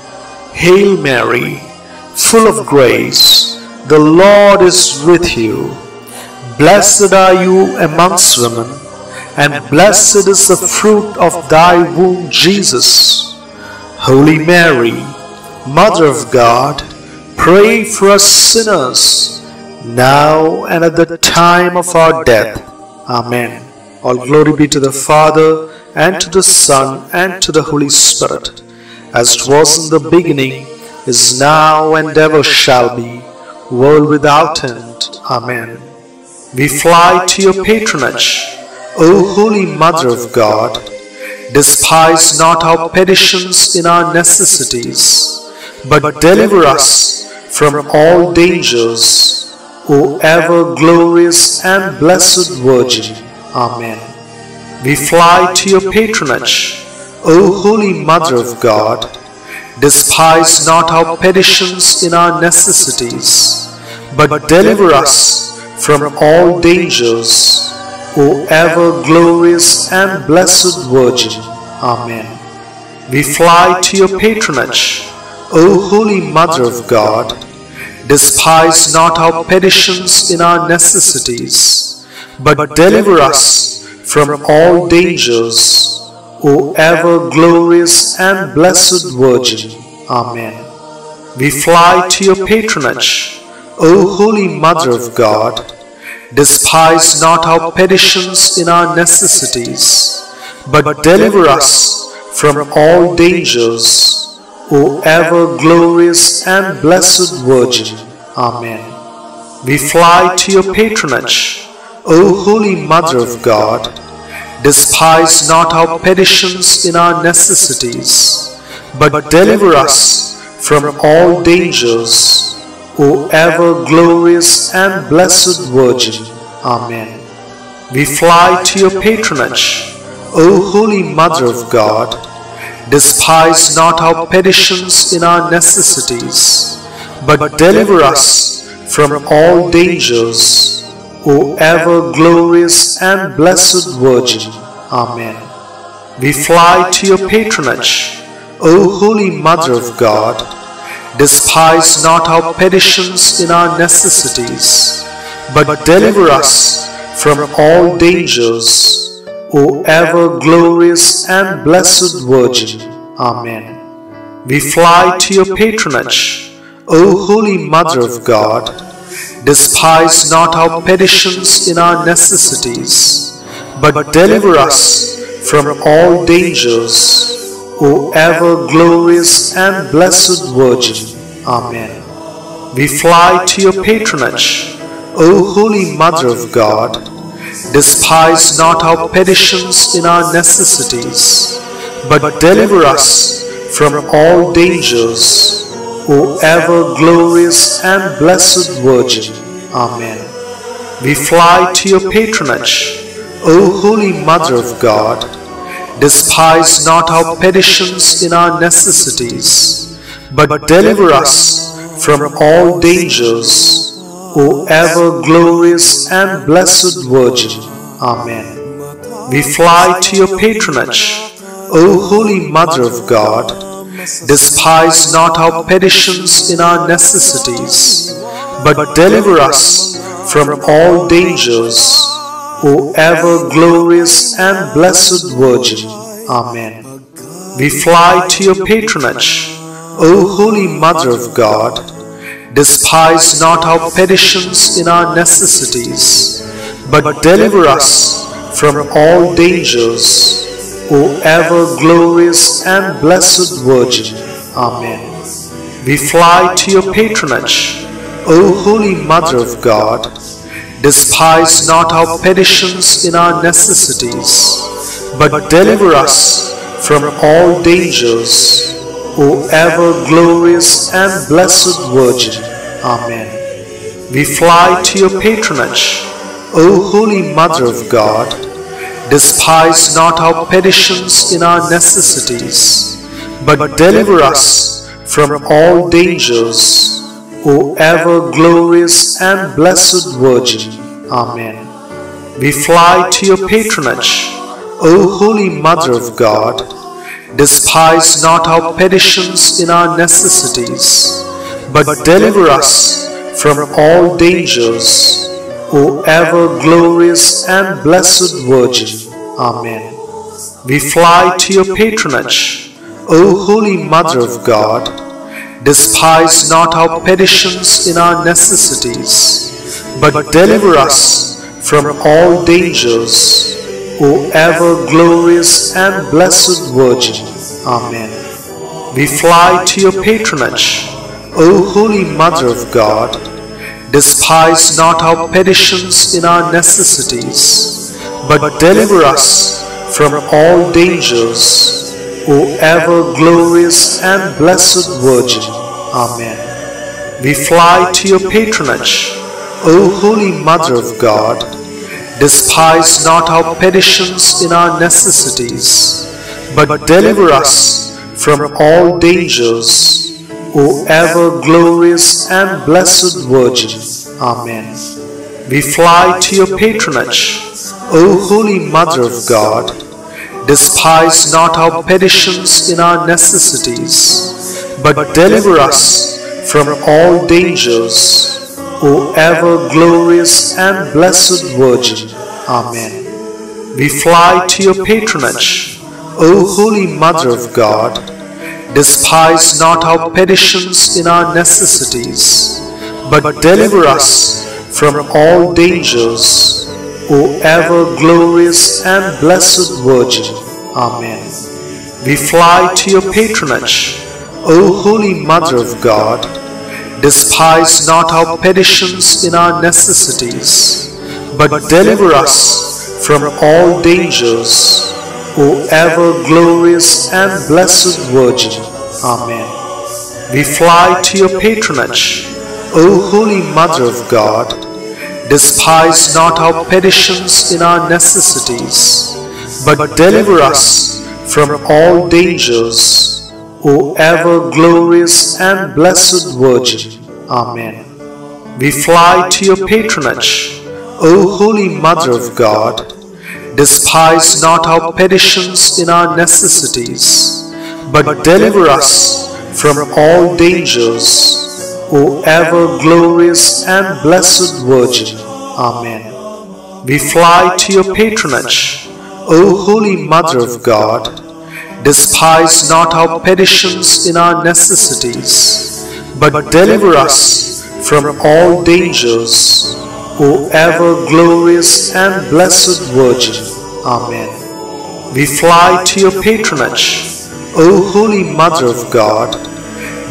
Hail Mary, full of grace, the Lord is with you. Blessed are you amongst women, and blessed is the fruit of thy womb, Jesus. Holy Mary, Mother of God, pray for us sinners, now and at the time of our death. Amen. All glory be to the Father, and to the Son, and to the Holy Spirit, as it was in the beginning, is now, and ever shall be, world without end. Amen. We fly to your patronage, O Holy Mother of God. Despise not our petitions in our necessities, but deliver us from all dangers, O ever glorious and blessed Virgin. Amen. We fly to your patronage, O Holy Mother of God. Despise not our petitions in our necessities, but deliver us from all dangers, O ever glorious and blessed Virgin. Amen. We fly to your patronage, O Holy Mother of God. Despise not our petitions in our necessities, but deliver us from all dangers, O ever glorious and blessed Virgin. Amen. We fly to your patronage, O Holy Mother of God. Despise not our petitions in our necessities, but deliver us from all dangers, O ever glorious and blessed Virgin. Amen. We fly to your patronage, O Holy Mother of God. Despise not our petitions in our necessities, but deliver us from all dangers, O ever glorious and blessed Virgin. Amen. We fly to your patronage, O Holy Mother of God. Despise not our petitions in our necessities, but deliver us from all dangers, O ever glorious and blessed Virgin. Amen. We fly to your patronage, O Holy Mother of God. Despise not our petitions in our necessities, but deliver us from all dangers, O ever glorious and blessed Virgin. Amen. We fly to your patronage, O Holy Mother of God. Despise not our petitions in our necessities, but deliver us from all dangers, O ever glorious and blessed Virgin. Amen. We fly to your patronage, O Holy Mother of God. Despise not our petitions in our necessities, but deliver us from all dangers, O ever glorious and blessed Virgin. Amen. We fly to your patronage, O Holy Mother of God. Despise not our petitions in our necessities, but deliver us from all dangers, O ever glorious and blessed Virgin. Amen. We fly to your patronage, O Holy Mother of God. Despise not our petitions in our necessities, but deliver us from all dangers, O ever glorious and blessed Virgin. Amen. We fly to your patronage, O Holy Mother of God. Despise not our petitions in our necessities, but deliver us from all dangers, O ever glorious and blessed Virgin. Amen. We fly to your patronage, O Holy Mother of God. Despise not our petitions in our necessities, but deliver us from all dangers, O ever glorious and blessed Virgin. Amen. We fly to your patronage, O Holy Mother of God. Despise not our petitions in our necessities, but deliver us from all dangers, O ever glorious and blessed Virgin. Amen. We fly to your patronage, O Holy Mother of God. Despise not our petitions in our necessities, but deliver us from all dangers, O ever glorious and blessed Virgin. Amen. We fly to your patronage, O Holy Mother of God. Despise not our petitions in our necessities, but deliver us from all dangers, O ever glorious and blessed Virgin. Amen. We fly to your patronage, O Holy Mother of God. Despise not our petitions in our necessities, but deliver us from all dangers, O ever glorious and blessed Virgin. Amen. We fly to your patronage, O Holy Mother of God. Despise not our petitions in our necessities, but deliver us from all dangers, O ever glorious and blessed Virgin. Amen. We fly to your patronage, O Holy Mother of God. Despise not our petitions in our necessities, but deliver us from all dangers, O ever glorious and blessed Virgin. Amen. We fly to your patronage, O Holy Mother of God. Despise not our petitions in our necessities, but deliver us from all dangers, O ever glorious and blessed Virgin. Amen. We fly to your patronage, O Holy Mother of God, despise not our petitions in our necessities, but deliver us from all dangers, O ever glorious and blessed Virgin. Amen. We fly to your patronage, O Holy Mother of God. Despise not our petitions in our necessities, but deliver us from all dangers, O ever glorious and blessed Virgin. Amen. We fly to your patronage, O Holy Mother of God. Despise not our petitions in our necessities, but deliver us from all dangers, O ever glorious and blessed Virgin. Amen. We fly to your patronage, O Holy Mother of God. Despise not our petitions in our necessities, but deliver us from all dangers, O ever glorious and blessed Virgin. Amen. We fly to your patronage, O Holy Mother of God.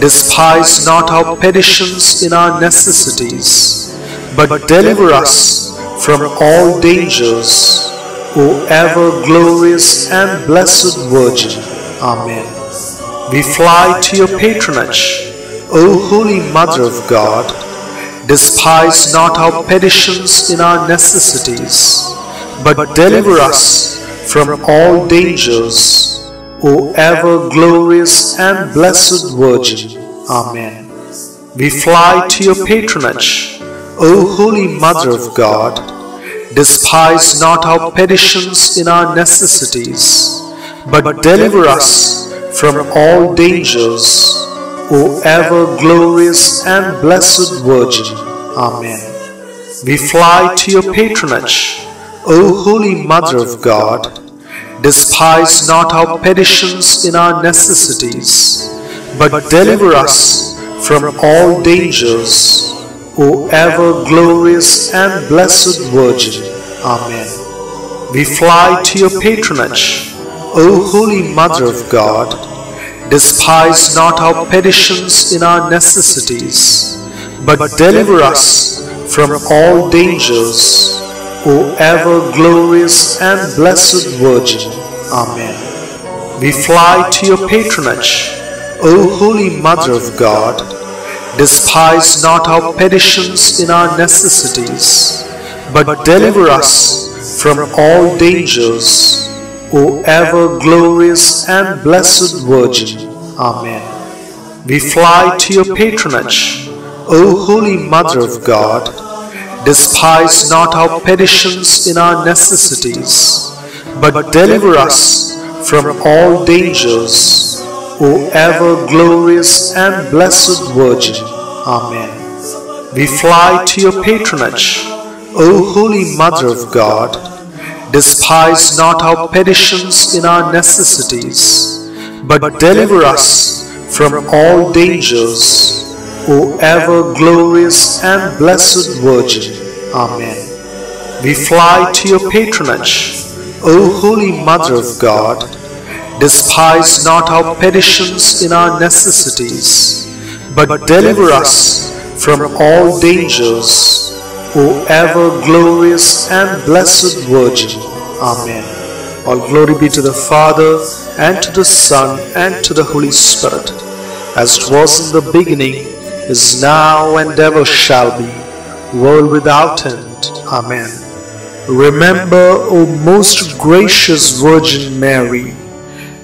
Despise not our petitions in our necessities, but deliver us from all dangers, O ever glorious and blessed Virgin. Amen. We fly to your patronage, O Holy Mother of God. Despise not our petitions in our necessities, but deliver us from all dangers, O ever glorious and blessed Virgin. Amen. We fly to your patronage, O Holy Mother of God. Despise not our petitions in our necessities, but deliver us from all dangers, O ever glorious and blessed Virgin. Amen. We fly to your patronage, O Holy Mother of God. Despise not our petitions in our necessities, but deliver us from all dangers, O ever glorious and blessed Virgin. Amen. We fly to your patronage, O Holy Mother of God. Despise not our petitions in our necessities, but deliver us from all dangers, O ever glorious and blessed Virgin. Amen. We fly to your patronage, O Holy Mother of God. Despise not our petitions in our necessities, but deliver us from all dangers, O ever glorious and blessed Virgin. Amen. We fly to your patronage, O Holy Mother of God. Despise not our petitions in our necessities, but deliver us from all dangers, O ever glorious and blessed Virgin. Amen. We fly to your patronage, O Holy Mother of God. Despise not our petitions in our necessities, but deliver us from all dangers, O ever glorious and blessed Virgin. Amen. We fly to your patronage, O Holy Mother of God. Despise not our petitions in our necessities, but deliver us from all dangers, O ever glorious and blessed Virgin. Amen. All glory be to the Father, and to the Son, and to the Holy Spirit, as it was in the beginning, is now, and ever shall be, world without end. Amen. Remember, O most gracious Virgin Mary,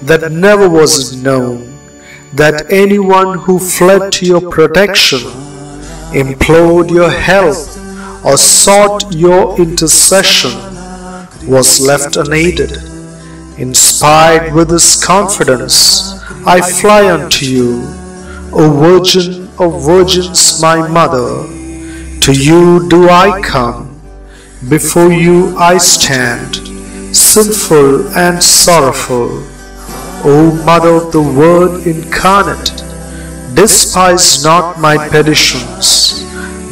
that never was it known that anyone who fled to your protection, implored your help, or sought your intercession was left unaided. Inspired with this confidence, I fly unto you, O Virgin of Virgins, my Mother. To you do I come, before you I stand, sinful and sorrowful. O Mother of the Word incarnate, despise not my petitions,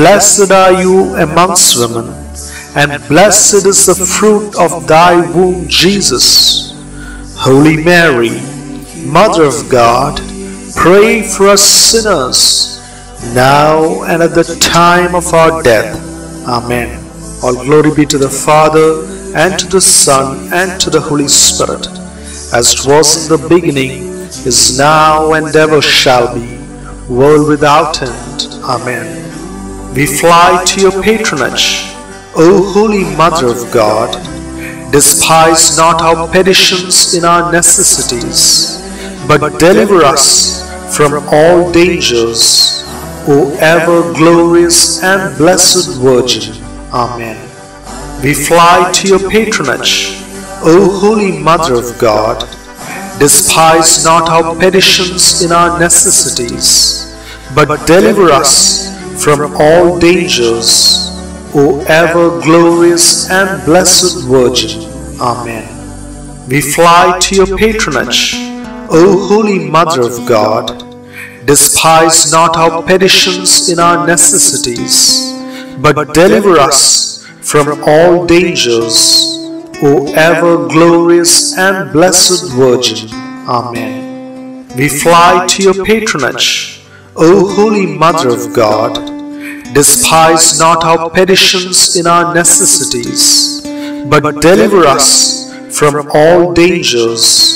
Blessed are you amongst women, and blessed is the fruit of thy womb, Jesus. Holy Mary, Mother of God, pray for us sinners, now and at the time of our death. Amen. All glory be to the Father, and to the Son, and to the Holy Spirit, as it was in the beginning, is now, and ever shall be, world without end. Amen. We fly to your patronage, O Holy Mother of God. Despise not our petitions in our necessities, but deliver us from all dangers, O ever glorious and blessed Virgin. Amen. We fly to your patronage, O Holy Mother of God. Despise not our petitions in our necessities, but deliver us from all dangers, O ever glorious and blessed Virgin. Amen. We fly to your patronage, O Holy Mother of God. Despise not our petitions in our necessities, but deliver us from all dangers, O ever glorious and blessed Virgin. Amen. We fly to your patronage, O Holy Mother of God. Despise not our petitions in our necessities, but deliver us from all dangers,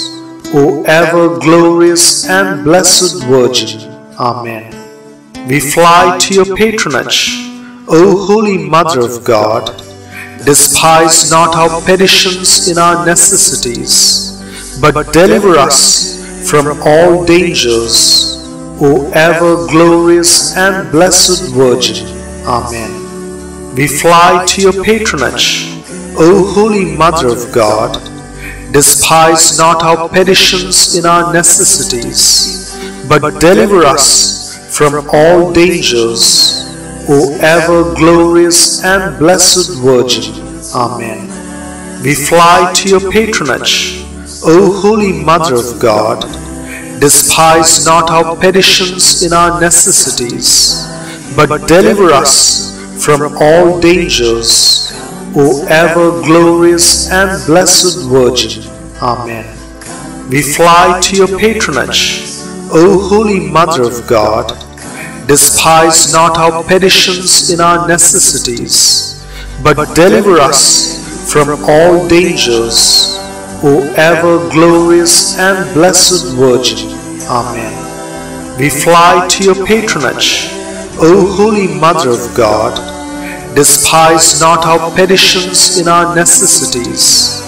O ever glorious and blessed Virgin. Amen. We fly to your patronage, O Holy Mother of God. Despise not our petitions in our necessities, but deliver us from all dangers, O ever glorious and blessed Virgin. Amen. We fly to your patronage, O Holy Mother of God. Despise not our petitions in our necessities, but deliver us from all dangers, O ever glorious and blessed Virgin. Amen. We fly to your patronage, O Holy Mother of God. Despise not our petitions in our necessities, but deliver us from all dangers, O ever glorious and blessed Virgin. Amen. We fly to your patronage, O Holy Mother of God. Despise not our petitions in our necessities, but deliver us from all dangers, O ever glorious and blessed Virgin. Amen. We fly to your patronage, O Holy Mother of God. Despise not our petitions in our necessities,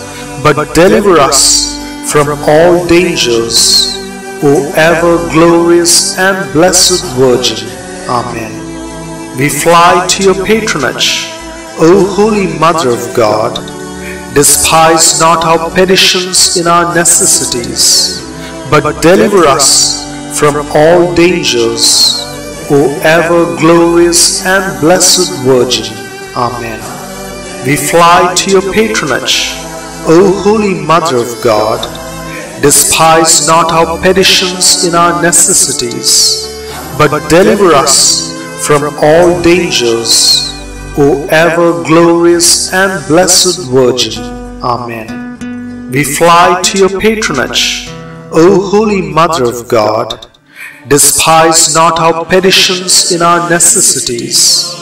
but deliver us from all dangers, O ever glorious and blessed Virgin. Amen. We fly to your patronage, O Holy Mother of God. Despise not our petitions in our necessities, but deliver us from all dangers, O ever glorious and blessed Virgin. Amen. We fly to your patronage, O Holy Mother of God. Despise not our petitions in our necessities, but deliver us from all dangers, O ever glorious and blessed Virgin. Amen. We fly to your patronage, O Holy Mother of God. Despise not our petitions in our necessities,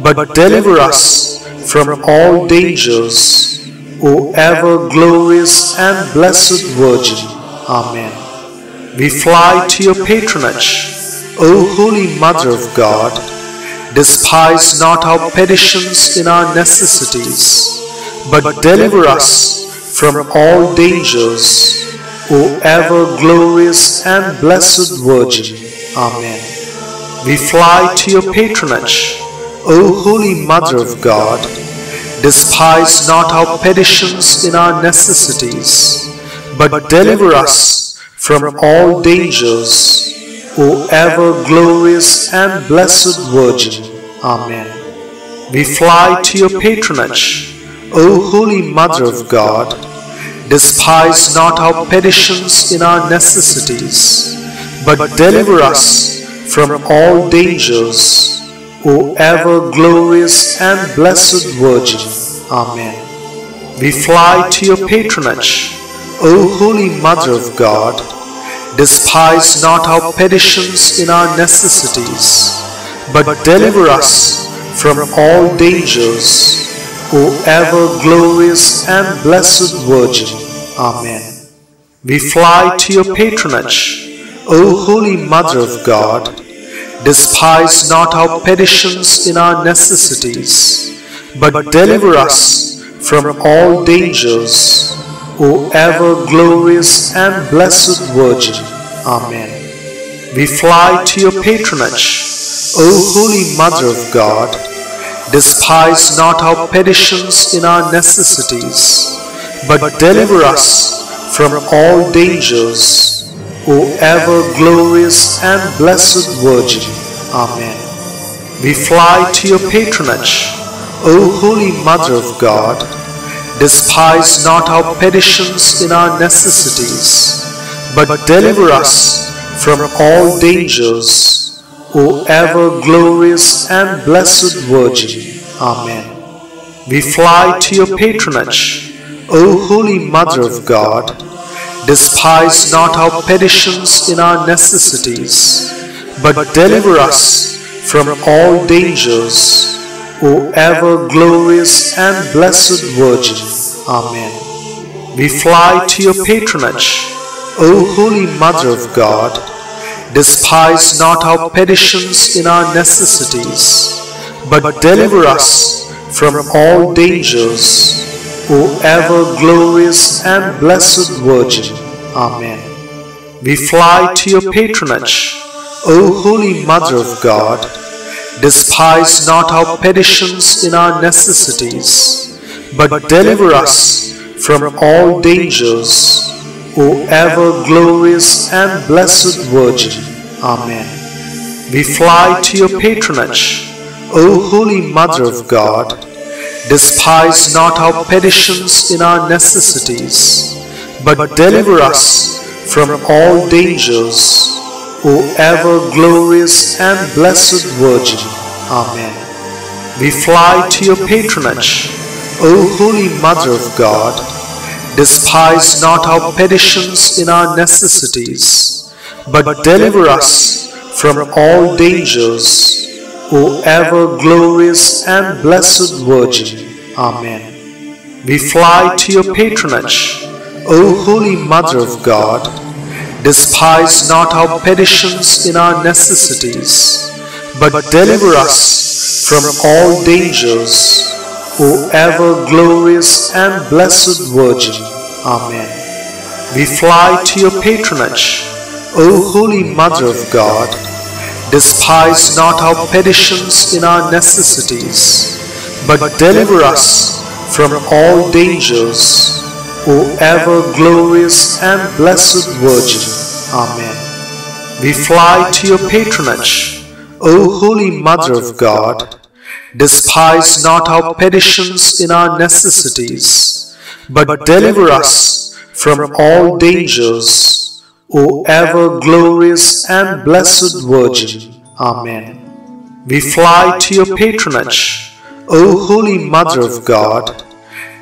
but deliver us from all dangers, O ever glorious and blessed Virgin. Amen. We fly to your patronage, O Holy Mother of God, despise not our petitions in our necessities, but deliver us from all dangers, O ever glorious and blessed Virgin. Amen. We fly to your patronage, O Holy Mother of God. Despise not our petitions in our necessities, but deliver us from all dangers, O ever glorious and blessed Virgin. Amen. We fly to your patronage, O Holy Mother of God. Despise not our petitions in our necessities, but deliver us from all dangers, O ever glorious and blessed Virgin. Amen. We fly to your patronage, O Holy Mother of God. Despise not our petitions in our necessities, but deliver us from all dangers, O ever glorious and blessed Virgin. Amen. We fly to your patronage, O Holy Mother of God. Despise not our petitions in our necessities, but deliver us from all dangers, O ever glorious and blessed Virgin. Amen. We fly to your patronage, O Holy Mother of God. Despise not our petitions in our necessities, but deliver us from all dangers, O ever glorious and blessed Virgin. Amen. We fly to your patronage, O Holy Mother of God. Despise not our petitions in our necessities, but deliver us from all dangers, O ever glorious and blessed Virgin. Amen. We fly to your patronage, O Holy Mother of God. Despise not our petitions in our necessities, but deliver us from all dangers, O ever glorious and blessed Virgin. Amen. We fly to your patronage, O Holy Mother of God. Despise not our petitions in our necessities, but deliver us from all dangers, O ever glorious and blessed Virgin. Amen. We fly to your patronage, O Holy Mother of God. Despise not our petitions in our necessities, but deliver us from all dangers, O ever glorious and blessed Virgin. Amen. We fly to your patronage, O Holy Mother of God. Despise not our petitions in our necessities, but deliver us from all dangers, O ever glorious and blessed Virgin. Amen. We fly to your patronage, O Holy Mother of God. Despise not our petitions in our necessities, but deliver us from all dangers, O ever glorious and blessed Virgin. Amen. We fly to your patronage, O Holy Mother of God. Despise not our petitions in our necessities, but deliver us from all dangers, O ever glorious and blessed Virgin. Amen. We fly to your patronage, O Holy Mother of God. Despise not our petitions in our necessities, but deliver us from all dangers, O ever glorious and blessed Virgin. Amen. We fly to your patronage, O Holy Mother of God. Despise not our petitions in our necessities, but deliver us from all dangers, O ever glorious and blessed Virgin. Amen. We fly to your patronage, O Holy Mother of God.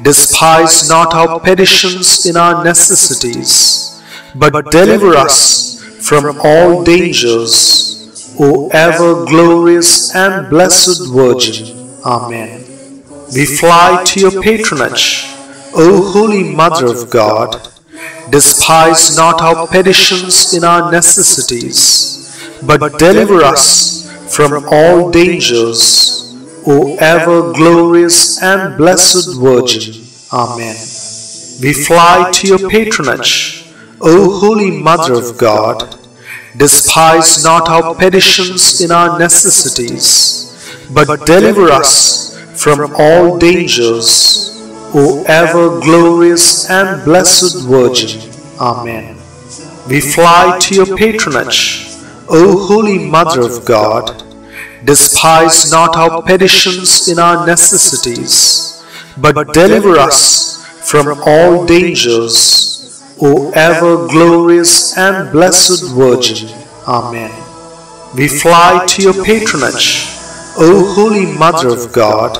Despise not our petitions in our necessities, but deliver us from all dangers, O ever glorious and blessed Virgin. Amen. We fly to your patronage, O Holy Mother of God. Despise not our petitions in our necessities, but deliver us from all dangers, O ever glorious and blessed Virgin. Amen. We fly to your patronage, O Holy Mother of God. Despise not our petitions in our necessities, but deliver us from all dangers, O ever glorious and blessed Virgin. Amen. We fly to your patronage, O Holy Mother of God. Despise not our petitions in our necessities, but deliver us from all dangers, O ever glorious and blessed Virgin. Amen. We fly to your patronage, O Holy Mother of God.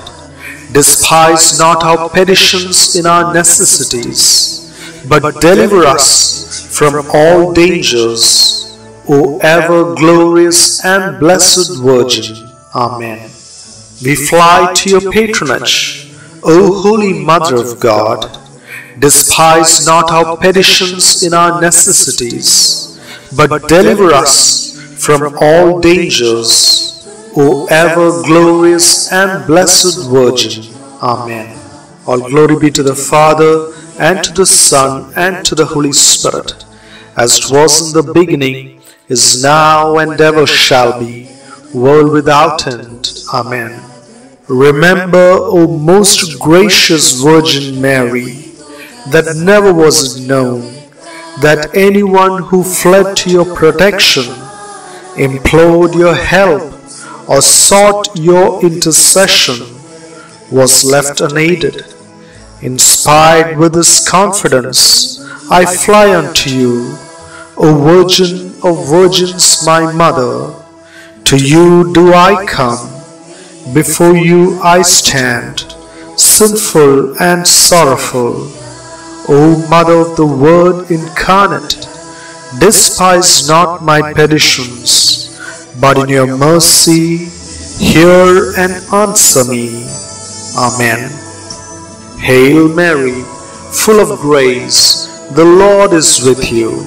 Despise not our petitions in our necessities, but deliver us from all dangers, O ever glorious and blessed Virgin. Amen. We fly to your patronage, O Holy Mother of God. Despise not our petitions in our necessities, but deliver us from all dangers, O ever glorious and blessed Virgin. Amen. All glory be to the Father, and to the Son, and to the Holy Spirit, as it was in the beginning, is now, and ever shall be, world without end. Amen. Remember, O most gracious Virgin Mary, that never was it known that anyone who fled to your protection, implored your help, or sought your intercession was left unaided. Inspired with this confidence, I fly unto you, O Virgin of Virgins, my Mother. To you do I come, before you I stand, sinful and sorrowful. O Mother of the Word incarnate, despise not my petitions, but in your mercy hear and answer me. Amen. Hail Mary, full of grace, the Lord is with you.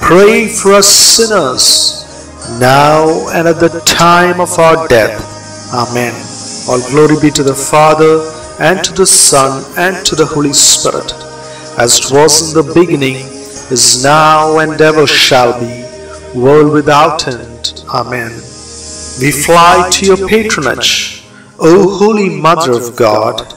pray for us sinners, now and at the time of our death. Amen. All glory be to the Father, and to the Son, and to the Holy Spirit, as it was in the beginning, is now, and ever shall be, world without end. Amen. We fly to your patronage, O Holy Mother of God.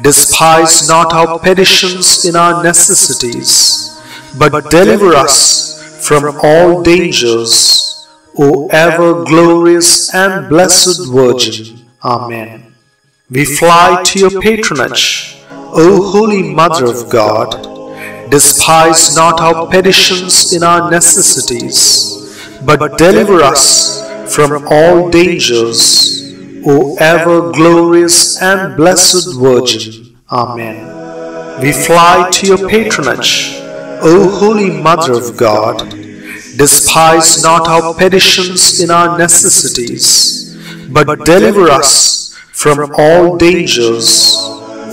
Despise not our petitions in our necessities, but deliver us from all dangers, O ever glorious and blessed Virgin. Amen. We fly to your patronage, O Holy Mother of God. Despise not our petitions in our necessities, but deliver us from all dangers, O ever glorious and blessed Virgin. Amen. We fly to your patronage, O Holy Mother of God. Despise not our petitions in our necessities, but deliver us from all dangers,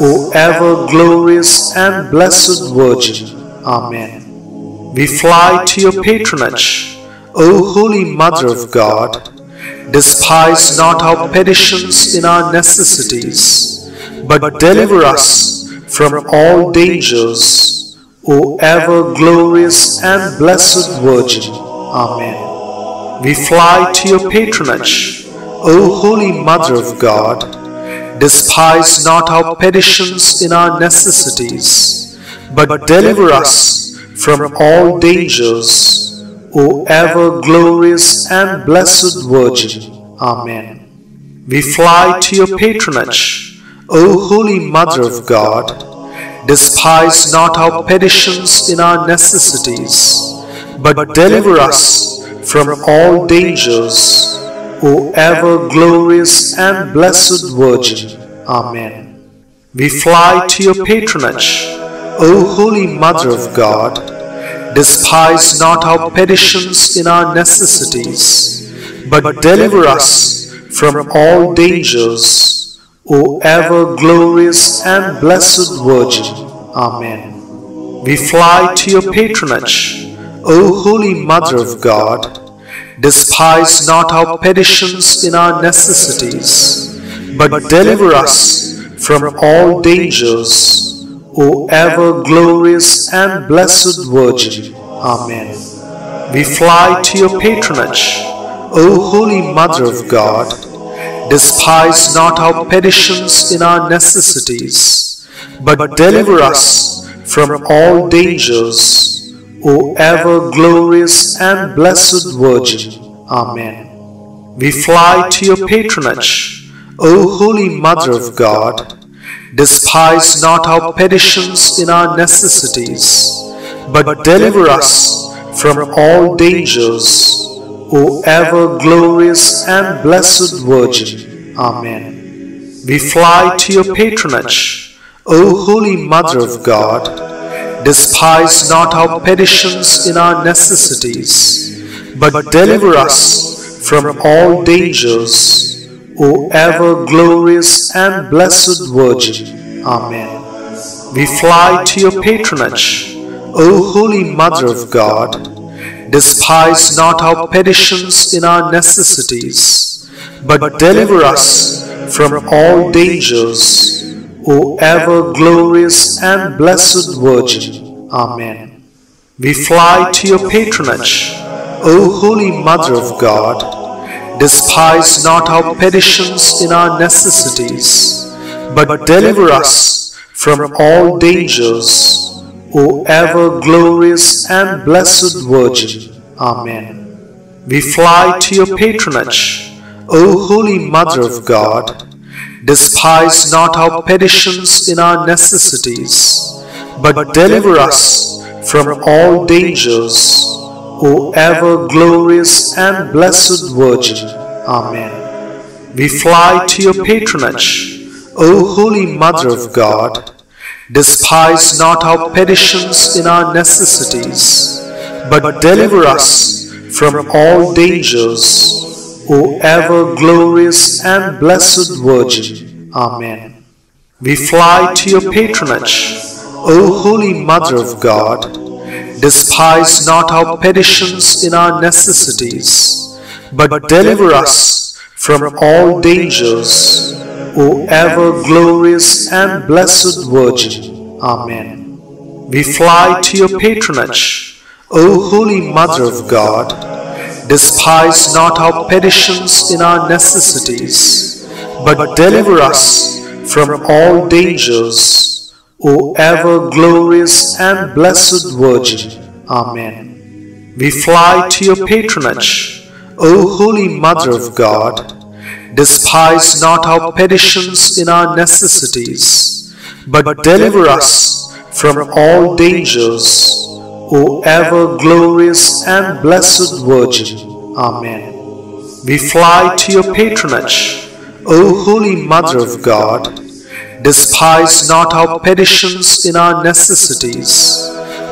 O ever glorious and blessed Virgin. Amen. We fly to your patronage, O Holy Mother of God. Despise not our petitions in our necessities, but deliver us from all dangers, O ever glorious and blessed Virgin. Amen. We fly to your patronage, O Holy Mother of God, despise not our petitions in our necessities, but deliver us from all dangers, O ever glorious and blessed Virgin. Amen. We fly to your patronage, O Holy Mother of God. Despise not our petitions in our necessities, but deliver us from all dangers, O ever glorious and blessed Virgin. Amen. We fly to your patronage, O Holy Mother of God. Despise not our petitions in our necessities, but deliver us from all dangers, O ever glorious and blessed Virgin. Amen. We fly to your patronage, O Holy Mother of God. Despise not our petitions in our necessities, but deliver us from all dangers, O ever glorious and blessed Virgin. Amen. We fly to your patronage, O Holy Mother of God. Despise not our petitions in our necessities, but deliver us from all dangers, O ever glorious and blessed Virgin. Amen. We fly to your patronage, O Holy Mother of God. Despise not our petitions in our necessities, but deliver us from all dangers, O ever glorious and blessed Virgin. Amen. We fly to your patronage, O Holy Mother of God. Despise not our petitions in our necessities, but deliver us from all dangers, O ever glorious and blessed Virgin. Amen. We fly to your patronage, O Holy Mother of God. Despise not our petitions in our necessities, but deliver us from all dangers, O ever glorious and blessed Virgin. Amen. We fly to your patronage, O Holy Mother of God. Despise not our petitions in our necessities, but deliver us from all dangers, O ever glorious and blessed Virgin. Amen. We fly to your patronage, O Holy Mother of God. Despise not our petitions in our necessities, but deliver us from all dangers, O ever glorious and blessed Virgin. Amen. We fly to your patronage, O Holy Mother of God. Despise not our petitions in our necessities, but deliver us from all dangers, O ever glorious and blessed Virgin. Amen. We fly to your patronage, O Holy Mother of God. Despise not our petitions in our necessities, but deliver us from all dangers, O ever glorious and blessed Virgin. Amen. We fly to your patronage, O Holy Mother of God. Despise not our petitions in our necessities, but deliver us from all dangers, O ever glorious and blessed Virgin. Amen. We fly to your patronage, O Holy Mother of God. Despise not our petitions in our necessities, but deliver us from all dangers, O ever glorious and blessed Virgin. Amen. We fly to your patronage, O Holy Mother of God. Despise not our petitions in our necessities,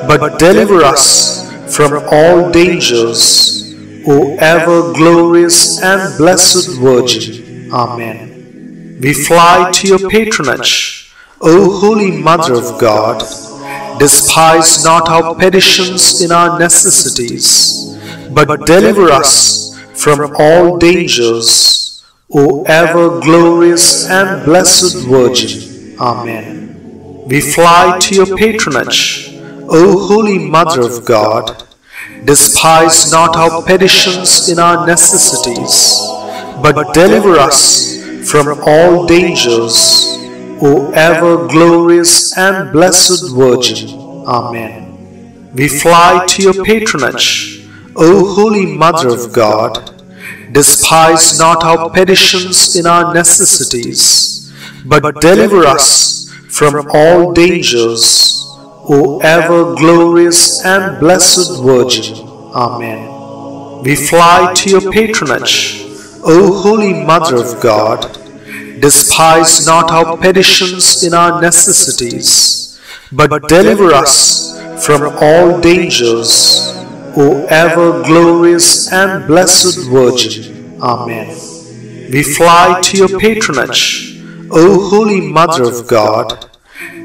but deliver us from all dangers, O ever glorious and blessed Virgin. Amen. We fly to your patronage, O Holy Mother of God. Despise not our petitions in our necessities, but deliver us from all dangers, O ever glorious and blessed Virgin. Amen. We fly to your patronage, O Holy Mother of God. Despise not our petitions in our necessities, but deliver us from all dangers, O ever glorious and blessed Virgin. Amen. We fly to your patronage, O Holy Mother of God. Despise not our petitions in our necessities, but deliver us from all dangers, O ever glorious and blessed Virgin. Amen. We fly to your patronage, O Holy Mother of God. Despise not our petitions in our necessities, but deliver us from all dangers, O ever glorious and blessed Virgin. Amen. We fly to your patronage, O Holy Mother of God.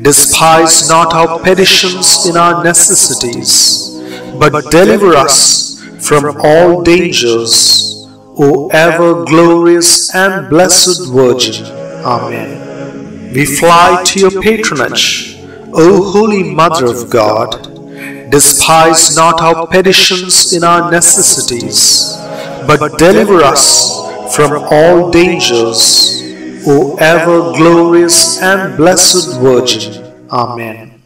Despise not our petitions in our necessities, but deliver us from all dangers, O ever glorious and blessed Virgin. Amen. We fly to your patronage, O Holy Mother of God. Despise not our petitions in our necessities, but deliver us from all dangers, O ever glorious and blessed Virgin. Amen.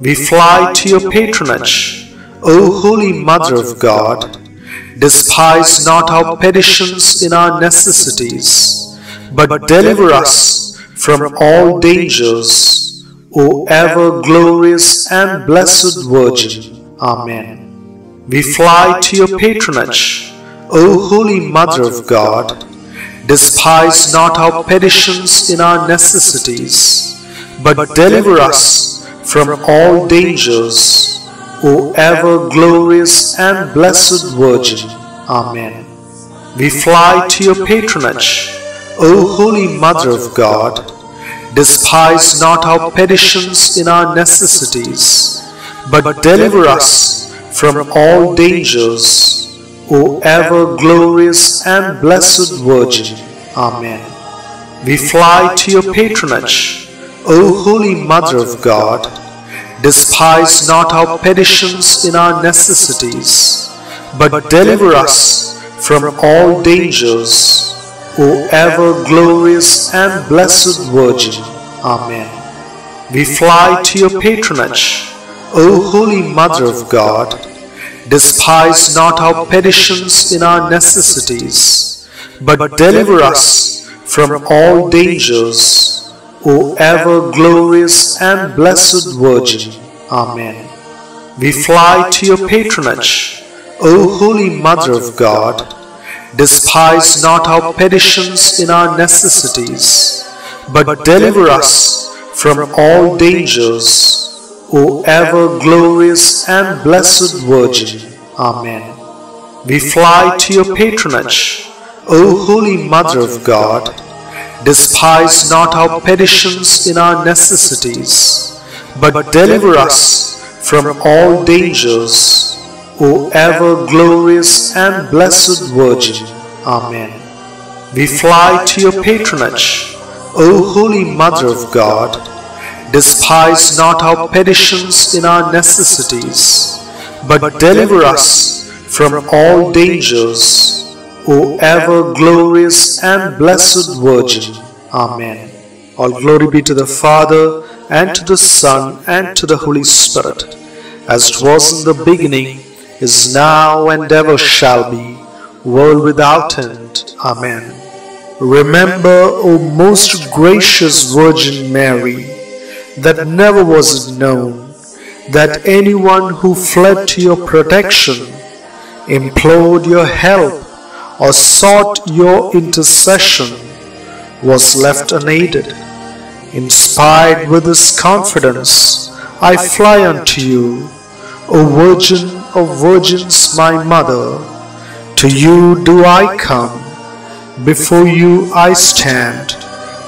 We fly to your patronage, O Holy Mother of God. Despise not our petitions in our necessities, but deliver us from all dangers, O ever glorious and blessed Virgin. Amen. We fly to your patronage, O Holy Mother of God. Despise not our petitions in our necessities, but deliver us from all dangers, O ever glorious and blessed Virgin. Amen. We fly to your patronage, O Holy Mother of God. Despise not our petitions in our necessities, but deliver us from all dangers, O ever glorious and blessed Virgin. Amen. We fly to your patronage, O Holy Mother of God. Despise not our petitions in our necessities, but deliver us from all dangers, O ever glorious and blessed Virgin. Amen. We fly to your patronage, O Holy Mother of God. Despise not our petitions in our necessities, but deliver us from all dangers, O ever glorious and blessed Virgin. Amen. We fly to your patronage, O Holy Mother of God. Despise not our petitions in our necessities, but deliver us from all dangers, O ever glorious and blessed Virgin. Amen. We fly to your patronage, O Holy Mother of God. Despise not our petitions in our necessities, but deliver us from all dangers, O ever glorious and blessed Virgin. Amen. We fly to your patronage, O Holy Mother of God. Despise not our petitions in our necessities, but deliver us from all dangers, O ever glorious and blessed Virgin. Amen. All glory be to the Father, and to the Son, and to the Holy Spirit, as it was in the beginning, is now, and ever shall be, world without end. Amen. Remember, O most gracious Virgin Mary, that never was known that anyone who fled to your protection, implored your help, or sought your intercession was left unaided. Inspired with this confidence, I fly unto you, O Virgin of Virgins, my Mother. To you do I come, before you I stand,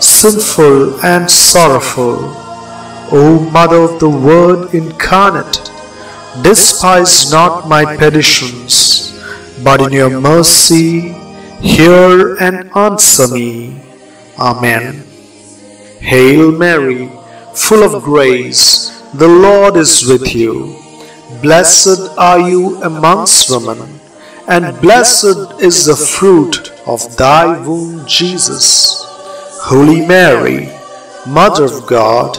sinful and sorrowful. O Mother of the Word incarnate, despise not my petitions but in your mercy hear and answer me. Amen. Hail Mary, full of grace, the Lord is with you. Blessed are you amongst women, and blessed is the fruit of thy womb, Jesus. Holy Mary, Mother of God,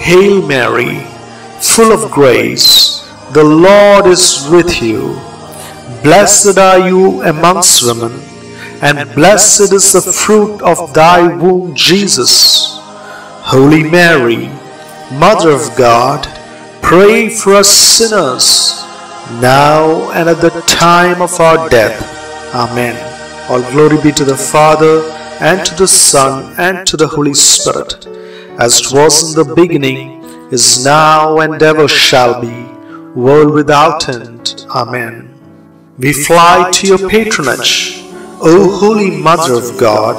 Hail Mary, full of grace, the Lord is with you. Blessed are you amongst women, and blessed is the fruit of thy womb, Jesus. Holy Mary, Mother of God, pray for us sinners, now and at the time of our death. Amen. All glory be to the Father, and to the Son, and to the Holy Spirit, as it was in the beginning, is now, and ever shall be, world without end. Amen. We fly to your patronage, O Holy Mother of God.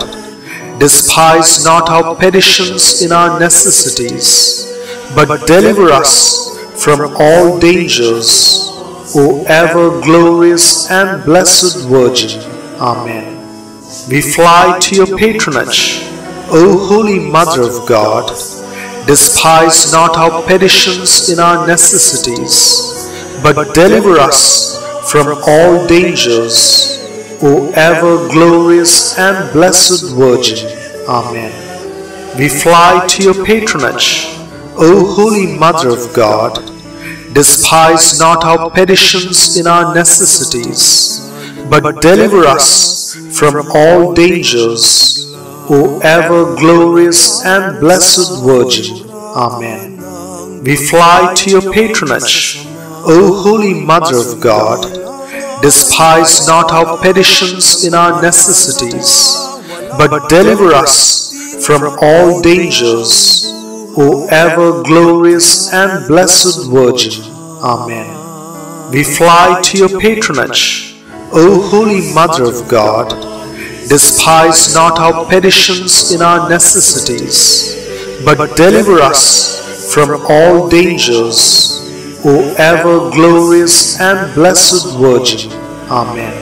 Despise not our petitions in our necessities, but deliver us from all dangers, O ever glorious and blessed Virgin. Amen. We fly to your patronage, O Holy Mother of God. Despise not our petitions in our necessities, but deliver us from all dangers, O ever glorious and blessed Virgin. Amen. We fly to your patronage, O Holy Mother of God. Despise not our petitions in our necessities, but deliver us from all dangers, O ever glorious and blessed Virgin. Amen. We fly to your patronage, O Holy Mother of God. Despise not our petitions in our necessities, but deliver us from all dangers, O ever glorious and blessed Virgin. Amen. We fly to your patronage, O Holy Mother of God. Despise not our petitions in our necessities, but deliver us from all dangers, O ever glorious and blessed Virgin. Amen.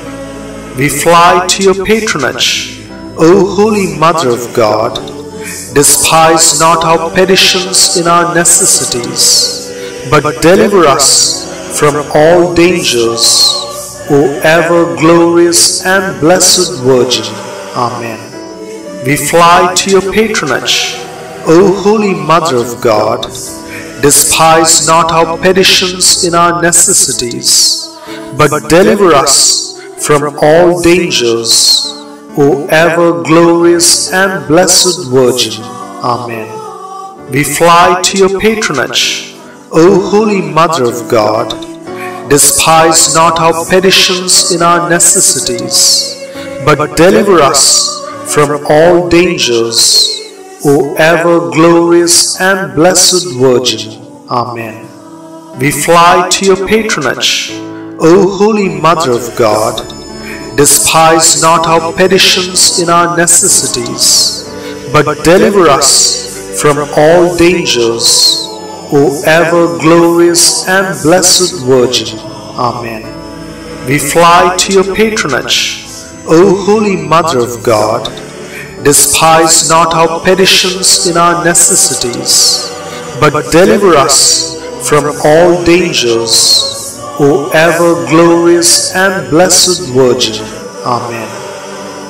We fly to your patronage, O Holy Mother of God. Despise not our petitions in our necessities, but deliver us from all dangers, O ever glorious and blessed Virgin. Amen. We fly to your patronage, O Holy Mother of God. Despise not our petitions in our necessities, but deliver us from all dangers, O ever glorious and blessed Virgin. Amen. We fly to your patronage, O Holy Mother of God. Despise not our petitions in our necessities, but deliver us from all dangers, O ever glorious and blessed Virgin. Amen. We fly to your patronage, O Holy Mother of God. Despise not our petitions in our necessities, but deliver us from all dangers, O ever glorious and blessed Virgin. Amen. We fly to your patronage, O Holy Mother of God. Despise not our petitions in our necessities, but deliver us from all dangers, O ever glorious and blessed Virgin. Amen.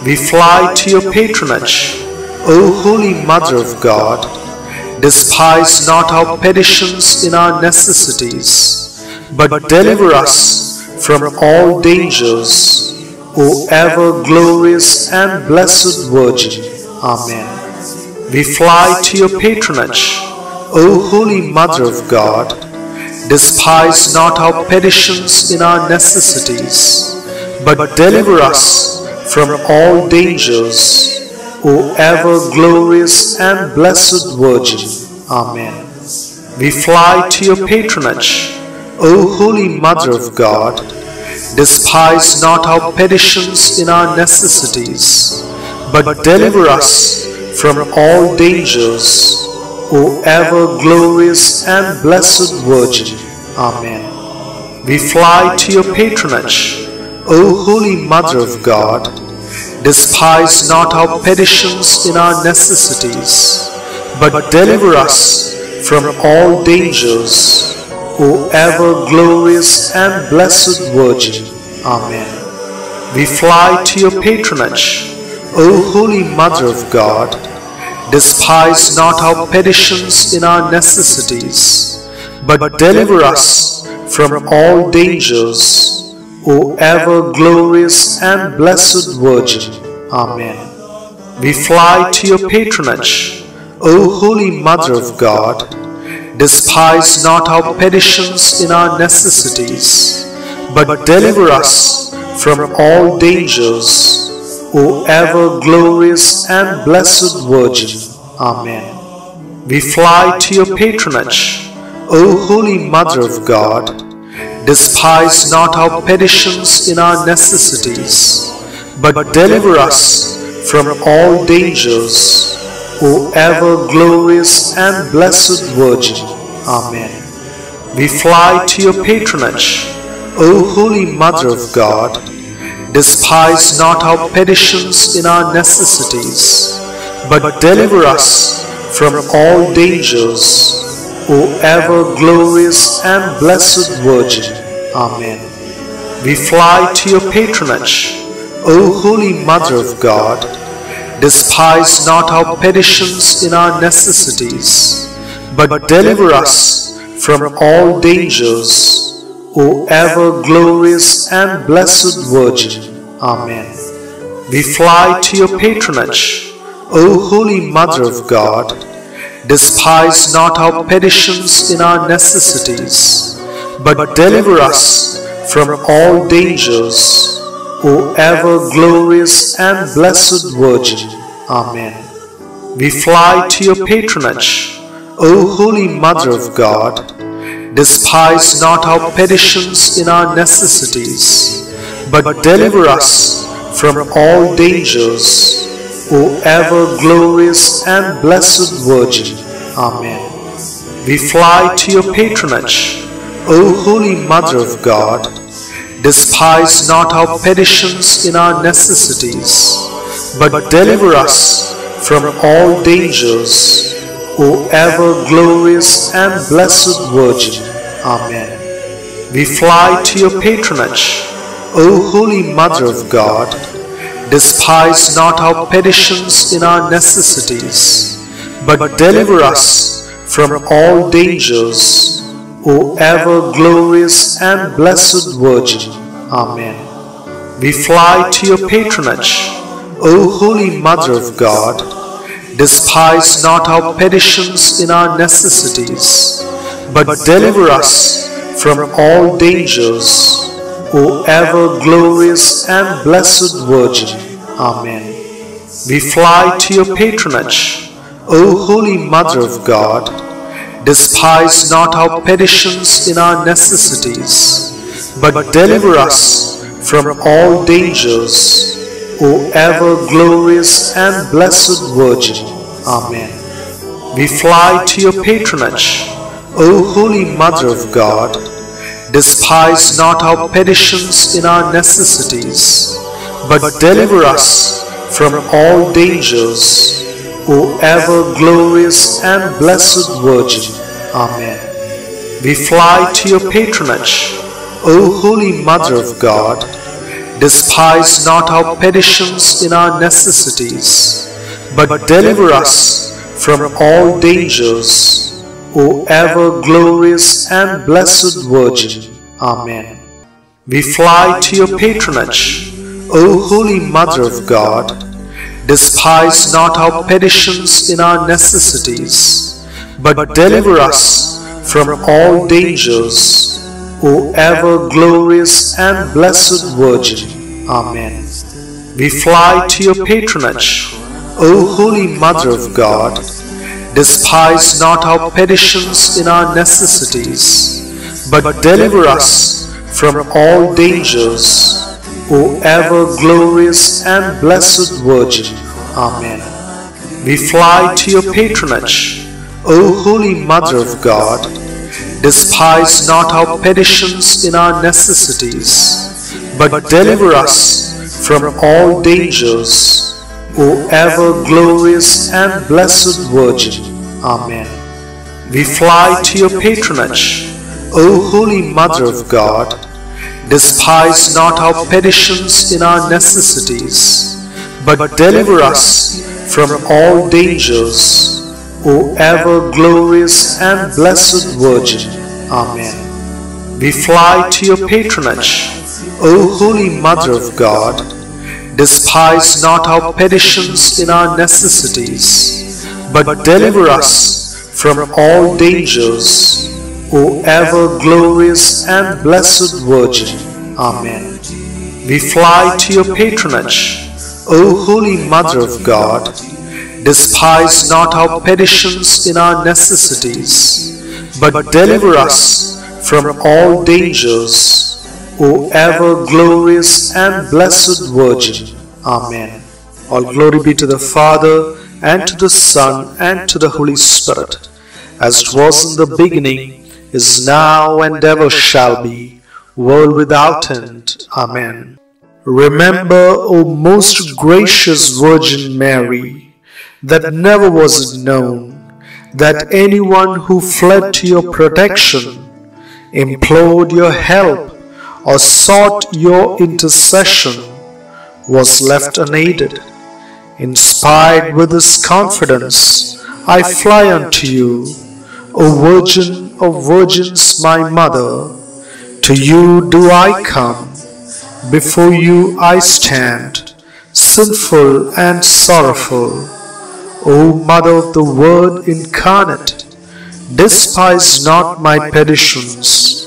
We fly to your patronage, O Holy Mother of God. Despise not our petitions in our necessities, but deliver us from all dangers, O ever glorious and blessed Virgin. Amen. We fly to your patronage, O Holy Mother of God. Despise not our petitions in our necessities, but deliver us from all dangers, O ever glorious and blessed Virgin. Amen. We fly to your patronage, O Holy Mother of God. Despise not our petitions in our necessities, but deliver us from all dangers, O ever glorious and blessed Virgin. Amen. We fly to your patronage, O Holy Mother of God. Despise not our petitions in our necessities, but deliver us from all dangers, O ever glorious and blessed Virgin. Amen. We fly to your patronage, O Holy Mother of God. Despise not our petitions in our necessities, but deliver us from all dangers, O ever glorious and blessed Virgin. Amen. We fly to your patronage, O Holy Mother of God. Despise not our petitions in our necessities, but deliver us from all dangers, O ever glorious and blessed Virgin. Amen. We fly to your patronage, O Holy Mother of God. Despise not our petitions in our necessities, but deliver us from all dangers, O ever glorious and blessed Virgin. Amen. We fly to your patronage, O Holy Mother of God. Despise not our petitions in our necessities, but deliver us from all dangers, O ever glorious and blessed Virgin. Amen. We fly to your patronage, O Holy Mother of God. Despise not our petitions in our necessities, but deliver us from all dangers, O ever glorious and blessed Virgin. Amen. We fly to your patronage, O Holy Mother of God. Despise not our petitions in our necessities, but deliver us from all dangers, O ever glorious and blessed Virgin. Amen. We fly to your patronage, O Holy Mother of God. Despise not our petitions in our necessities, but deliver us from all dangers, O ever glorious and blessed Virgin. Amen. We fly to your patronage, O Holy Mother of God. Despise not our petitions in our necessities, but deliver us from all dangers, O ever glorious and blessed Virgin. Amen. We fly to your patronage, O Holy Mother of God. Despise not our petitions in our necessities, but deliver us from all dangers, O ever glorious and blessed Virgin. Amen. We fly to your patronage, O Holy Mother of God. Despise not our petitions in our necessities, but deliver us from all dangers, O ever glorious and blessed Virgin. Amen. We fly to your patronage, O Holy Mother of God. Despise not our petitions in our necessities, but deliver us from all dangers, O ever glorious and blessed Virgin. Amen. We fly to your patronage, O Holy Mother of God. Despise not our petitions in our necessities, but deliver us from all dangers, O ever glorious and blessed Virgin. Amen. We fly to your patronage, O Holy Mother of God. Despise not our petitions in our necessities, but deliver us from all dangers, O ever glorious and blessed Virgin. Amen. We fly to your patronage, O Holy Mother of God. Despise not our petitions in our necessities, but deliver us from all dangers, O ever glorious and blessed Virgin. Amen. We fly to your patronage, O Holy Mother of God. Despise not our petitions in our necessities, but deliver us from all dangers, O ever glorious and blessed Virgin. Amen. We fly to your patronage, O Holy Mother of God. Despise not our petitions in our necessities, but deliver us from all dangers, O ever glorious and blessed Virgin. Amen. We fly to your patronage, O Holy Mother of God. Despise not our petitions in our necessities, but deliver us from all dangers, O ever glorious and blessed Virgin. Amen. We fly to your patronage, O Holy Mother of God. Despise not our petitions in our necessities, but deliver us from all dangers, O ever glorious and blessed Virgin. Amen. We fly to your patronage, O Holy Mother of God. Despise not our petitions in our necessities, but deliver us from all dangers, O ever glorious and blessed Virgin. Amen. All glory be to the Father, and to the Son, and to the Holy Spirit, as it was in the beginning, is now, and ever shall be, world without end. Amen. Remember, O most gracious Virgin Mary, that never was it known that anyone who fled to your protection, implored your help, or sought your intercession was left unaided. Inspired with this confidence, I fly unto you, O Virgin of Virgins, my Mother. To you do I come, before you I stand, sinful and sorrowful. O Mother of the Word incarnate, despise not my petitions,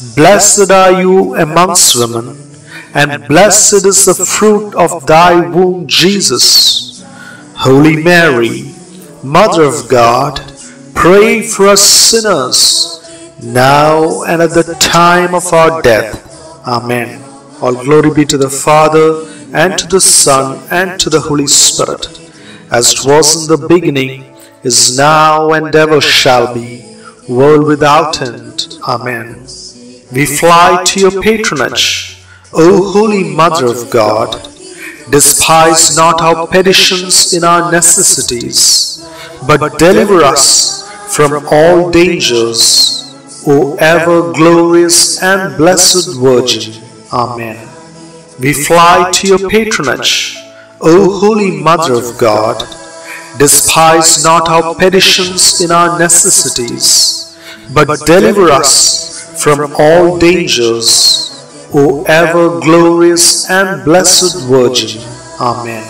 Blessed are you amongst women, and blessed is the fruit of thy womb, Jesus. Holy Mary, Mother of God, pray for us sinners, now and at the time of our death. Amen. All glory be to the Father, and to the Son, and to the Holy Spirit, as it was in the beginning, is now, and ever shall be, world without end. Amen. We fly to your patronage, O Holy Mother of God. Despise not our petitions in our necessities, but deliver us from all dangers, O ever glorious and blessed Virgin. Amen. We fly to your patronage, O Holy Mother of God. Despise not our petitions in our necessities, but deliver us from all dangers, O ever glorious and blessed Virgin. Amen.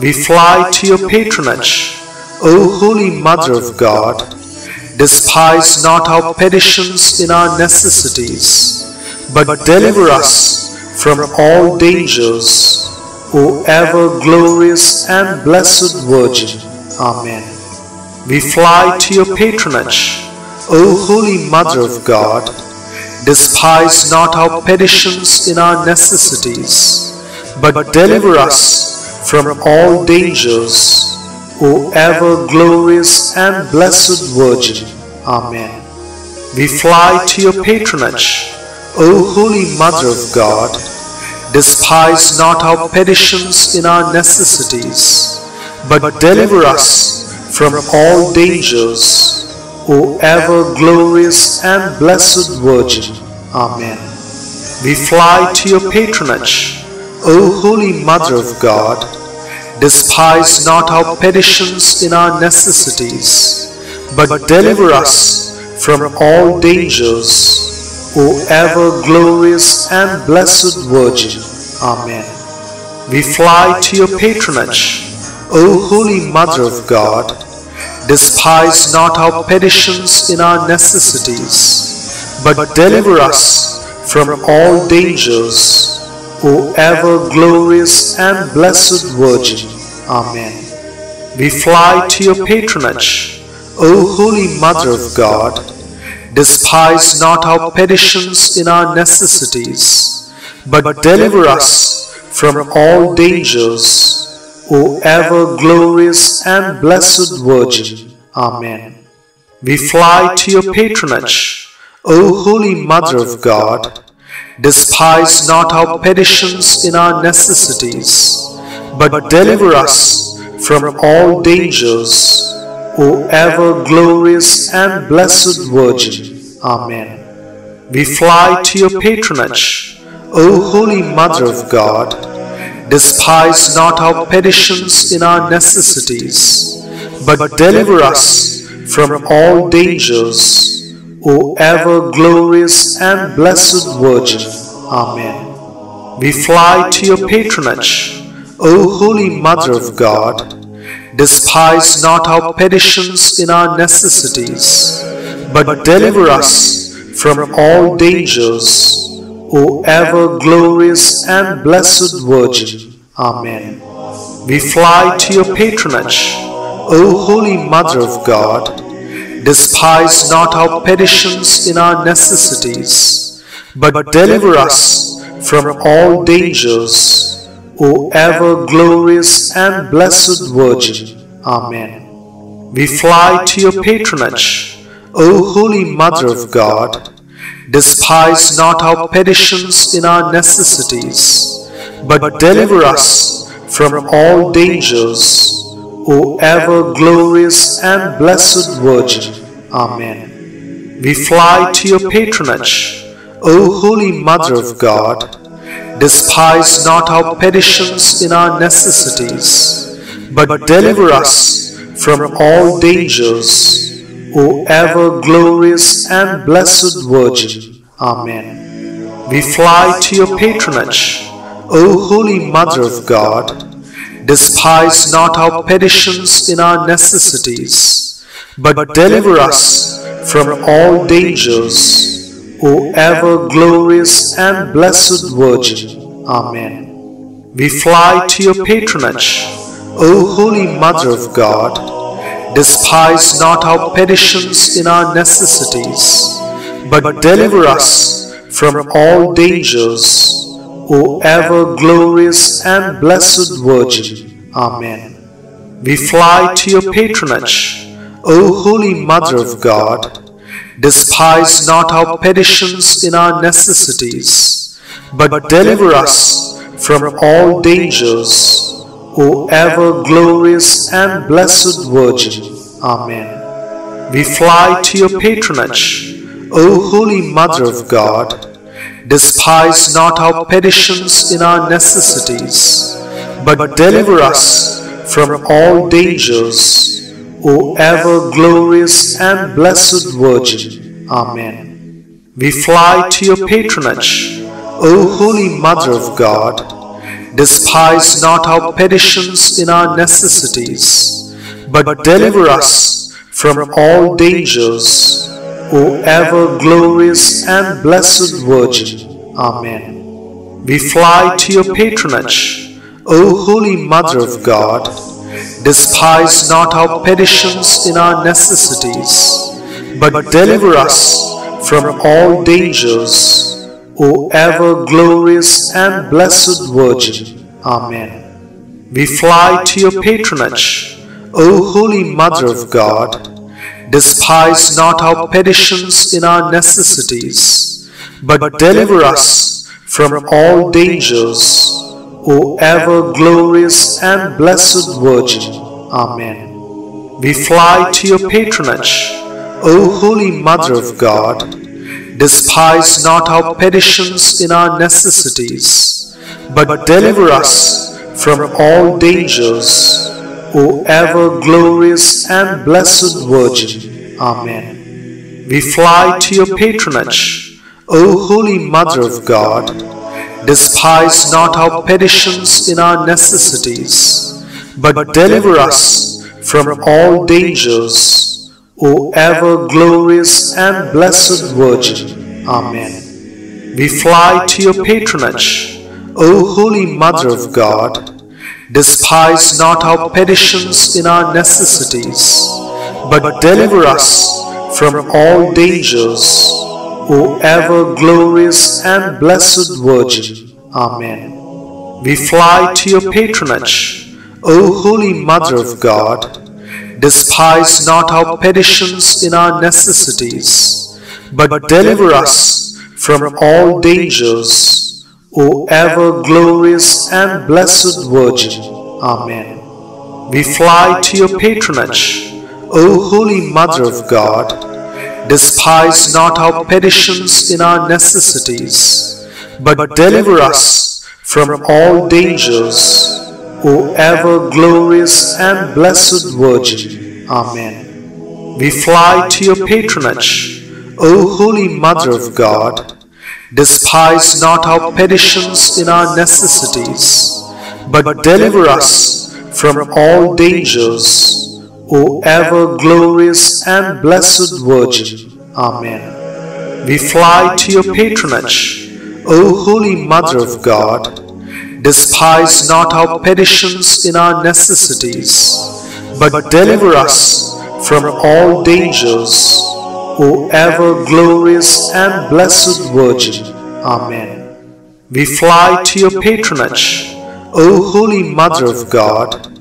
We fly to your patronage, O Holy Mother of God. Despise not our petitions in our necessities, but deliver us from all dangers, O ever glorious and blessed Virgin. Amen. We fly to your patronage, O Holy Mother of God. Despise not our petitions in our necessities, but deliver us from all dangers, O ever glorious and blessed Virgin. Amen. We fly to your patronage, O Holy Mother of God, despise not our petitions in our necessities, but deliver us from all dangers, O ever glorious and blessed Virgin. Amen. We fly to your patronage, O Holy Mother of God. Despise not our petitions in our necessities, but deliver us from all dangers, O ever glorious and blessed Virgin. Amen. We fly to your patronage, O Holy Mother of God. Despise not our petitions in our necessities, but deliver us from all dangers, O ever glorious and blessed Virgin. Amen. We fly to your patronage, O Holy Mother of God. Despise not our petitions in our necessities, but deliver us from all dangers, O ever glorious and blessed Virgin. Amen. We fly to your patronage, O Holy Mother of God. Despise not our petitions in our necessities, but deliver us from all dangers, O ever glorious and blessed Virgin. Amen. We fly to your patronage, O Holy Mother of God. Despise not our petitions in our necessities, but deliver us from all dangers, O ever glorious and blessed Virgin. Amen. We fly to your patronage, O Holy Mother of God. Despise not our petitions in our necessities, but deliver us from all dangers, O ever glorious and blessed Virgin. Amen. We fly to your patronage, O Holy Mother of God. Despise not our petitions in our necessities, but deliver us from all dangers, O ever glorious and blessed Virgin. Amen. We fly to your patronage, O Holy Mother of God. Despise not our petitions in our necessities, but deliver us from all dangers, O ever glorious and blessed Virgin. Amen. We fly to your patronage, O Holy Mother of God. Despise not our petitions in our necessities, but deliver us from all dangers, O ever glorious and blessed Virgin. Amen. We fly to your patronage, O Holy Mother of God. Despise not our petitions in our necessities, but deliver us from all dangers, O ever glorious and blessed Virgin. Amen. We fly to your patronage, O Holy Mother of God. Despise not our petitions in our necessities, but deliver us from all dangers, O ever glorious and blessed Virgin. Amen. We fly to your patronage, O Holy Mother of God. Despise not our petitions in our necessities, but deliver us from all dangers, O ever glorious and blessed Virgin. Amen. We fly to your patronage, O Holy Mother of God. Despise not our petitions in our necessities, but deliver us from all dangers, O ever glorious and blessed Virgin. Amen. We fly to your patronage, O Holy Mother of God. Despise not our petitions in our necessities, but deliver us from all dangers, O ever glorious and blessed Virgin. Amen. We fly to your patronage, O Holy Mother of God. Despise not our petitions in our necessities, but deliver us from all dangers, O ever glorious and blessed Virgin. Amen. We fly to your patronage, O Holy Mother of God. Despise not our petitions in our necessities, but deliver us from all dangers, O ever glorious and blessed Virgin. Amen. We fly to your patronage, O Holy Mother of God. Despise not our petitions in our necessities, but deliver us from all dangers, O ever glorious and blessed Virgin. Amen. We fly to your patronage, O Holy Mother of God. Despise not our petitions in our necessities, but deliver us from all dangers, O ever glorious and blessed Virgin. Amen. We fly to your patronage, O Holy Mother of God. Despise not our petitions in our necessities, but deliver us from all dangers, O ever glorious and blessed Virgin. Amen. We fly to your patronage, O Holy Mother of God. Despise not our petitions in our necessities, but deliver us from all dangers, O ever glorious and blessed Virgin. Amen. We fly to your patronage, O Holy Mother of God. Despise not our petitions in our necessities, but deliver us from all dangers, O ever glorious and blessed Virgin. Amen. We fly to your patronage, O Holy Mother of God. Despise not our petitions in our necessities, but deliver us from all dangers, O ever glorious and blessed Virgin. Amen. We fly to your patronage, O Holy Mother of God. Despise not our petitions in our necessities, but deliver us from all dangers, O ever glorious and blessed Virgin. Amen. We fly to your patronage, O Holy Mother of God.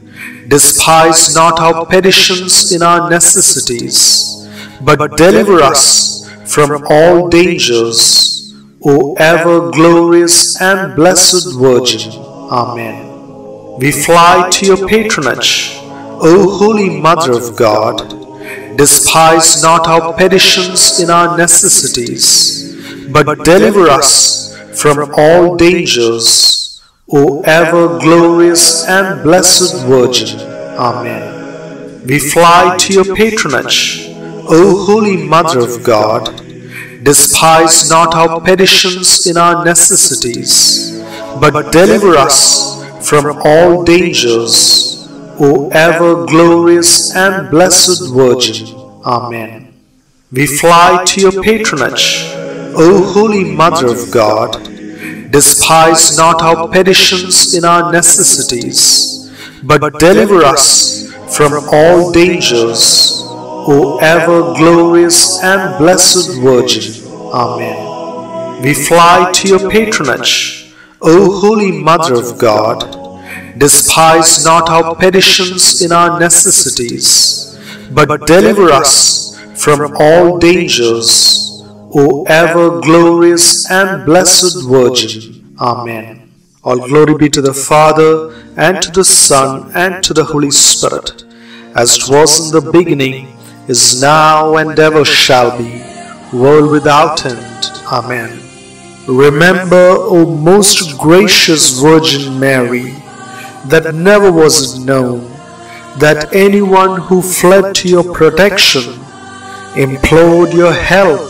Despise not our petitions in our necessities, but deliver us from all dangers, O ever glorious and blessed Virgin. Amen. We fly to your patronage, O Holy Mother of God. Despise not our petitions in our necessities, but deliver us from all dangers, O ever glorious and blessed Virgin. Amen. We fly to your patronage, O Holy Mother of God. Despise not our petitions in our necessities, but deliver us from all dangers, O ever glorious and blessed Virgin. Amen. We fly to your patronage, O Holy Mother of God. Despise not our petitions in our necessities, but deliver us from all dangers, O ever glorious and blessed Virgin. Amen. We fly to your patronage, O Holy Mother of God. Despise not our petitions in our necessities, but deliver us from all dangers, O ever glorious and blessed Virgin. Amen. All glory be to the Father, and to the Son, and to the Holy Spirit, as it was in the beginning, is now, and ever shall be, world without end. Amen. Remember, O most gracious Virgin Mary, that never was it known that anyone who fled to your protection, implored your help,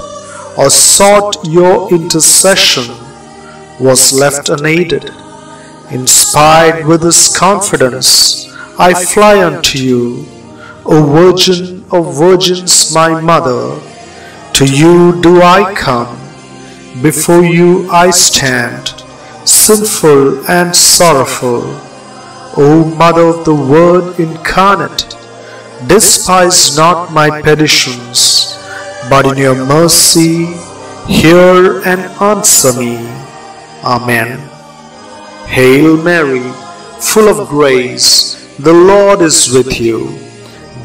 or sought your intercession was left unaided. Inspired with this confidence, I fly unto you, O Virgin of Virgins, my Mother. To you do I come, before you I stand, sinful and sorrowful. O Mother of the Word incarnate, despise not my petitions, but in your mercy hear and answer me. Amen. Hail Mary, full of grace, the Lord is with you.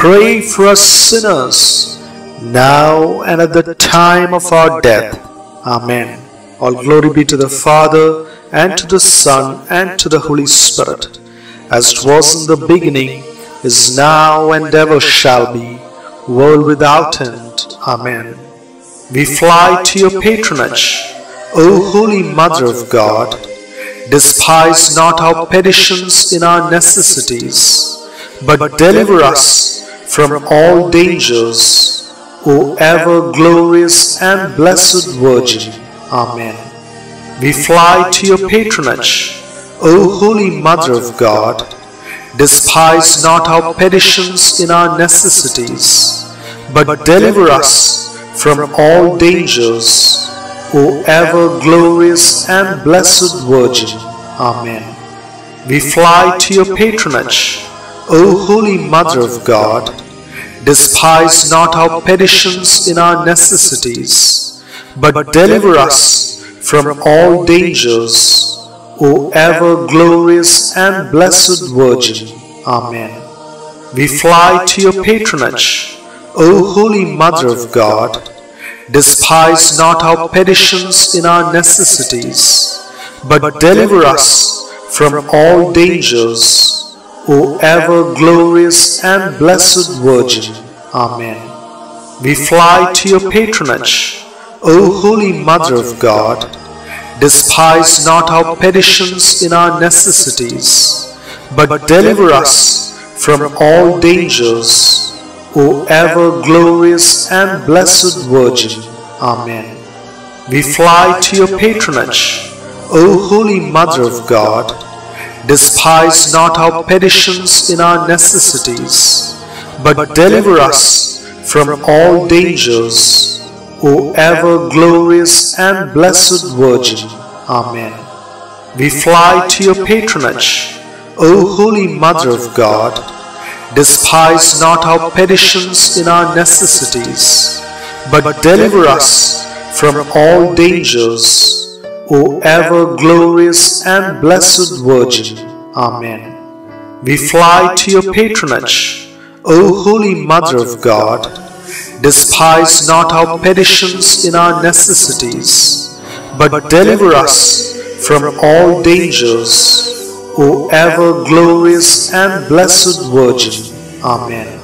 pray for us sinners, now and at the time of our death. Amen. All glory be to the Father, and to the Son, and to the Holy Spirit, as it was in the beginning, is now, and ever shall be, world without end. Amen. We fly to your patronage, O Holy Mother of God. Despise not our petitions in our necessities, but deliver us from all dangers, O ever glorious and blessed Virgin. Amen. We fly to your patronage, O Holy Mother of God. Despise not our petitions in our necessities, but deliver us from all dangers, O ever glorious and blessed Virgin. Amen. We fly to your patronage, O Holy Mother of God. Despise not our petitions in our necessities, but deliver us from all dangers, O ever glorious and blessed Virgin. Amen. We fly to your patronage, O Holy Mother of God, despise not our petitions in our necessities, but deliver us from all dangers, O ever glorious and blessed Virgin. Amen. We fly to your patronage, O Holy Mother of God. Despise not our petitions in our necessities, but deliver us from all dangers, O ever glorious and blessed Virgin. Amen. We fly to your patronage, O Holy Mother of God. Despise not our petitions in our necessities, but deliver us from all dangers, O ever glorious and blessed Virgin. Amen. We fly to your patronage, O Holy Mother of God. Despise not our petitions in our necessities, but deliver us from all dangers, O ever glorious and blessed Virgin. Amen. We fly to your patronage, O Holy Mother of God. Despise not our petitions in our necessities, but deliver us from all dangers, O ever glorious and blessed Virgin. Amen.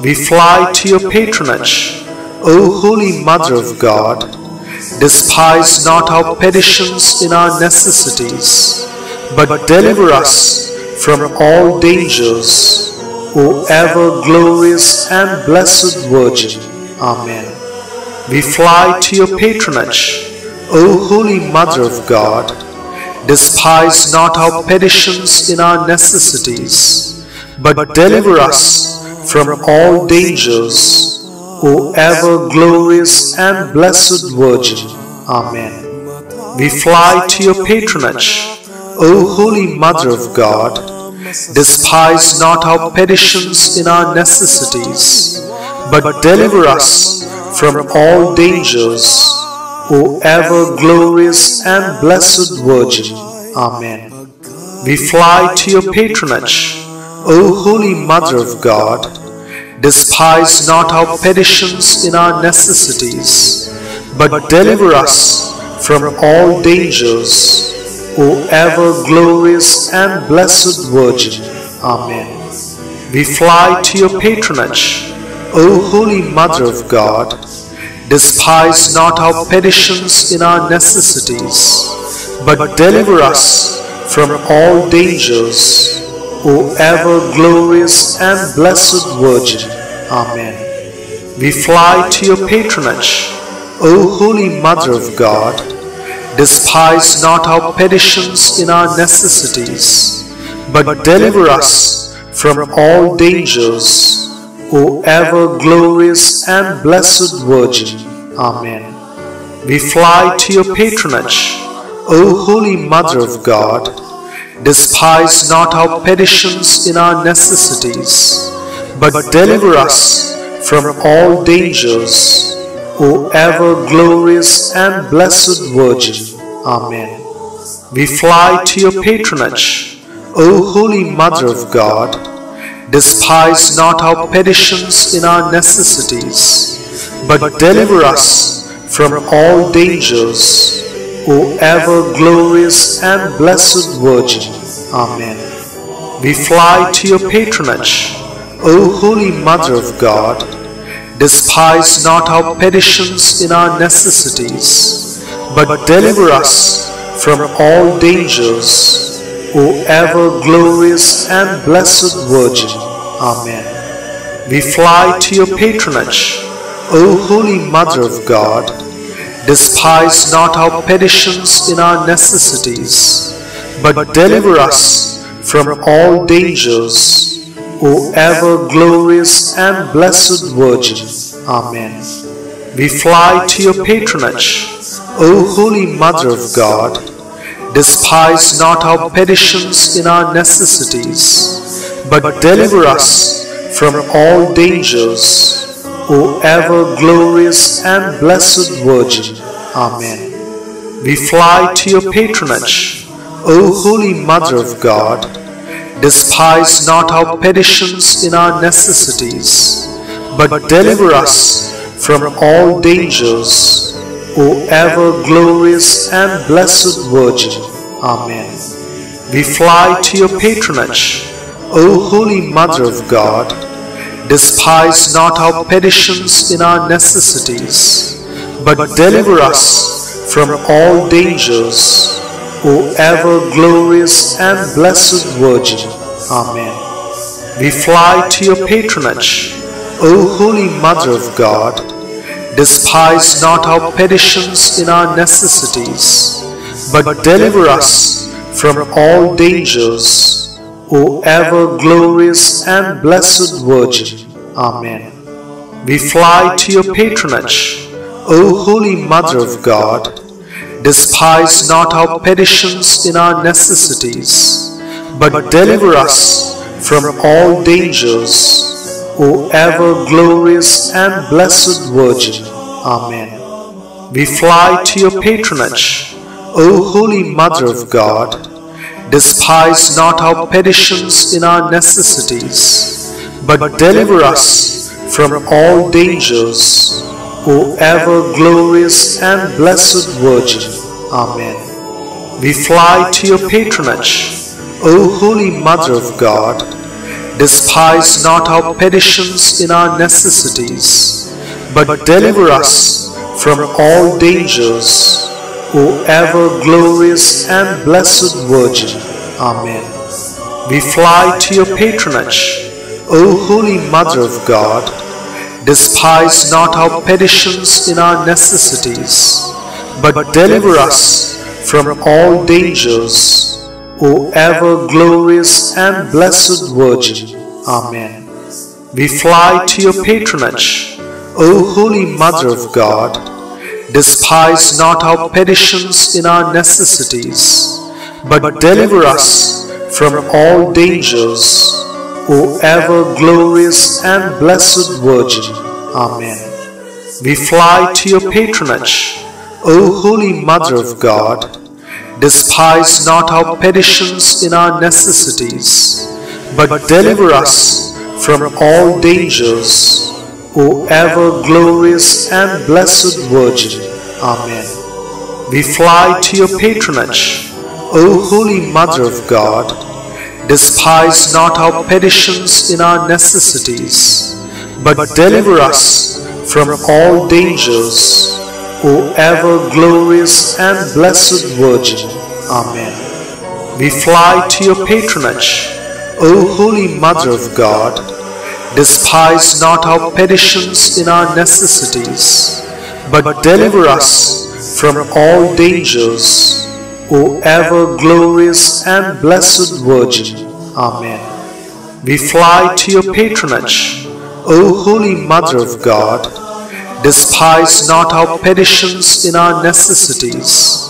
We fly to your patronage, O Holy Mother of God. Despise not our petitions in our necessities, but deliver us from all dangers, O ever glorious and blessed Virgin. Amen. We fly to your patronage, O Holy Mother of God. Despise not our petitions in our necessities, but deliver us from all dangers, O ever glorious and blessed Virgin. Amen. We fly to your patronage, O Holy Mother of God. Despise not our petitions in our necessities, but deliver us from all dangers, O ever glorious and blessed Virgin. Amen. We fly to your patronage, O Holy Mother of God. Despise not our petitions in our necessities, but deliver us from all dangers, O ever glorious and blessed Virgin. Amen. We fly to your patronage, O Holy Mother of God Despise not our petitions in our necessities, but deliver us from all dangers, O ever glorious and blessed Virgin. Amen. We fly to your patronage, O Holy Mother of God. Despise not our petitions in our necessities, but deliver us from all dangers, O ever glorious and blessed Virgin. Amen. We fly to your patronage, O Holy Mother of God. Despise not our petitions in our necessities, but deliver us from all dangers, O ever glorious and blessed Virgin. Amen. We fly to your patronage, O Holy Mother of God. Despise not our petitions in our necessities, but deliver us from all dangers, O ever glorious and blessed Virgin. Amen. We fly to your patronage, O Holy Mother of God. Despise not our petitions in our necessities, but deliver us from all dangers, O ever glorious and blessed Virgin. Amen. We fly to your patronage, O Holy Mother of God. Despise not our petitions in our necessities, but deliver us from all dangers, O ever glorious and blessed Virgin. Amen. We fly to your patronage, O Holy Mother of God. Despise not our petitions in our necessities, but deliver us from all dangers, O ever glorious and blessed Virgin. Amen. We fly to your patronage, O Holy Mother of God. Despise not our petitions in our necessities, but deliver us from all dangers, O ever glorious and blessed Virgin. Amen. We fly to your patronage, O Holy Mother of God. Despise not our petitions in our necessities, but deliver us from all dangers, O ever glorious and blessed Virgin. Amen. We fly to your patronage, O Holy Mother of God. Despise not our petitions in our necessities, but deliver us from all dangers, O ever glorious and blessed Virgin. Amen. We fly to your patronage, O Holy Mother of God. Despise not our petitions in our necessities, but deliver us from all dangers, O ever glorious and blessed Virgin. Amen. We fly to your patronage, O Holy Mother of God. Despise not our petitions in our necessities, but deliver us from all dangers, O ever glorious and blessed Virgin. Amen. We fly to your patronage, O Holy Mother of God. Despise not our petitions in our necessities, but deliver us from all dangers, O ever glorious and blessed Virgin. Amen. We fly to your patronage, O Holy Mother of God. Despise not our petitions in our necessities, but deliver us from all dangers, O ever glorious and blessed Virgin. Amen. We fly to your patronage, O Holy Mother of God. Despise not our petitions in our necessities, but deliver us from all dangers, O ever glorious and blessed Virgin. Amen. We fly to your patronage, O Holy Mother of God. Despise not our petitions in our necessities, but deliver us from all dangers, O ever glorious and blessed Virgin. Amen. We fly to your patronage, O Holy Mother of God. Despise not our petitions in our necessities, but deliver us from all dangers, O ever glorious and blessed Virgin. Amen. We fly to your patronage, O Holy Mother of God. Despise not our petitions in our necessities, but deliver us from all dangers, O ever glorious and blessed Virgin. Amen. We fly to your patronage, O Holy Mother of God. Despise not our petitions in our necessities,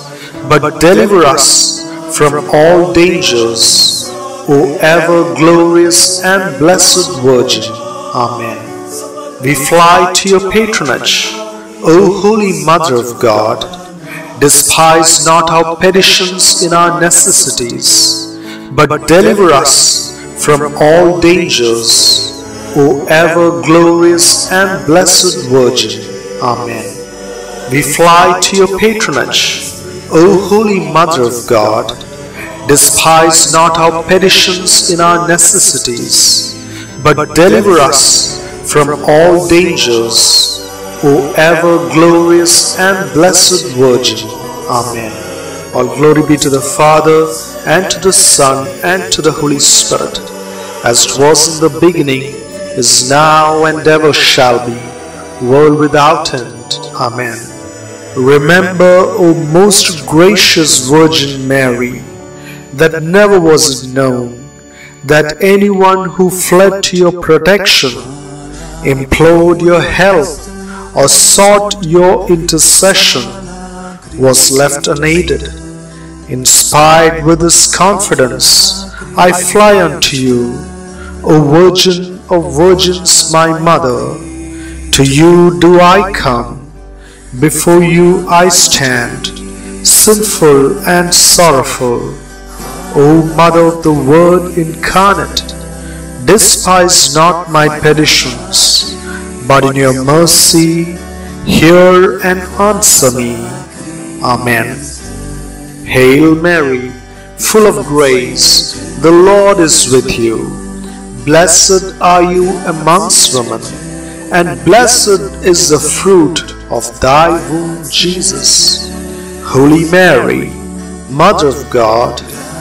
but deliver us from all dangers, O ever glorious and blessed Virgin. Amen. We fly to your patronage, O Holy Mother of God. Despise not our petitions in our necessities, but deliver us from all dangers, O ever glorious and blessed Virgin. Amen. We fly to your patronage, O Holy Mother of God. Despise not our petitions in our necessities, but deliver us from all dangers, O ever glorious and blessed Virgin. Amen. All glory be to the Father, and to the Son, and to the Holy Spirit, as it was in the beginning, is now, and ever shall be, world without end. Amen. Remember, O most gracious Virgin Mary, that never was known that anyone who fled to your protection, implored your help, or sought your intercession was left unaided. Inspired with this confidence, I fly unto you, O Virgin of Virgins, my Mother. To you do I come, before you I stand, sinful and sorrowful. O Mother of the Word incarnate, despise not my petitions, but in your mercy hear and answer me. Amen. Hail Mary, full of grace, the Lord is with you. Blessed are you amongst women, and blessed is the fruit of thy womb, Jesus. Holy Mary, Mother of God,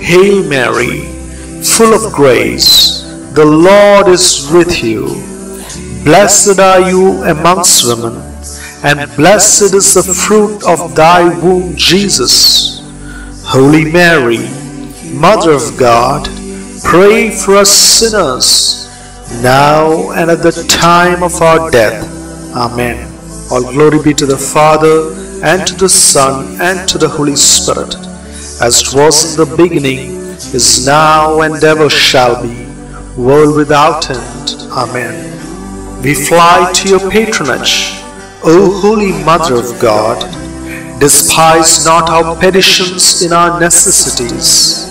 Hail Mary, full of grace, the Lord is with you. Blessed are you amongst women, and blessed is the fruit of thy womb, Jesus. Holy Mary, Mother of God, pray for us sinners, now and at the time of our death. Amen. All glory be to the Father, and to the Son, and to the Holy Spirit, as it was in the beginning, is now, and ever shall be, world without end. Amen. We fly to your patronage, O Holy Mother of God. Despise not our petitions in our necessities,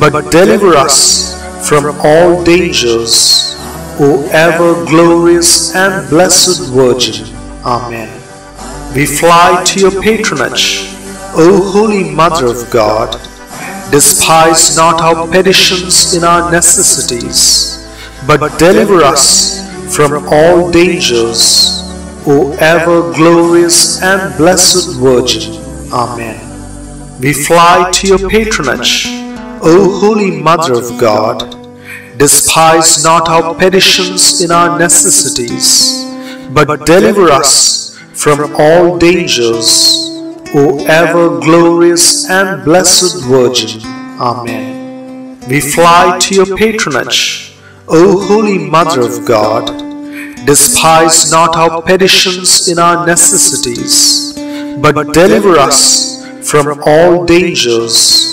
but deliver us from all dangers, O ever glorious and blessed Virgin. Amen. We fly to your patronage, O Holy Mother of God. Despise not our petitions in our necessities, but deliver us from all dangers, O ever glorious and blessed Virgin. Amen. We fly to your patronage, O Holy Mother of God. Despise not our petitions in our necessities, but deliver us from all dangers, O ever glorious and blessed Virgin. Amen. We fly to your patronage, O Holy Mother of God. Despise not our petitions in our necessities, but deliver us from all dangers,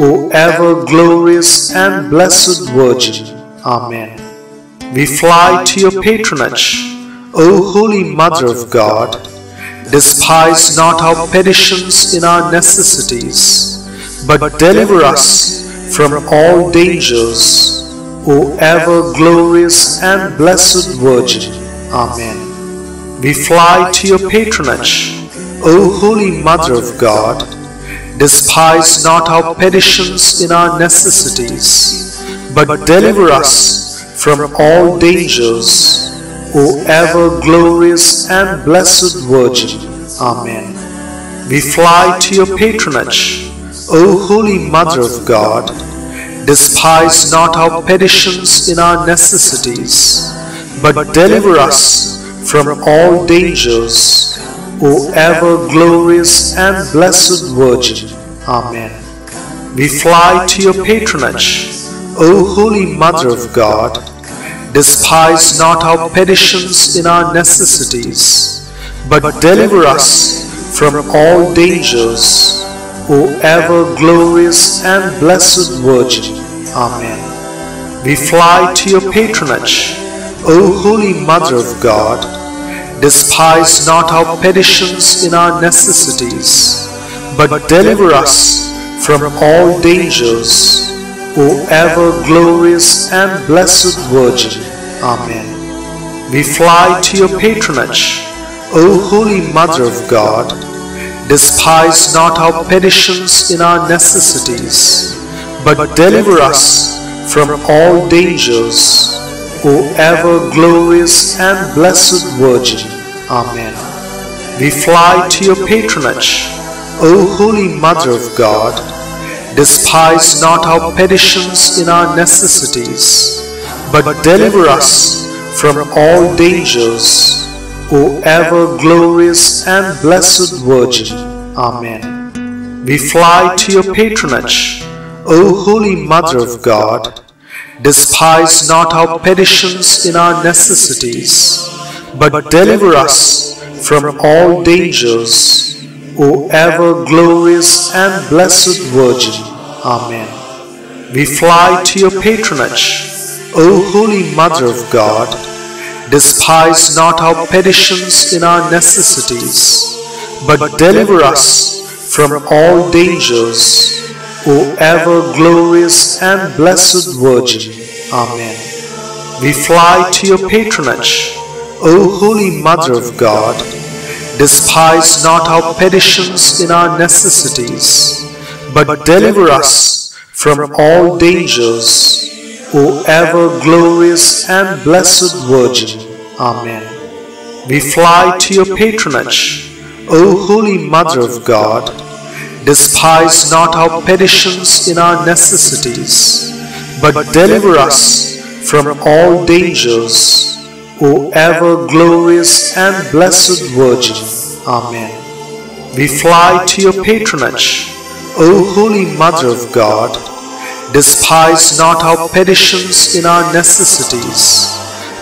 O ever glorious and blessed Virgin. Amen. We fly to your patronage, O Holy Mother of God, despise not our petitions in our necessities, but deliver us from all dangers, O ever glorious and blessed Virgin. Amen. We fly to your patronage, O Holy Mother of God. Despise not our petitions in our necessities, but deliver us from all dangers, O ever glorious and blessed Virgin. Amen. We fly to your patronage, O Holy Mother of God. Despise not our petitions in our necessities, but deliver us from all dangers, O ever glorious and blessed Virgin. Amen. We fly to your patronage, O Holy Mother of God. Despise not our petitions in our necessities, but deliver us from all dangers, O ever glorious and blessed Virgin. Amen. We fly to your patronage, O Holy Mother of God. Despise not our petitions in our necessities, but deliver us from all dangers, O ever glorious and blessed Virgin. Amen. We fly to your patronage, O Holy Mother of God. Despise not our petitions in our necessities, but deliver us from all dangers, O ever glorious and blessed Virgin. Amen. We fly to your patronage, O Holy Mother of God. Despise not our petitions in our necessities, but deliver us from all dangers, O ever glorious and blessed Virgin. Amen. We fly to your patronage, O Holy Mother of God. Despise not our petitions in our necessities, but deliver us from all dangers, O ever glorious and blessed Virgin. Amen. We fly to your patronage, O Holy Mother of God. Despise not our petitions in our necessities, but deliver us from all dangers, O ever glorious and blessed Virgin. Amen. We fly to your patronage, O Holy Mother of God. Despise not our petitions in our necessities, but deliver us from all dangers, O ever glorious and blessed Virgin. Amen. We fly to your patronage, O Holy Mother of God. Despise not our petitions in our necessities, but deliver us from all dangers, O ever glorious and blessed Virgin. Amen. We fly to your patronage, O Holy Mother of God. Despise not our petitions in our necessities,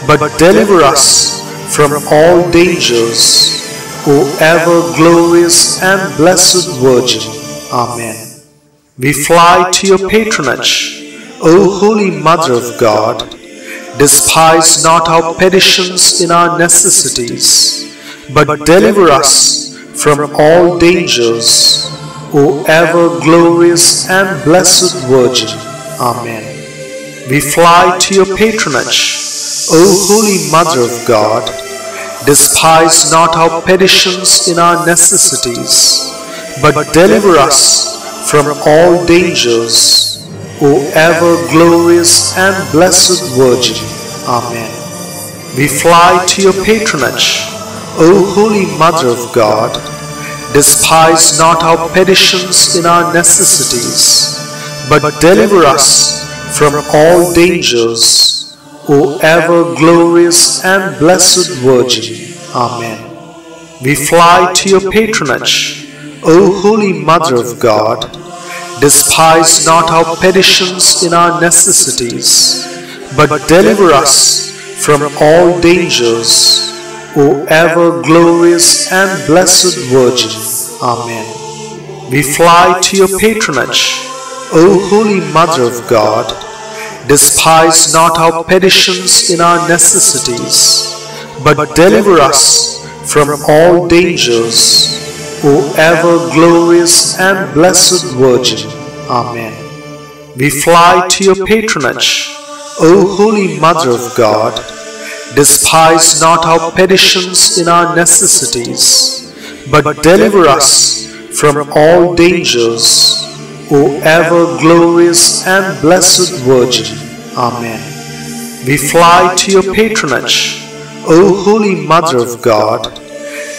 but deliver us from all dangers, O ever glorious and blessed Virgin. Amen. We fly to your patronage, O Holy Mother of God. Despise not our petitions in our necessities, but deliver us from all dangers, O ever glorious and blessed Virgin. Amen. We fly to your patronage, O Holy Mother of God. Despise not our petitions in our necessities, but deliver us from all dangers, O ever glorious and blessed Virgin. Amen. We fly to your patronage, O Holy Mother of God. Despise not our petitions in our necessities, but deliver us from all dangers, O ever glorious and blessed Virgin. Amen. We fly to your patronage, O Holy Mother of God. Despise not our petitions in our necessities, but deliver us from all dangers, O ever glorious and blessed Virgin. Amen. We fly to your patronage, O Holy Mother of God. Despise not our petitions in our necessities, but deliver us from all dangers, O ever glorious and blessed Virgin. Amen. We fly to your patronage, O Holy Mother of God. Despise not our petitions in our necessities, but deliver us from all dangers, O ever glorious and blessed Virgin. Amen. We fly to your patronage, O Holy Mother of God.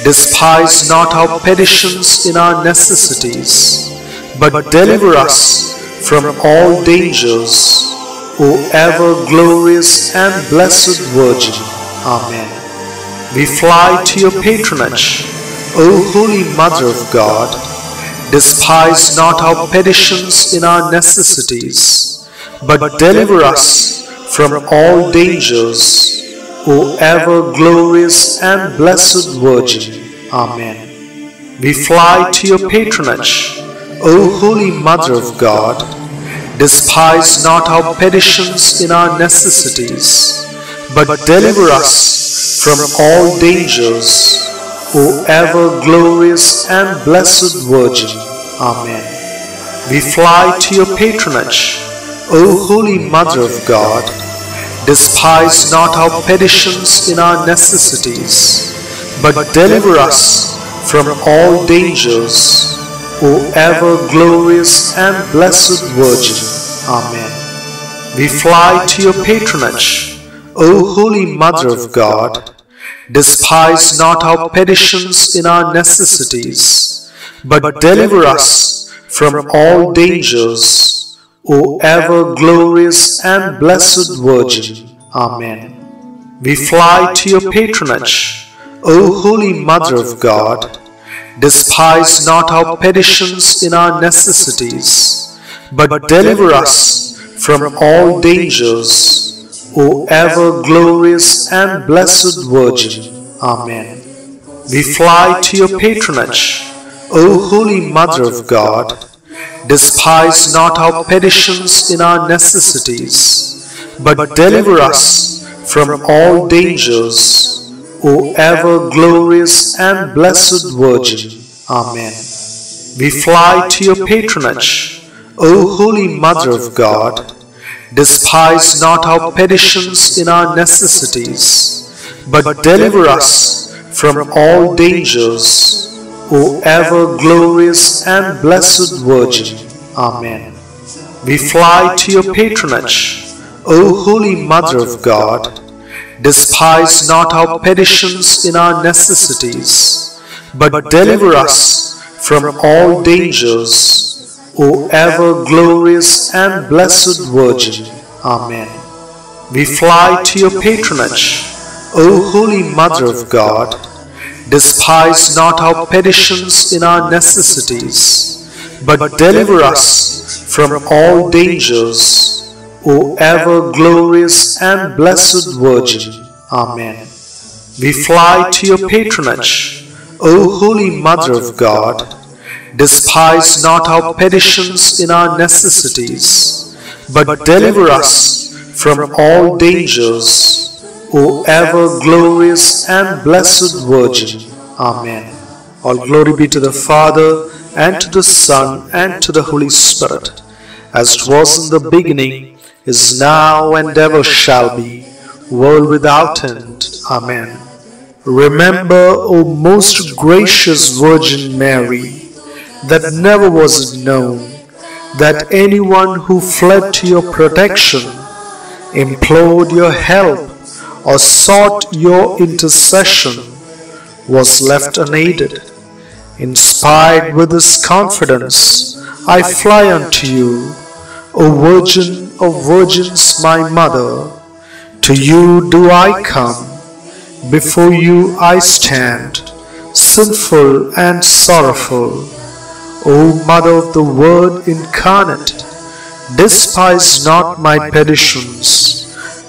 Despise not our petitions in our necessities, but deliver us from all dangers, O ever glorious and blessed Virgin. Amen. We fly to your patronage, O Holy Mother of God. Despise not our petitions in our necessities, but deliver us from all dangers, O ever glorious and blessed Virgin. Amen. We fly to your patronage, O Holy Mother of God. Despise not our petitions in our necessities, but deliver us from all dangers, O ever glorious and blessed Virgin. Amen. We fly to your patronage, O Holy Mother of God. Despise not our petitions in our necessities, but deliver us from all dangers, O ever glorious and blessed Virgin. Amen. We fly to your patronage, O Holy Mother of God. Despise not our petitions in our necessities, but deliver us from all dangers, O ever glorious and blessed Virgin. Amen. We fly to your patronage, O Holy Mother of God. Despise not our petitions in our necessities, but deliver us from all dangers, O ever glorious and blessed Virgin. Amen. We fly to your patronage, O Holy Mother of God. Despise not our petitions in our necessities, but deliver us from all dangers, O ever glorious and blessed Virgin. Amen. We fly to your patronage, O Holy Mother of God. Despise not our petitions in our necessities, but deliver us from all dangers, O ever glorious and blessed Virgin. Amen. We fly to your patronage, O Holy Mother of God. Despise not our petitions in our necessities, but deliver us from all dangers, O ever glorious and blessed Virgin. Amen. We fly to your patronage, O Holy Mother of God. Despise not our petitions in our necessities, but deliver us from all dangers, O ever glorious and blessed Virgin. Amen. We fly to your patronage, O Holy Mother of God. Despise not our petitions in our necessities, but deliver us from all dangers, O ever glorious and blessed Virgin. Amen. All glory be to the Father, and to the Son, and to the Holy Spirit, as it was in the beginning, is now, and ever shall be, world without end. Amen. Remember, O most gracious Virgin Mary, that never was it known that anyone who fled to your protection, implored your help, or sought your intercession was left unaided. Inspired with this confidence, I fly unto you, O Virgin of Virgins, my Mother. To you do I come, before you I stand, sinful and sorrowful. O Mother of the Word incarnate, despise not my petitions,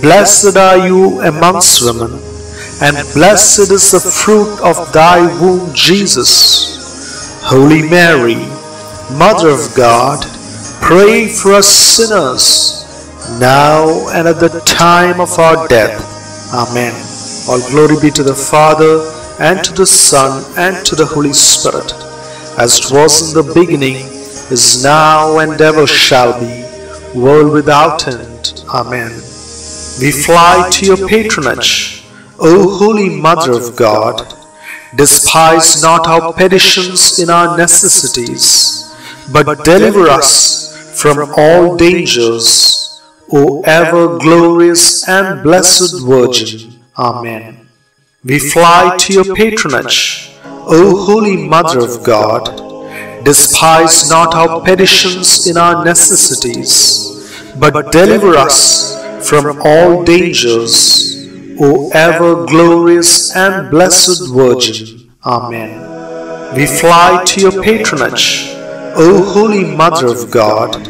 Blessed are you amongst women, and blessed is the fruit of thy womb, Jesus. Holy Mary, Mother of God, pray for us sinners, now and at the time of our death. Amen. All glory be to the Father, and to the Son, and to the Holy Spirit, as it was in the beginning, is now, and ever shall be, world without end. Amen. We fly to your patronage, O Holy Mother of God. Despise not our petitions in our necessities, but deliver us from all dangers, O ever glorious and blessed Virgin. Amen. We fly to your patronage, O Holy Mother of God. Despise not our petitions in our necessities, but deliver us from all dangers, O ever glorious and blessed Virgin. Amen. We fly to your patronage, O Holy Mother of God.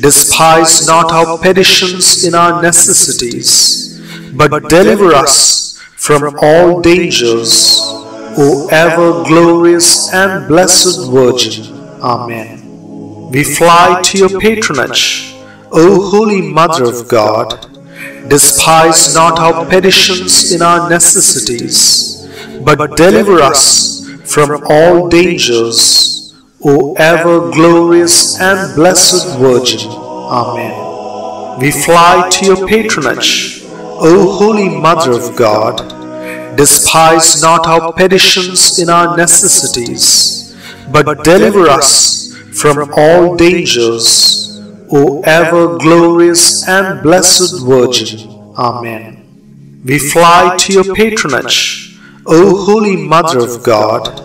Despise not our petitions in our necessities, but deliver us from all dangers, O ever glorious and blessed Virgin. Amen. We fly to your patronage, O Holy Mother of God. Despise not our petitions in our necessities, but deliver us from all dangers, O ever glorious and blessed Virgin. Amen. We fly to your patronage, O Holy Mother of God. Despise not our petitions in our necessities, but deliver us from all dangers, O ever glorious and blessed Virgin. Amen. We fly to your patronage, O Holy Mother of God.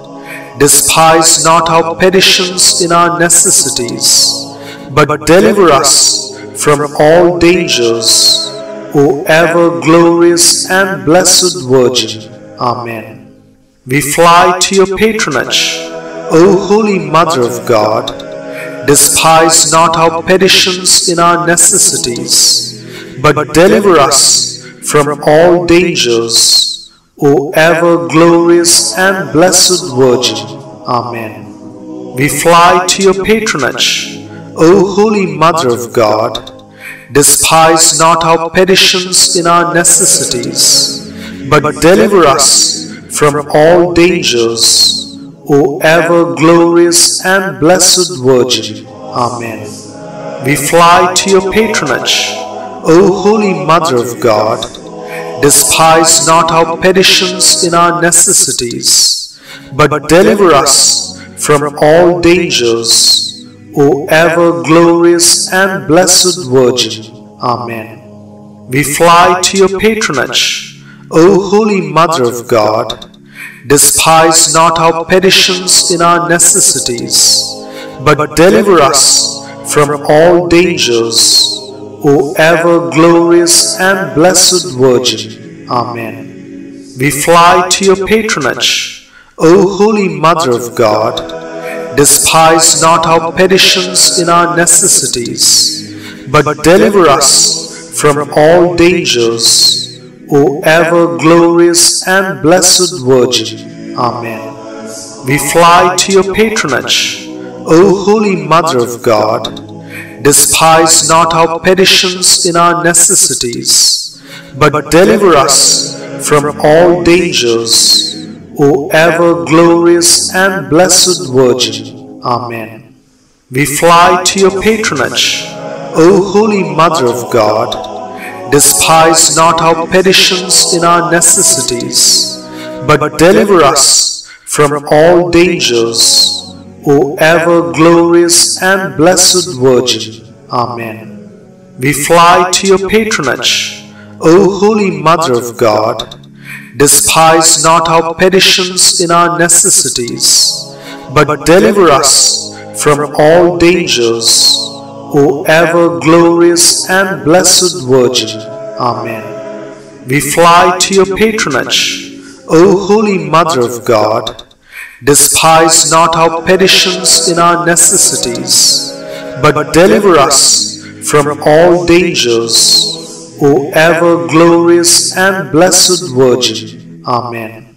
Despise not our petitions in our necessities, but deliver us from all dangers, O ever glorious and blessed Virgin. Amen. We fly to your patronage, O Holy Mother of God. Despise not our petitions in our necessities, but deliver us from all dangers, O ever glorious and blessed Virgin. Amen. We fly to your patronage, O Holy Mother of God. Despise not our petitions in our necessities, but deliver us from all dangers, O ever glorious and blessed Virgin. Amen. We fly to your patronage, O Holy Mother of God. Despise not our petitions in our necessities, but deliver us from all dangers, O ever glorious and blessed Virgin. Amen. We fly to your patronage, O Holy Mother of God. Despise not our petitions in our necessities, but deliver us from all dangers, O ever glorious and blessed Virgin. Amen. We fly to your patronage, O Holy Mother of God. Despise not our petitions in our necessities, but deliver us from all dangers, O ever glorious and blessed Virgin. Amen. We fly to your patronage, O Holy Mother of God. Despise not our petitions in our necessities, but deliver us from all dangers, O ever glorious and blessed Virgin. Amen. We fly to your patronage, O Holy Mother of God. Despise not our petitions in our necessities, but deliver us from all dangers, O ever glorious and blessed Virgin. Amen. We fly to your patronage, O Holy Mother of God. Despise not our petitions in our necessities, but deliver us from all dangers, O ever glorious and blessed Virgin. Amen. We fly to your patronage, O Holy Mother of God. Despise not our petitions in our necessities, but deliver us from all dangers, O ever glorious and blessed Virgin. Amen.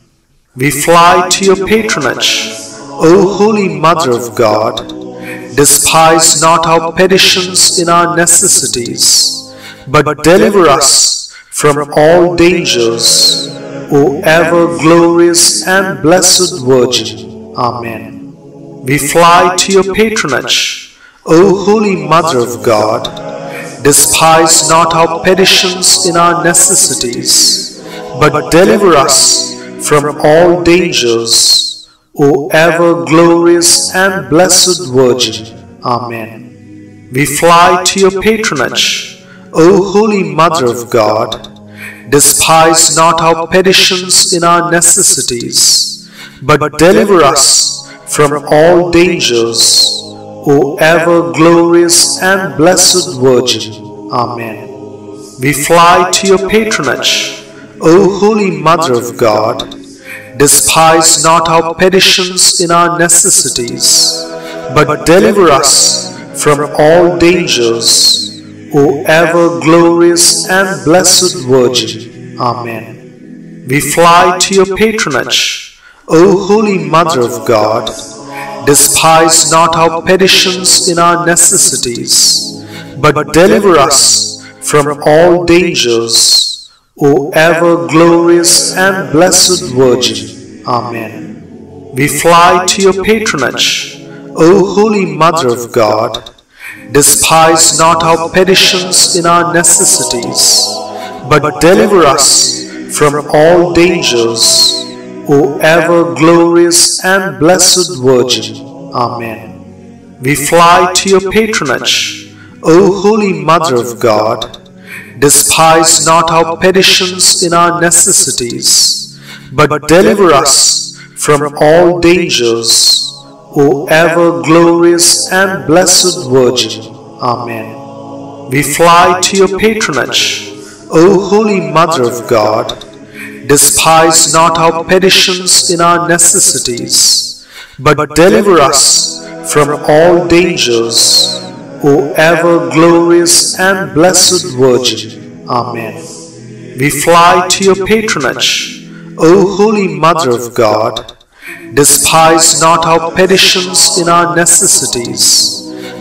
We fly to your patronage, O Holy Mother of God. Despise not our petitions in our necessities, but deliver us from all dangers, O ever glorious and blessed Virgin. Amen. We fly to your patronage, O Holy Mother of God. Despise not our petitions in our necessities, but deliver us from all dangers, O ever glorious and blessed Virgin. Amen. We fly to your patronage, O Holy Mother of God. Despise not our petitions in our necessities, but deliver us from all dangers, O ever glorious and blessed Virgin. Amen. We fly to your patronage, O Holy Mother of God. Despise not our petitions in our necessities, but deliver us from all dangers, O ever glorious and blessed Virgin. Amen. We fly to your patronage, O Holy Mother of God. Despise not our petitions in our necessities, but deliver us from all dangers, O ever glorious and blessed Virgin. Amen. We fly to your patronage, O Holy Mother of God. Despise not our petitions in our necessities, but deliver us from all dangers, O ever glorious and blessed Virgin. Amen. We fly to your patronage, O Holy Mother of God. Despise not our petitions in our necessities, but deliver us from all dangers, O ever glorious and blessed Virgin. Amen. We fly to your patronage, O Holy Mother of God. Despise not our petitions in our necessities, but deliver us from all dangers, O ever glorious and blessed Virgin. Amen. We fly to your patronage, O Holy Mother of God. Despise not our petitions in our necessities,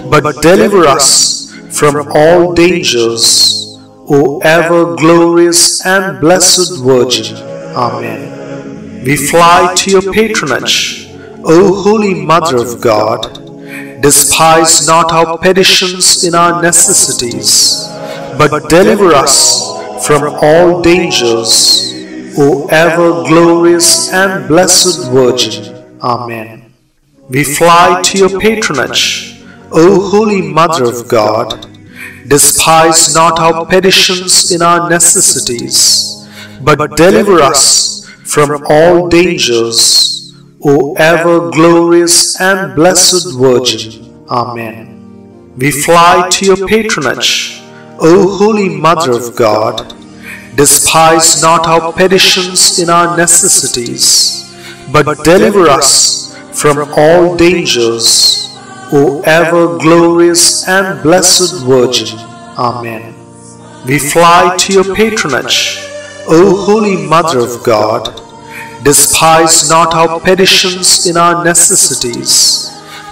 but deliver us from all dangers, O ever glorious and blessed Virgin. Amen. We fly to your patronage, O Holy Mother of God. Despise not our petitions in our necessities, but deliver us from all dangers, O ever glorious and blessed Virgin. Amen. We fly to your patronage, O Holy Mother of God. Despise not our petitions in our necessities, but deliver us from all dangers, O ever glorious and blessed Virgin. Amen. We fly to your patronage, O Holy Mother of God. Despise not our petitions in our necessities, but deliver us from all dangers, O ever glorious and blessed Virgin. Amen. We fly to your patronage, O Holy Mother of God. Despise not our petitions in our necessities,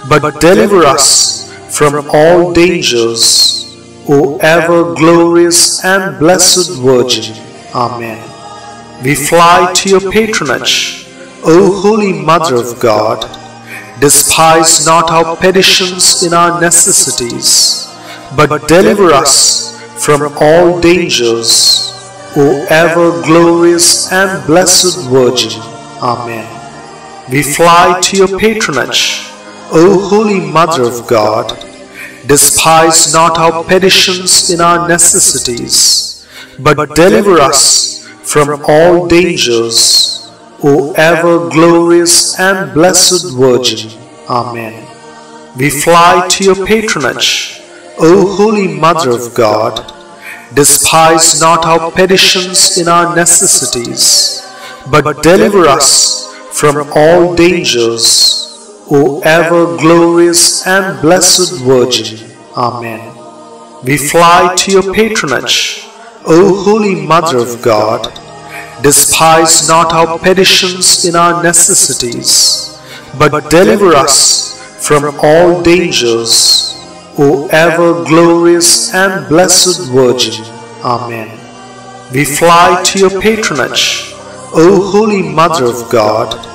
but deliver us from all dangers, O ever glorious and blessed Virgin. Amen. We fly to your patronage, O Holy Mother of God. Despise not our petitions in our necessities, but deliver us from all dangers, O ever glorious and blessed Virgin. Amen. We fly to your patronage, O Holy Mother of God. Despise not our petitions in our necessities, but deliver us from all dangers, O ever glorious and blessed Virgin. Amen. We fly to your patronage, O Holy Mother of God. Despise not our petitions in our necessities, but deliver us from all dangers, O ever glorious and blessed Virgin. Amen. We fly to your patronage, O Holy Mother of God. Despise not our petitions in our necessities, but deliver us from all dangers, O ever glorious and blessed Virgin. Amen. We fly to your patronage, O Holy Mother of God.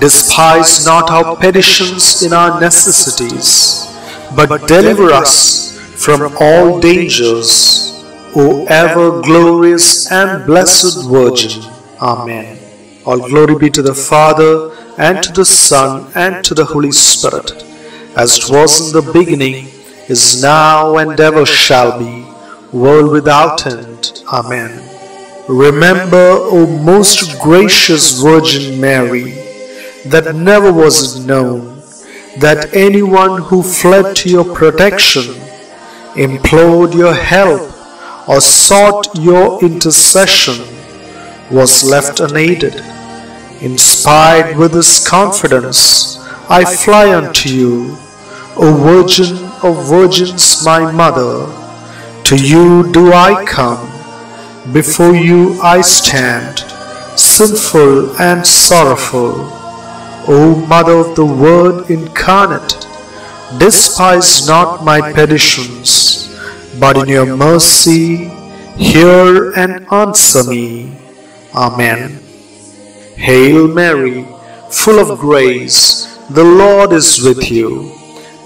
Despise not our petitions in our necessities, but deliver us from all dangers, O ever glorious and blessed Virgin. Amen. All glory be to the Father, and to the Son, and to the Holy Spirit, as it was in the beginning, is now, and ever shall be, world without end. Amen. Remember, O most gracious Virgin Mary, that never was it known that anyone who fled to your protection, implored your help, or sought your intercession was left unaided. Inspired with this confidence, I fly unto you, O Virgin of Virgins, my Mother. To you do I come, before you I stand, sinful and sorrowful. O Mother of the Word incarnate, despise not my petitions, but in your mercy hear and answer me. Amen. Hail Mary, full of grace, the Lord is with you.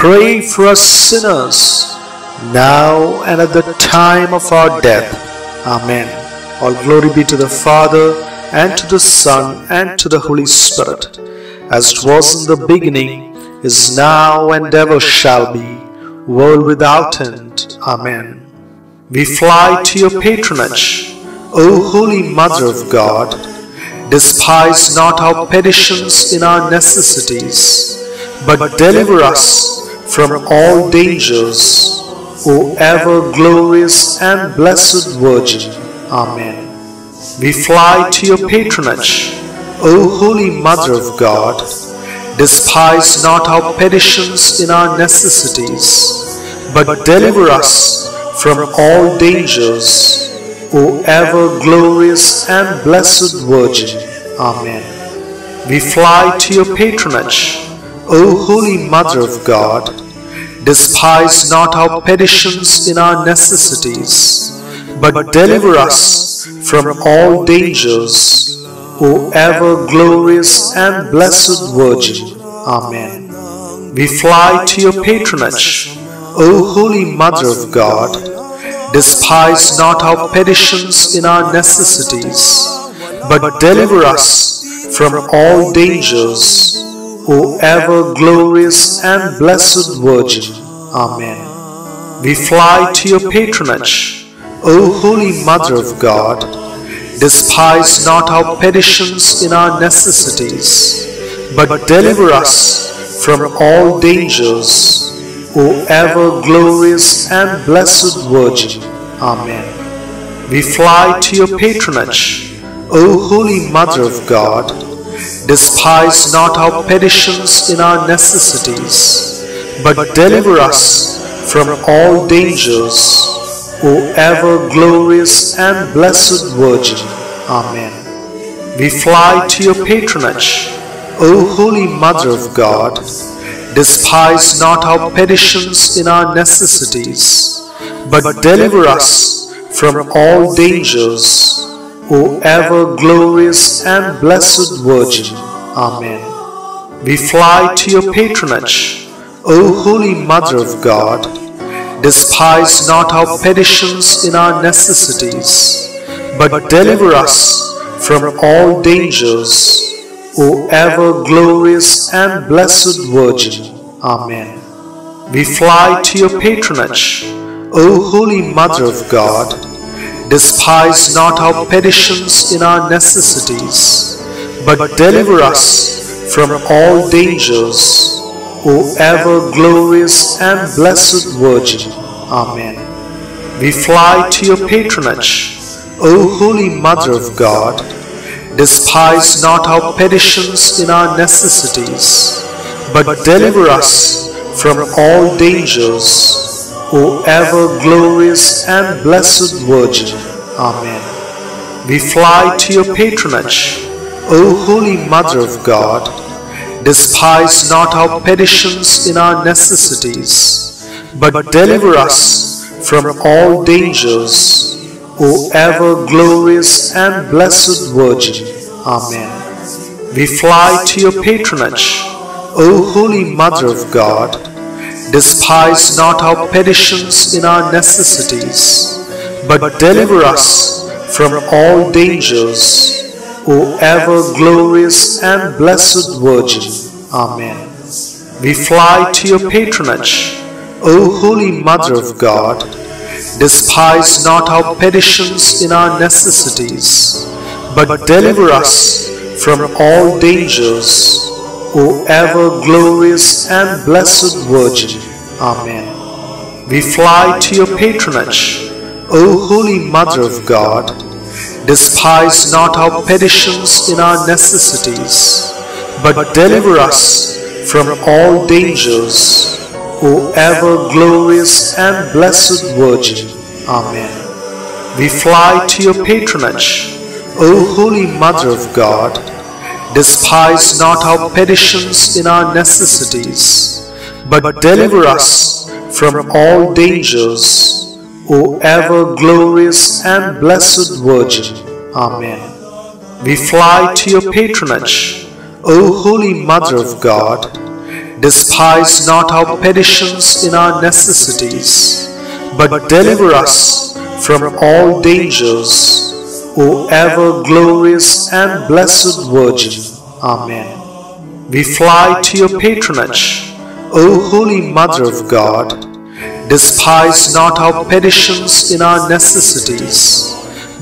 pray for us sinners, now and at the time of our death. Amen. All glory be to the Father, and to the Son, and to the Holy Spirit, as it was in the beginning, is now, and ever shall be, world without end. Amen. We fly to your patronage, O Holy Mother of God. Despise not our petitions in our necessities, but deliver us from all dangers, O ever glorious and blessed Virgin. Amen. We fly to your patronage, O Holy Mother of God. Despise not our petitions in our necessities, but deliver us from all dangers, O ever glorious and blessed Virgin. Amen. We fly to your patronage, O Holy Mother of God. Despise not our petitions in our necessities, but deliver us from all dangers, O ever glorious and blessed Virgin. Amen. We fly to your patronage, O Holy Mother of God. Despise not our petitions in our necessities, but deliver us from all dangers, O ever glorious and blessed Virgin. Amen. We fly to your patronage, O Holy Mother of God, despise not our petitions in our necessities, but deliver us from all dangers, O ever glorious and blessed Virgin. Amen. We fly to your patronage, O Holy Mother of God. Despise not our petitions in our necessities, but deliver us from all dangers, O ever glorious and blessed Virgin. Amen. We fly to your patronage, O Holy Mother of God. Despise not our petitions in our necessities, but deliver us from all dangers, O ever glorious and blessed Virgin. Amen. We fly to your patronage, O Holy Mother of God. Despise not our petitions in our necessities, but deliver us from all dangers, O ever glorious and blessed Virgin. Amen. We fly to your patronage, O Holy Mother of God, despise not our petitions in our necessities, but deliver us from all dangers, O ever glorious and blessed Virgin. Amen. We fly to your patronage, O Holy Mother of God, despise not our petitions in our necessities, but deliver us from all dangers, O ever glorious and blessed Virgin. Amen. We fly to your patronage, O Holy Mother of God. Despise not our petitions in our necessities, but deliver us from all dangers, O ever glorious and blessed Virgin. Amen. We fly to your patronage, O Holy Mother of God. Despise not our petitions in our necessities, but deliver us from all dangers, O ever glorious and blessed Virgin. Amen. We fly to your patronage, O Holy Mother of God. Despise not our petitions in our necessities, but deliver us from all dangers, O ever glorious and blessed Virgin. Amen. We fly to your patronage, O Holy Mother of God. Despise not our petitions in our necessities, but deliver us from all dangers, O ever glorious and blessed Virgin. Amen. We fly to your patronage, O Holy Mother of God. Despise not our petitions in our necessities, but deliver us from all dangers, O ever glorious and blessed Virgin. Amen. We fly to your patronage, O Holy Mother of God. Despise not our petitions in our necessities, but deliver us from all dangers, O ever glorious and blessed Virgin. Amen. We fly to your patronage, O Holy Mother of God. Despise not our petitions in our necessities,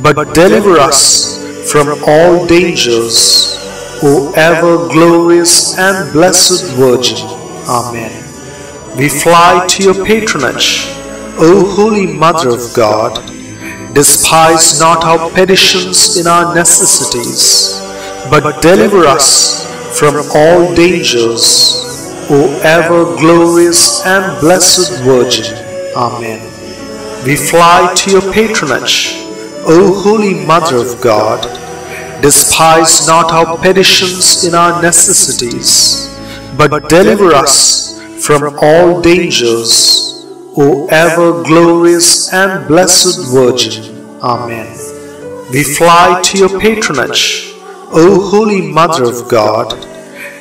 but deliver us from all dangers, O ever glorious and blessed Virgin. Amen. We fly to your patronage, O Holy Mother of God. Despise not our petitions in our necessities, but deliver us from all dangers, O ever glorious and blessed Virgin. Amen. We fly to your patronage, O Holy Mother of God. Despise not our petitions in our necessities, but deliver us from all dangers, O ever glorious and blessed Virgin. Amen. We fly to your patronage, O Holy Mother of God.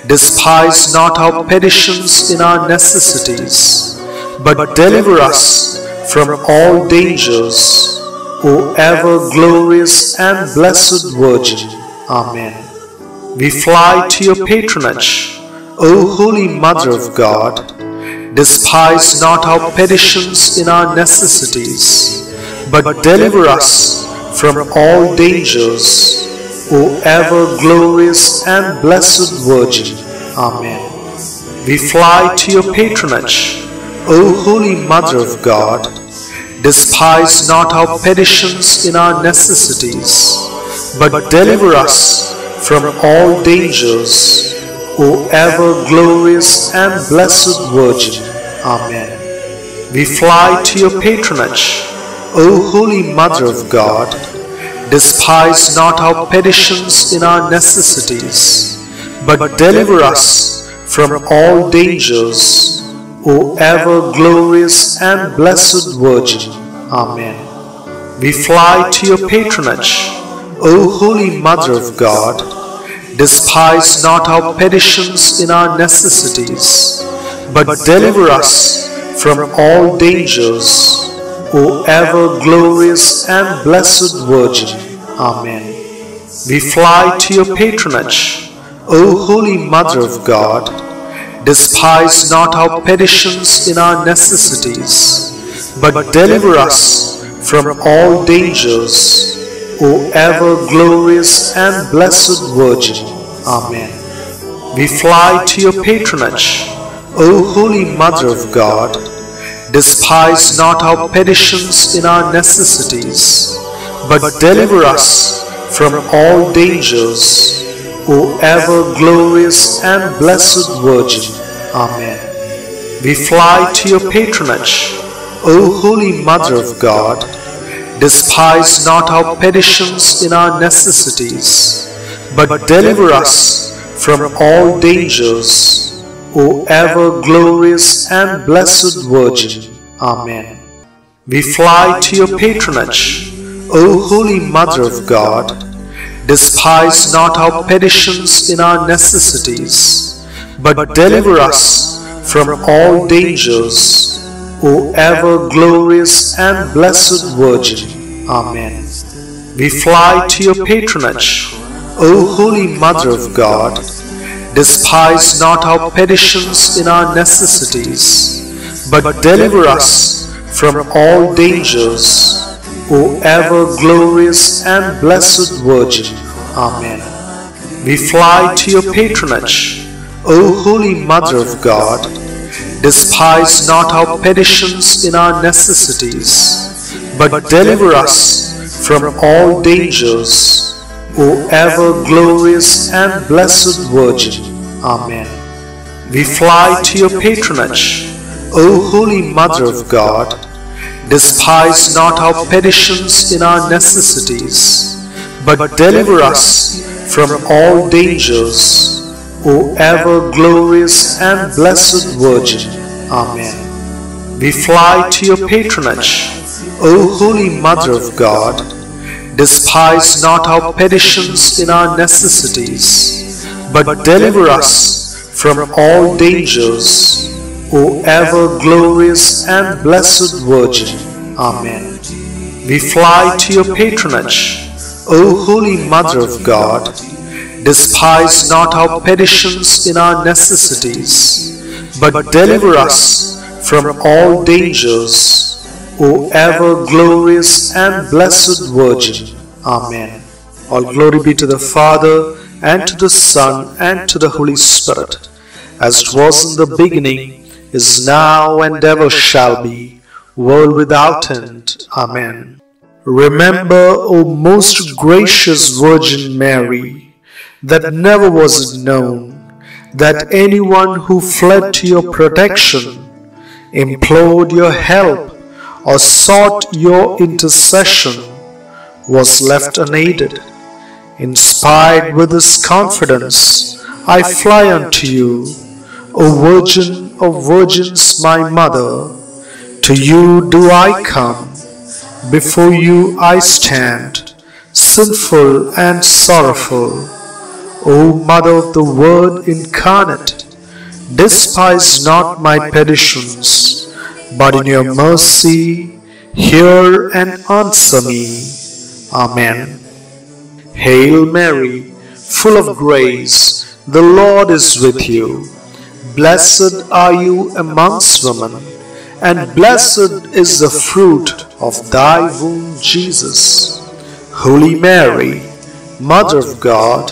Despise not our petitions in our necessities, but deliver us from all dangers, O ever glorious and blessed Virgin. Amen. We fly to your patronage, O Holy Mother of God. Despise not our petitions in our necessities, but deliver us from all dangers, O ever glorious and blessed Virgin. Amen. We fly to your patronage, O Holy Mother of God. Despise not our petitions in our necessities, but deliver us from all dangers, O ever glorious and blessed Virgin. Amen. We fly to your patronage, O Holy Mother of God. Despise not our petitions in our necessities, but deliver us from all dangers, O ever glorious and blessed Virgin. Amen. We fly to your patronage, O Holy Mother of God. Despise not our petitions in our necessities, but deliver us from all dangers, O ever glorious and blessed Virgin. Amen. We fly to your patronage, O Holy Mother of God. Despise not our petitions in our necessities, but deliver us from all dangers, O ever glorious and blessed Virgin. Amen. We fly to your patronage, O Holy Mother of God. Despise not our petitions in our necessities, but deliver us from all dangers, O ever glorious and blessed Virgin. Amen. We fly to your patronage, O Holy Mother of God. Despise not our petitions in our necessities, but deliver us from all dangers, O ever glorious and blessed Virgin. Amen. We fly to your patronage, O Holy Mother of God. Despise not our petitions in our necessities, but deliver us from all dangers, O ever glorious and blessed Virgin. Amen. We fly to your patronage, O Holy Mother of God. Despise not our petitions in our necessities, but deliver us from all dangers, O ever glorious and blessed Virgin. Amen. We fly to your patronage, O Holy Mother of God. Despise not our petitions in our necessities, but deliver us from all dangers, O ever glorious and blessed Virgin. Amen. We fly to your patronage, O Holy Mother of God. Despise not our petitions in our necessities, but deliver us from all dangers, O ever glorious and blessed Virgin. Amen. We fly to your patronage, O Holy Mother of God. Despise not our petitions in our necessities, but deliver us from all dangers, O ever glorious and blessed Virgin. Amen. We fly to your patronage, O Holy Mother of God. Despise not our petitions in our necessities, but deliver us from all dangers, O ever glorious and blessed Virgin. Amen. All glory be to the Father, and to the Son, and to the Holy Spirit, as it was in the beginning, is now, and ever shall be, world without end. Amen. Remember, O most gracious Virgin Mary, that never was known that anyone who fled to your protection, implored your help, or sought your intercession was left unaided. Inspired with this confidence, I fly unto you, O Virgin of Virgins, my Mother. To you do I come, before you I stand, sinful and sorrowful. O Mother of the Word incarnate, despise not my petitions, but in your mercy hear and answer me. Amen. Hail Mary, full of grace, the Lord is with you. Blessed are you amongst women, and blessed is the fruit of thy womb, Jesus. Holy Mary, Mother of God,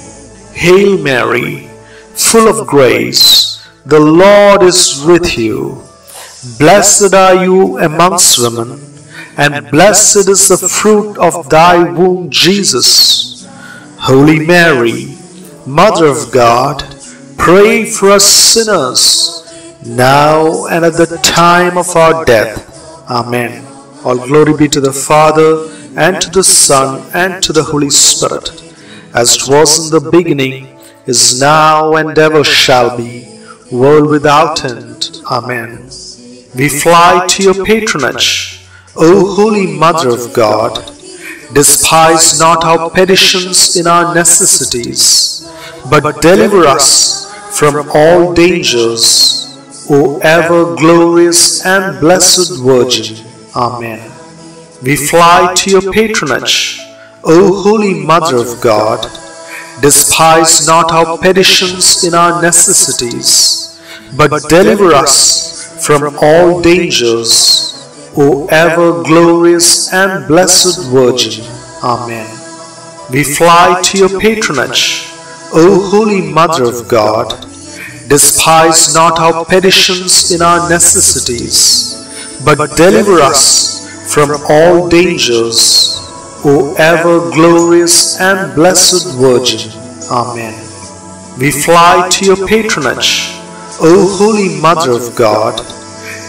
Hail Mary, full of grace, the Lord is with you. Blessed are you amongst women, and blessed is the fruit of thy womb, Jesus. Holy Mary, Mother of God, pray for us sinners, now and at the time of our death. Amen. All glory be to the Father, and to the Son, and to the Holy Spirit, as it was in the beginning, is now, and ever shall be, world without end. Amen. We fly to your patronage, O Holy Mother of God. Despise not our petitions in our necessities, but deliver us from all dangers O ever glorious and blessed Virgin. Amen. We fly to your patronage, O Holy Mother of God. Despise not our petitions in our necessities, but deliver us from all dangers, O ever glorious and blessed Virgin. Amen. We fly to your patronage, O Holy Mother of God. Despise not our petitions in our necessities, but deliver us from all dangers, O ever glorious and blessed Virgin. Amen. We fly to your patronage, O Holy Mother of God.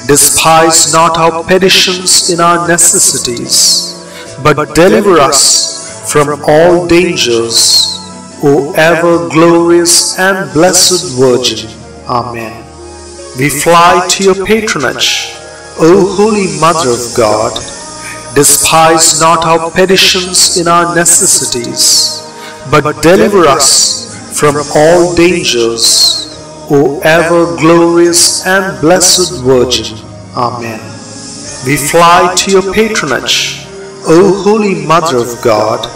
Despise not our petitions in our necessities, but deliver us from all dangers, O ever glorious and blessed Virgin. Amen. We fly to your patronage, O Holy Mother of God. Despise not our petitions in our necessities, but deliver us from all dangers, O ever glorious and blessed Virgin. Amen. We fly to your patronage, O Holy Mother of God.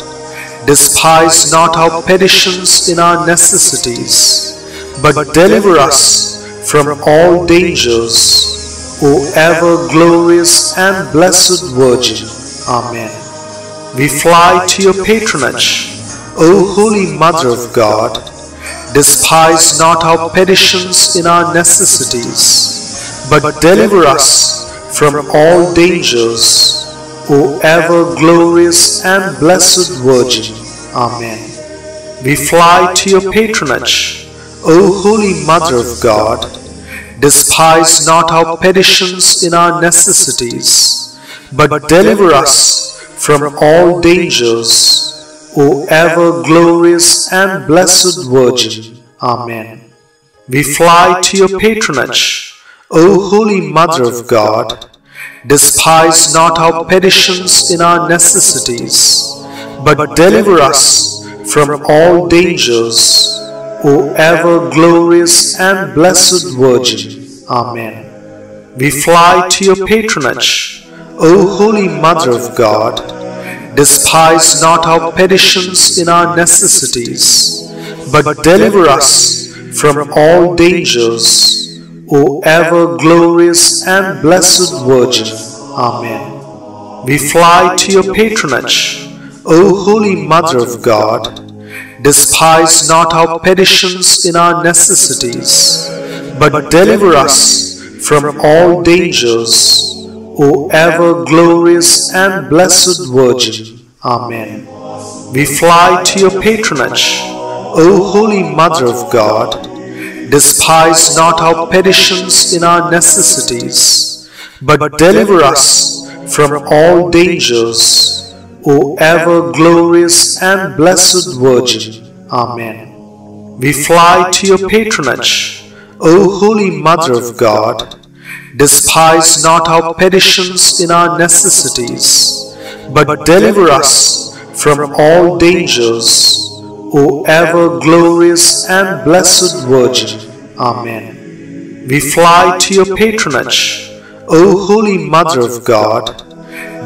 Despise not our petitions in our necessities, but deliver us from all dangers, O ever glorious and blessed Virgin. Amen. We fly to your patronage, O Holy Mother of God. Despise not our petitions in our necessities, but deliver us from all dangers, O ever glorious and blessed Virgin. Amen. We fly to your patronage, O Holy Mother of God. Despise not our petitions in our necessities, but deliver us from all dangers, O ever glorious and blessed Virgin. Amen. We fly to your patronage, O Holy Mother of God. Despise not our petitions in our necessities, but deliver us from all dangers, O ever glorious and blessed Virgin. Amen. We fly to your patronage, O Holy Mother of God. Despise not our petitions in our necessities, but deliver us from all dangers, O ever glorious and blessed Virgin. Amen. We fly to your patronage, O Holy Mother of God. Despise not our petitions in our necessities, but deliver us from all dangers, O ever glorious and blessed Virgin. Amen. We fly to your patronage, O Holy Mother of God. Despise not our petitions in our necessities, but deliver us from all dangers, O ever glorious and blessed Virgin. Amen. We fly to your patronage, O Holy Mother of God. Despise not our petitions in our necessities, but deliver us from all dangers, O ever glorious and blessed Virgin. Amen. We fly to your patronage, O Holy Mother of God.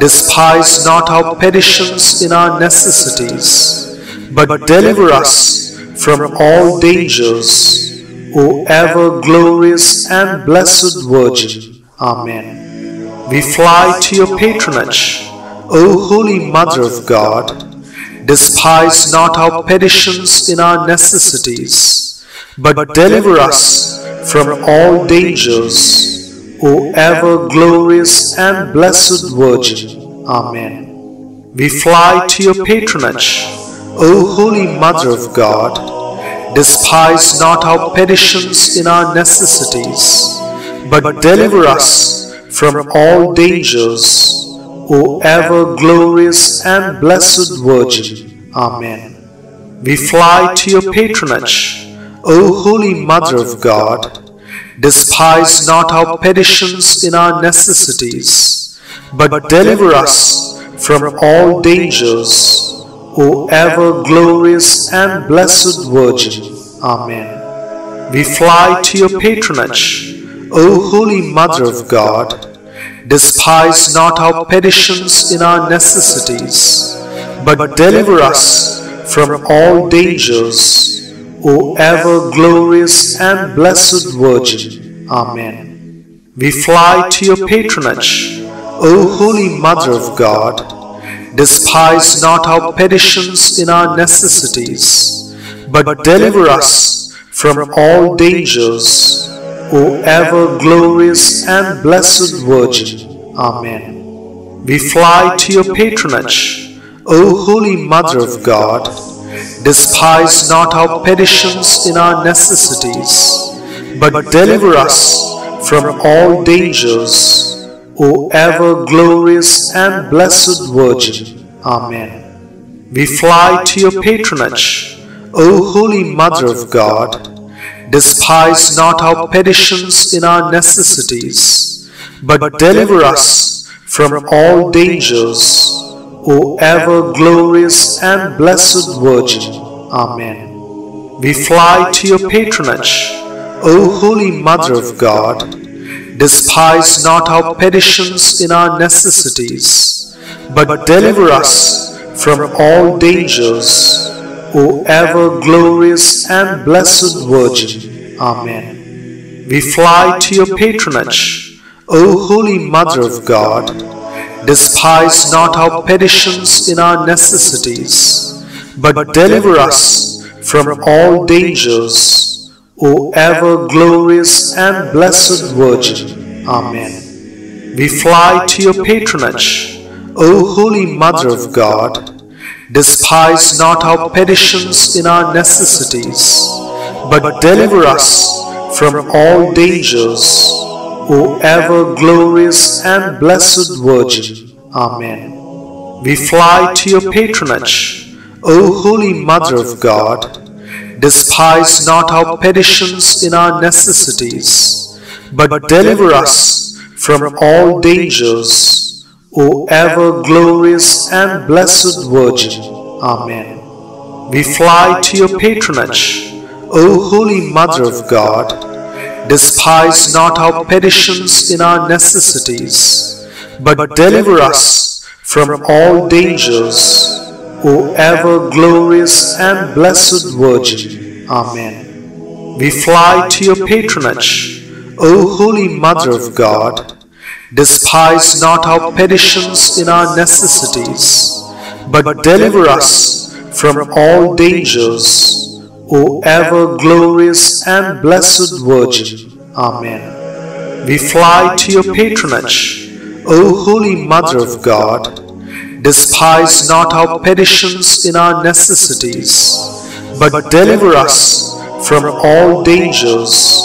Despise not our petitions in our necessities, but deliver us from all dangers, O ever glorious and blessed Virgin. Amen. We fly to your patronage, O Holy Mother of God. Despise not our petitions in our necessities, but deliver us from all dangers, O ever glorious and blessed Virgin. Amen. We fly to your patronage, O Holy Mother of God. Despise not our petitions in our necessities, but deliver us from all dangers, O ever glorious and blessed Virgin. Amen. We fly to your patronage, O Holy Mother of God. Despise not our petitions in our necessities, but deliver us from all dangers, O ever glorious and blessed Virgin. Amen. We fly to your patronage, O Holy Mother of God. Despise not our petitions in our necessities, but deliver us from all dangers, O ever glorious and blessed Virgin. Amen. We fly to your patronage, O Holy Mother of God. Despise not our petitions in our necessities, but deliver us from all dangers, O ever glorious and blessed Virgin. Amen. We fly to your patronage, O Holy Mother of God. Despise not our petitions in our necessities, but deliver us from all dangers, O ever glorious and blessed Virgin. Amen. We fly to your patronage, O Holy Mother of God. Despise not our petitions in our necessities, but deliver us from all dangers, O ever glorious and blessed Virgin. Amen. We fly to your patronage, O Holy Mother of God. Despise not our petitions in our necessities, but deliver us from all dangers, O ever glorious and blessed Virgin. Amen. We fly to your patronage, O Holy Mother of God. Despise not our petitions in our necessities, but deliver us from all dangers, O ever glorious and blessed Virgin. Amen. We fly to your patronage, O Holy Mother of God. Despise not our petitions in our necessities, but deliver us from all dangers, O ever glorious and blessed Virgin. Amen. We fly to your patronage, O Holy Mother of God. Despise not our petitions in our necessities, but deliver us from all dangers, O ever glorious and blessed Virgin. Amen. We fly to your patronage, O Holy Mother of God. Despise not our petitions in our necessities, but deliver us from all dangers, O ever glorious and blessed Virgin. Amen. We fly to your patronage, O Holy Mother of God. Despise not our petitions in our necessities, but deliver us from all dangers, O ever glorious and blessed Virgin. Amen. We fly to your patronage, O Holy Mother of God. Despise not our petitions in our necessities, but deliver us from all dangers,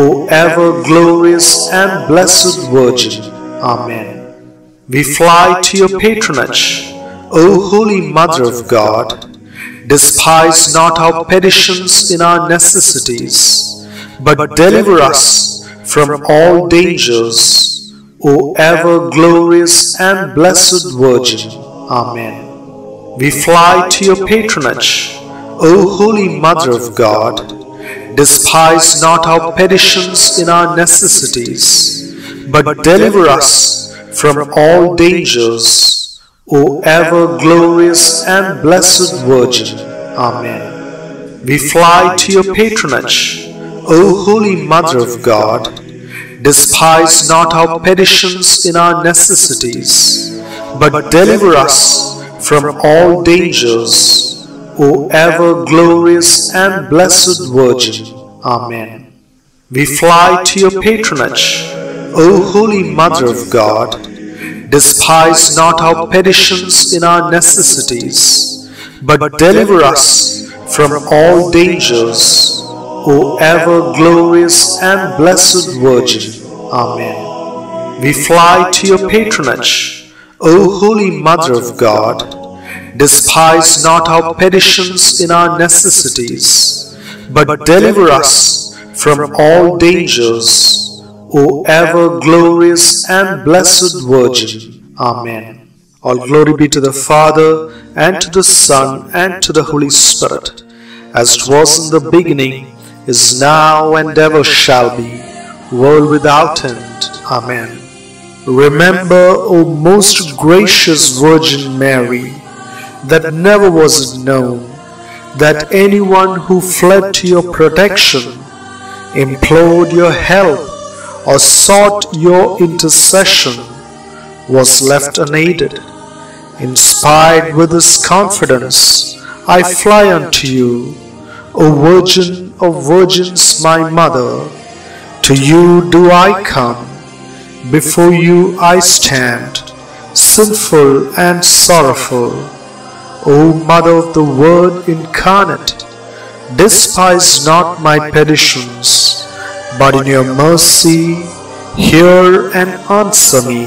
O ever glorious and blessed Virgin. Amen. We fly to your patronage, O Holy Mother of God. Despise not our petitions in our necessities, but deliver us from all dangers, O ever glorious and blessed Virgin. Amen. We fly to your patronage, O Holy Mother of God. Despise not our petitions in our necessities, but deliver us from all dangers, O ever glorious and blessed Virgin. Amen. We fly to your patronage, O Holy Mother of God. Despise not our petitions in our necessities, but deliver us from all dangers, O ever glorious and blessed Virgin. Amen. We fly to your patronage, O Holy Mother of God. Despise not our petitions in our necessities, but deliver us from all dangers, O ever glorious and blessed Virgin. Amen. We fly to your patronage, O Holy Mother of God. Despise not our petitions in our necessities, but deliver us from all dangers, O ever glorious and blessed Virgin. Amen. All glory be to the Father, and to the Son, and to the Holy Spirit, as it was in the beginning, is now, and ever shall be, world without end. Amen. Remember, O most gracious Virgin Mary, that never was it known that anyone who fled to your protection, implored your help, or sought your intercession was left unaided. Inspired with this confidence, I fly unto you, O Virgin of Virgins, my Mother. To you do I come, before you I stand, sinful and sorrowful. O Mother of the Word incarnate, despise not my petitions, but in your mercy hear and answer me.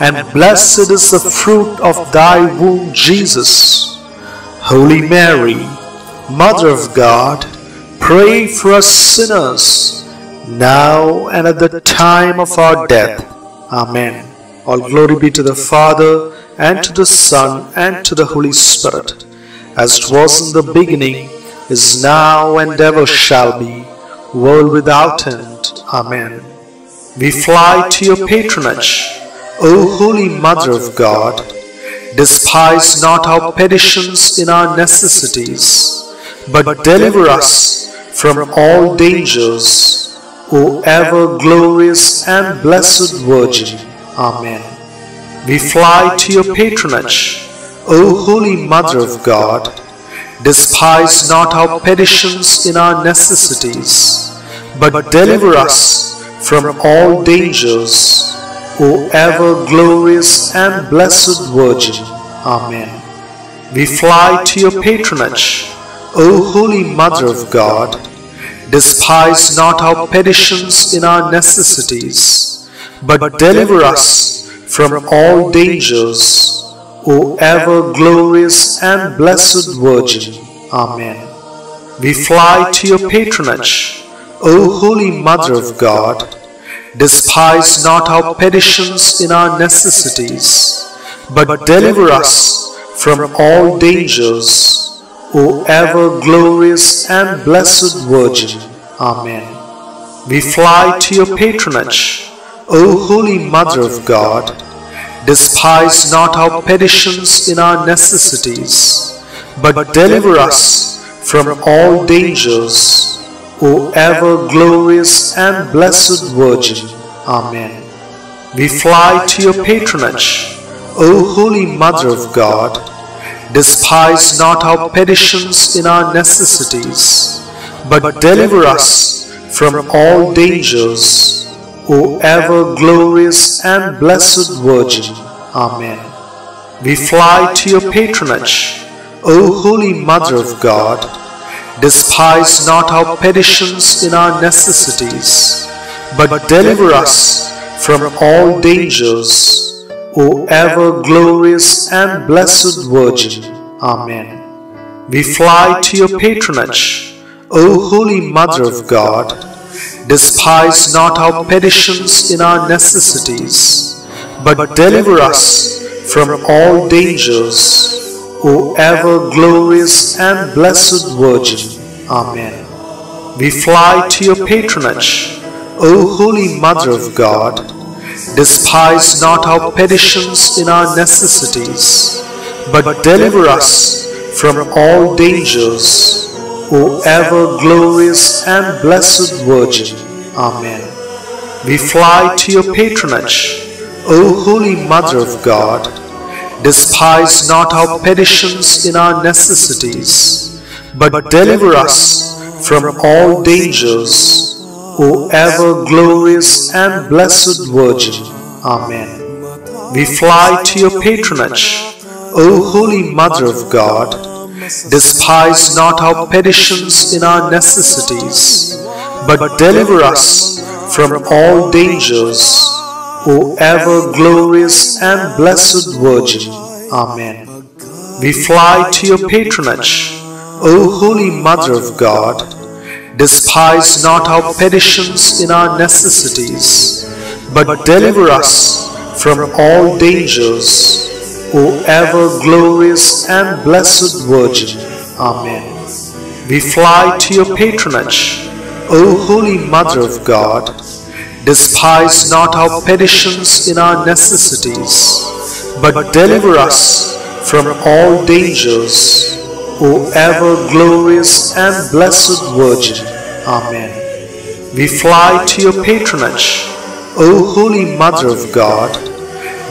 and blessed is the fruit of thy womb, Jesus. Holy Mary, Mother of God, pray for us sinners, now and at the time of our death. Amen. All glory be to the Father, and to the Son, and to the Holy Spirit, as it was in the beginning, is now, and ever shall be, world without end. Amen. We fly to your patronage, O Holy Mother of God. Despise not our petitions in our necessities, but deliver us from all dangers, O ever glorious and blessed Virgin. Amen. We fly to your patronage, O Holy Mother of God. Despise not our petitions in our necessities, but deliver us from all dangers, O ever glorious and blessed Virgin. Amen. We fly to your patronage, O Holy Mother of God. Despise not our petitions in our necessities, but deliver us from all dangers, O ever glorious and blessed Virgin. Amen. We fly to your patronage, O Holy Mother of God. Despise not our petitions in our necessities, but deliver us from all dangers, O ever glorious and blessed Virgin. Amen. We fly to your patronage, O Holy Mother of God, despise not our petitions in our necessities, but deliver us from all dangers, O ever glorious and blessed Virgin. Amen. We fly to your patronage, O Holy Mother of God. Despise not our petitions in our necessities, but deliver us from all dangers, O ever glorious and blessed Virgin. Amen. We fly to your patronage, O Holy Mother of God. Despise not our petitions in our necessities, but deliver us from all dangers, O ever glorious and blessed Virgin. Amen. We fly to your patronage, O Holy Mother of God. Despise not our petitions in our necessities, but deliver us from all dangers, O ever glorious and blessed Virgin. Amen. We fly to your patronage, O Holy Mother of God. Despise not our petitions in our necessities, but deliver us from all dangers, O ever glorious and blessed Virgin. Amen. We fly to your patronage, O Holy Mother of God. Despise not our petitions in our necessities, but deliver us from all dangers, O ever glorious and blessed Virgin. Amen. We fly to your patronage, O Holy Mother of God. Despise not our petitions in our necessities, but deliver us from all dangers, O ever glorious and blessed Virgin. Amen. We fly to your patronage, O Holy Mother of God. Despise not our petitions in our necessities, but deliver us from all dangers, O ever glorious and blessed Virgin. Amen. We fly to your patronage, O Holy Mother of God. Despise not our petitions in our necessities, but deliver us from all dangers, O ever glorious and blessed Virgin. Amen. We fly to your patronage, O Holy Mother of God.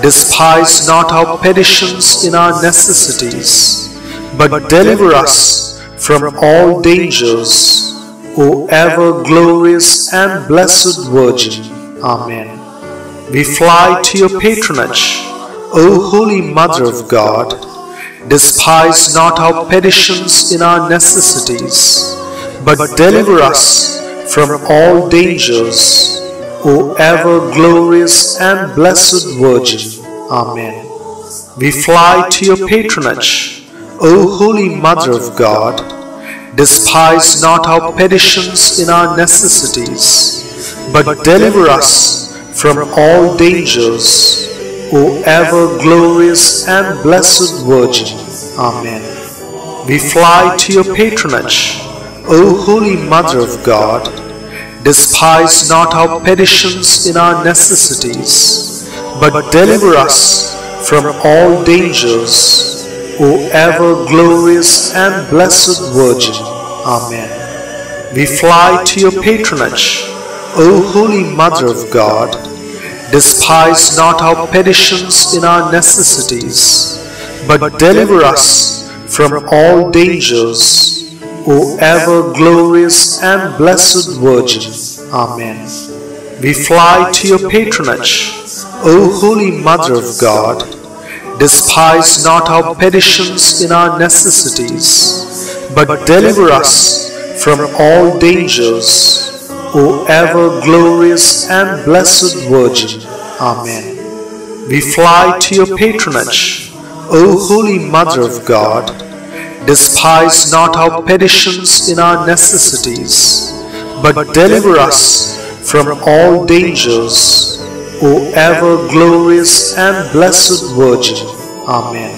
Despise not our petitions in our necessities, but deliver us from all dangers, O ever glorious and blessed Virgin. Amen. We fly to your patronage, O Holy Mother of God. Despise not our petitions in our necessities, but deliver us from all dangers, O ever glorious and blessed Virgin. Amen. We fly to your patronage, O Holy Mother of God. Despise not our petitions in our necessities, but deliver us from all dangers, O ever glorious and blessed Virgin. Amen. We fly to your patronage, O Holy Mother of God. Despise not our petitions in our necessities, but deliver us from all dangers, O ever glorious and blessed Virgin. Amen. We fly to your patronage, O Holy Mother of God. Despise not our petitions in our necessities, but deliver us from all dangers, O ever glorious and blessed Virgin. Amen. We fly to your patronage, O Holy Mother of God. Despise not our petitions in our necessities, but deliver us from all dangers, O ever glorious and blessed Virgin. Amen. We fly to your patronage, O Holy Mother of God. Despise not our petitions in our necessities, but deliver us from all dangers, O ever glorious and blessed Virgin. Amen.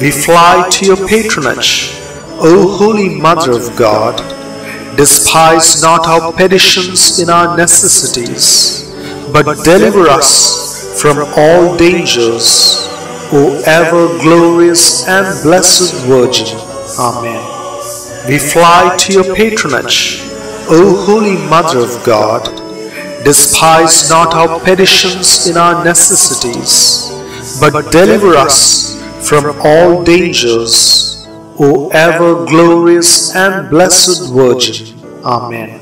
We fly to your patronage, O Holy Mother of God. Despise not our petitions in our necessities, but deliver us from all dangers, O ever glorious and blessed Virgin. Amen. We fly to your patronage, O Holy Mother of God. Despise not our petitions in our necessities, but deliver us from all dangers, O ever glorious and blessed Virgin. Amen.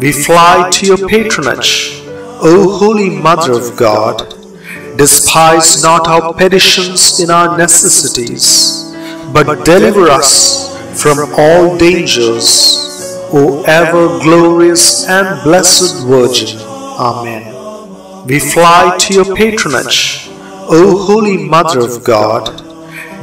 We fly to your patronage, O Holy Mother of God. Despise not our petitions in our necessities, but deliver us from all dangers, O ever glorious and blessed Virgin. Amen. We fly to your patronage, O Holy Mother of God.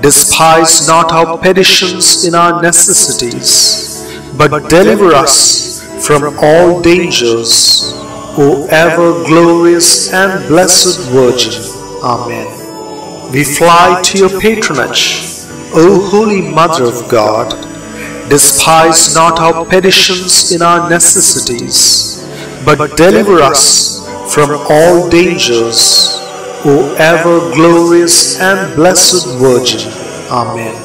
Despise not our petitions in our necessities, but deliver us from all dangers, O ever glorious and blessed Virgin. Amen. We fly to your patronage, O Holy Mother of God. Despise not our petitions in our necessities, but deliver us from all dangers, O ever glorious and blessed Virgin. Amen.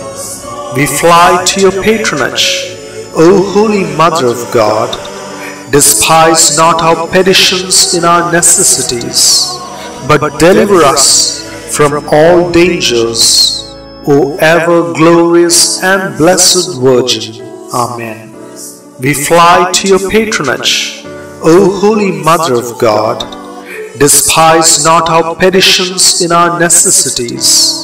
We fly to your patronage, O Holy Mother of God, despise not our petitions in our necessities, but deliver us from all dangers, O ever glorious and blessed Virgin. Amen. We fly to your patronage, O Holy Mother of God. Despise not our petitions in our necessities,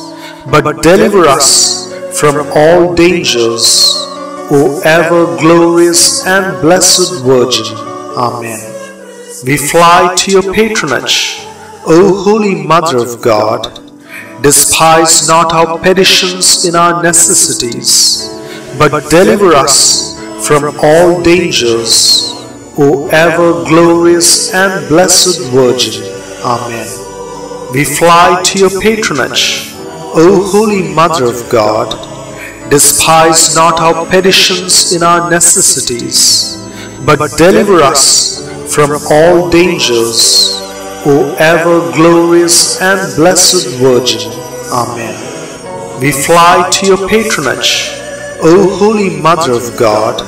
but deliver us from all dangers, O ever glorious and blessed Virgin. Amen. We fly to your patronage, O Holy Mother of God. Despise not our petitions in our necessities, but deliver us from all dangers, O ever glorious and blessed Virgin. Amen. We fly to your patronage, O Holy Mother of God. Despise not our petitions in our necessities, but deliver us from all dangers, O ever glorious and blessed Virgin. Amen. We fly to your patronage, O Holy Mother of God.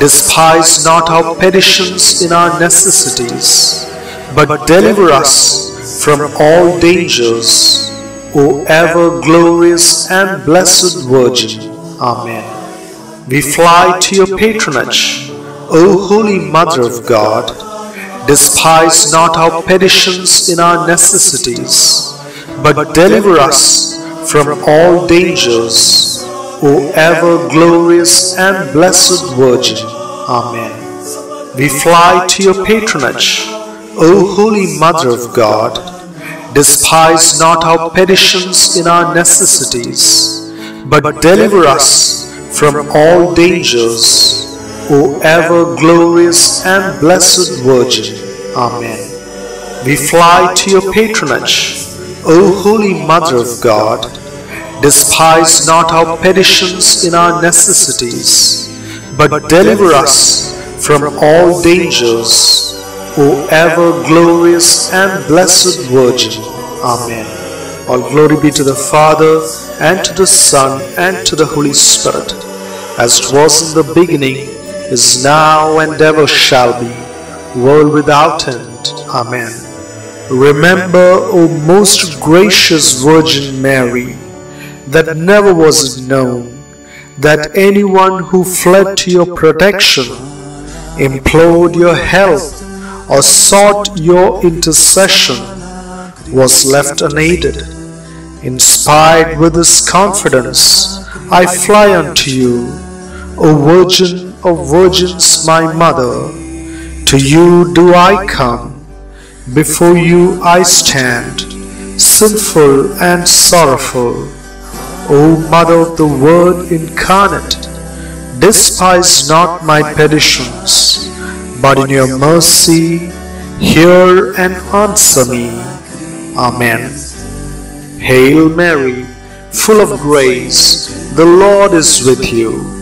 Despise not our petitions in our necessities, but deliver us from all dangers, O ever glorious and blessed Virgin. Amen. We fly to your patronage, O Holy Mother of God. Despise not our petitions in our necessities, but deliver us from all dangers, O ever glorious and blessed Virgin. Amen. We fly to your patronage, O Holy Mother of God. Despise not our petitions in our necessities, but deliver us from all dangers, O ever glorious and blessed Virgin. Amen. We fly to your patronage, O Holy Mother of God. Despise not our petitions in our necessities, but deliver us from all dangers, O ever glorious and blessed Virgin. Amen. All glory be to the Father, and to the Son, and to the Holy Spirit, as it was in the beginning, is now, and ever shall be, world without end. Amen. Remember, O most gracious Virgin Mary, that never was it known that anyone who fled to your protection, implored your help, or sought your intercession was left unaided. Inspired with this confidence, I fly unto you, O Virgin of Virgins, my Mother. To you do I come, before you I stand, sinful and sorrowful. O Mother of the Word incarnate, despise not my petitions but in your mercy hear and answer me. Amen. Hail Mary, full of grace, the Lord is with you.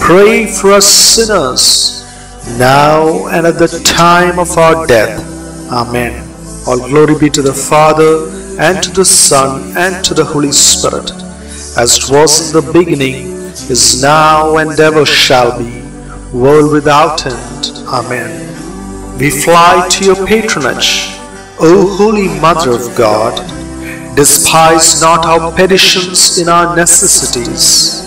pray for us sinners, now and at the time of our death. Amen. All glory be to the Father, and to the Son, and to the Holy Spirit, as it was in the beginning, is now, and ever shall be, world without end. Amen. We fly to your patronage, O Holy Mother of God. Despise not our petitions in our necessities,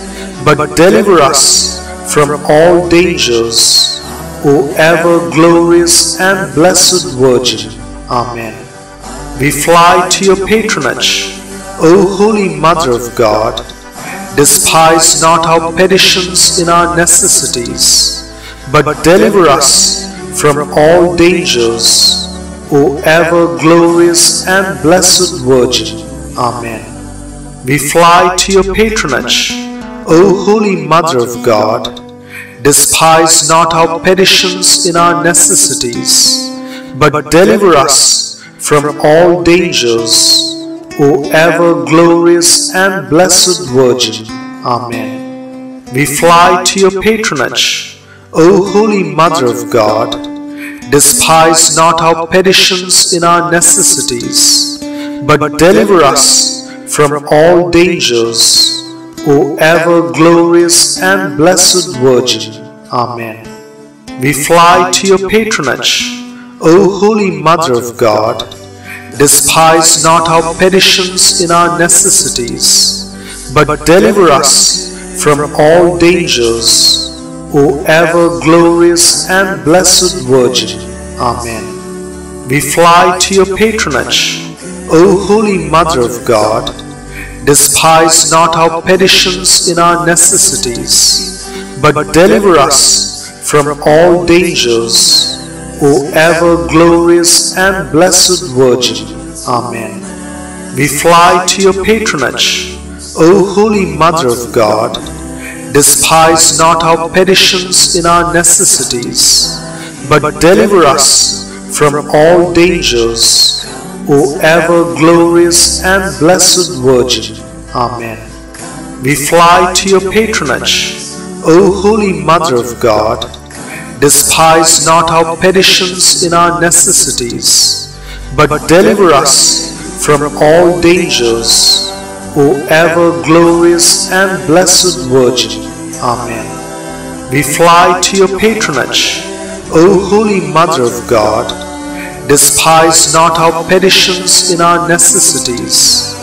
but deliver us from all dangers, O ever glorious and blessed Virgin. Amen. We fly to your patronage, O Holy Mother of God. Despise not our petitions in our necessities, but deliver us from all dangers, O ever glorious and blessed Virgin. Amen. We fly to your patronage, O Holy Mother of God. Despise not our petitions in our necessities, but deliver us from all dangers, O ever glorious and blessed Virgin. Amen. We fly to your patronage, O Holy Mother of God. Despise not our petitions in our necessities, but deliver us from all dangers, O ever glorious and blessed Virgin. Amen. We fly to your patronage, O Holy Mother of God. Despise not our petitions in our necessities, but deliver us from all dangers, O ever glorious and blessed Virgin. Amen. We fly to your patronage, O Holy Mother of God. Despise not our petitions in our necessities, but deliver us from all dangers, O ever glorious and blessed Virgin. Amen. We fly to your patronage, O Holy Mother of God. Despise not our petitions in our necessities, but deliver us from all dangers, O ever glorious and blessed Virgin. Amen. We fly to your patronage, O Holy Mother of God. Despise not our petitions in our necessities, but deliver us from all dangers, O ever glorious and blessed Virgin. Amen. We fly to your patronage, O Holy Mother of God. Despise not our petitions in our necessities,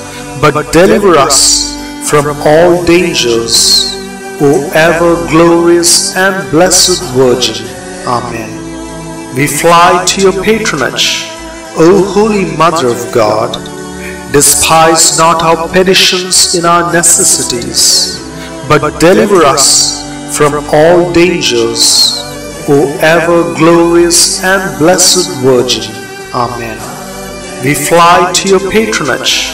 but deliver us from all dangers, O ever glorious and blessed Virgin. Amen. We fly to your patronage, O Holy Mother of God. Despise not our petitions in our necessities, but deliver us from all dangers, O ever glorious and blessed Virgin. Amen. We fly to your patronage,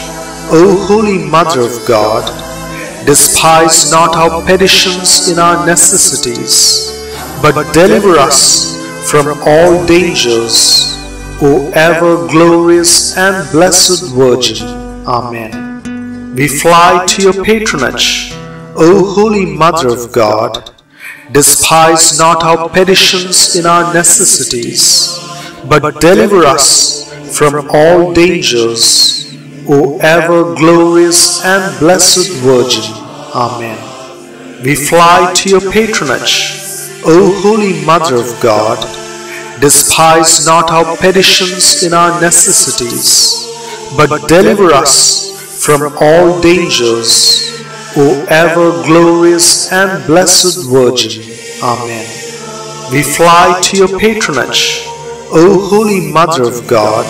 O Holy Mother of God. Despise not our petitions in our necessities, but deliver us from all dangers, O ever glorious and blessed Virgin. Amen. We fly to your patronage, O Holy Mother of God. Despise not our petitions in our necessities, but deliver us from all dangers, O ever glorious and blessed Virgin. Amen. We fly to your patronage, O Holy Mother of God. Despise not our petitions in our necessities, but deliver us from all dangers, O ever glorious and blessed Virgin. Amen. We fly to your patronage, O Holy Mother of God.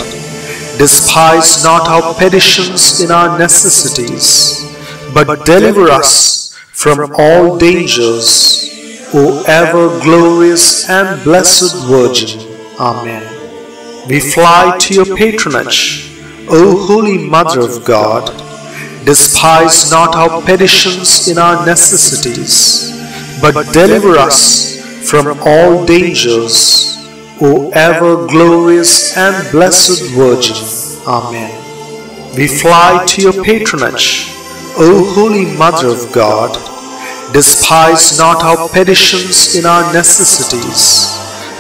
Despise not our petitions in our necessities, but deliver us from all dangers, O ever glorious and blessed Virgin. Amen. We fly to your patronage, O Holy Mother of God. Despise not our petitions in our necessities, but deliver us from all dangers, O ever glorious and blessed Virgin. Amen. We fly to your patronage, O Holy Mother of God. Despise not our petitions in our necessities,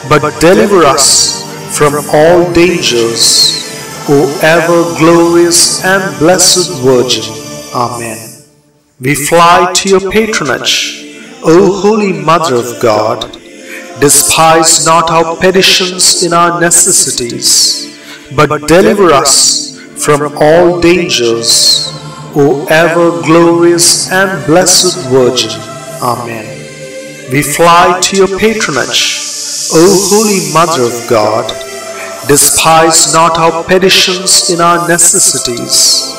but deliver us from all dangers, O ever glorious and blessed Virgin. Amen. We fly to your patronage, O Holy Mother of God. Despise not our petitions in our necessities, but deliver us from all dangers, O ever glorious and blessed Virgin. Amen. We fly to your patronage, O Holy Mother of God. Despise not our petitions in our necessities,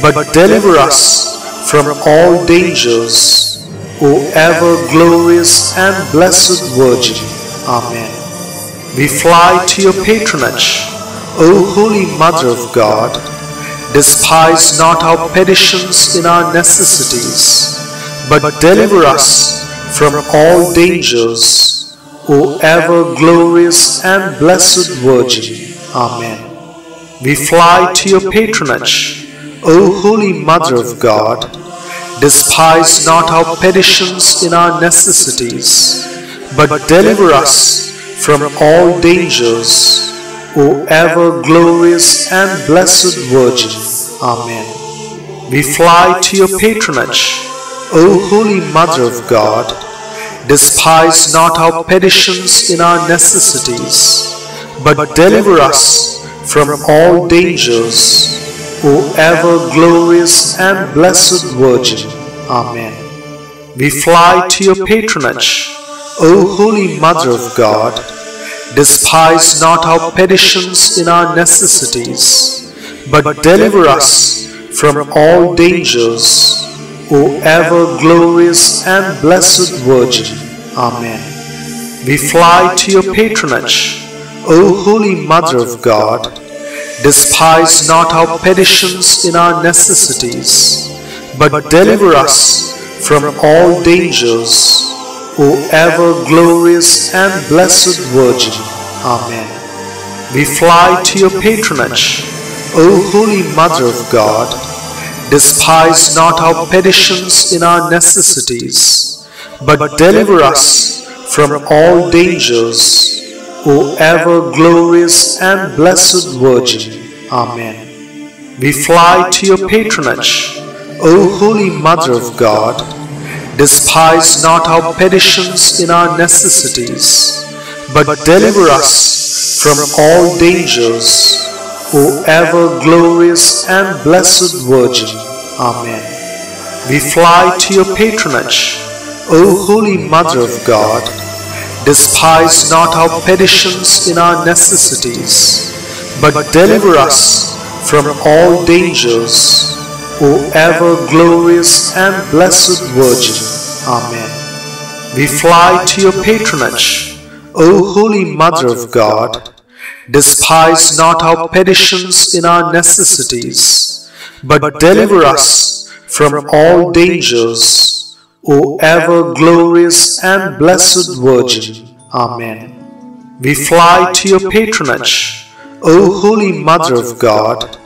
but deliver us from all dangers, O ever glorious and blessed Virgin. Amen. We fly to your patronage, O Holy Mother of God. Despise not our petitions in our necessities, but deliver us from all dangers, O ever glorious and blessed Virgin. Amen. We fly to your patronage, O Holy Mother of God. Despise not our petitions in our necessities, but deliver us from all dangers, O ever glorious and blessed Virgin. Amen. We fly to your patronage, O Holy Mother of God. Despise not our petitions in our necessities, but deliver us from all dangers, O ever glorious and blessed Virgin. Amen. We fly to your patronage, O Holy Mother of God. Despise not our petitions in our necessities, but deliver us from all dangers, O ever glorious and blessed Virgin. Amen. We fly to your patronage, O Holy Mother of God. Despise not our petitions in our necessities, but deliver us from all dangers, O ever glorious and blessed Virgin. Amen. We fly to your patronage, O Holy Mother of God. Despise not our petitions in our necessities, but deliver us from all dangers, O ever glorious and blessed Virgin. Amen. We fly to your patronage, O Holy Mother of God. Despise not our petitions in our necessities, but deliver us from all dangers, O ever glorious and blessed Virgin. Amen. We fly to your patronage, O Holy Mother of God. Despise not our petitions in our necessities, but deliver us from all dangers, O ever glorious and blessed Virgin. Amen. We fly to your patronage, O Holy Mother of God. Despise not our petitions in our necessities, but deliver us from all dangers, O ever glorious and blessed Virgin. Amen. We fly to your patronage, O Holy Mother of God.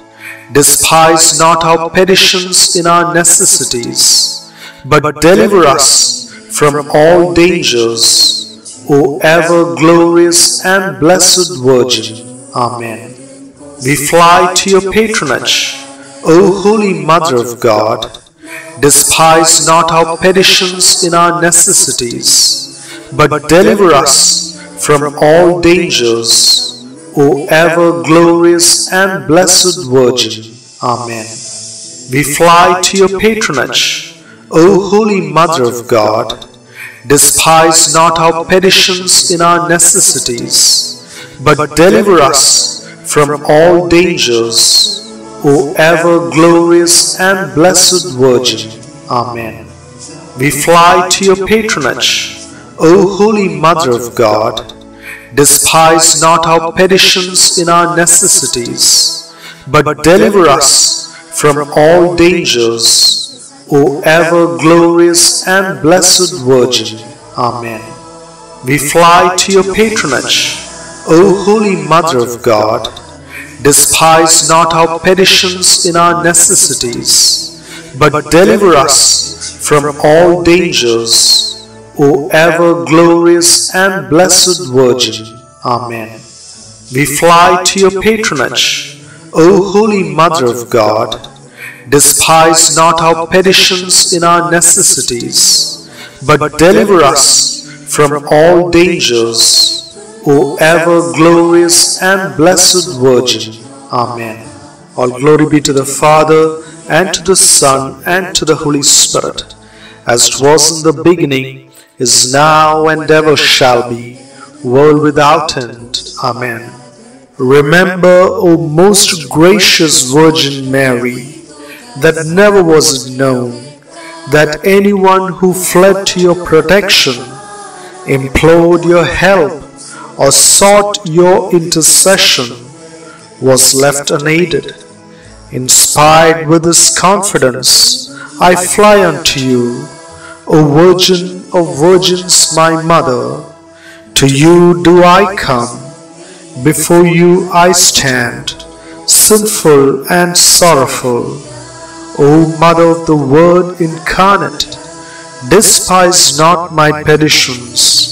Despise not our petitions in our necessities, but deliver us from all dangers, O ever glorious and blessed Virgin. Amen. We fly to your patronage, O Holy Mother of God. Despise not our petitions in our necessities, but deliver us from all dangers, O ever glorious and blessed Virgin. Amen. We fly to your patronage, O Holy Mother of God. Despise not our petitions in our necessities, but deliver us from all dangers, O ever glorious and blessed Virgin. Amen. We fly to your patronage, O Holy Mother of God. Despise not our petitions in our necessities, but deliver us from all dangers, O ever glorious and blessed Virgin. Amen. We fly to your patronage, O Holy Mother of God. Despise not our petitions in our necessities, but deliver us from all dangers, O ever glorious and blessed Virgin. Amen. We fly to your patronage, O Holy Mother of God. Despise not our petitions in our necessities, but deliver us from all dangers, O ever glorious and blessed Virgin. Amen. All glory be to the Father, and to the Son, and to the Holy Spirit, as it was in the beginning, is now, and ever shall be, world without end. Amen. Remember, O most gracious Virgin Mary, that never was it known that anyone who fled to your protection, implored your help, or sought your intercession was left unaided. Inspired with this confidence, I fly unto you, O Virgin of Virgins, my Mother. To you do I come, before you I stand, sinful and sorrowful. O Mother of the Word incarnate, despise not my petitions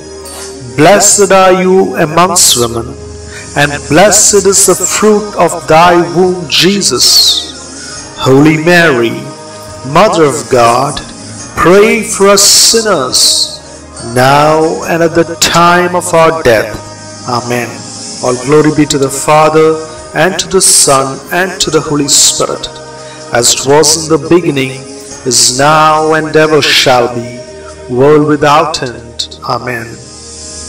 Blessed are you amongst women, and blessed is the fruit of thy womb, Jesus. Holy Mary, Mother of God, pray for us sinners, now and at the time of our death. Amen. All glory be to the Father, and to the Son, and to the Holy Spirit, as it was in the beginning, is now, and ever shall be, world without end. Amen.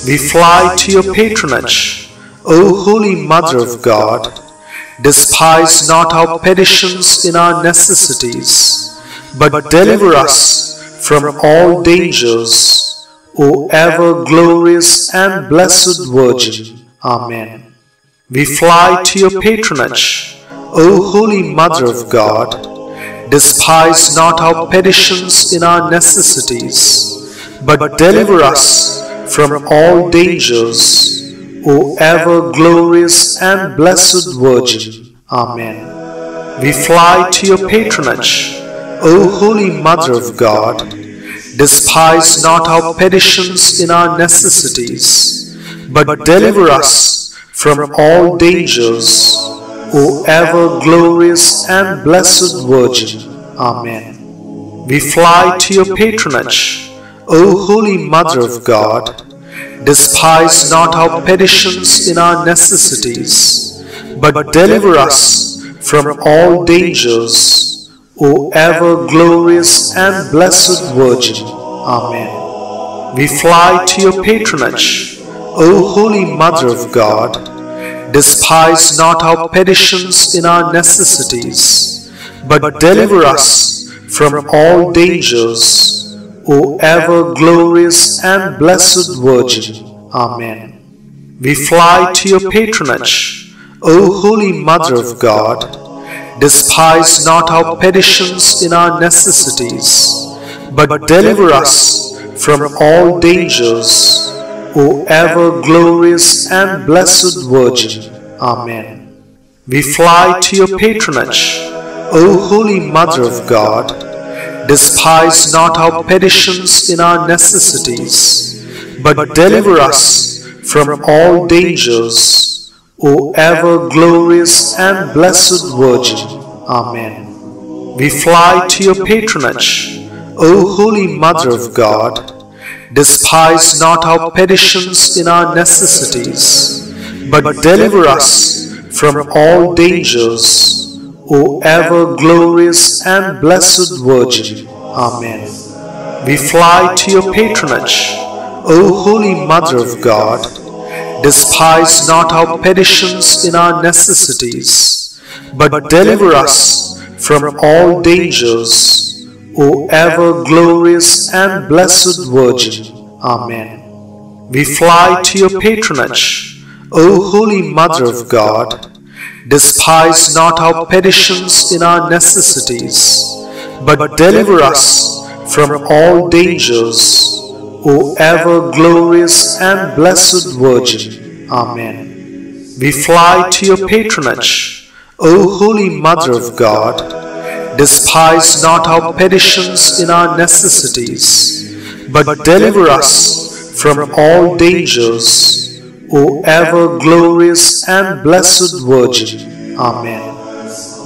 We fly to your patronage, O Holy Mother of God. Despise not our petitions in our necessities, but deliver us from all dangers, O ever glorious and blessed Virgin. Amen. We fly to your patronage, O Holy Mother of God. Despise not our petitions in our necessities, but deliver us from all dangers, O ever glorious and blessed Virgin. Amen. We fly to your patronage, O Holy Mother of God. Despise not our petitions in our necessities, but deliver us from all dangers, O ever glorious and blessed Virgin. Amen. We fly to your patronage, O Holy Mother of God, despise not our petitions in our necessities, but deliver us from all dangers, O ever glorious and blessed Virgin. Amen. We fly to your patronage, O Holy Mother of God, despise not our petitions in our necessities, but deliver us from all dangers, O ever glorious and blessed Virgin. Amen. We fly to your patronage, O Holy Mother of God. Despise not our petitions in our necessities, but deliver us from all dangers, O ever glorious and blessed Virgin. Amen. We fly to your patronage, O Holy Mother of God. Despise not our petitions in our necessities, but deliver us from all dangers, O ever glorious and blessed Virgin. Amen. We fly to your patronage, O Holy Mother of God. Despise not our petitions in our necessities, but deliver us from all dangers, O ever glorious and blessed Virgin. Amen. We fly to your patronage, O Holy Mother of God. Despise not our petitions in our necessities, but deliver us from all dangers, O ever glorious and blessed Virgin. Amen. We fly to your patronage, O Holy Mother of God. Despise not our petitions in our necessities, but deliver us from all dangers, O ever glorious and blessed Virgin. Amen. We fly to your patronage, O Holy Mother of God. Despise not our petitions in our necessities, but deliver us from all dangers, O ever glorious and blessed Virgin. Amen.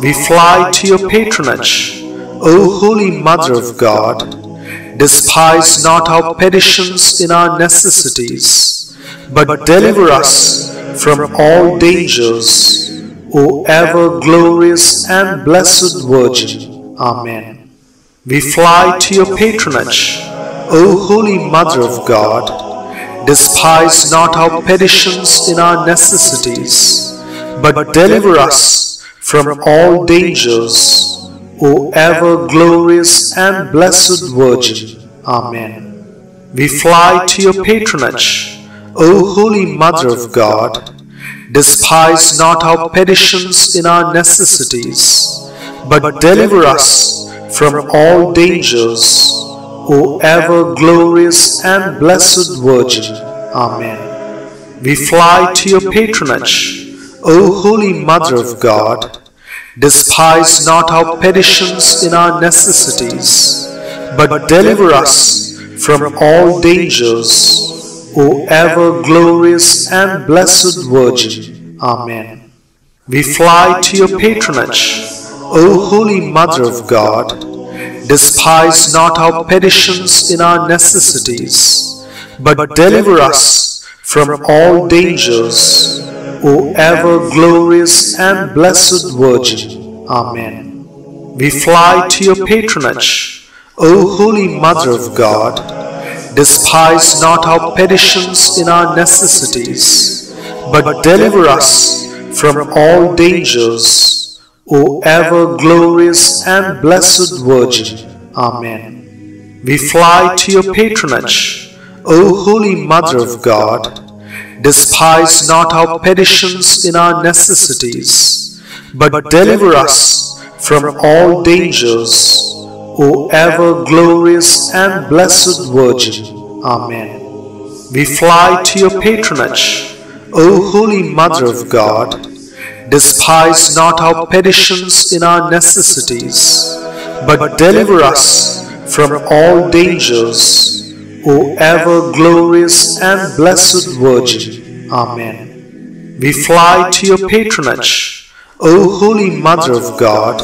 We fly to your patronage, O Holy Mother of God. Despise not our petitions in our necessities, but deliver us from all dangers, O ever glorious and blessed Virgin. Amen. We fly to your patronage, O Holy Mother of God. Despise not our petitions in our necessities, but deliver us from all dangers, O ever glorious and blessed Virgin. Amen. We fly to your patronage, O Holy Mother of God. Despise not our petitions in our necessities, but deliver us from all dangers, O ever glorious and blessed Virgin. Amen. We fly to your patronage, O Holy Mother of God. Despise not our petitions in our necessities, but deliver us from all dangers, O ever glorious and blessed Virgin. Amen. We fly to your patronage, O Holy Mother of God. Despise not our petitions in our necessities, but deliver us from all dangers, O ever glorious and blessed Virgin. Amen. We fly to your patronage, O Holy Mother of God. Despise not our petitions in our necessities, but deliver us from all dangers, O ever glorious and blessed Virgin. Amen. We fly to your patronage, O Holy Mother of God. Despise not our petitions in our necessities, but deliver us from all dangers, O ever glorious and blessed Virgin. Amen. We fly to your patronage, O Holy Mother of God. Despise not our petitions in our necessities, but deliver us from all dangers, O ever glorious and blessed Virgin. Amen. We fly to your patronage, O Holy Mother of God.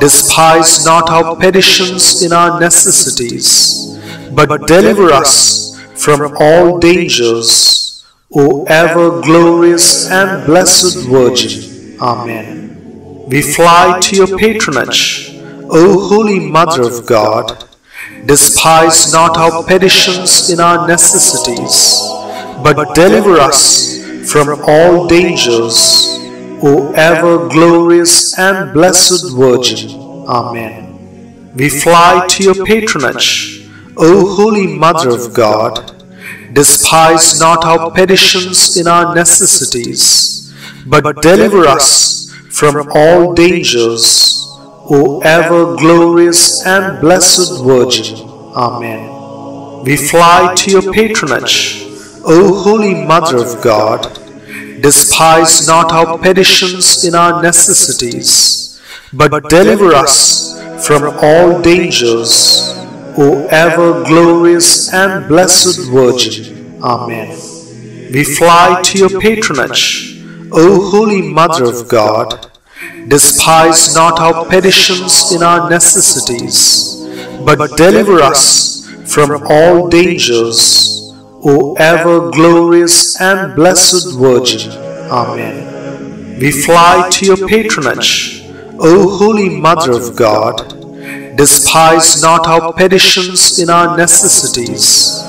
Despise not our petitions in our necessities, but deliver us from all dangers, O ever glorious and blessed Virgin. Amen. We fly to your patronage, O Holy Mother of God. Despise not our petitions in our necessities, but deliver us from all dangers, O ever glorious and blessed Virgin. Amen. We fly to your patronage, O Holy Mother of God. Despise not our petitions in our necessities, but deliver us from all dangers, O ever glorious and blessed Virgin. Amen. We fly to your patronage, O Holy Mother of God. Despise not our petitions in our necessities, but deliver us from all dangers, O ever glorious and blessed Virgin. Amen. We fly to your patronage, O Holy Mother of God. Despise not our petitions in our necessities, but deliver us from all dangers, O ever glorious and blessed Virgin. Amen. We fly to your patronage, O Holy Mother of God. Despise not our petitions in our necessities,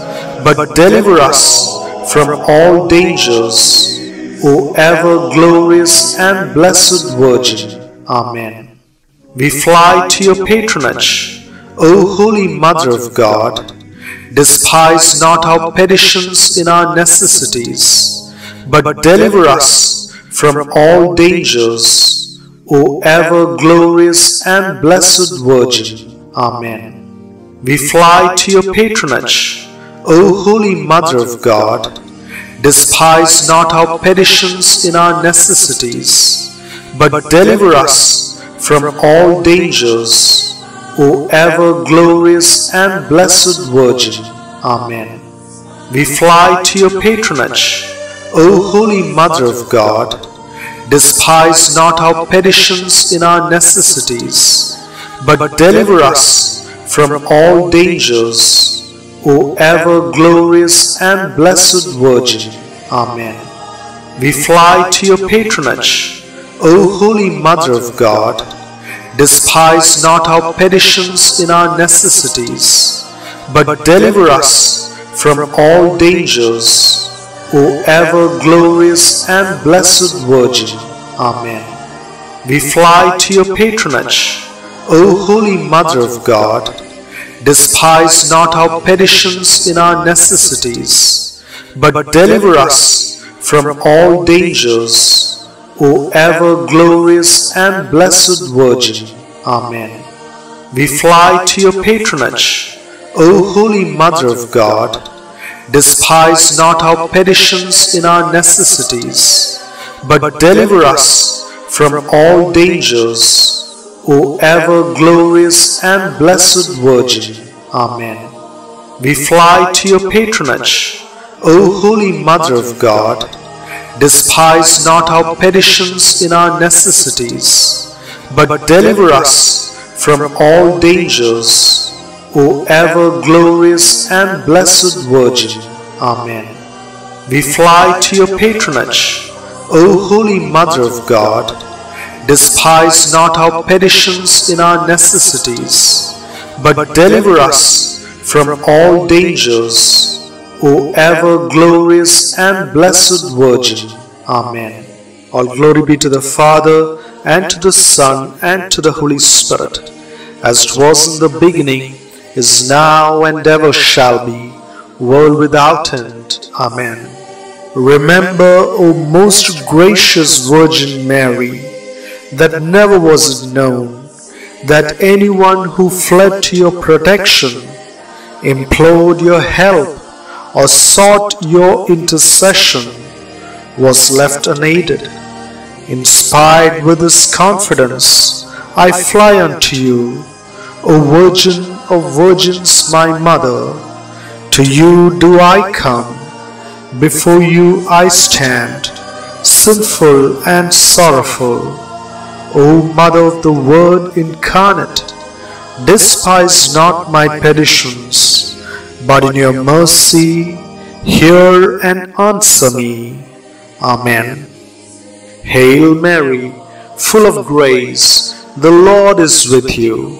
but deliver us from all dangers, O ever glorious and blessed Virgin. Amen. We fly to your patronage, O Holy Mother of God. Despise not our petitions in our necessities, but deliver us from all dangers, O ever glorious and blessed Virgin. Amen. We fly to your patronage, O Holy Mother of God. Despise not our petitions in our necessities, but deliver us from all dangers, O ever glorious and blessed Virgin. Amen. We fly to your patronage, O Holy Mother of God. Despise not our petitions in our necessities, but deliver us from all dangers, O ever glorious and blessed Virgin. Amen. We fly to your patronage, O Holy Mother of God. Despise not our petitions in our necessities, but deliver us from all dangers, O ever glorious and blessed Virgin. Amen. We fly to your patronage, O Holy Mother of God. Despise not our petitions in our necessities, but deliver us from all dangers, O ever glorious and blessed Virgin. Amen. We fly to your patronage, O Holy Mother of God. Despise not our petitions in our necessities, but deliver us from all dangers, O ever glorious and blessed Virgin. Amen. We fly to your patronage, O Holy Mother of God. Despise not our petitions in our necessities, but deliver us from all dangers, O ever glorious and blessed Virgin. Amen. We fly to your patronage, O Holy Mother of God. Despise not our petitions in our necessities, but deliver us from all dangers, O ever glorious and blessed Virgin. Amen. All glory be to the Father, and to the Son, and to the Holy Spirit, as it was in the beginning, is now, and ever shall be, world without end. Amen. Remember, O most gracious Virgin Mary, that never was it known that anyone who fled to your protection, implored your help, or sought your intercession was left unaided. Inspired with this confidence, I fly unto you, O Virgin of Virgins, my Mother. To you do I come, before you I stand, sinful and sorrowful. O Mother of the Word incarnate, despise not my petitions but in your mercy hear and answer me. Amen. Hail Mary, full of grace, the Lord is with you.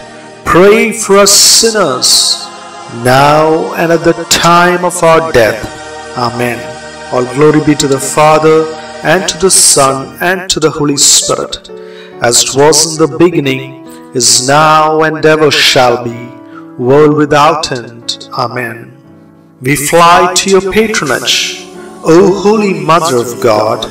pray for us sinners, now and at the time of our death. Amen. All glory be to the Father, and to the Son, and to the Holy Spirit, as it was in the beginning, is now, and ever shall be, world without end. Amen. We fly to your patronage, O Holy Mother of God.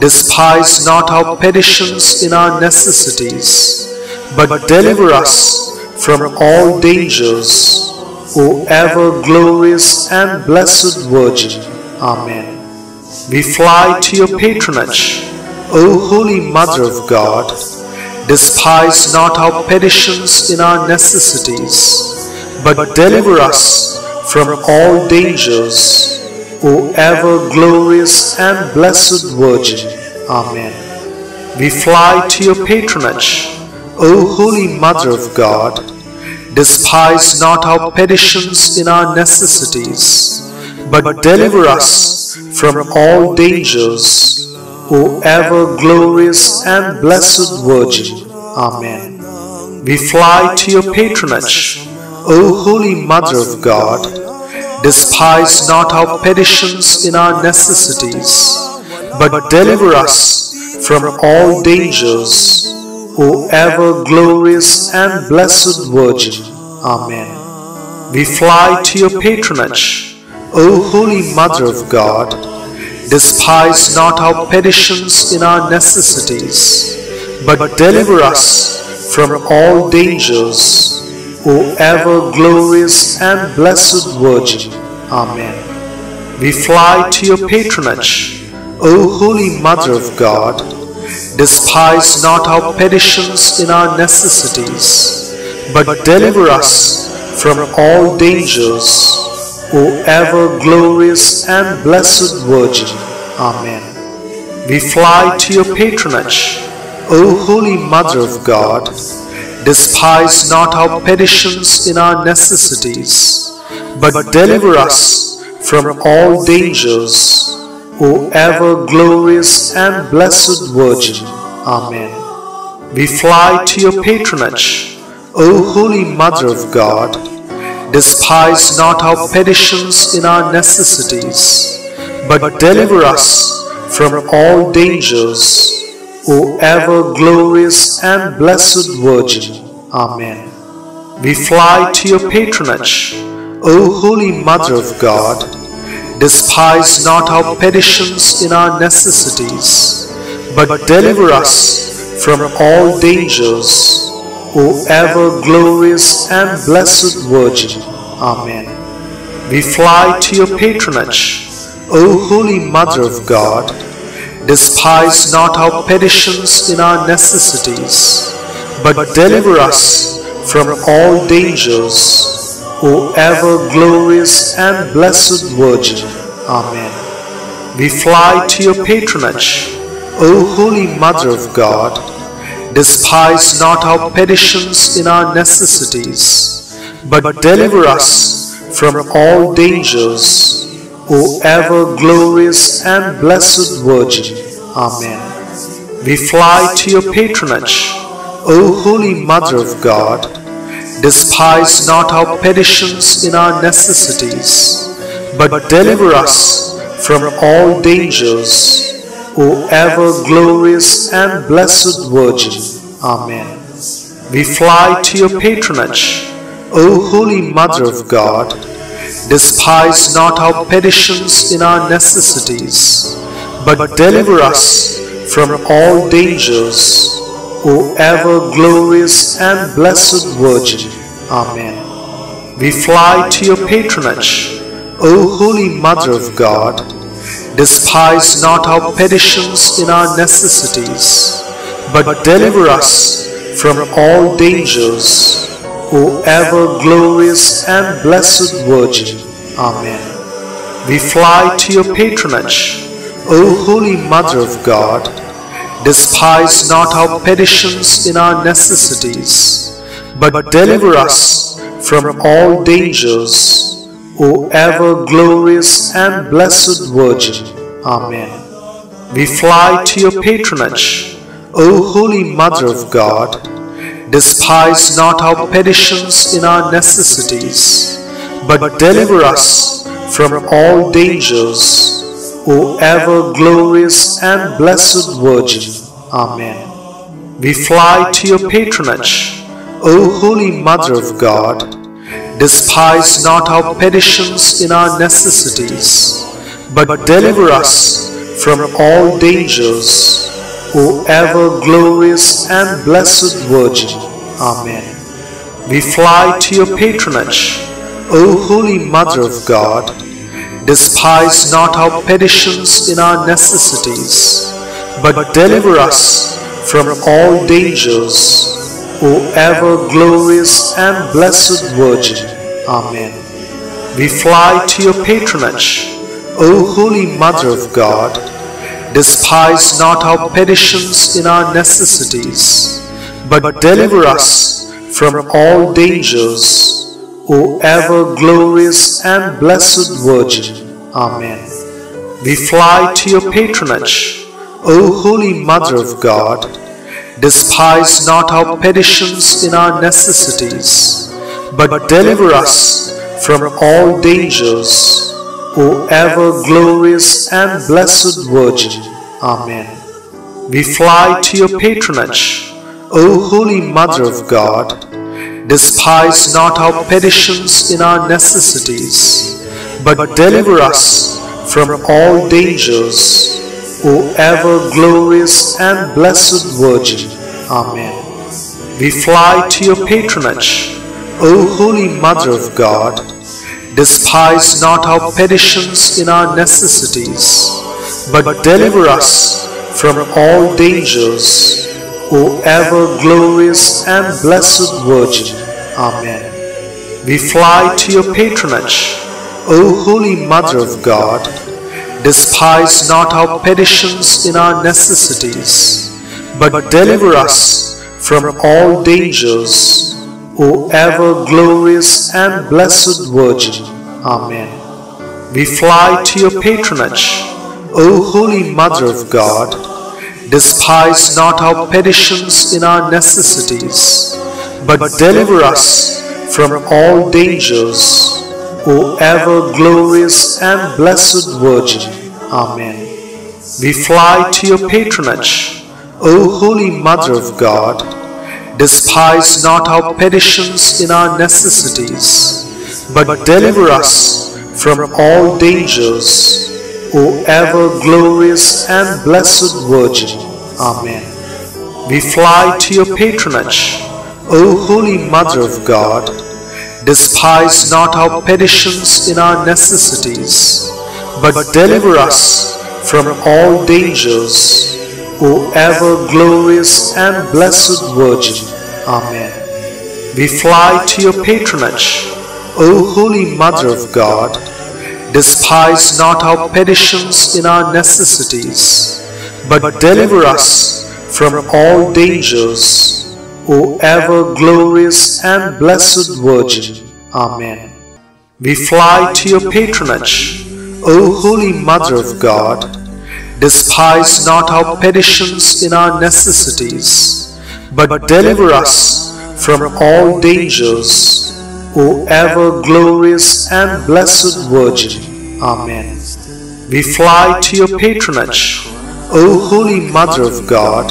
Despise not our petitions in our necessities, but deliver us from all dangers, O ever glorious and blessed Virgin. Amen. We fly to your patronage, O Holy Mother of God. Despise not our petitions in our necessities, but deliver us from all dangers, O ever glorious and blessed Virgin. Amen. We fly to your patronage, O Holy Mother of God. Despise not our petitions in our necessities, but deliver us from all dangers, O ever glorious and blessed Virgin. Amen. We fly to your patronage, O Holy Mother of God. Despise not our petitions in our necessities, but deliver us from all dangers, O ever glorious and blessed Virgin. Amen. We fly to your patronage, O Holy Mother of God. Despise not our petitions in our necessities, but deliver us from all dangers, O ever glorious and blessed Virgin. Amen. We fly to your patronage, O Holy Mother of God. Despise not our petitions in our necessities, but deliver us from all dangers, O ever glorious and blessed Virgin. Amen. We fly to your patronage, O Holy Mother of God. Despise not our petitions in our necessities, but deliver us from all dangers, O ever glorious and blessed Virgin. Amen. We fly to your patronage, O Holy Mother of God. Despise not our petitions in our necessities, but deliver us from all dangers, O ever glorious and blessed Virgin. Amen. We fly to your patronage, O Holy Mother of God. Despise not our petitions in our necessities, but deliver us from all dangers, O ever glorious and blessed Virgin. Amen. We fly to your patronage, O Holy Mother of God. Despise not our petitions in our necessities, but deliver us from all dangers, O ever glorious and blessed Virgin. Amen. We fly to your patronage, O Holy Mother of God. Despise not our petitions in our necessities, but deliver us from all dangers, O ever glorious and blessed Virgin. Amen. We fly to your patronage, O Holy Mother of God. Despise not our petitions in our necessities, but deliver us from all dangers, O ever glorious and blessed Virgin. Amen. We fly to your patronage, O Holy Mother of God. Despise not our petitions in our necessities, but deliver us from all dangers, O ever glorious and blessed Virgin. Amen. We fly to your patronage, O Holy Mother of God. Despise not our petitions in our necessities, but deliver us from all dangers, O ever glorious and blessed Virgin. Amen. We fly to your patronage, O Holy Mother of God. Despise not our petitions in our necessities, but deliver us from all dangers, O ever glorious and blessed Virgin. Amen. We fly to your patronage, O Holy Mother of God. Despise not our petitions in our necessities, but deliver us from all dangers, O ever glorious and blessed Virgin. Amen. We fly to your patronage, O Holy Mother of God. Despise not our petitions in our necessities, but deliver us from all dangers, O ever glorious and blessed Virgin. Amen. We fly to your patronage, O Holy Mother of God. Despise not our petitions in our necessities, but deliver us from all dangers, O ever glorious and blessed Virgin. Amen. We fly to your patronage, O Holy Mother of God. Despise not our petitions in our necessities, but deliver us from all dangers, O ever glorious and blessed Virgin. Amen. We fly to your patronage, O Holy Mother of God. Despise not our petitions in our necessities, but deliver us from all dangers, O ever glorious and blessed Virgin. Amen. We fly to your patronage, O Holy Mother of God. Despise not our petitions in our necessities, but deliver us from all dangers, O ever glorious and blessed Virgin. Amen. We fly to your patronage, O Holy Mother of God. Despise not our petitions in our necessities, but deliver us from all dangers, O ever glorious and blessed Virgin. Amen. We fly to your patronage, O Holy Mother of God. Despise not our petitions in our necessities, but deliver us from all dangers, O ever glorious and blessed Virgin. Amen. We fly to your patronage, O Holy Mother of God. Despise not our petitions in our necessities, but deliver us from all dangers, O ever glorious and blessed Virgin. Amen. We fly to your patronage, O Holy Mother of God. Despise not our petitions in our necessities, but deliver us from all dangers, O ever glorious and blessed Virgin. Amen. We fly to your patronage, O Holy Mother of God. Despise not our petitions in our necessities, but deliver us from all dangers, O ever glorious and blessed Virgin. Amen. We fly to your patronage, O Holy Mother of God. Despise not our petitions in our necessities, but deliver us from all dangers, O ever glorious and blessed Virgin. Amen. We fly to your patronage, O Holy Mother of God. Despise not our petitions in our necessities, but deliver us from all dangers, O ever glorious and blessed Virgin. Amen. We fly to your patronage, O Holy Mother of God.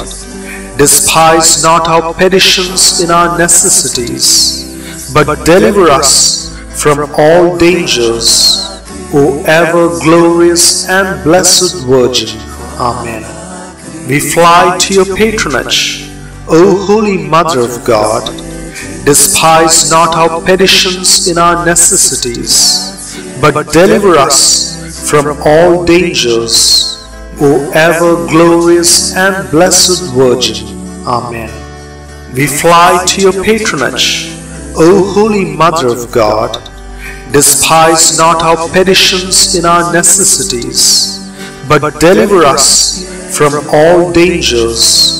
Despise not our petitions in our necessities, but deliver us from all dangers, O ever glorious and blessed Virgin. Amen. We fly to your patronage, O Holy Mother of God. Despise not our petitions in our necessities, but deliver us from all dangers, O ever glorious and blessed Virgin. Amen. We fly to your patronage, O Holy Mother of God. Despise not our petitions in our necessities, but deliver us from all dangers,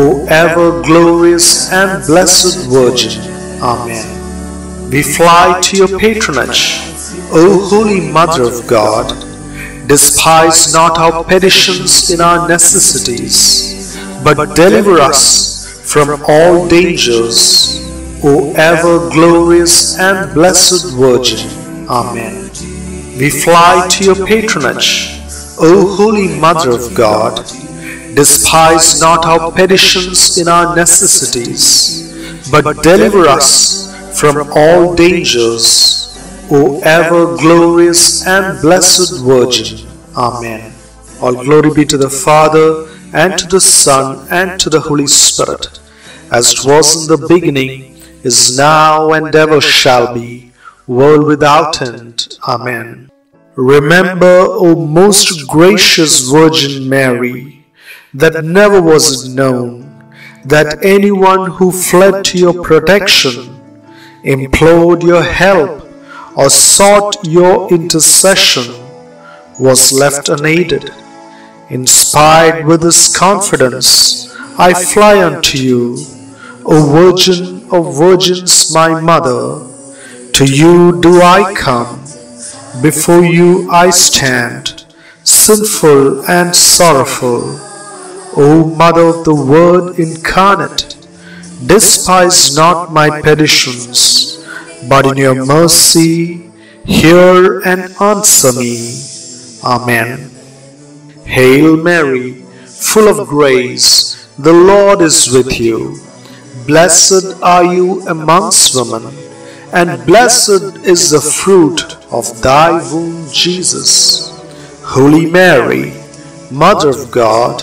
O ever glorious and blessed Virgin. Amen. We fly to your patronage, O Holy Mother of God. Despise not our petitions in our necessities, but deliver us from all dangers, O ever glorious and blessed Virgin. Amen. We fly to your patronage, O Holy Mother of God. Despise not our petitions in our necessities, but deliver us from all dangers, O ever glorious and blessed Virgin. Amen. All glory be to the Father, and to the Son, and to the Holy Spirit, as it was in the beginning, is now, and ever shall be, world without end. Amen. Remember, O most gracious Virgin Mary, that never was known that anyone who fled to your protection, implored your help, or sought your intercession was left unaided. Inspired with this confidence, I fly unto you, O Virgin of Virgins, my Mother. To you do I come, before you I stand, sinful and sorrowful. O Mother of the Word incarnate, despise not my petitions, but in your mercy hear and answer me. Amen. Hail Mary, full of grace, the Lord is with you. Blessed are you amongst women, and blessed is the fruit of thy womb, Jesus. Holy Mary, Mother of God,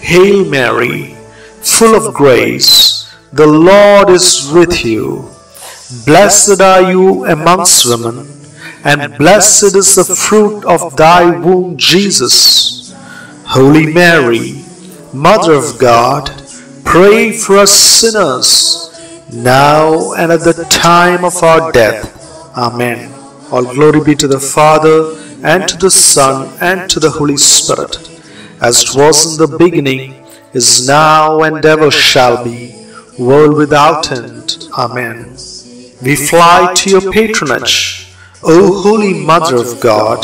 Hail Mary, full of grace, the Lord is with you. Blessed are you amongst women and blessed is the fruit of thy womb, Jesus. Holy Mary, Mother of God, pray for us sinners, now and at the time of our death. Amen. All glory be to the Father, and to the Son, and to the Holy Spirit, as it was in the beginning, is now, and ever shall be, world without end. Amen. We fly to your patronage O Holy Mother of God,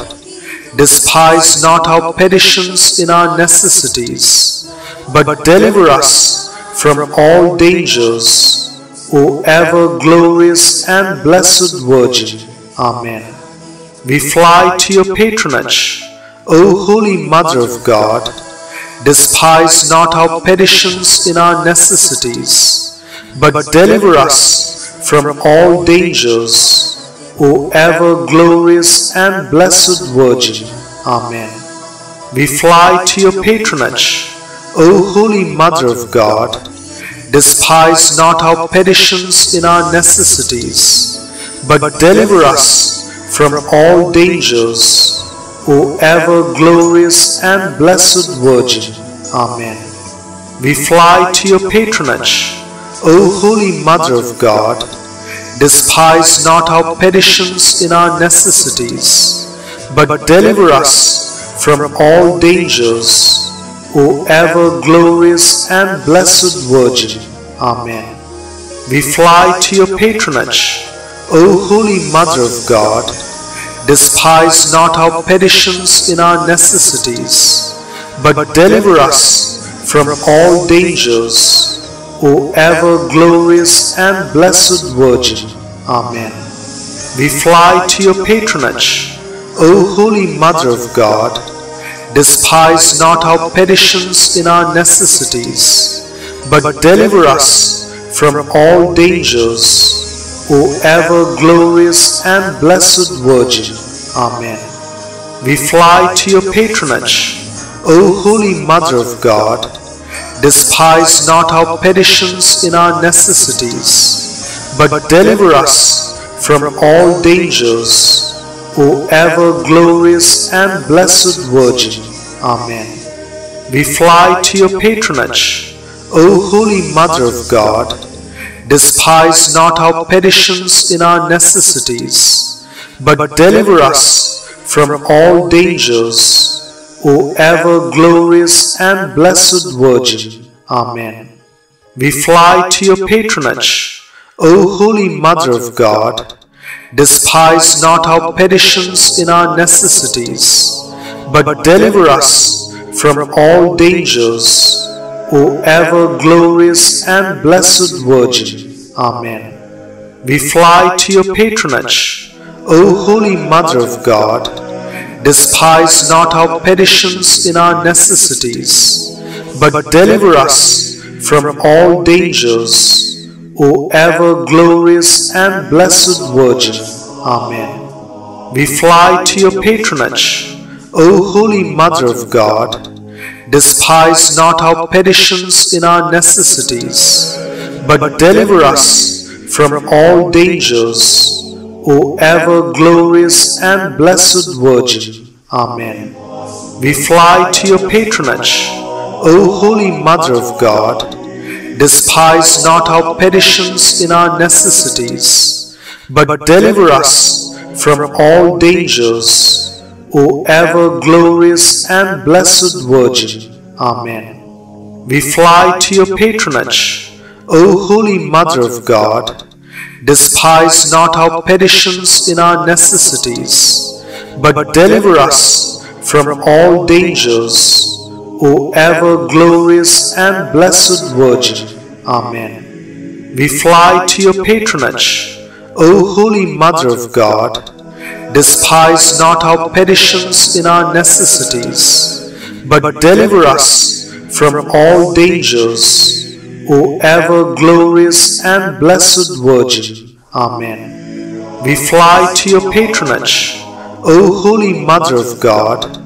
despise not our petitions in our necessities, but deliver us from all dangers, O ever glorious and blessed Virgin. Amen. We fly to your patronage, O Holy Mother of God. Despise not our petitions in our necessities, but deliver us from all dangers, O ever glorious and blessed Virgin. Amen. We fly to your patronage, O Holy Mother of God. Despise not our petitions in our necessities, but deliver us from all dangers, O ever glorious and blessed Virgin. Amen. We fly to your patronage, O Holy Mother of God. Despise not our petitions in our necessities, but deliver us from all dangers, O ever glorious and blessed Virgin. Amen. We fly to your patronage, O Holy Mother of God, despise not our petitions in our necessities, but deliver us from all dangers, O ever glorious and blessed Virgin. Amen. We fly to your patronage, O Holy Mother of God. Despise not our petitions in our necessities, but deliver us from all dangers, O ever glorious and blessed Virgin. Amen. We fly to your patronage, O Holy Mother of God. Despise not our petitions in our necessities, but deliver us from all dangers, O ever glorious and blessed Virgin. Amen. We fly to your patronage, O Holy Mother of God. Despise not our petitions in our necessities, but deliver us from all dangers, O ever glorious and blessed Virgin. Amen. We fly to your patronage, O Holy Mother of God. Despise not our petitions in our necessities, but deliver us from all dangers, O ever glorious and blessed Virgin. Amen. We fly to your patronage, O Holy Mother of God. Despise not our petitions in our necessities, but deliver us from all dangers, O ever glorious and blessed Virgin. Amen. We fly to your patronage, O Holy Mother of God. Despise not our petitions in our necessities, but deliver us from all dangers, O ever glorious and blessed Virgin. Amen. We fly to your patronage, O Holy Mother of God. Despise not our petitions in our necessities, but deliver us from all dangers, O ever glorious and blessed Virgin. Amen. We fly to your patronage, O Holy Mother of God. Despise not our petitions in our necessities, but deliver us from all dangers, O ever glorious and blessed Virgin. Amen. We fly to your patronage, O Holy Mother of God. Despise not our petitions in our necessities, but deliver us from all dangers, O ever glorious and blessed Virgin. Amen. We fly to your patronage, O Holy Mother of God.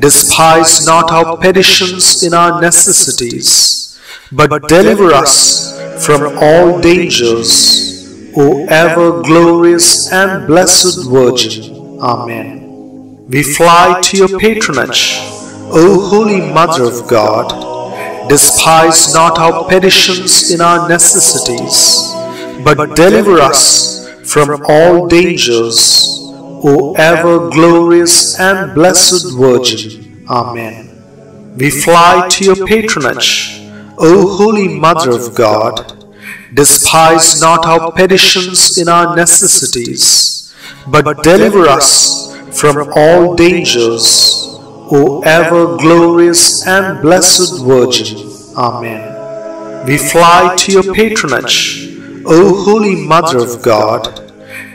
Despise not our petitions in our necessities, but deliver us from all dangers, O ever glorious and blessed Virgin. Amen. We fly to your patronage, O Holy Mother of God. Despise not our petitions in our necessities, but deliver us from all dangers, O ever glorious and blessed Virgin. Amen. We fly to your patronage, O Holy Mother of God. Despise not our petitions in our necessities, but deliver us from all dangers, O ever glorious and blessed Virgin. Amen. We fly to your patronage, O Holy Mother of God.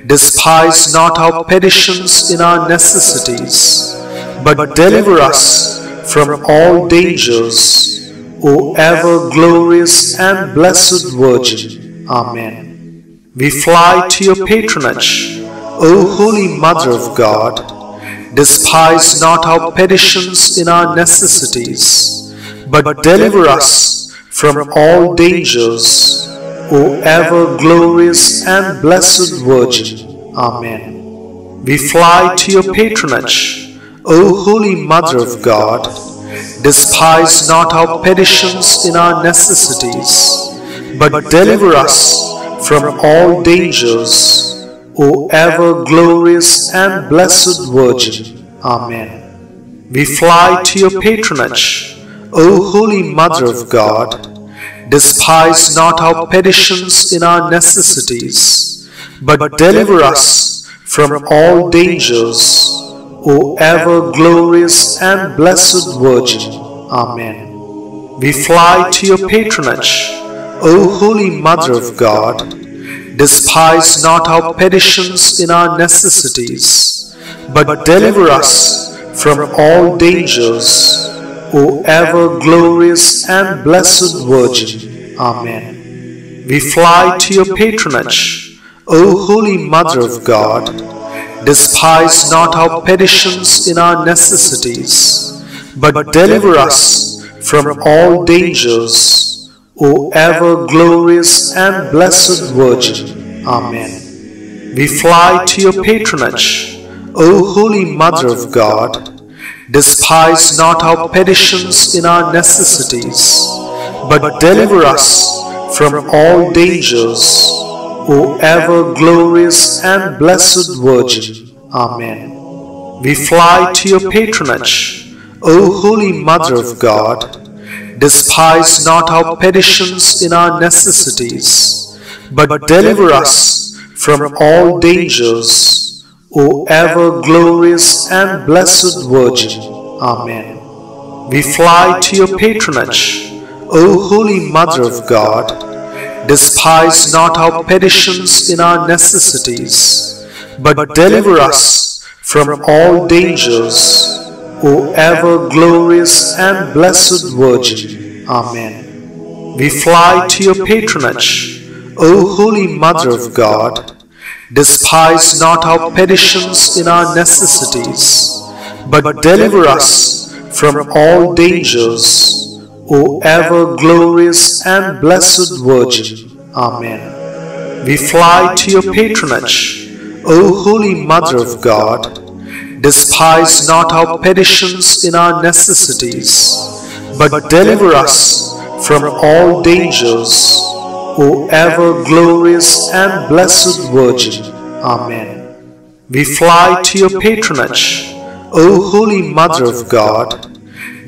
Despise not our petitions in our necessities, but deliver us from all dangers, O ever glorious and blessed Virgin. Amen. We fly to your patronage, O Holy Mother of God. Despise not our petitions in our necessities, but deliver us from all dangers, O ever glorious and blessed Virgin. Amen. We fly to your patronage, O Holy Mother of God. Despise not our petitions in our necessities, but deliver us from all dangers, O ever glorious and blessed Virgin. Amen. We fly to your patronage, O Holy Mother of God. Despise not our petitions in our necessities, but deliver us from all dangers, O ever glorious and blessed Virgin. Amen. We fly to your patronage, O Holy Mother of God. Despise not our petitions in our necessities, but deliver us from all dangers, O ever glorious and blessed Virgin. Amen. We fly to your patronage, O Holy Mother of God. Despise not our petitions in our necessities, but deliver us from all dangers, O ever glorious and blessed Virgin. Amen. We fly to your patronage, O Holy Mother of God. Despise not our petitions in our necessities, but deliver us from all dangers, O ever glorious and blessed Virgin. Amen. We fly to your patronage, O Holy Mother of God. Despise not our petitions in our necessities, but deliver us from all dangers, O ever glorious and blessed Virgin. Amen. We fly to your patronage, O Holy Mother of God. Despise not our petitions in our necessities, but deliver us from all dangers, O ever glorious and blessed Virgin. Amen. We fly to your patronage, O Holy Mother of God. Despise not our petitions in our necessities, but deliver us from all dangers, O ever glorious and blessed Virgin. Amen. We fly to your patronage, O Holy Mother of God. Despise not our petitions in our necessities, but deliver us from all dangers, O ever glorious and blessed Virgin. Amen. We fly to your patronage, O Holy Mother of God.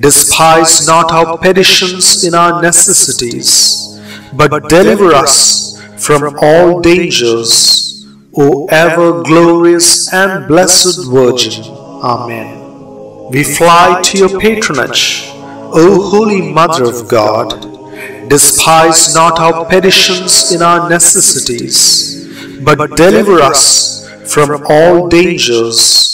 Despise not our petitions in our necessities, but deliver us from all dangers, O ever glorious and blessed Virgin. Amen. We fly to your patronage, O Holy Mother of God. Despise not our petitions in our necessities, but deliver us from all dangers,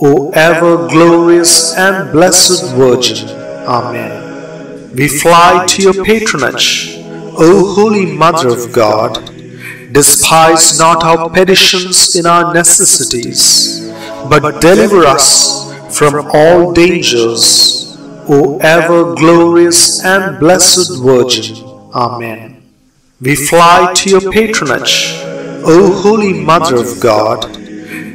O ever glorious and blessed Virgin. Amen. We fly to your patronage, O Holy Mother of God. Despise not our petitions in our necessities, but deliver us from all dangers, O ever glorious and blessed Virgin. Amen. We fly to your patronage, O Holy Mother of God.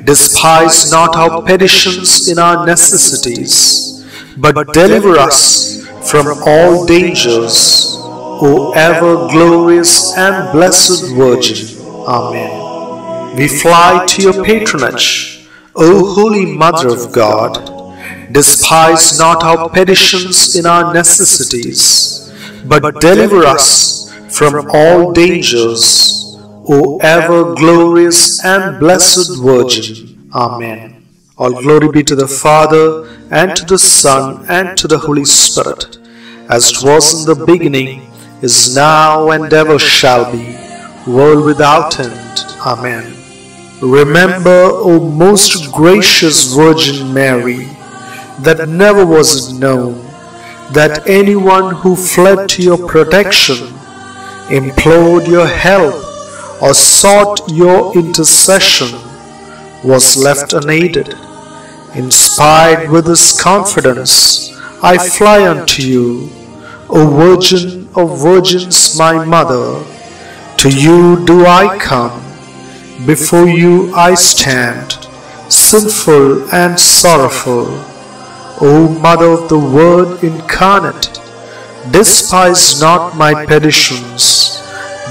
Despise not our petitions in our necessities, but deliver us from all dangers, O ever glorious and blessed Virgin. Amen. We fly to your patronage, O Holy Mother of God. Despise not our petitions in our necessities, but deliver us from all dangers, O ever glorious and blessed Virgin. Amen. All glory be to the Father, and to the Son, and to the Holy Spirit, as it was in the beginning, is now, and ever shall be, world without end. Amen. Remember, O most gracious Virgin Mary, that never was it known that anyone who fled to your protection, implored your help, or sought your intercession was left unaided. Inspired with this confidence, I fly unto you, O Virgin of Virgins, my Mother. To you do I come, before you I stand, sinful and sorrowful. O Mother of the Word incarnate, despise not my petitions,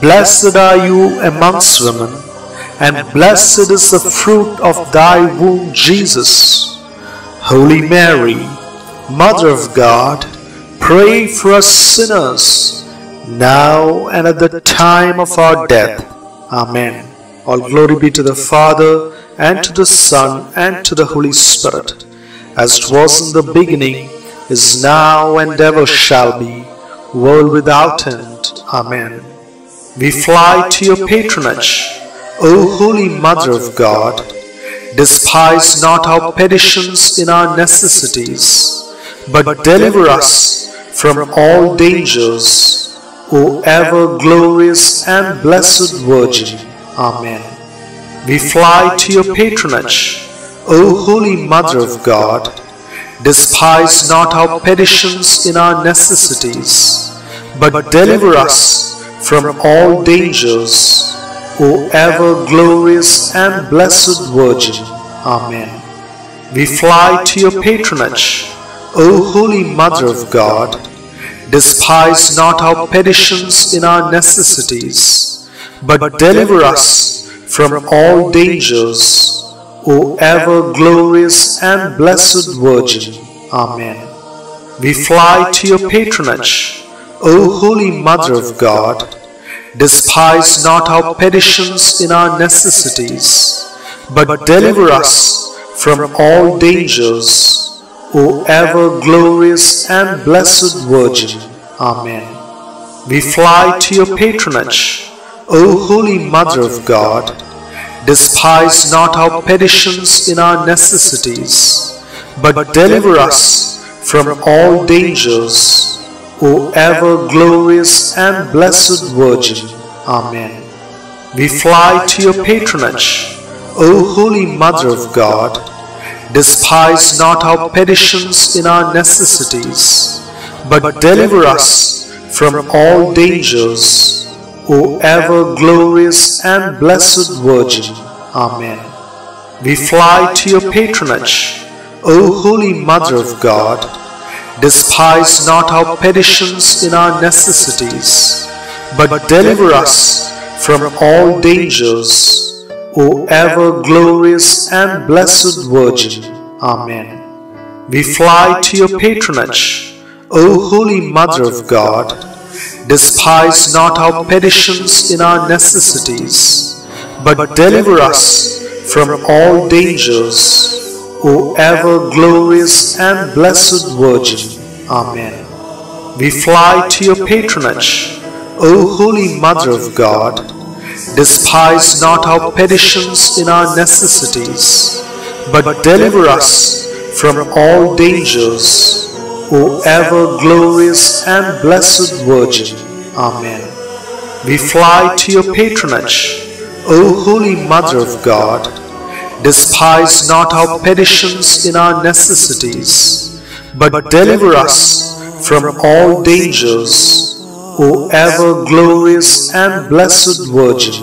Blessed are you amongst women, and blessed is the fruit of thy womb, Jesus. Holy Mary, Mother of God, pray for us sinners, now and at the time of our death. Amen. All glory be to the Father, and to the Son, and to the Holy Spirit, as it was in the beginning, is now, and ever shall be, world without end. Amen. We fly to your patronage, O Holy Mother of God. Despise not our petitions in our necessities, but deliver us from all dangers, O ever glorious and blessed Virgin. Amen. We fly to your patronage, O Holy Mother of God. Despise not our petitions in our necessities, but deliver us from all dangers, O ever glorious and blessed Virgin. Amen. We fly to your patronage, O Holy Mother of God. Despise not our petitions in our necessities, but deliver us from all dangers, O ever glorious and blessed Virgin. Amen. We fly to your patronage, O Holy Mother of God, despise not our petitions in our necessities, but deliver us from all dangers, O ever glorious and blessed Virgin. Amen. We fly to your patronage, O Holy Mother of God. Despise not our petitions in our necessities, but deliver us from all dangers, O ever glorious and blessed Virgin. Amen. We fly to your patronage, O Holy Mother of God. Despise not our petitions in our necessities, but deliver us from all dangers, O ever glorious and blessed Virgin. Amen. We fly to your patronage, O Holy Mother of God. Despise not our petitions in our necessities, but deliver us from all dangers, O ever glorious and blessed Virgin. Amen. We fly to your patronage, O Holy Mother of God. Despise not our petitions in our necessities, but deliver us from all dangers, O ever glorious and blessed Virgin. Amen. We fly to your patronage, O Holy Mother of God. Despise not our petitions in our necessities, but deliver us from all dangers, O ever glorious and blessed Virgin. Amen. We fly to your patronage, O Holy Mother of God. Despise not our petitions in our necessities, but deliver us from all dangers, O ever glorious and blessed Virgin.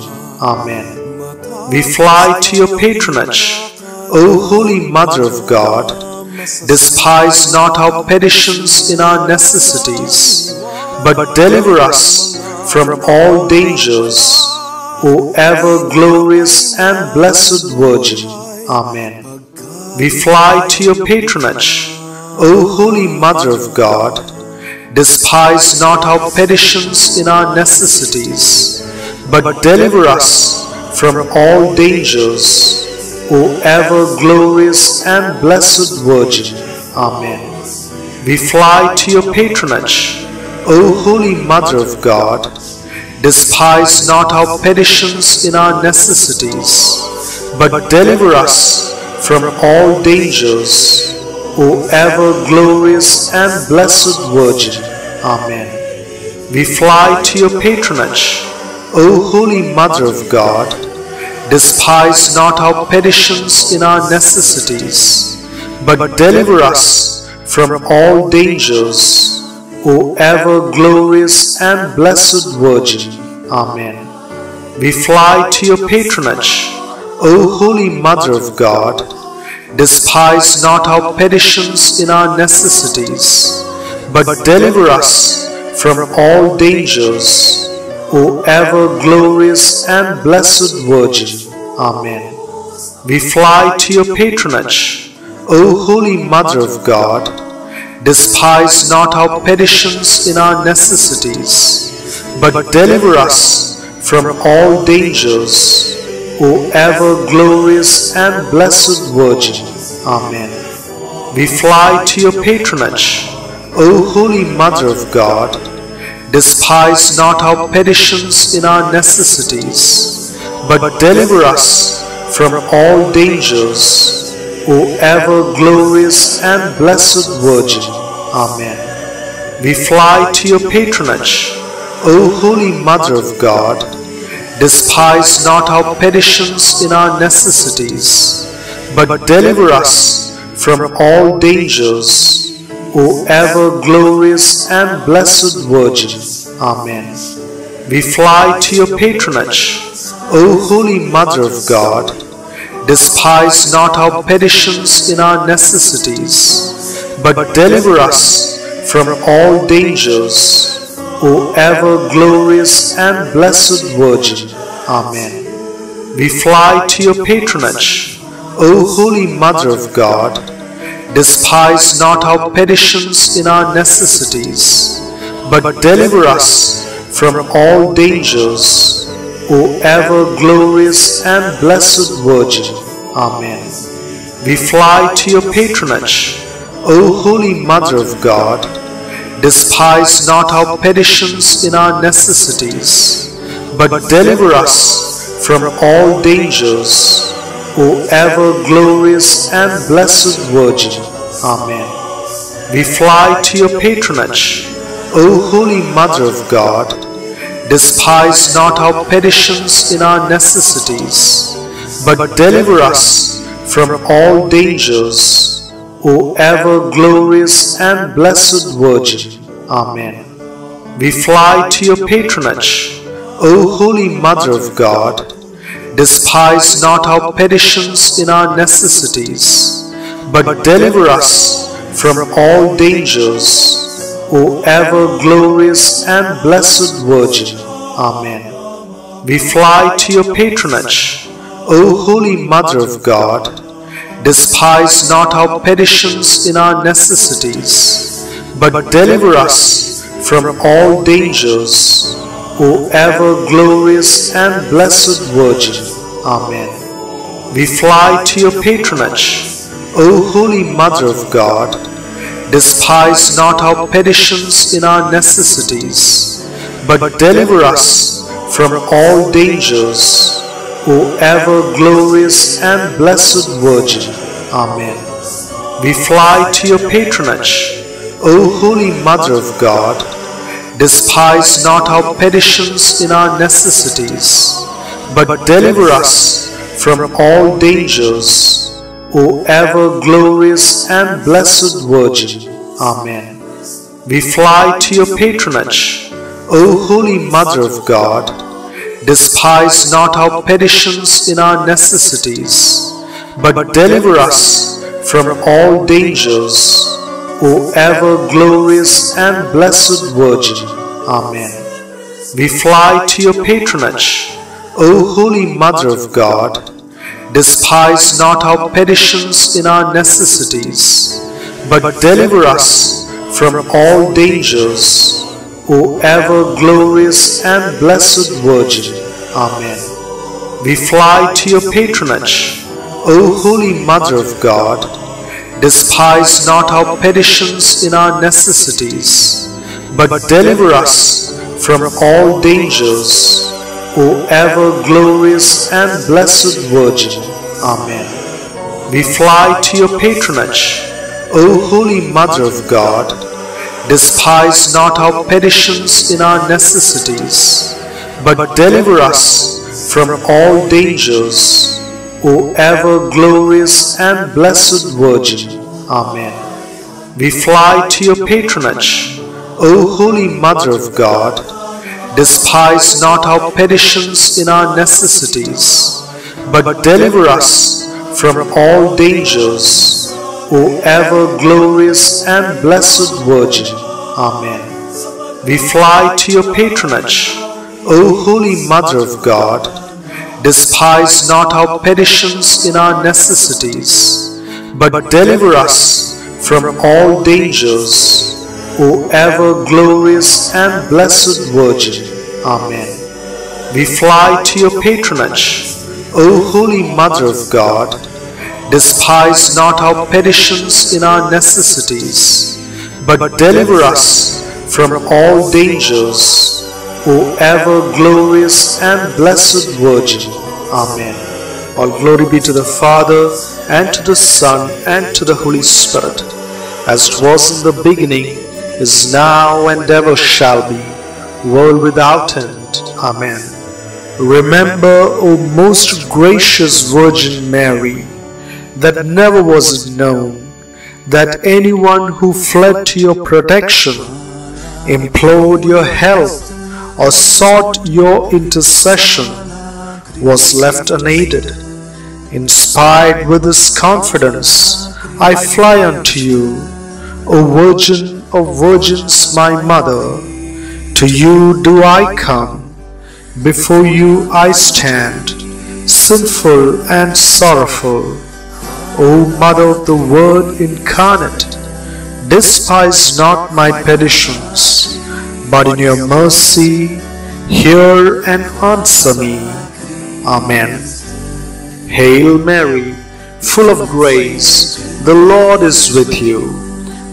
Amen. We fly to your patronage, O Holy Mother of God. Despise not our petitions in our necessities, but deliver us from all dangers, O ever glorious and blessed Virgin. Amen. We fly to your patronage, O Holy Mother of God. Despise not our petitions in our necessities, but deliver us from all dangers, O ever glorious and blessed Virgin. Amen. We fly to your patronage, O Holy Mother of God Despise not our petitions in our necessities, but deliver us from all dangers, O ever glorious and blessed Virgin. Amen. We fly to your patronage, O Holy Mother of God. Despise not our petitions in our necessities, but deliver us from all dangers, O ever glorious and blessed Virgin. Amen. We fly to your patronage, O Holy Mother of God. Despise not our petitions in our necessities, but deliver us from all dangers, O ever glorious and blessed Virgin. Amen. We fly to your patronage, O Holy Mother of God. Despise not our petitions in our necessities, but deliver us from all dangers, O ever glorious and blessed Virgin. Amen. We fly to your patronage, O Holy Mother of God. Despise not our petitions in our necessities, but deliver us from all dangers, O ever glorious and blessed Virgin. Amen. We fly to your patronage, O Holy Mother of God. Despise not our petitions in our necessities, but deliver us from all dangers, O ever glorious and blessed Virgin. Amen. We fly to your patronage, O Holy Mother of God. Despise not our petitions in our necessities, but deliver us from all dangers, O ever glorious and blessed Virgin. Amen. We fly to your patronage, O Holy Mother of God. Despise not our petitions in our necessities, but deliver us from all dangers, O ever glorious and blessed Virgin. Amen. We fly to your patronage, O Holy Mother of God. Despise not our petitions in our necessities, but deliver us from all dangers, O ever glorious and blessed Virgin. Amen. We fly to your patronage, O Holy Mother of God. Despise not our petitions in our necessities, but deliver us from all dangers, O ever glorious and blessed Virgin. Amen. We fly to your patronage, O Holy Mother of God. Despise not our petitions in our necessities, but deliver us from all dangers, O ever glorious and blessed Virgin. Amen. We fly to your patronage, O Holy Mother of God. Despise not our petitions in our necessities, but deliver us from all dangers, O ever glorious and blessed Virgin. Amen. We fly to your patronage, O Holy Mother of God. Despise not our petitions in our necessities, but deliver us from all dangers, O ever glorious and blessed Virgin. Amen. We fly to your patronage, O Holy Mother of God. Despise not our petitions in our necessities, but deliver us from all dangers, O ever glorious and blessed Virgin. Amen. We fly to your patronage, O Holy Mother of God. Despise not our petitions in our necessities, but deliver us from all dangers, O ever glorious and blessed Virgin. Amen. We fly to your patronage, O Holy Mother of God. Despise not our petitions in our necessities, but deliver us from all dangers, O ever glorious and blessed Virgin. Amen. We fly to your patronage, O Holy Mother of God. Despise not our petitions in our necessities, but deliver us from all dangers, O ever glorious and blessed Virgin. Amen. We fly to your patronage, O Holy Mother of God. Despise not our petitions in our necessities, but deliver us from all dangers, O ever glorious and blessed Virgin. Amen. We fly to your patronage, O Holy Mother of God. Despise not our petitions in our necessities, but deliver us from all dangers, O ever glorious and blessed Virgin. Amen. We fly to your patronage, O Holy Mother of God. Despise not our petitions in our necessities, but deliver us from all dangers, O ever glorious and blessed Virgin. Amen. We fly to your patronage, O Holy Mother of God. Despise not our petitions in our necessities, but deliver us from all dangers, O ever glorious and blessed Virgin. Amen. All glory be to the Father, and to the Son, and to the Holy Spirit, as it was in the beginning, is now, and ever shall be, world without end. Amen. Remember, O most gracious Virgin Mary, that never was it known that anyone who fled to your protection, implored your help, or sought your intercession was left unaided. Inspired with this confidence, I fly unto you, O Virgin of Virgins, my Mother. To you do I come, before you I stand, sinful and sorrowful. O Mother of the Word incarnate, despise not my petitions, but in your mercy hear and answer me. Amen. Hail Mary, full of grace, the Lord is with you.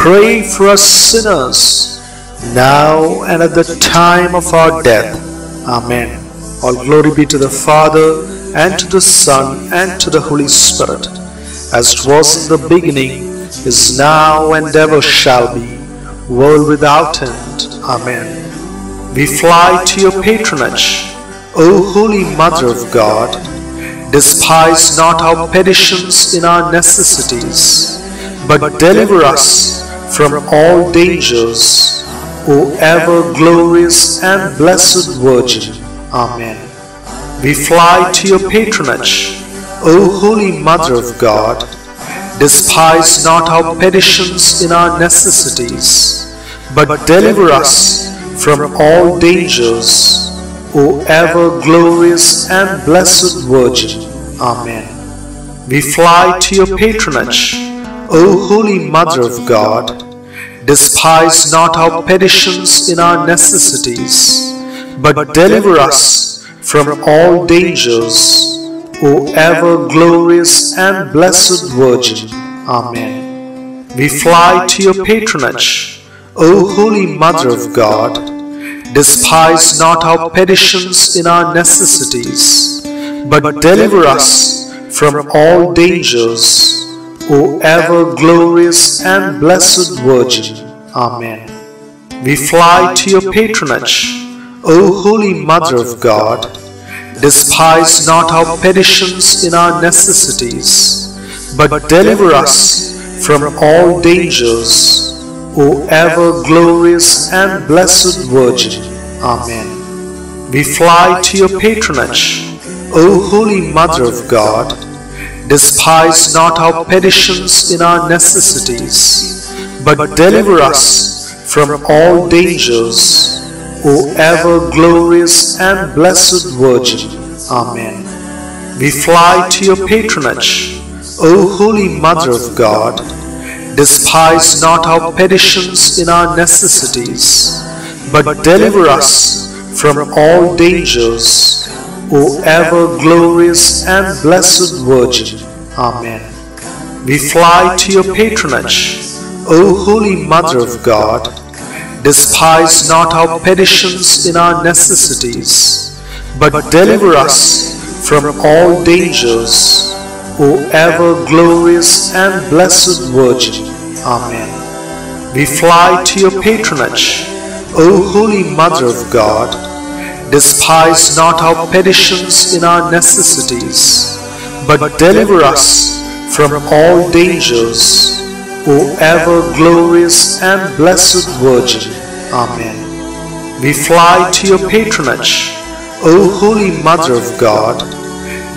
pray for us sinners, now and at the time of our death. Amen. All glory be to the Father, and to the Son, and to the Holy Spirit, as it was in the beginning, is now, and ever shall be, world without end. Amen. We fly to your patronage, O Holy Mother of God. Despise not our petitions in our necessities, but deliver us from all dangers, O ever glorious and blessed Virgin. Amen. We fly to your patronage, O Holy Mother of God. Despise not our petitions in our necessities, but deliver us from all dangers, O ever glorious and blessed Virgin. Amen. We fly to your patronage, O Holy Mother of God. Despise not our petitions in our necessities, but deliver us from all dangers, O ever glorious and blessed Virgin. Amen. We fly to your patronage, O Holy Mother of God. Despise not our petitions in our necessities, but deliver us from all dangers, O ever glorious and blessed Virgin. Amen. We fly to your patronage, O Holy Mother of God, despise not our petitions in our necessities, but deliver us from all dangers, O ever glorious and blessed Virgin. Amen. We fly to your patronage, O Holy Mother of God. Despise not our petitions in our necessities, but deliver us from all dangers, O ever glorious and blessed Virgin. Amen. We fly to your patronage, O Holy Mother of God. Despise not our petitions in our necessities, but deliver us from all dangers, O ever glorious and blessed Virgin. Amen. We fly to your patronage, O Holy Mother of God. Despise not our petitions in our necessities, but deliver us from all dangers, O ever glorious and blessed Virgin. Amen. We fly to your patronage, O Holy Mother of God. Despise not our petitions in our necessities, but deliver us from all dangers, O ever glorious and blessed Virgin. Amen. We fly to your patronage, O Holy Mother of God.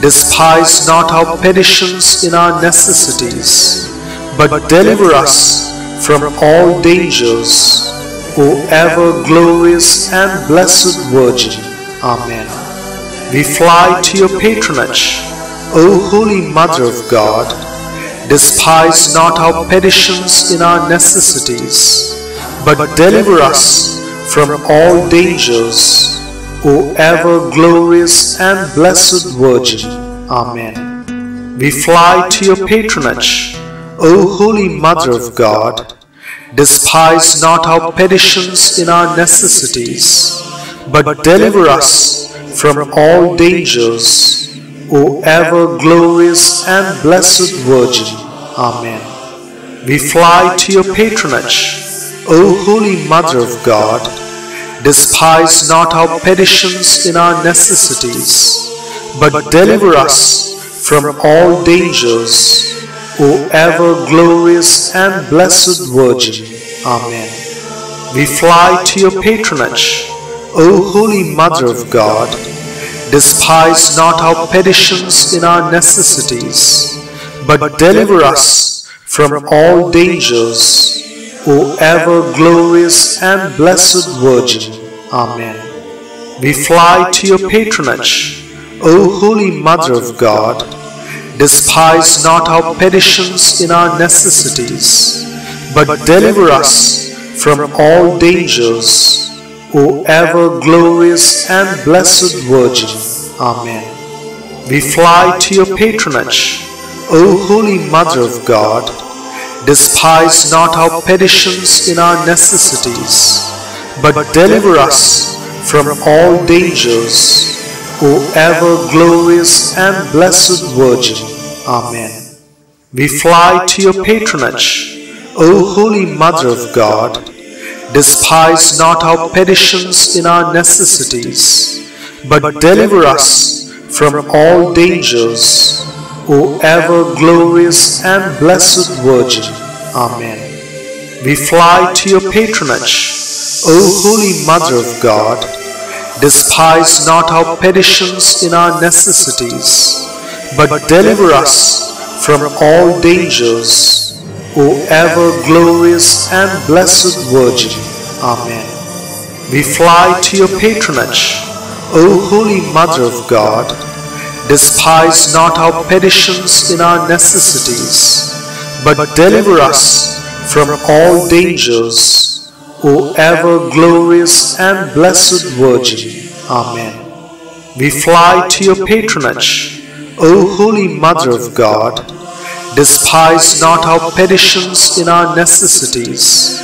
Despise not our petitions in our necessities, but deliver us from all dangers, O ever glorious and blessed Virgin. Amen. We fly to your patronage, O Holy Mother of God. Despise not our petitions in our necessities, but deliver us from all dangers, O ever glorious and blessed Virgin. Amen. We fly to your patronage, O Holy Mother of God. Despise not our petitions in our necessities, but deliver us from all dangers, O ever glorious and blessed Virgin. Amen. We fly to your patronage, O Holy Mother of God. Despise not our petitions in our necessities, but deliver us from all dangers, O ever glorious and blessed Virgin. Amen. We fly to your patronage, O Holy Mother of God. Despise not our petitions in our necessities, but deliver us from all dangers, O ever glorious and blessed Virgin. Amen. We fly to your patronage, O Holy Mother of God. Despise not our petitions in our necessities, but deliver us from all dangers, O ever glorious and blessed Virgin. Amen. We fly to your patronage, O Holy Mother of God. Despise not our petitions in our necessities, but deliver us from all dangers, O ever glorious and blessed Virgin. Amen. We fly to your patronage, O Holy Mother of God. Despise not our petitions in our necessities, but deliver us from all dangers, O ever glorious and blessed Virgin. Amen. We fly to your patronage, O Holy Mother of God. Despise not our petitions in our necessities, but deliver us from all dangers, O ever glorious and blessed Virgin. Amen. We fly to your patronage, O Holy Mother of God. Despise not our petitions in our necessities, but deliver us from all dangers, O ever glorious and blessed Virgin. Amen. We fly to your patronage, O Holy Mother of God. Despise not our petitions in our necessities,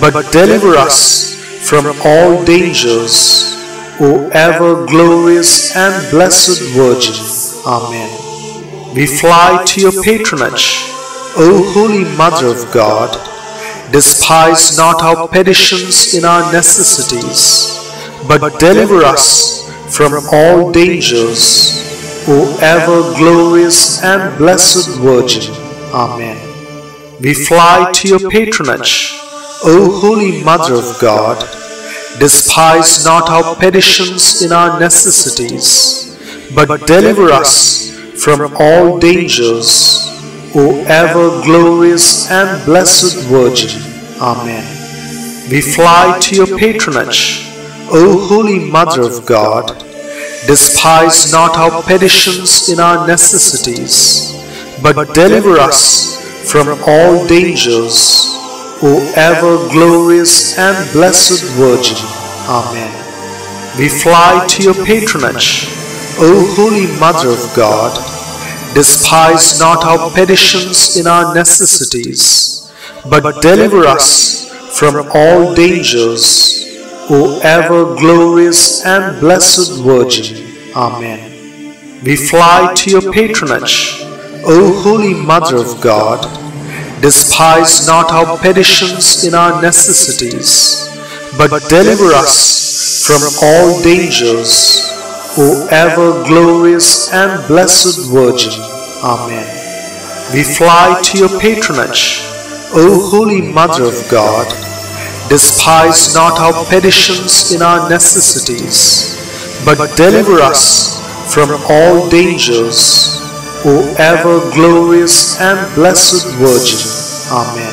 but deliver us from all dangers, O ever glorious and blessed Virgin. Amen. We fly to your patronage, O Holy Mother of God. Despise not our petitions in our necessities, but deliver us from all dangers, O ever glorious and blessed Virgin. Amen. We fly to your patronage, O Holy Mother of God. Despise not our petitions in our necessities, but deliver us from all dangers, O ever glorious and blessed Virgin. Amen. We fly to your patronage, O Holy Mother of God. Despise not our petitions in our necessities, but deliver us from all dangers, O ever glorious and blessed Virgin. Amen. We fly to your patronage, O Holy Mother of God. Despise not our petitions in our necessities, but deliver us from all dangers, O ever glorious and blessed Virgin. Amen. We fly to your patronage, O Holy Mother of God. Despise not our petitions in our necessities, but deliver us from all dangers, O ever glorious and blessed Virgin. Amen. We fly to your patronage, O Holy Mother of God. Despise not our petitions in our necessities, but deliver us from all dangers, O ever glorious and blessed Virgin. Amen.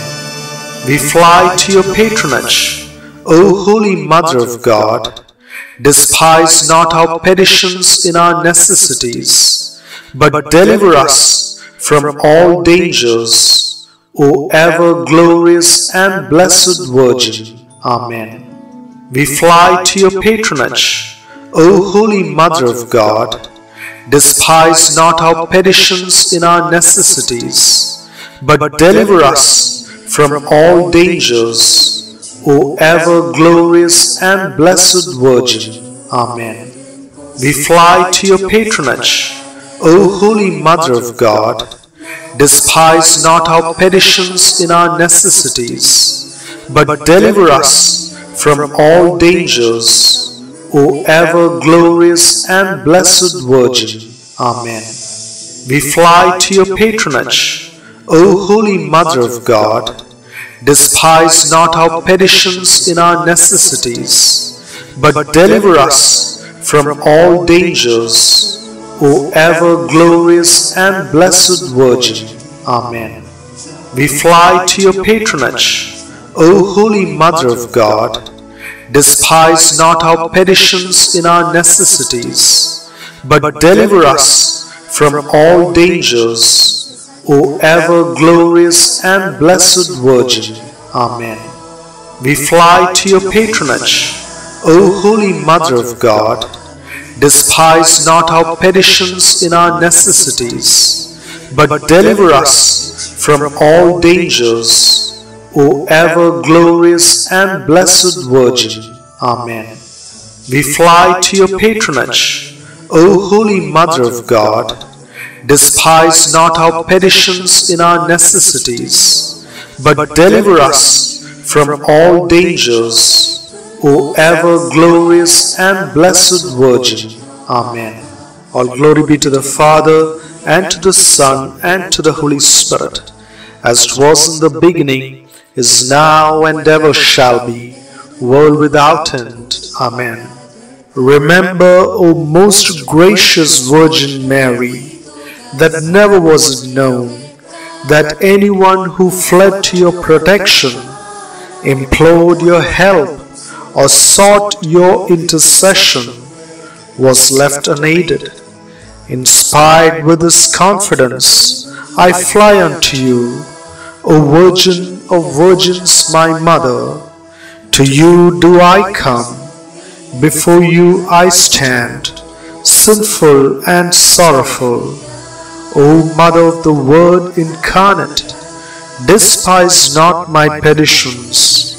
We fly to your patronage, O Holy Mother of God. Despise not our petitions in our necessities, but deliver us from all dangers, O ever glorious and blessed Virgin. Amen. We fly to your patronage, O Holy Mother of God. Despise not our petitions in our necessities, but deliver us from all dangers, O ever glorious and blessed Virgin. Amen. We fly to your patronage, O Holy Mother of God. Despise not our petitions in our necessities, but deliver us from all dangers, O ever glorious and blessed Virgin. Amen. We fly to your patronage, O Holy Mother of God. Despise not our petitions in our necessities, but deliver us from all dangers, O ever glorious and blessed Virgin. Amen. We fly to your patronage, O Holy Mother of God. Despise not our petitions in our necessities, but deliver us from all dangers, O ever glorious and blessed Virgin. Amen. We fly to your patronage, O Holy Mother of God. Despise not our petitions in our necessities, but deliver us from all dangers, O ever glorious and blessed Virgin. Amen. We fly to your patronage, O Holy Mother of God. Despise not our petitions in our necessities, but deliver us from all dangers, O ever glorious and blessed Virgin. Amen. All glory be to the Father, and to the Son, and to the Holy Spirit, as it was in the beginning, is now, and ever shall be, world without end. Amen. Remember, O most gracious Virgin Mary, that never was it known that anyone who fled to your protection, implored your help, or sought your intercession was left unaided. Inspired with this confidence, I fly unto you, O Virgin of Virgins, my Mother. To you do I come, before you I stand, sinful and sorrowful. O Mother of the Word incarnate, despise not my petitions,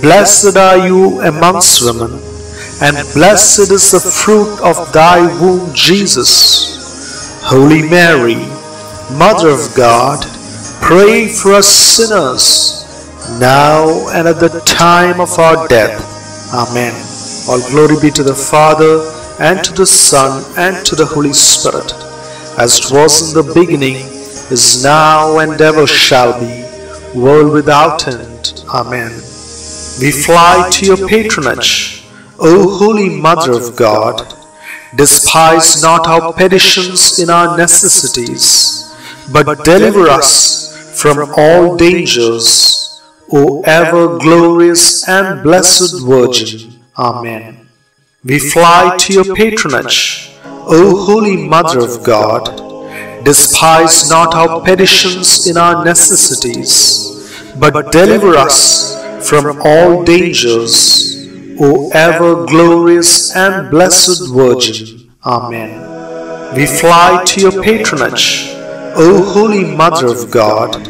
Blessed are you amongst women, and blessed is the fruit of thy womb, Jesus. Holy Mary, Mother of God, pray for us sinners, now and at the time of our death. Amen. All glory be to the Father, and to the Son, and to the Holy Spirit, as it was in the beginning, is now, and ever shall be, world without end. Amen. We fly to your patronage, O Holy Mother of God. Despise not our petitions in our necessities, but deliver us from all dangers, O ever glorious and blessed Virgin. Amen. We fly to your patronage, O Holy Mother of God. Despise not our petitions in our necessities, but deliver us from all dangers, O ever glorious and blessed Virgin. Amen. We fly to your patronage, O Holy Mother of God.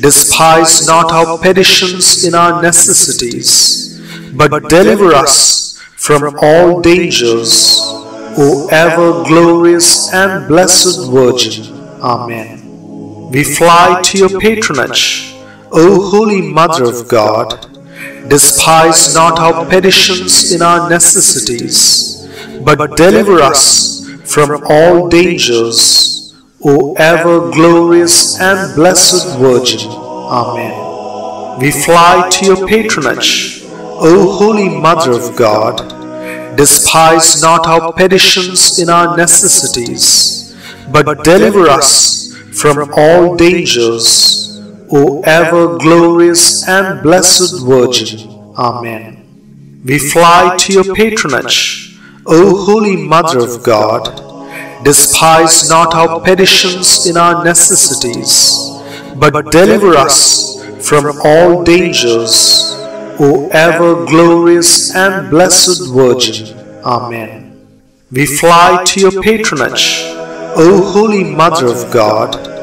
Despise not our petitions in our necessities, but deliver us from all dangers, O ever glorious and blessed Virgin. Amen. We fly to your patronage, O Holy Mother of God. Despise not our petitions in our necessities, but deliver us from all dangers, O ever glorious and blessed Virgin. Amen. We fly to your patronage, O Holy Mother of God. Despise not our petitions in our necessities, but deliver us from all dangers, O ever glorious and blessed Virgin. Amen. We fly to your patronage, O Holy Mother of God. Despise not our petitions in our necessities, but deliver us from all dangers, O ever glorious and blessed Virgin. Amen. We fly to your patronage, O Holy Mother of God.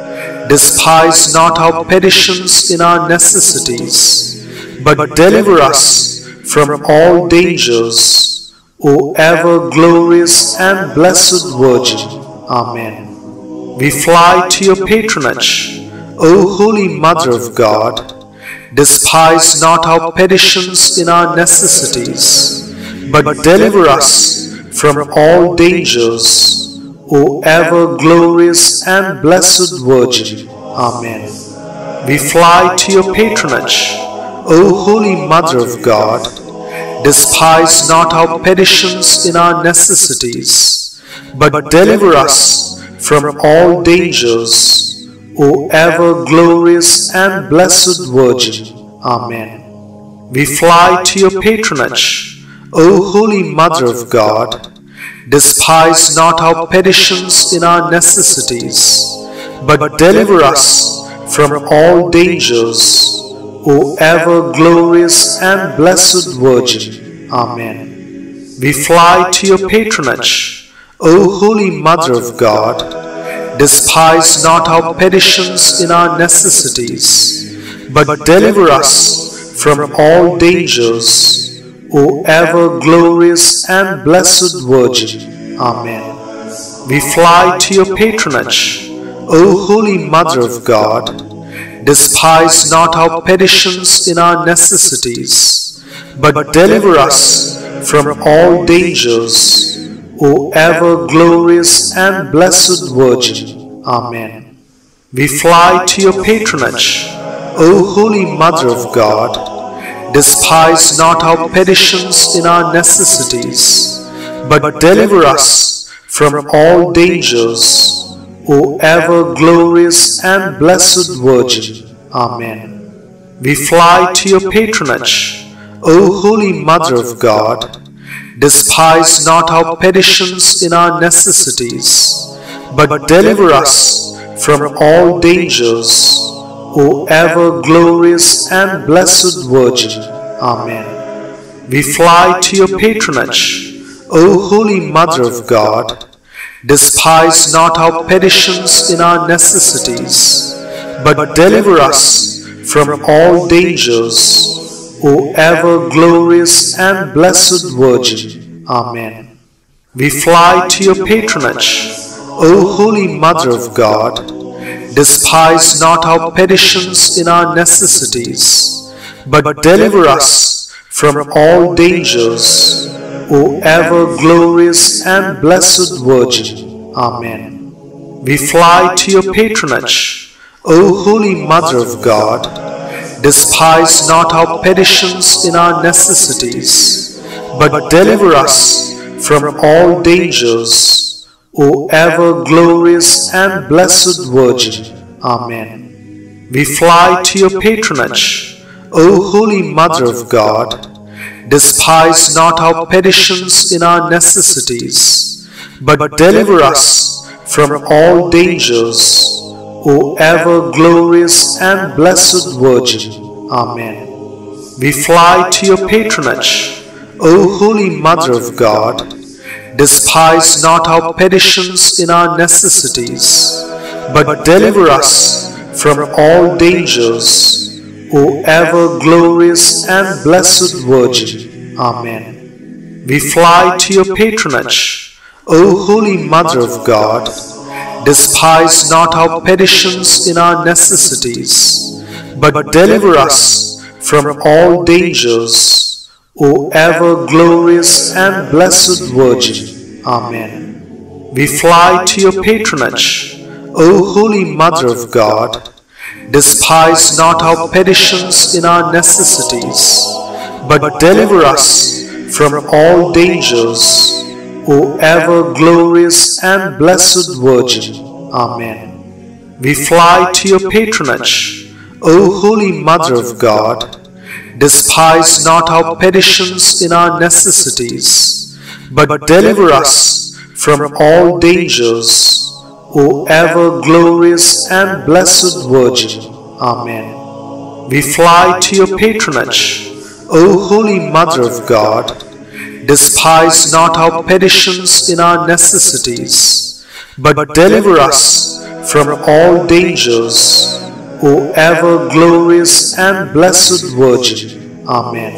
Despise not our petitions in our necessities, but deliver us from all dangers, O ever glorious and blessed Virgin. Amen. We fly to your patronage, O Holy Mother of God. Despise not our petitions in our necessities, but deliver us from all dangers, O ever glorious and blessed Virgin. Amen. We fly to your patronage, O Holy Mother of God. Despise not our petitions in our necessities, but deliver us from all dangers, O ever glorious and blessed Virgin. Amen. We fly to your patronage, O Holy Mother of God. Despise not our petitions in our necessities, but deliver us from all dangers, O ever glorious and blessed Virgin. Amen. We fly to your patronage, O Holy Mother of God. Despise not our petitions in our necessities, but deliver us from all dangers, O ever glorious and blessed Virgin. Amen. We fly to your patronage, O Holy Mother of God. Despise not our petitions in our necessities, but deliver us from all dangers, O ever glorious and blessed Virgin. Amen. We fly to your patronage, O Holy Mother of God. Despise not our petitions in our necessities, but deliver us from all dangers, O ever glorious and blessed Virgin. Amen. We fly to your patronage, O Holy Mother of God. Despise not our petitions in our necessities, but deliver us from all dangers, O ever glorious and blessed Virgin. Amen. We fly to your patronage, O Holy Mother of God. Despise not our petitions in our necessities, but deliver us from all dangers, O ever glorious and blessed Virgin. Amen. We fly to your patronage, O Holy Mother of God. Despise not our petitions in our necessities, but deliver us from all dangers, O ever glorious and blessed Virgin. Amen. We fly to your patronage, O Holy Mother of God. Despise not our petitions in our necessities, but deliver us from all dangers, O ever glorious and blessed Virgin. Amen. We fly to your patronage, O Holy Mother of God. Despise not our petitions in our necessities, but deliver us from all dangers, O ever glorious and blessed Virgin. Amen. We fly to your patronage, O Holy Mother of God. Despise not our petitions in our necessities, but deliver us from all dangers, O ever glorious and blessed Virgin. Amen. We fly to your patronage, O Holy Mother of God. Despise not our petitions in our necessities, but deliver us from all dangers, O ever glorious and blessed Virgin. Amen. We fly to your patronage, O Holy Mother of God. Despise not our petitions in our necessities, but deliver us from all dangers, O ever glorious and blessed Virgin. Amen. We fly to your patronage, O Holy Mother of God. Despise not our petitions in our necessities, but deliver us from all dangers, O ever glorious and blessed Virgin. Amen. We fly to your patronage, O Holy Mother of God. Despise not our petitions in our necessities, but deliver us from all dangers, O ever glorious and blessed Virgin. Amen.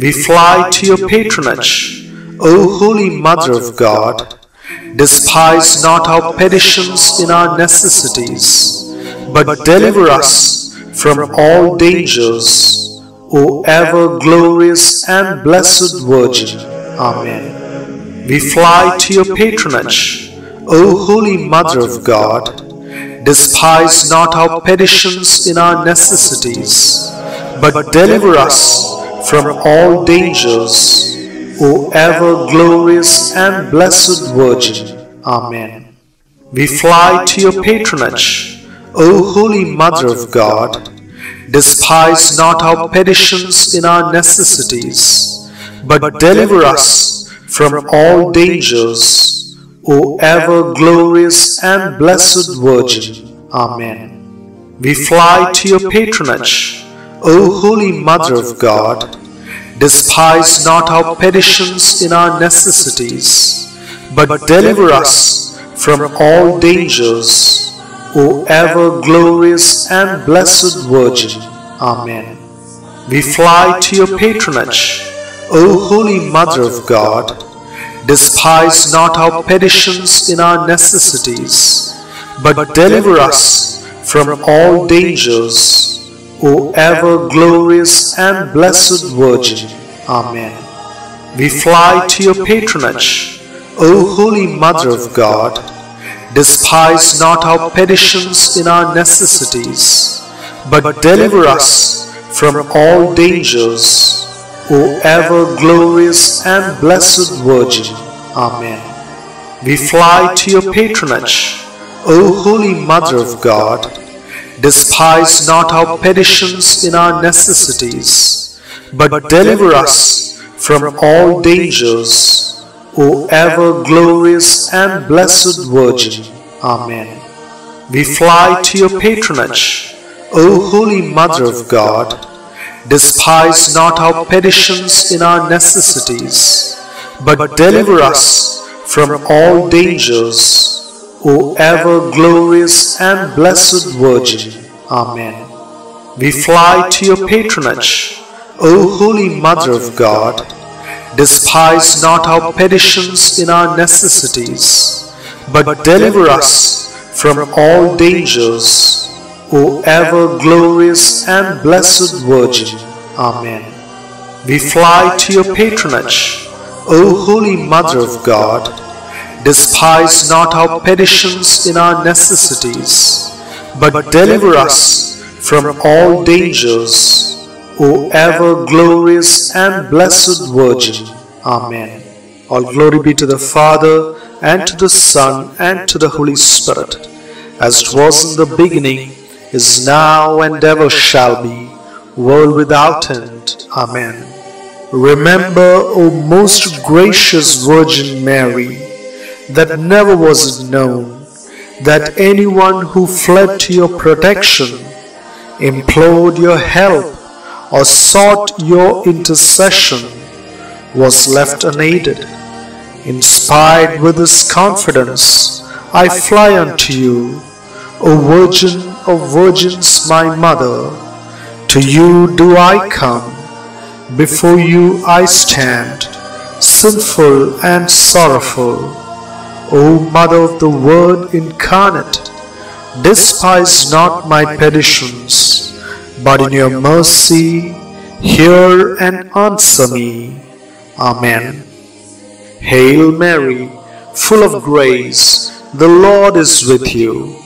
We fly to your patronage, O Holy Mother of God. Despise not our petitions in our necessities, but deliver us from all dangers, O ever glorious and blessed Virgin. Amen. We fly to your patronage, O Holy Mother of God. Despise not our petitions in our necessities, but deliver us from all dangers, O ever glorious and blessed Virgin. Amen. We fly to your patronage, O Holy Mother of God. Despise not our petitions in our necessities, but deliver us from all dangers, O ever glorious and blessed Virgin. Amen. We fly to your patronage, O Holy Mother of God. Despise not our petitions in our necessities, but deliver us from all dangers, O ever glorious and blessed Virgin. Amen. We fly to your patronage, O Holy Mother of God. Despise not our petitions in our necessities, but deliver us from all dangers, O ever glorious and blessed Virgin. Amen. We fly to your patronage, O Holy Mother of God. Despise not our petitions in our necessities, but deliver us from all dangers, O ever glorious and blessed Virgin. Amen. We fly to your patronage, O Holy Mother of God. Despise not our petitions in our necessities, but deliver us from all dangers, O ever glorious and blessed Virgin. Amen. We fly to your patronage, O Holy Mother of God. Despise not our petitions in our necessities, but deliver us from all dangers, O ever glorious and blessed Virgin. Amen. We fly to your patronage, O Holy Mother of God. Despise not our petitions in our necessities, but deliver us from all dangers, O ever glorious and blessed Virgin. Amen. We fly to your patronage, O Holy Mother of God. Despise not our petitions in our necessities, but deliver us from all dangers, O ever glorious and blessed Virgin. Amen. All glory be to the Father, and to the Son, and to the Holy Spirit, as it was in the beginning, is now, and ever shall be, world without end. Amen. Remember, O most gracious Virgin Mary, that never was it known that anyone who fled to your protection, implored your help, or sought your intercession was left unaided. Inspired with this confidence, I fly unto you, O Virgin of Virgins, my Mother. To you do I come, before you I stand, sinful and sorrowful. O Mother of the Word incarnate, despise not my petitions, but in your mercy hear and answer me. Amen. Hail Mary, full of grace, the Lord is with you.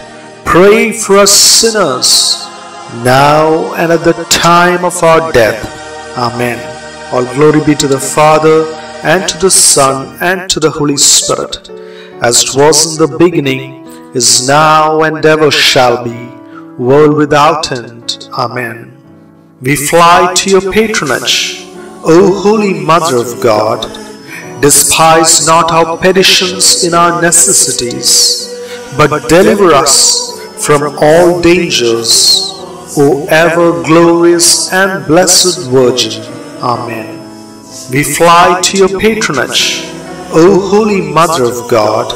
pray for us sinners, now and at the time of our death. Amen. All glory be to the Father, and to the Son, and to the Holy Spirit, as it was in the beginning, is now, and ever shall be, world without end. Amen. We fly to your patronage O Holy Mother of God, despise not our petitions in our necessities, but deliver us from all dangers, O ever glorious and blessed Virgin. Amen. We fly to your patronage, O Holy Mother of God.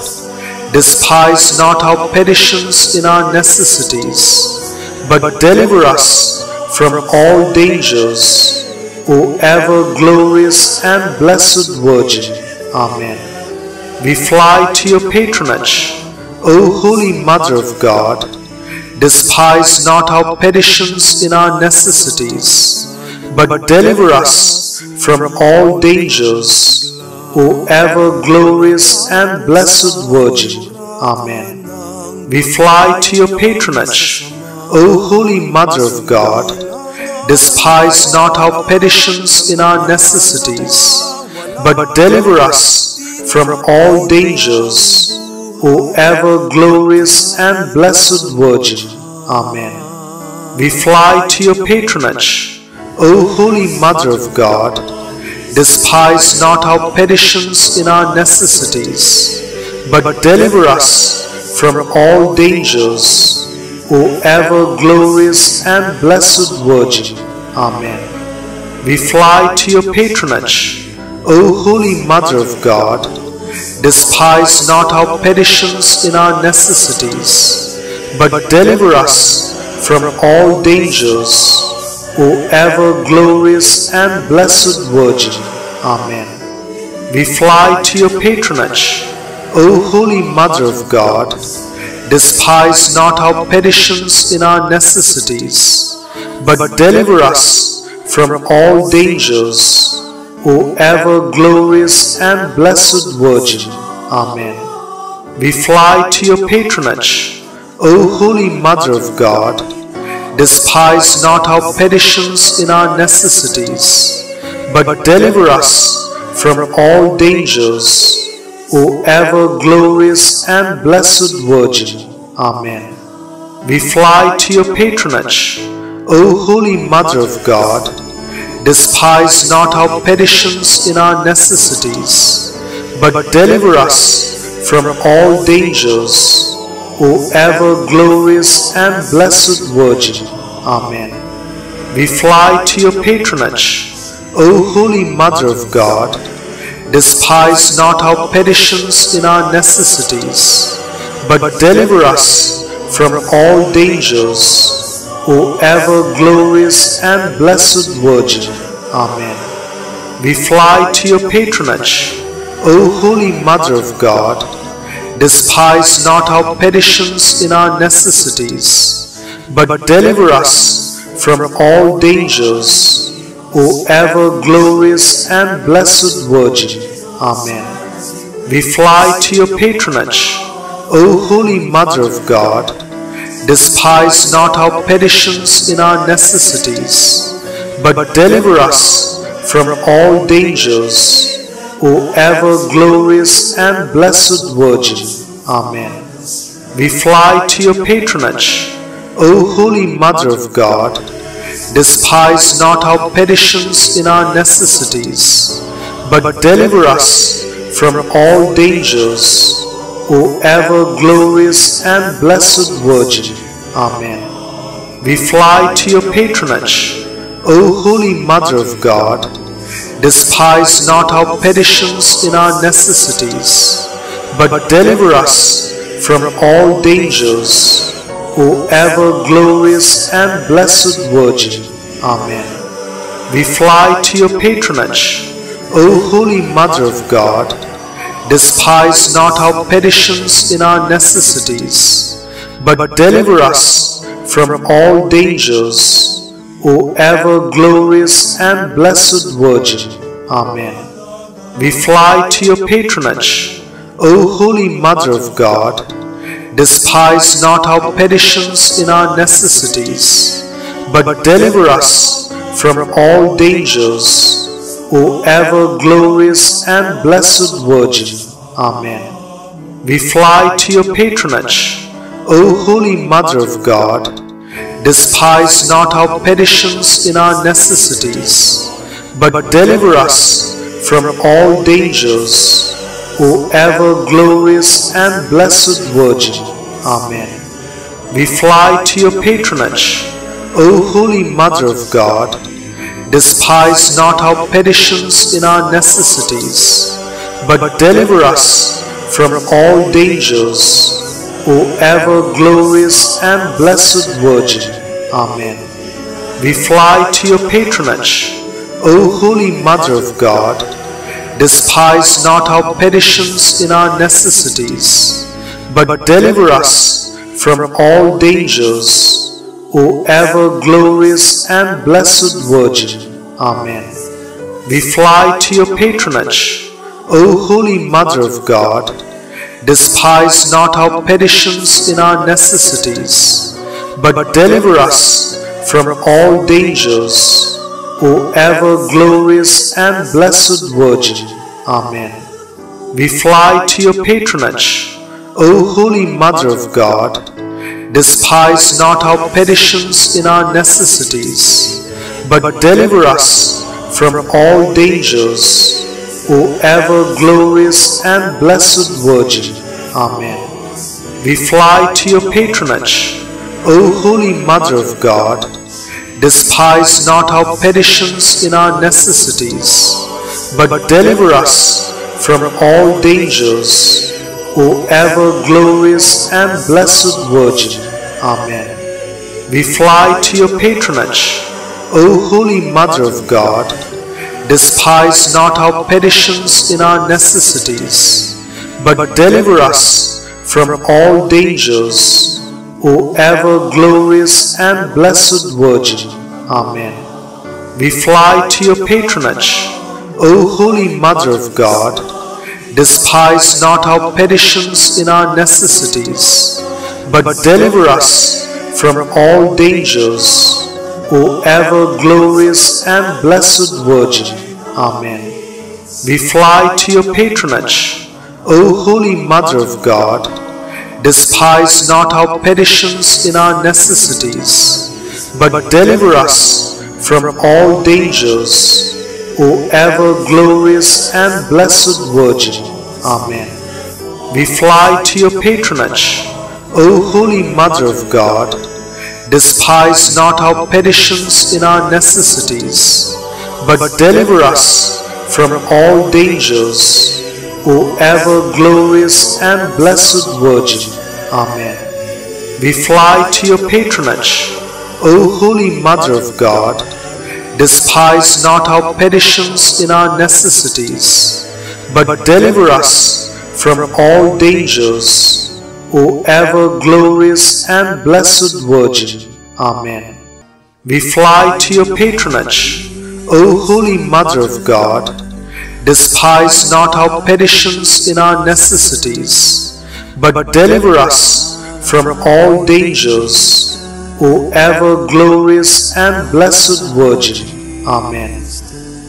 Despise not our petitions in our necessities, but deliver us from all dangers, O ever glorious and blessed Virgin. Amen. We fly to your patronage, O Holy Mother of God. Despise not our petitions in our necessities, but deliver us from all dangers, O ever glorious and blessed Virgin. Amen. We fly to your patronage, O Holy Mother of God. Despise not our petitions in our necessities, but deliver us from all dangers, O ever glorious and blessed Virgin. Amen. We fly to your patronage, O Holy Mother of God, despise not our petitions in our necessities, but deliver us from all dangers, O ever glorious and blessed Virgin. Amen. We fly to your patronage, O Holy Mother of God. Despise not our petitions in our necessities, but deliver us from all dangers, O ever glorious and blessed Virgin. Amen. We fly to your patronage, O Holy Mother of God. Despise not our petitions in our necessities, but deliver us from all dangers, O ever glorious and blessed Virgin. Amen. We fly to your patronage, O Holy Mother of God. Despise not our petitions in our necessities, but deliver us from all dangers, O ever glorious and blessed Virgin. Amen. We fly to your patronage, O Holy Mother of God, despise not our petitions in our necessities, but deliver us from all dangers, O ever glorious and blessed Virgin. Amen. We fly to your patronage, O Holy Mother of God, despise not our petitions in our necessities, but deliver us from all dangers, O ever glorious and blessed Virgin. Amen. We fly to your patronage, O Holy Mother of God. Despise not our petitions in our necessities, but deliver us from all dangers, O ever glorious and blessed Virgin. Amen. We fly to your patronage, O Holy Mother of God. Despise not our petitions in our necessities, but deliver us from all dangers, O ever glorious and blessed Virgin. Amen. We fly to your patronage, O Holy Mother of God. Despise not our petitions in our necessities, but deliver us from all dangers, O ever glorious and blessed Virgin. Amen. We fly to your patronage, O Holy Mother of God. Despise not our petitions in our necessities, but deliver us from all dangers, O ever glorious and blessed Virgin. Amen. We fly to your patronage, O Holy Mother of God Despise not our petitions in our necessities, but deliver us from all dangers, O ever glorious and blessed Virgin. Amen. We fly to your patronage, O Holy Mother of God. Despise not our petitions in our necessities, but deliver us from all dangers, O ever glorious and blessed Virgin. Amen. We fly to your patronage, O Holy Mother of God. Despise not our petitions in our necessities, but deliver us from all dangers, O ever glorious and blessed Virgin. Amen. We fly to your patronage, O Holy Mother of God. Despise not our petitions in our necessities, but deliver us from all dangers, O ever glorious and blessed Virgin. Amen. We fly to your patronage, O Holy Mother of God. Despise not our petitions in our necessities, but deliver us from all dangers, O ever glorious and blessed Virgin. Amen. We fly to your patronage, O Holy Mother of God. Despise not our petitions in our necessities, but deliver us from all dangers, O ever glorious and blessed Virgin. Amen. We fly to your patronage, O Holy Mother of God. Despise not our petitions in our necessities, but deliver us from all dangers, O ever glorious and blessed Virgin. Amen. We fly to your patronage, O Holy Mother of God. Despise not our petitions in our necessities, but deliver us from all dangers, O ever glorious and blessed Virgin. Amen. We fly to your patronage, O Holy Mother of God. Despise not our petitions in our necessities, but deliver us from all dangers, O ever glorious and blessed Virgin. Amen. We fly to your patronage, O Holy Mother of God. Despise not our petitions in our necessities, but deliver us from all dangers, O ever glorious and blessed Virgin. Amen. We fly to your patronage, O Holy Mother of God. Despise not our petitions in our necessities, but deliver us from all dangers, O ever glorious and blessed Virgin. Amen. We fly to your patronage, O Holy Mother of God. Despise not our petitions in our necessities, but deliver us from all dangers, O ever glorious and blessed Virgin. Amen. We fly to your patronage, O Holy Mother of God. Despise not our petitions in our necessities, but deliver us from all dangers, O ever glorious and blessed Virgin. Amen. We fly to your patronage, O Holy Mother of God. Despise not our petitions in our necessities, but deliver us from all dangers, O ever glorious and blessed Virgin. Amen.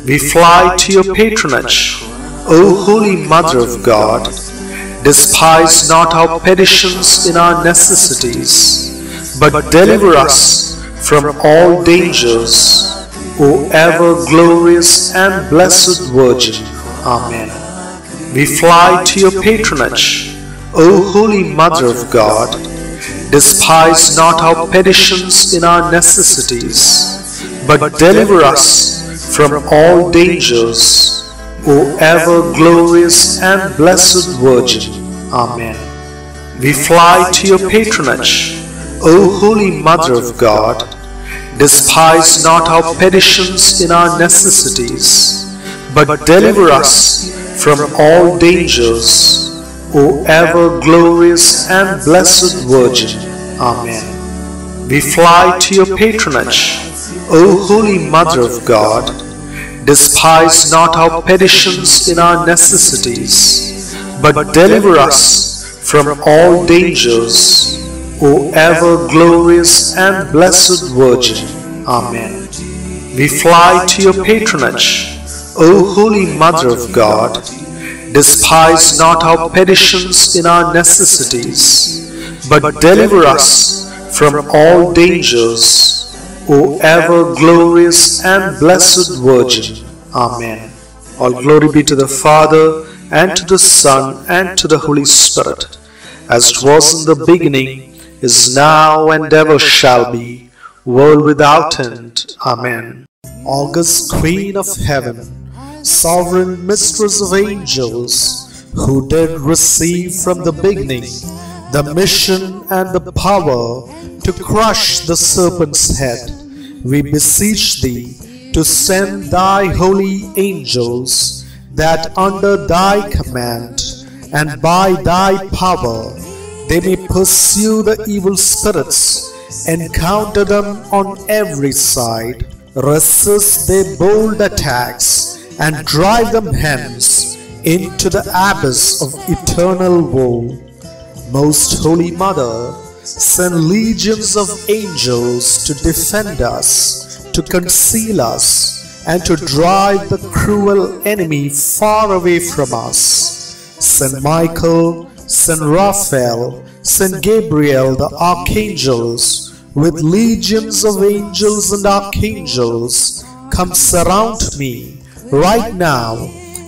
We fly to your patronage, O Holy Mother of God. Despise not our petitions in our necessities, but deliver us from all dangers, O ever glorious and blessed Virgin. Amen. We fly to your patronage, O Holy Mother of God. Despise not our petitions in our necessities, but deliver us from all dangers, O ever glorious and blessed Virgin. Amen. We fly to your patronage, O Holy Mother of God. Despise not our petitions in our necessities, but deliver us from all dangers, O ever glorious and blessed Virgin. Amen. We fly to your patronage, O Holy Mother of God. Despise not our petitions in our necessities, but deliver us from all dangers, O ever glorious and blessed Virgin. Amen. We fly to your patronage, O Holy Mother of God. Despise not our petitions in our necessities, but deliver us from all dangers, O ever glorious and blessed Virgin. Amen. All glory be to the Father, and to the Son, and to the Holy Spirit, as it was in the beginning, is now, and ever shall be, world without end. Amen. August Queen of Heaven, Sovereign Mistress of Angels, who did receive from the beginning the mission and the power to crush the serpent's head, we beseech thee to send thy holy angels, that under thy command and by thy power they may pursue the evil spirits, encounter them on every side, resist their bold attacks, and drive them hence into the abyss of eternal woe. Most Holy Mother, send legions of angels to defend us, to conceal us, and to drive the cruel enemy far away from us. Saint Michael, Saint Raphael, Saint Gabriel, the archangels, with legions of angels and archangels, come surround me right now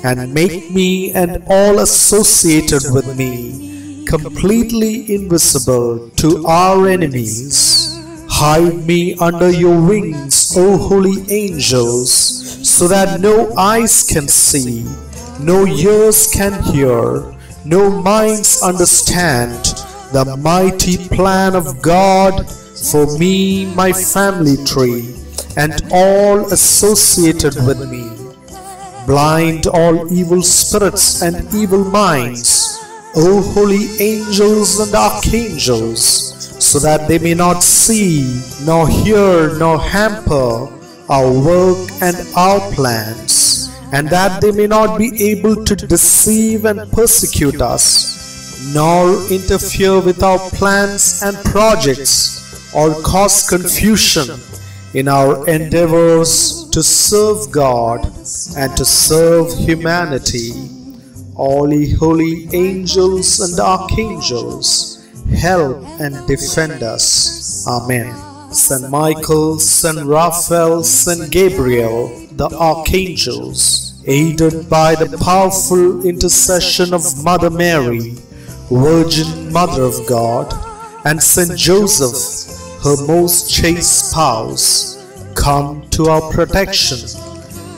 and make me and all associated with me completely invisible to our enemies. Hide me under your wings, O holy angels, so that no eyes can see, no ears can hear, no minds understand the mighty plan of God for me, my family tree, and all associated with me. Blind all evil spirits and evil minds, O holy angels and archangels, so that they may not see, nor hear, nor hamper our work and our plans, and that they may not be able to deceive and persecute us, nor interfere with our plans and projects, or cause confusion in our endeavors to serve God and to serve humanity. All ye holy angels and archangels, help and defend us. Amen. Saint Michael, Saint Raphael, Saint Gabriel, the archangels, aided by the powerful intercession of Mother Mary, Virgin Mother of God, and Saint Joseph, her most chaste spouse, come to our protection.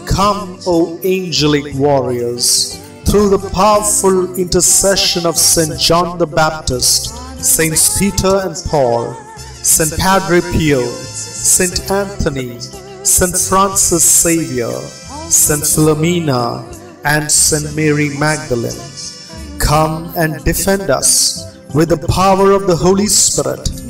Come, O angelic warriors, through the powerful intercession of Saint John the Baptist, Saints Peter and Paul, Saint Padre Pio, Saint Anthony, Saint Francis Xavier, Saint Philomena, and Saint Mary Magdalene. Come and defend us with the power of the Holy Spirit.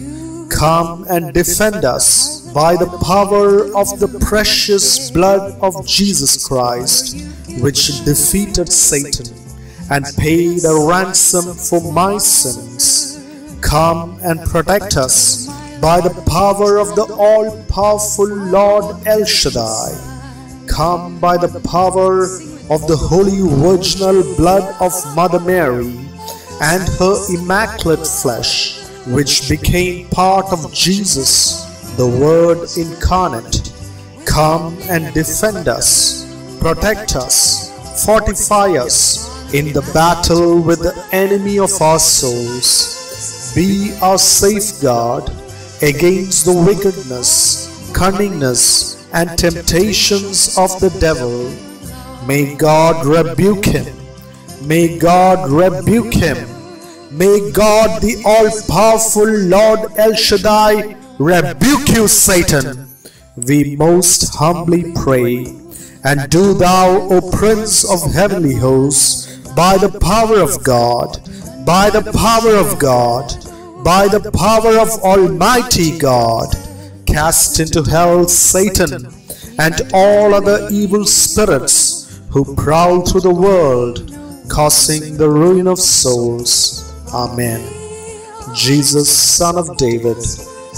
Come and defend us by the power of the precious blood of Jesus Christ, which defeated Satan and paid a ransom for my sins. Come and protect us by the power of the all-powerful Lord El Shaddai. Come by the power of the holy virginal blood of Mother Mary and her immaculate flesh, which became part of Jesus, the Word incarnate. Come and defend us, protect us, fortify us in the battle with the enemy of our souls. Be our safeguard against the wickedness, cunningness, and temptations of the devil. May God rebuke him. May God rebuke him. May God, the all-powerful Lord El Shaddai, rebuke you, Satan. We most humbly pray. And do thou, O Prince of heavenly hosts, by the power of God, by the power of God, by the power of Almighty God, cast into hell Satan and all other evil spirits who prowl through the world, causing the ruin of souls. Amen. Jesus, Son of David,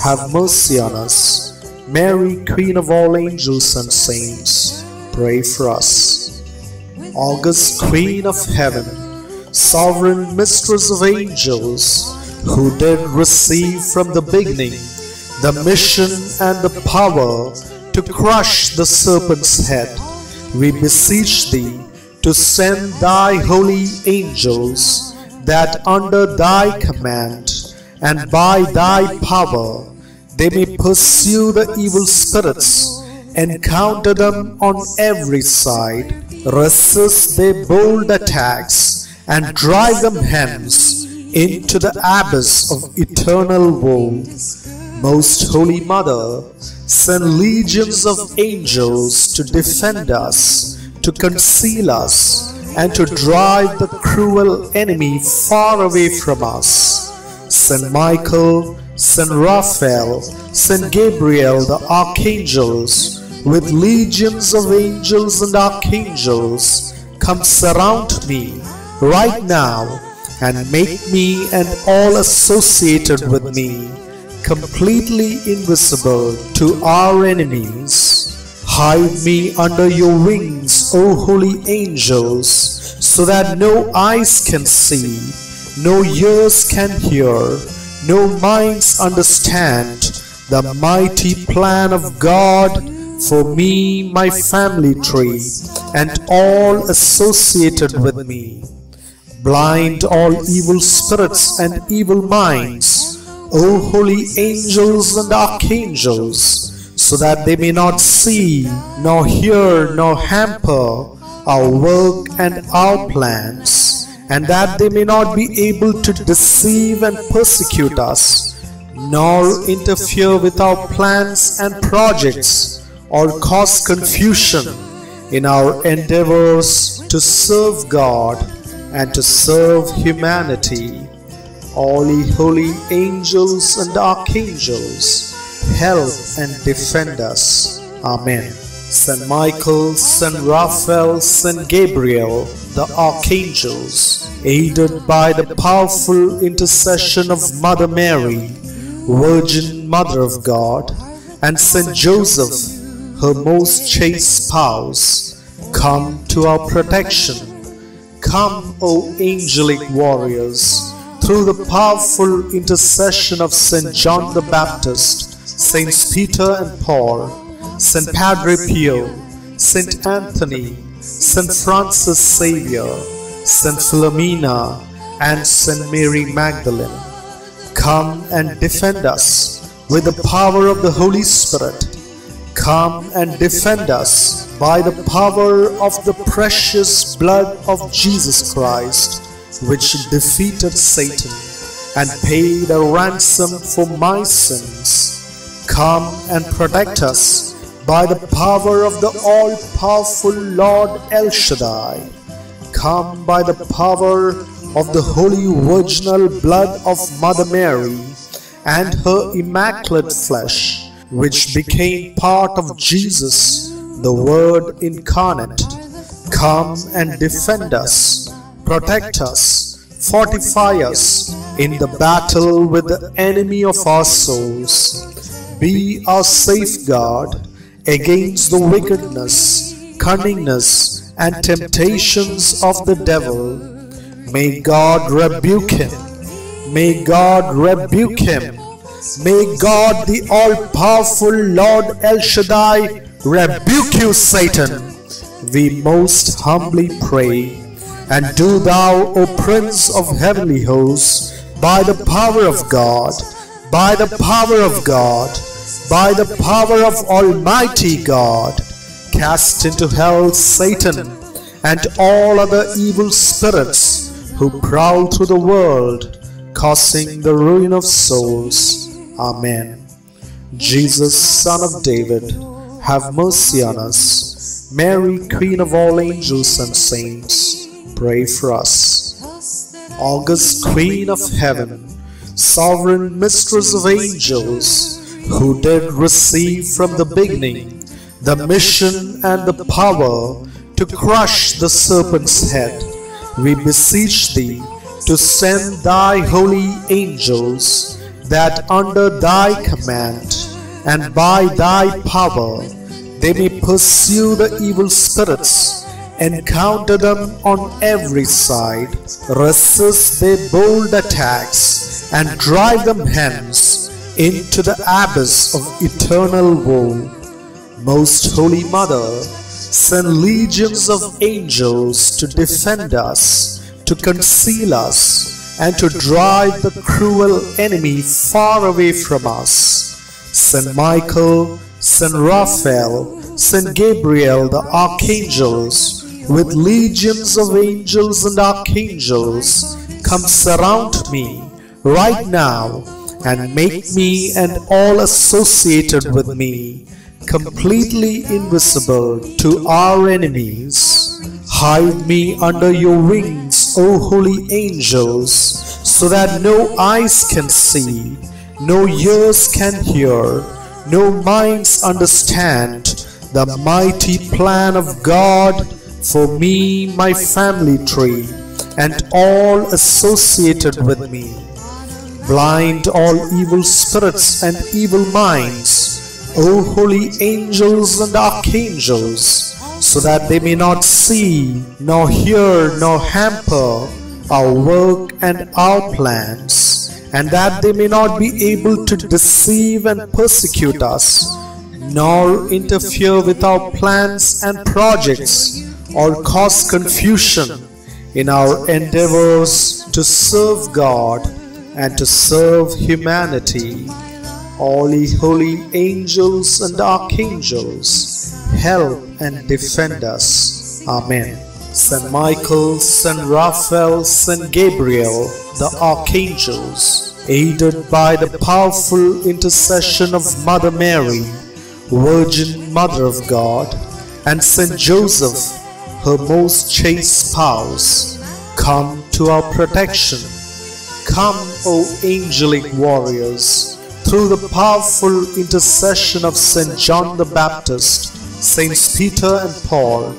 have mercy on us. Mary, Queen of all angels and saints, pray for us. August Queen of Heaven, Sovereign Mistress of Angels, who did receive from the beginning the mission and the power to crush the serpent's head, we beseech thee to send thy holy angels, that under thy command and by thy power they may pursue the evil spirits, encounter them on every side, resist their bold attacks, and drive them hence into the abyss of eternal woe. Most Holy Mother, send legions of angels to defend us, to conceal us, and to drive the cruel enemy far away from us. Saint Michael, Saint Raphael, Saint Gabriel, the archangels, with legions of angels and archangels, come surround me right now and make me and all associated with me completely invisible to our enemies. Hide me under your wings, O holy angels, so that no eyes can see, no ears can hear, no minds understand the mighty plan of God for me, my family tree, and all associated with me. Blind all evil spirits and evil minds, O holy angels and archangels, so that they may not see, nor hear, nor hamper our work and our plans, and that they may not be able to deceive and persecute us, nor interfere with our plans and projects, or cause confusion in our endeavors to serve God and to serve humanity. All ye holy angels and archangels, help and defend us. Amen. Saint Michael, Saint Raphael, Saint Gabriel, the archangels, aided by the powerful intercession of Mother Mary, Virgin Mother of God, and Saint Joseph, her most chaste spouse, come to our protection. Come, O angelic warriors, through the powerful intercession of Saint John the Baptist, Saints Peter and Paul, Saint Padre Pio, Saint Anthony, Saint Francis Xavier, Saint Philomena, and Saint Mary Magdalene. Come and defend us with the power of the Holy Spirit. Come and defend us by the power of the precious blood of Jesus Christ, which defeated Satan and paid a ransom for my sins. Come and protect us by the power of the all powerful Lord El Shaddai. Come by the power of the holy virginal blood of Mother Mary and her immaculate flesh, which became part of Jesus, the Word incarnate. Come and defend us, protect us, fortify us in the battle with the enemy of our souls. Be our safeguard against the wickedness, cunningness, and temptations of the devil. May God rebuke him. May God rebuke him. May God, the all powerful Lord El Shaddai, rebuke you, Satan. We most humbly pray. And do thou, O Prince of heavenly hosts, by the power of God, by the power of God, by the power of Almighty God, cast into hell Satan and all other evil spirits who prowl through the world, causing the ruin of souls. Amen. Jesus, Son of David, have mercy on us. Mary, Queen of all angels and saints, pray for us. August Queen of Heaven, Sovereign Mistress of Angels, who did receive from the beginning the mission and the power to crush the serpent's head, we beseech thee to send thy holy angels, that under thy command and by thy power they may pursue the evil spirits, encounter them on every side, resist their bold attacks, and drive them hence into the abyss of eternal woe. Most Holy Mother, send legions of angels to defend us, to conceal us, and to drive the cruel enemy far away from us. Saint Michael, Saint Raphael, Saint Gabriel, the archangels, with legions of angels and archangels, come surround me right now and make me and all associated with me completely invisible to our enemies. Hide me under your wings, O holy angels, so that no eyes can see, no ears can hear, no minds understand the mighty plan of God for me, my family tree, and all associated with me blind all evil spirits and evil minds, O holy angels and archangels, so that they may not see, nor hear, nor hamper our work and our plans, and that they may not be able to deceive and persecute us, nor interfere with our plans and projects, or cause confusion in our endeavors to serve God and to serve humanity. All ye holy angels and archangels, help and defend us. Amen. Saint Michael, Saint Raphael, Saint Gabriel, the archangels, aided by the powerful intercession of Mother Mary, Virgin Mother of God, and Saint Joseph, her most chaste spouse, come to our protection. Come, O angelic warriors, through the powerful intercession of Saint John the Baptist, Saints Peter and Paul,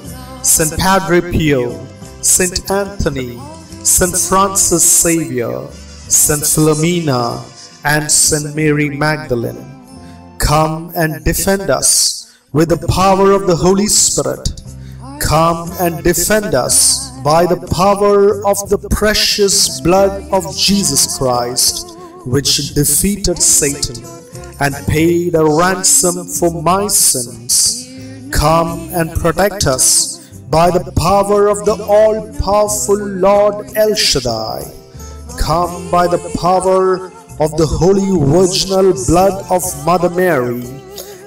Saint Padre Pio, Saint Anthony, Saint Francis Xavier, Saint Philomena, and Saint Mary Magdalene. Come and defend us with the power of the Holy Spirit. Come and defend us by the power of the precious blood of Jesus Christ, which defeated Satan and paid a ransom for my sins. Come and protect us by the power of the all-powerful Lord El Shaddai. Come by the power of the holy virginal blood of Mother Mary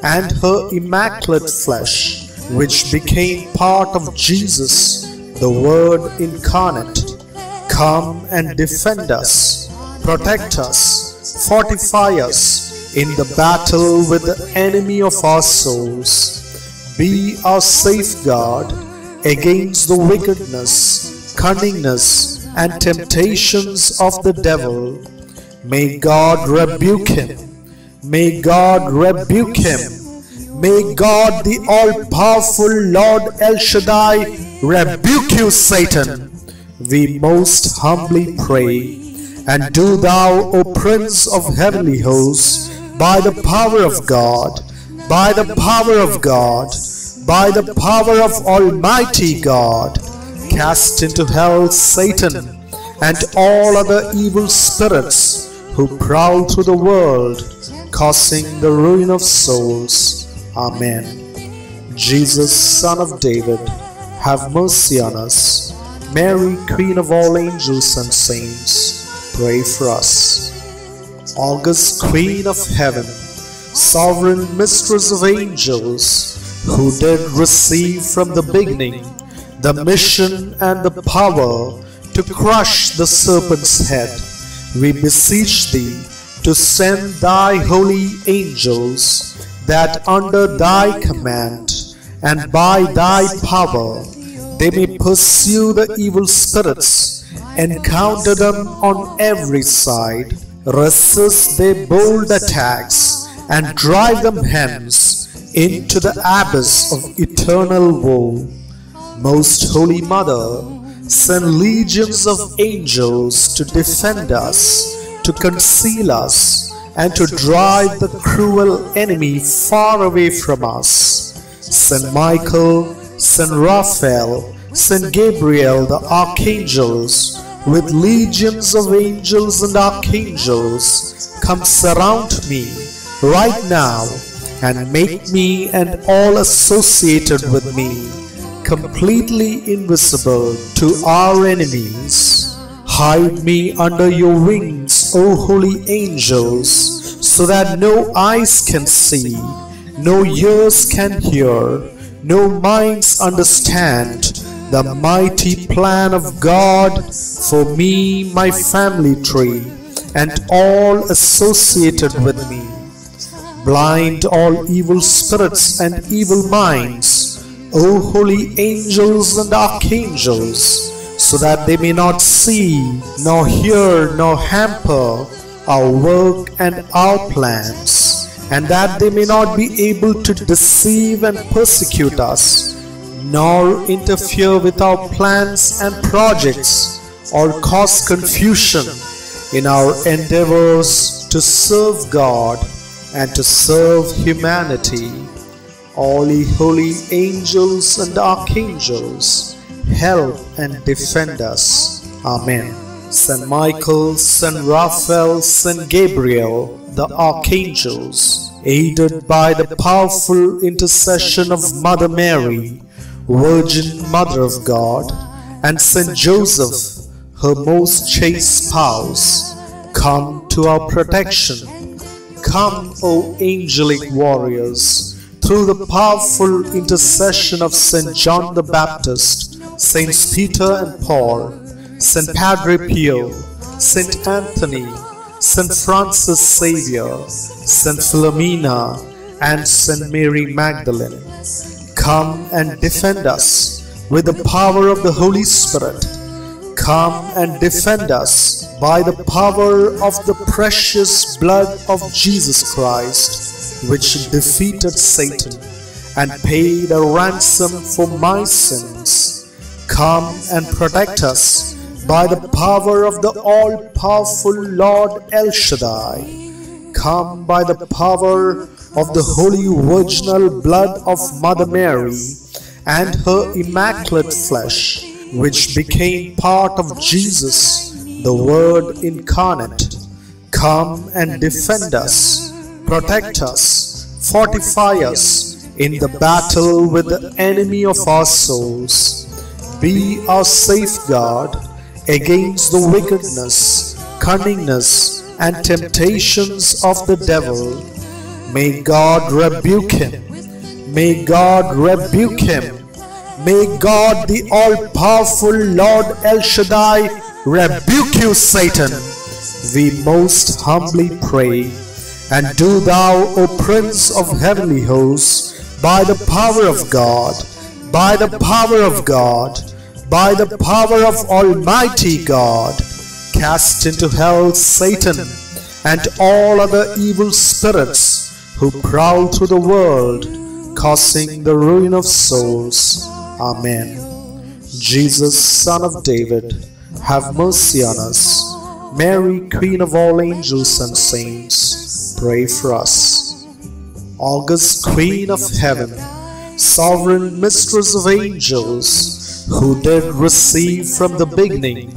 and her immaculate flesh, which became part of Jesus, the Word incarnate. Come and defend us, protect us, fortify us in the battle with the enemy of our souls. Be our safeguard against the wickedness, cunningness, and temptations of the devil. May God rebuke him. May God rebuke him. May God, the all powerful Lord El Shaddai, rebuke you, Satan. We most humbly pray. And do thou, O Prince of heavenly hosts, by the power of God, by the power of God, by the power of Almighty God, cast into hell Satan and all other evil spirits who prowl through the world, causing the ruin of souls. Amen. Jesus, Son of David, have mercy on us. Mary, Queen of all angels and saints, pray for us. August Queen of Heaven, Sovereign Mistress of Angels, who did receive from the beginning the mission and the power to crush the serpent's head, we beseech thee to send thy holy angels, that under thy command and by thy power they may pursue the evil spirits, encounter them on every side, resist their bold attacks, and drive them hence into the abyss of eternal woe. Most Holy Mother, send legions of angels to defend us, to conceal us, and to drive the cruel enemy far away from us. Saint Michael, Saint Raphael, Saint Gabriel, the archangels, with legions of angels and archangels, come surround me right now and make me and all associated with me completely invisible to our enemies. Hide me under your wings, O holy angels, so that no eyes can see, no ears can hear, no minds understand the mighty plan of God for me, my family tree, and all associated with me. Blind all evil spirits and evil minds, O holy angels and archangels, so that they may not see, nor hear, nor hamper our work and our plans, and that they may not be able to deceive and persecute us, nor interfere with our plans and projects, or cause confusion in our endeavors to serve God and to serve humanity. All ye holy angels and archangels, help and defend us. Amen. Saint Michael, Saint Raphael, Saint Gabriel, the archangels, aided by the powerful intercession of Mother Mary, Virgin Mother of God, and Saint Joseph, her most chaste spouse, come to our protection. Come, O angelic warriors, through the powerful intercession of Saint John the Baptist, Saints Peter and Paul, Saint Padre Pio, Saint Anthony, Saint Francis Xavier, Saint Philomena, and Saint Mary Magdalene. Come and defend us with the power of the Holy Spirit. Come and defend us by the power of the precious blood of Jesus Christ, which defeated Satan and paid a ransom for my sins. Come and protect us by the power of the all-powerful Lord El Shaddai. Come by the power of the holy virginal blood of Mother Mary and her immaculate flesh, which became part of Jesus, the Word incarnate. Come and defend us, protect us, fortify us in the battle with the enemy of our souls. Be our safeguard against the wickedness, cunningness, and temptations of the devil. May God rebuke him. May God rebuke him. May God, the all powerful Lord El Shaddai, rebuke you, Satan. We most humbly pray. And do thou, O Prince of heavenly hosts, by the power of God, by the power of God, by the power of Almighty God, cast into hell Satan and all other evil spirits who prowl through the world, causing the ruin of souls. Amen. Jesus, Son of David, have mercy on us. Mary, Queen of all angels and saints, pray for us. August Queen of Heaven, Sovereign Mistress of Angels, who did receive from the beginning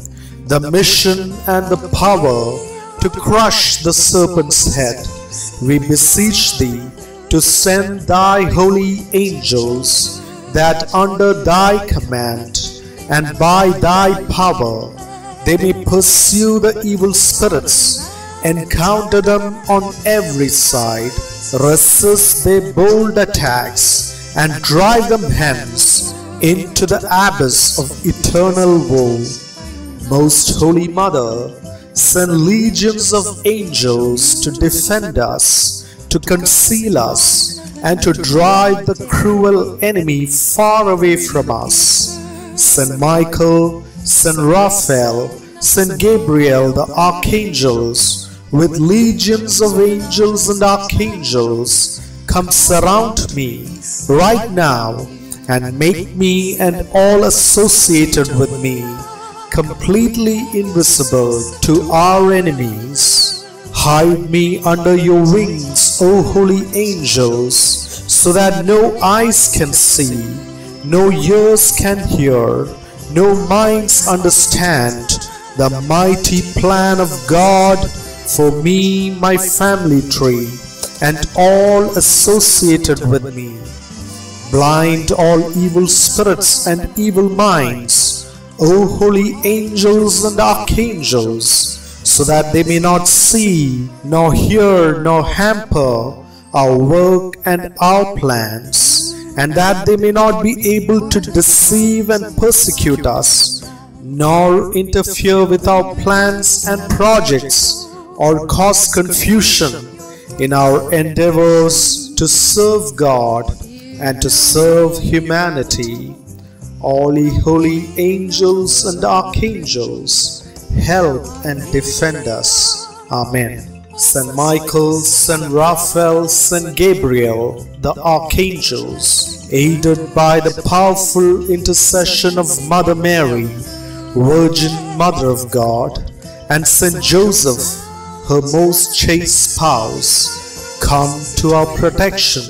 the mission and the power to crush the serpent's head, we beseech thee to send thy holy angels, that under thy command and by thy power they may pursue the evil spirits, encounter them on every side, resist their bold attacks, and drive them hence into the abyss of eternal woe. Most Holy Mother, send legions of angels to defend us, to conceal us, and to drive the cruel enemy far away from us. Saint Michael, Saint Raphael, Saint Gabriel, the archangels, with legions of angels and archangels, come surround me right now and make me and all associated with me completely invisible to our enemies. Hide me under your wings, O holy angels, so that no eyes can see, no ears can hear, no minds understand the mighty plan of God for me, my family tree, and all associated with me. Blind all evil spirits and evil minds, O holy angels and archangels, so that they may not see, nor hear, nor hamper our work and our plans, and that they may not be able to deceive and persecute us, nor interfere with our plans and projects, or cause confusion in our endeavors to serve God and to serve humanity. All ye holy angels and archangels, help and defend us. Amen. Saint Michael, Saint Raphael, Saint Gabriel, the archangels, aided by the powerful intercession of Mother Mary, Virgin Mother of God, and Saint Joseph, her most chaste spouse, come to our protection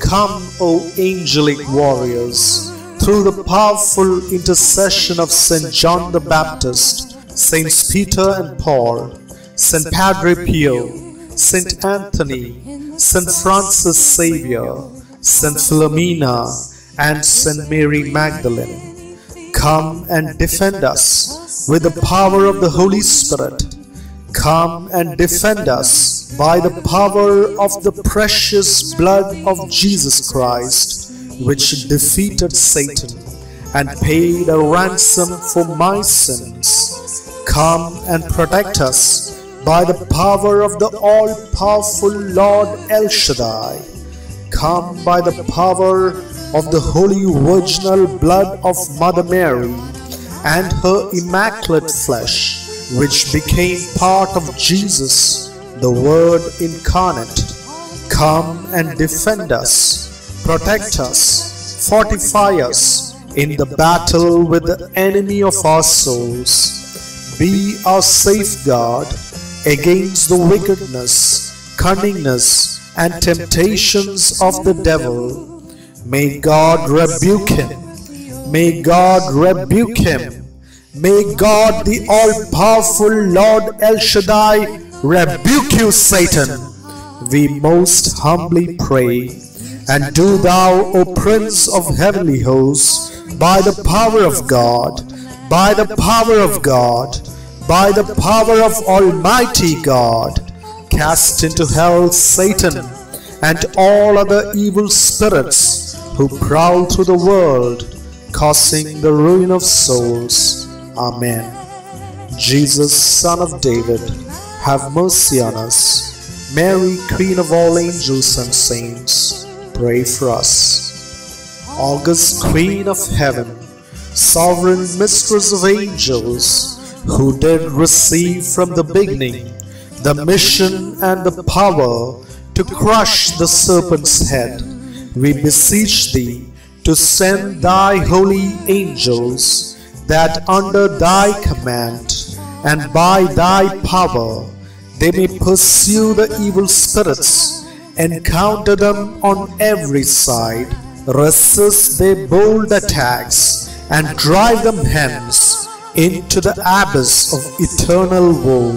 Come, O angelic warriors, through the powerful intercession of St. John the Baptist, Saints Peter and Paul, Saint Padre Pio, Saint Anthony, Saint Francis Xavier, Saint Philomena, and Saint Mary Magdalene. Come and defend us with the power of the Holy Spirit. Come and defend us by the power of the precious blood of Jesus Christ, which defeated Satan and paid a ransom for my sins. Come and protect us by the power of the all-powerful Lord El Shaddai. Come by the power of the holy virginal blood of Mother Mary and her immaculate flesh, which became part of Jesus, the Word incarnate. Come and defend us, protect us, fortify us, in the battle with the enemy of our souls. Be our safeguard against the wickedness, cunningness, and temptations of the devil. May God rebuke him. May God rebuke him. May God, the all powerful Lord El Shaddai, rebuke you, Satan. We most humbly pray. And do thou, O Prince of heavenly hosts, by the power of God, by the power of God, by the power of Almighty God, cast into hell Satan and all other evil spirits who prowl through the world, causing the ruin of souls. Amen. Jesus, Son of David, have mercy on us. Mary, Queen of all angels and saints, pray for us. August Queen of Heaven, Sovereign Mistress of Angels, who did receive from the beginning the mission and the power to crush the serpent's head, we beseech thee to send thy holy angels, that under thy command and by thy power they may pursue the evil spirits, encounter them on every side, resist their bold attacks and drive them hence into the abyss of eternal woe.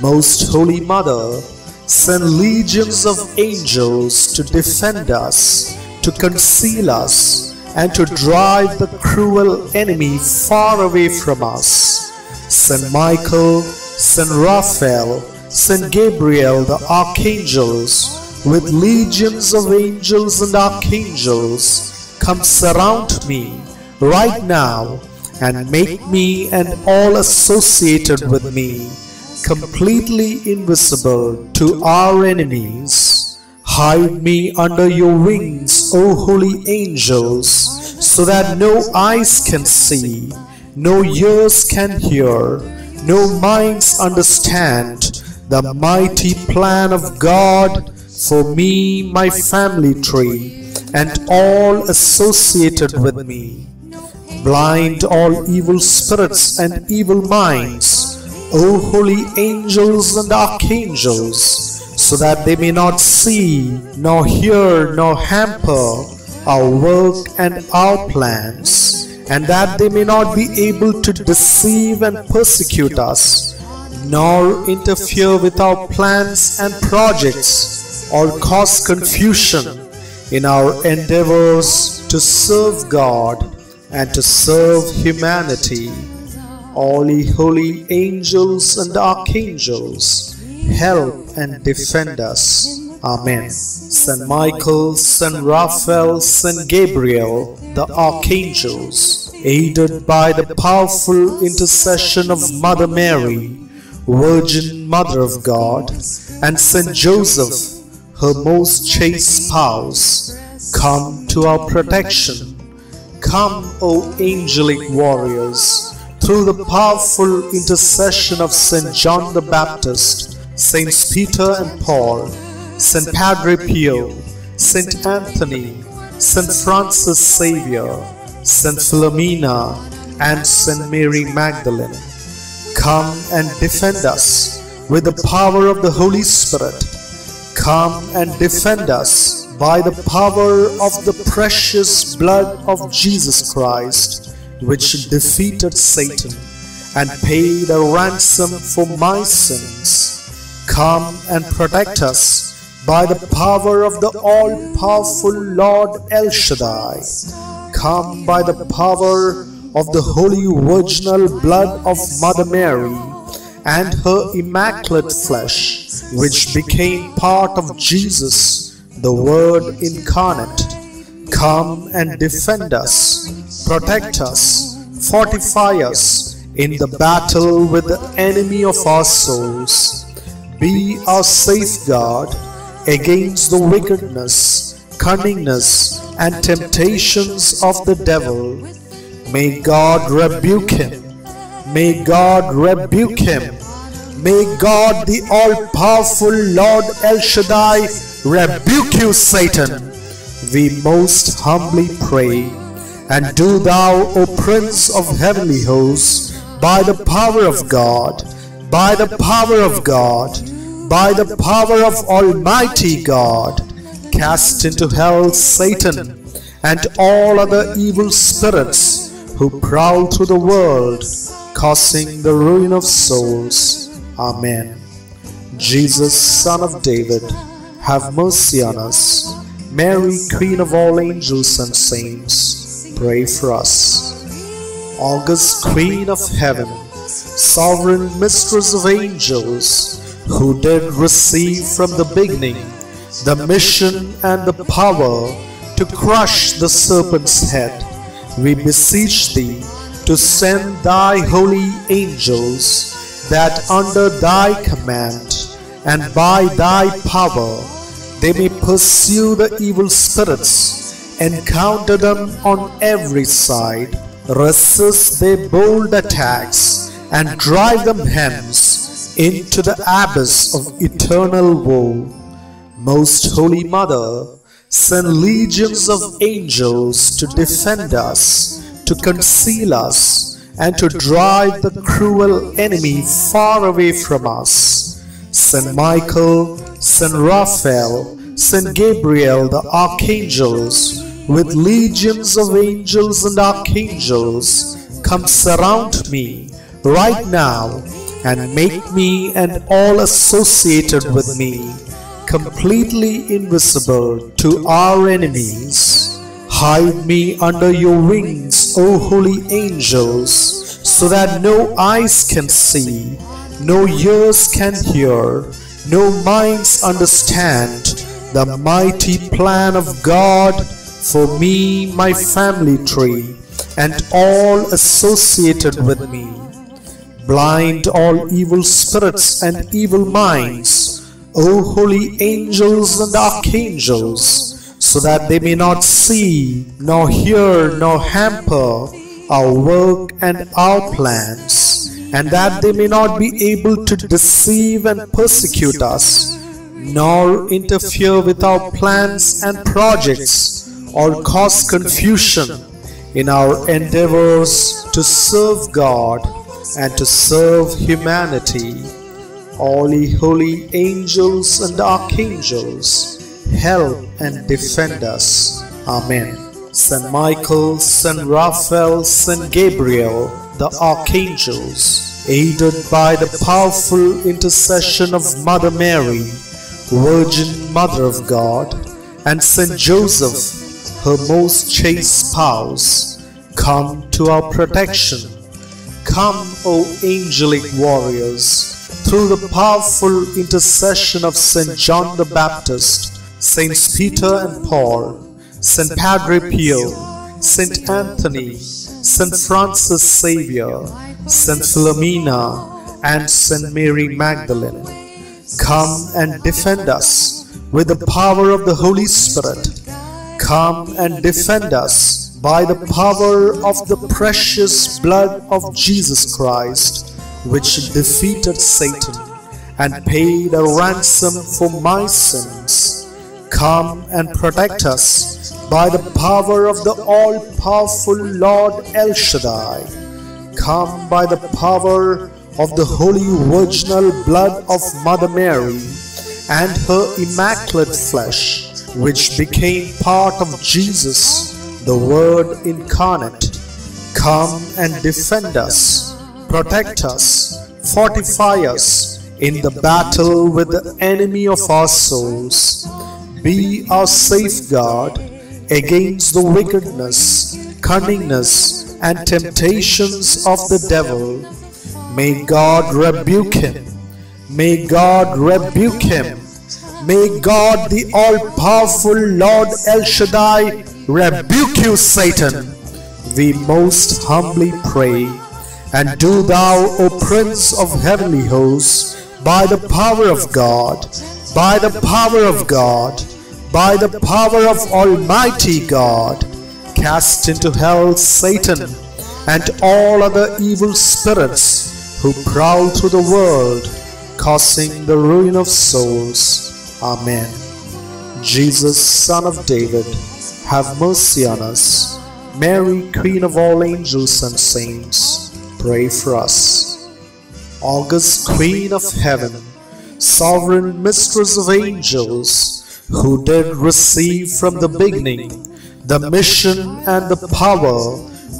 Most Holy Mother, send legions of angels to defend us, to conceal us, and to drive the cruel enemy far away from us. Saint Michael, Saint Raphael, Saint Gabriel, the archangels, with legions of angels and archangels, come surround me right now and make me and all associated with me completely invisible to our enemies. Hide me under your wings, O holy angels, so that no eyes can see, no ears can hear, no minds understand the mighty plan of God for me, my family tree, and all associated with me. Blind all evil spirits and evil minds, O holy angels and archangels, so that they may not see, nor hear, nor hamper our work and our plans, and that they may not be able to deceive and persecute us, nor interfere with our plans and projects or cause confusion in our endeavors to serve God and to serve humanity. All ye holy angels and archangels, help and defend us. Amen. Saint Michael, Saint Raphael, Saint Gabriel, the archangels, aided by the powerful intercession of Mother Mary, Virgin Mother of God, and Saint Joseph, her most chaste spouse, come to our protection. Come, O angelic warriors, through the powerful intercession of St. John the Baptist, Saints Peter and Paul, St. Padre Pio, St. Anthony, St. Francis Xavier, St. Philomena, and St. Mary Magdalene. Come and defend us with the power of the Holy Spirit Come and defend us by the power of the precious blood of Jesus Christ, which defeated Satan and paid a ransom for my sins. Come and protect us by the power of the all-powerful Lord El Shaddai. Come by the power of the holy virginal blood of Mother Mary and her immaculate flesh, which became part of Jesus, the Word incarnate. Come and defend us, protect us, fortify us in the battle with the enemy of our souls. Be our safeguard against the wickedness, cunningness, and temptations of the devil. May God rebuke him. May God rebuke him. May God, the all powerful Lord El Shaddai, rebuke you, Satan. We most humbly pray. And do thou, O Prince of heavenly hosts, by the power of God, by the power of God, by the power of Almighty God, cast into hell Satan and all other evil spirits who prowl through the world, causing the ruin of souls. Amen. Jesus, Son of David, have mercy on us. Mary, Queen of all angels and saints, pray for us. August Queen of Heaven, Sovereign Mistress of Angels, who did receive from the beginning the mission and the power to crush the serpent's head, we beseech thee to send thy holy angels, that under thy command and by thy power they may pursue the evil spirits, encounter them on every side, resist their bold attacks, and drive them hence into the abyss of eternal woe. Most Holy Mother, send legions of angels to defend us, to conceal us, and to drive the cruel enemy far away from us. Saint Michael, Saint Raphael, Saint Gabriel, the archangels, with legions of angels and archangels, come surround me right now and make me and all associated with me completely invisible to our enemies. Hide me under your wings, O holy angels, so that no eyes can see, no ears can hear, no minds understand the mighty plan of God for me, my family tree, and all associated with me. Blind all evil spirits and evil minds, O holy angels and archangels, so that they may not see, nor hear, nor hamper our work and our plans, and that they may not be able to deceive and persecute us, nor interfere with our plans and projects, or cause confusion in our endeavors to serve God and to serve humanity. All ye holy angels and archangels, help and defend us. Amen. Saint Michael, Saint Raphael, Saint Gabriel, the archangels, aided by the powerful intercession of Mother Mary, Virgin Mother of God, and Saint Joseph, her most chaste spouse, come to our protection. Come, O angelic warriors, through the powerful intercession of Saint John the Baptist, Saints Peter and Paul, Saint Padre Pio, Saint Anthony, Saint Francis Xavier, Saint Philomena, and Saint Mary Magdalene. Come and defend us with the power of the Holy Spirit. Come and defend us by the power of the precious blood of Jesus Christ, which defeated Satan and paid a ransom for my sins. Come and protect us by the power of the all-powerful Lord El Shaddai. Come by the power of the holy virginal blood of Mother Mary and her immaculate flesh, which became part of Jesus, the Word incarnate. Come and defend us. protect us, fortify us in the battle with the enemy of our souls. Be our safeguard against the wickedness, cunningness, and temptations of the devil. May God rebuke him. May God rebuke him. May God, the all powerful Lord El Shaddai, rebuke you, Satan. We most humbly pray. And do thou, O Prince of heavenly hosts, by the power of God, by the power of God, by the power of Almighty God, cast into hell Satan and all other evil spirits who prowl through the world, causing the ruin of souls. Amen. Jesus, Son of David, have mercy on us. Mary, Queen of all angels and saints, pray for us. August Queen of Heaven, Sovereign Mistress of Angels, who did receive from the beginning the mission and the power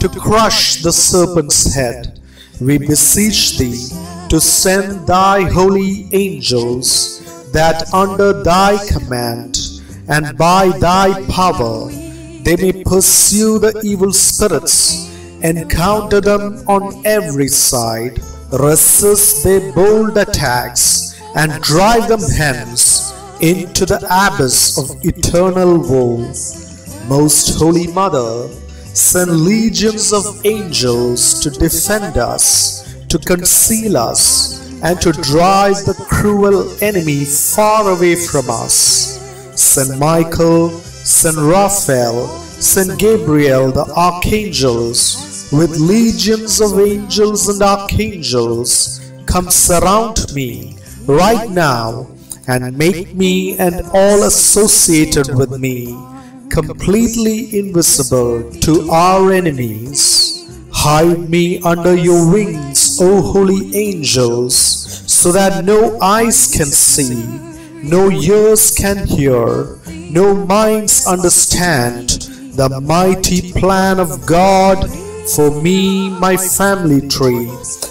to crush the serpent's head, we beseech thee to send thy holy angels, that under thy command and by thy power they may pursue the evil spirits, encounter them on every side, resist their bold attacks, and drive them hence into the abyss of eternal woe. Most Holy Mother, send legions of angels to defend us, to conceal us, and to drive the cruel enemy far away from us. Saint Michael, Saint Raphael, Saint Gabriel, the archangels, with legions of angels and archangels, come surround me right now and make me and all associated with me completely invisible to our enemies. Hide me under your wings, O holy angels, so that no eyes can see, no ears can hear, no minds understand the mighty plan of God for me, my family tree,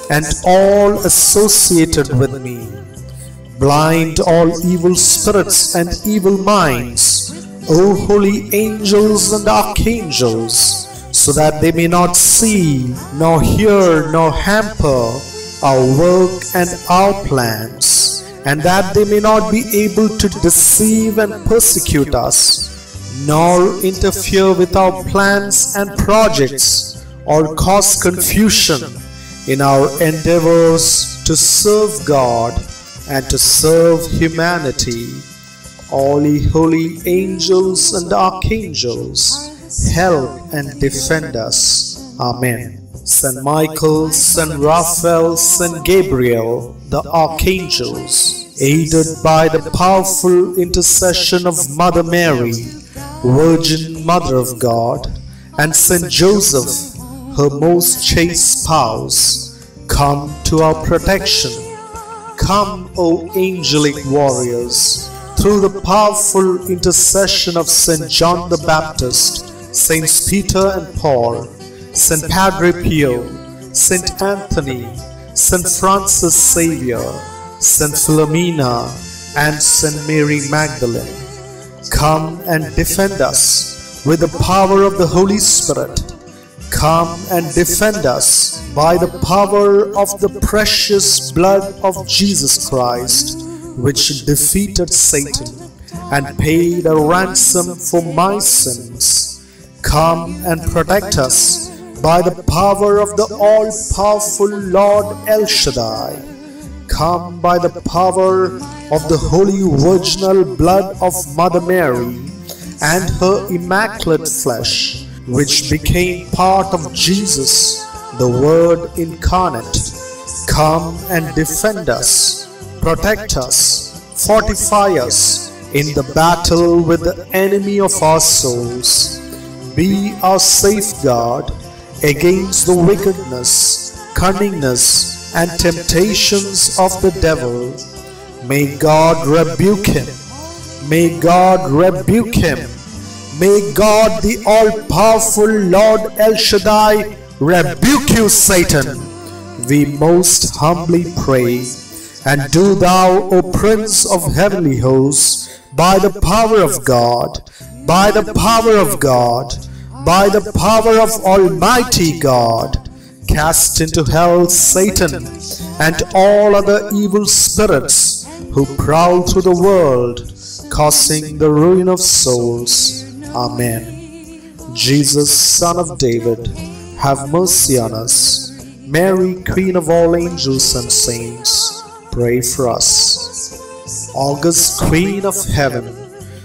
and all associated with me. Blind all evil spirits and evil minds, O holy angels and archangels, so that they may not see, nor hear, nor hamper our work and our plans, and that they may not be able to deceive and persecute us, nor interfere with our plans and projects, or cause confusion in our endeavors to serve God and to serve humanity. All ye holy angels and archangels, help and defend us. Amen. Saint Michael, Saint Raphael, Saint Gabriel, the archangels, aided by the powerful intercession of Mother Mary, Virgin Mother of God, and Saint Joseph, her most chaste spouse, come to our protection. Come, O angelic warriors, through the powerful intercession of Saint John the Baptist, Saints Peter and Paul, Saint Padre Pio, Saint Anthony, Saint Francis Xavier, Saint Philomena, and Saint Mary Magdalene. Come and defend us with the power of the Holy Spirit. Come and defend us by the power of the precious blood of Jesus Christ, which defeated Satan and paid a ransom for my sins. Come and protect us by the power of the all-powerful Lord El Shaddai. Come by the power of the holy virginal blood of Mother Mary and her immaculate flesh, which became part of Jesus, the Word incarnate. Come and defend us, protect us, fortify us in the battle with the enemy of our souls. Be our safeguard against the wickedness, cunningness, and temptations of the devil. May God rebuke him. May God rebuke him. May God, the all powerful Lord El Shaddai, rebuke you, Satan. we most humbly pray. And do thou, O Prince of heavenly hosts, by the power of God, by the power of God, by the power of Almighty God, cast into hell Satan and all other evil spirits who prowl through the world, causing the ruin of souls. Amen. Jesus, Son of David, have mercy on us. Mary, Queen of all angels and saints, pray for us. August Queen of Heaven,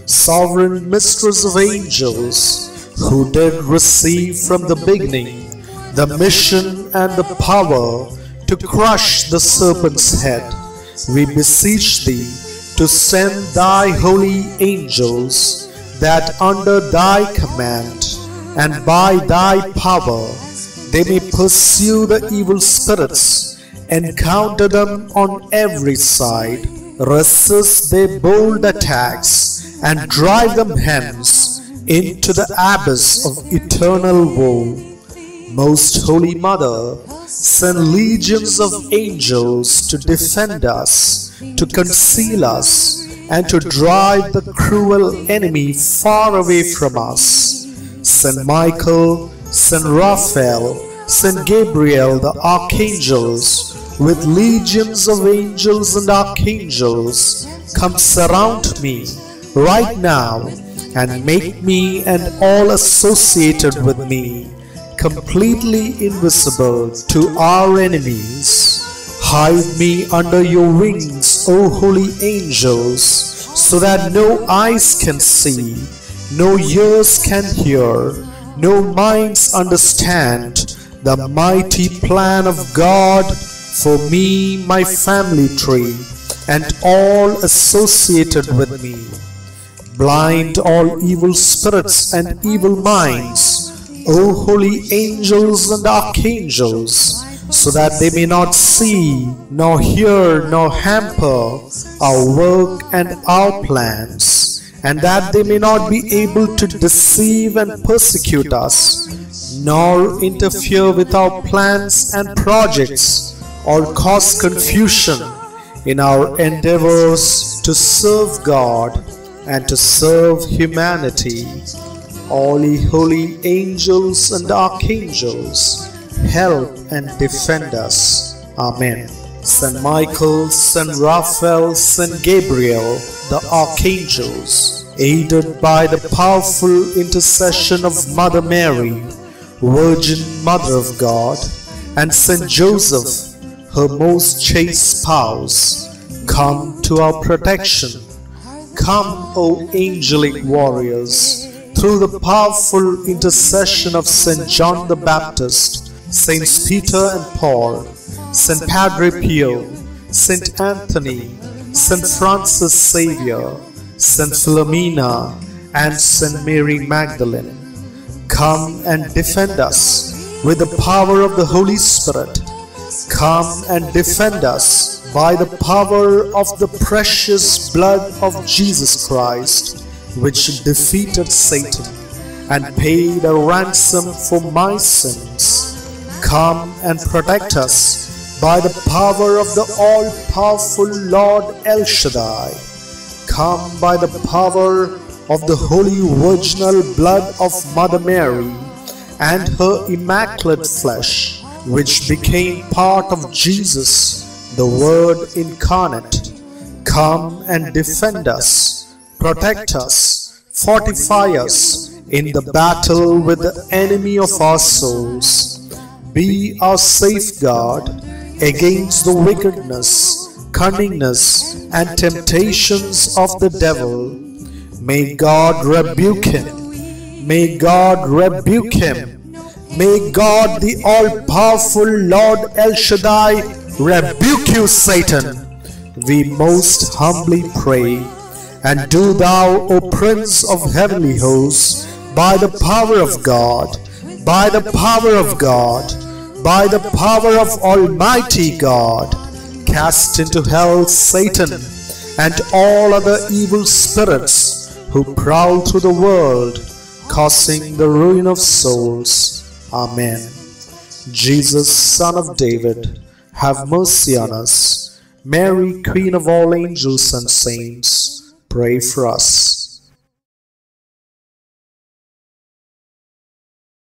Sovereign Mistress of Angels, who did receive from the beginning the mission and the power to crush the serpent's head, we beseech thee to send thy holy angels that under thy command and by thy power they may pursue the evil spirits, encounter them on every side, resist their bold attacks, and drive them hence into the abyss of eternal woe. Most Holy Mother, send legions of angels to defend us, to conceal us, and to drive the cruel enemy far away from us. Saint Michael, Saint Raphael, Saint Gabriel, the archangels, with legions of angels and archangels, come surround me right now and make me and all associated with me completely invisible to our enemies. Hide me under your wings, O holy angels, so that no eyes can see, no ears can hear, no minds understand the mighty plan of God for me, my family tree, and all associated with me blind all evil spirits and evil minds, O holy angels and archangels, so that they may not see, nor hear, nor hamper our work and our plans, and that they may not be able to deceive and persecute us, nor interfere with our plans and projects, or cause confusion in our endeavors to serve God and to serve humanity. All ye holy angels and archangels, help and defend us. Amen. Saint Michael, Saint Raphael, Saint Gabriel, the archangels, aided by the powerful intercession of Mother Mary, Virgin Mother of God, and Saint Joseph, her most chaste spouse, come to our protection Come, O angelic warriors, through the powerful intercession of St. John the Baptist, Saints Peter and Paul, St. Padre Pio, St. Anthony, St. Francis Xavier, St. Philomena, and St. Mary Magdalene. Come and defend us with the power of the Holy Spirit. Come and defend us by the power of the precious blood of Jesus Christ, which defeated Satan and paid a ransom for my sins. Come and protect us by the power of the all-powerful Lord El Shaddai. Come by the power of the holy virginal blood of Mother Mary and her immaculate flesh, which became part of Jesus the Word incarnate, come and defend us, protect us, fortify us in the battle with the enemy of our souls. Be our safeguard against the wickedness, cunningness, and temptations of the devil. May God rebuke him. May God rebuke him. May God, the all powerful Lord El Shaddai, Rebuke you, Satan, we most humbly pray. And do thou, O Prince of heavenly hosts, by the power of God, by the power of God, by the power of Almighty God, cast into hell Satan and all other evil spirits who prowl through the world, causing the ruin of souls. Amen. Jesus, Son of David, have mercy on us. Mary, Queen of all angels and saints, pray for us.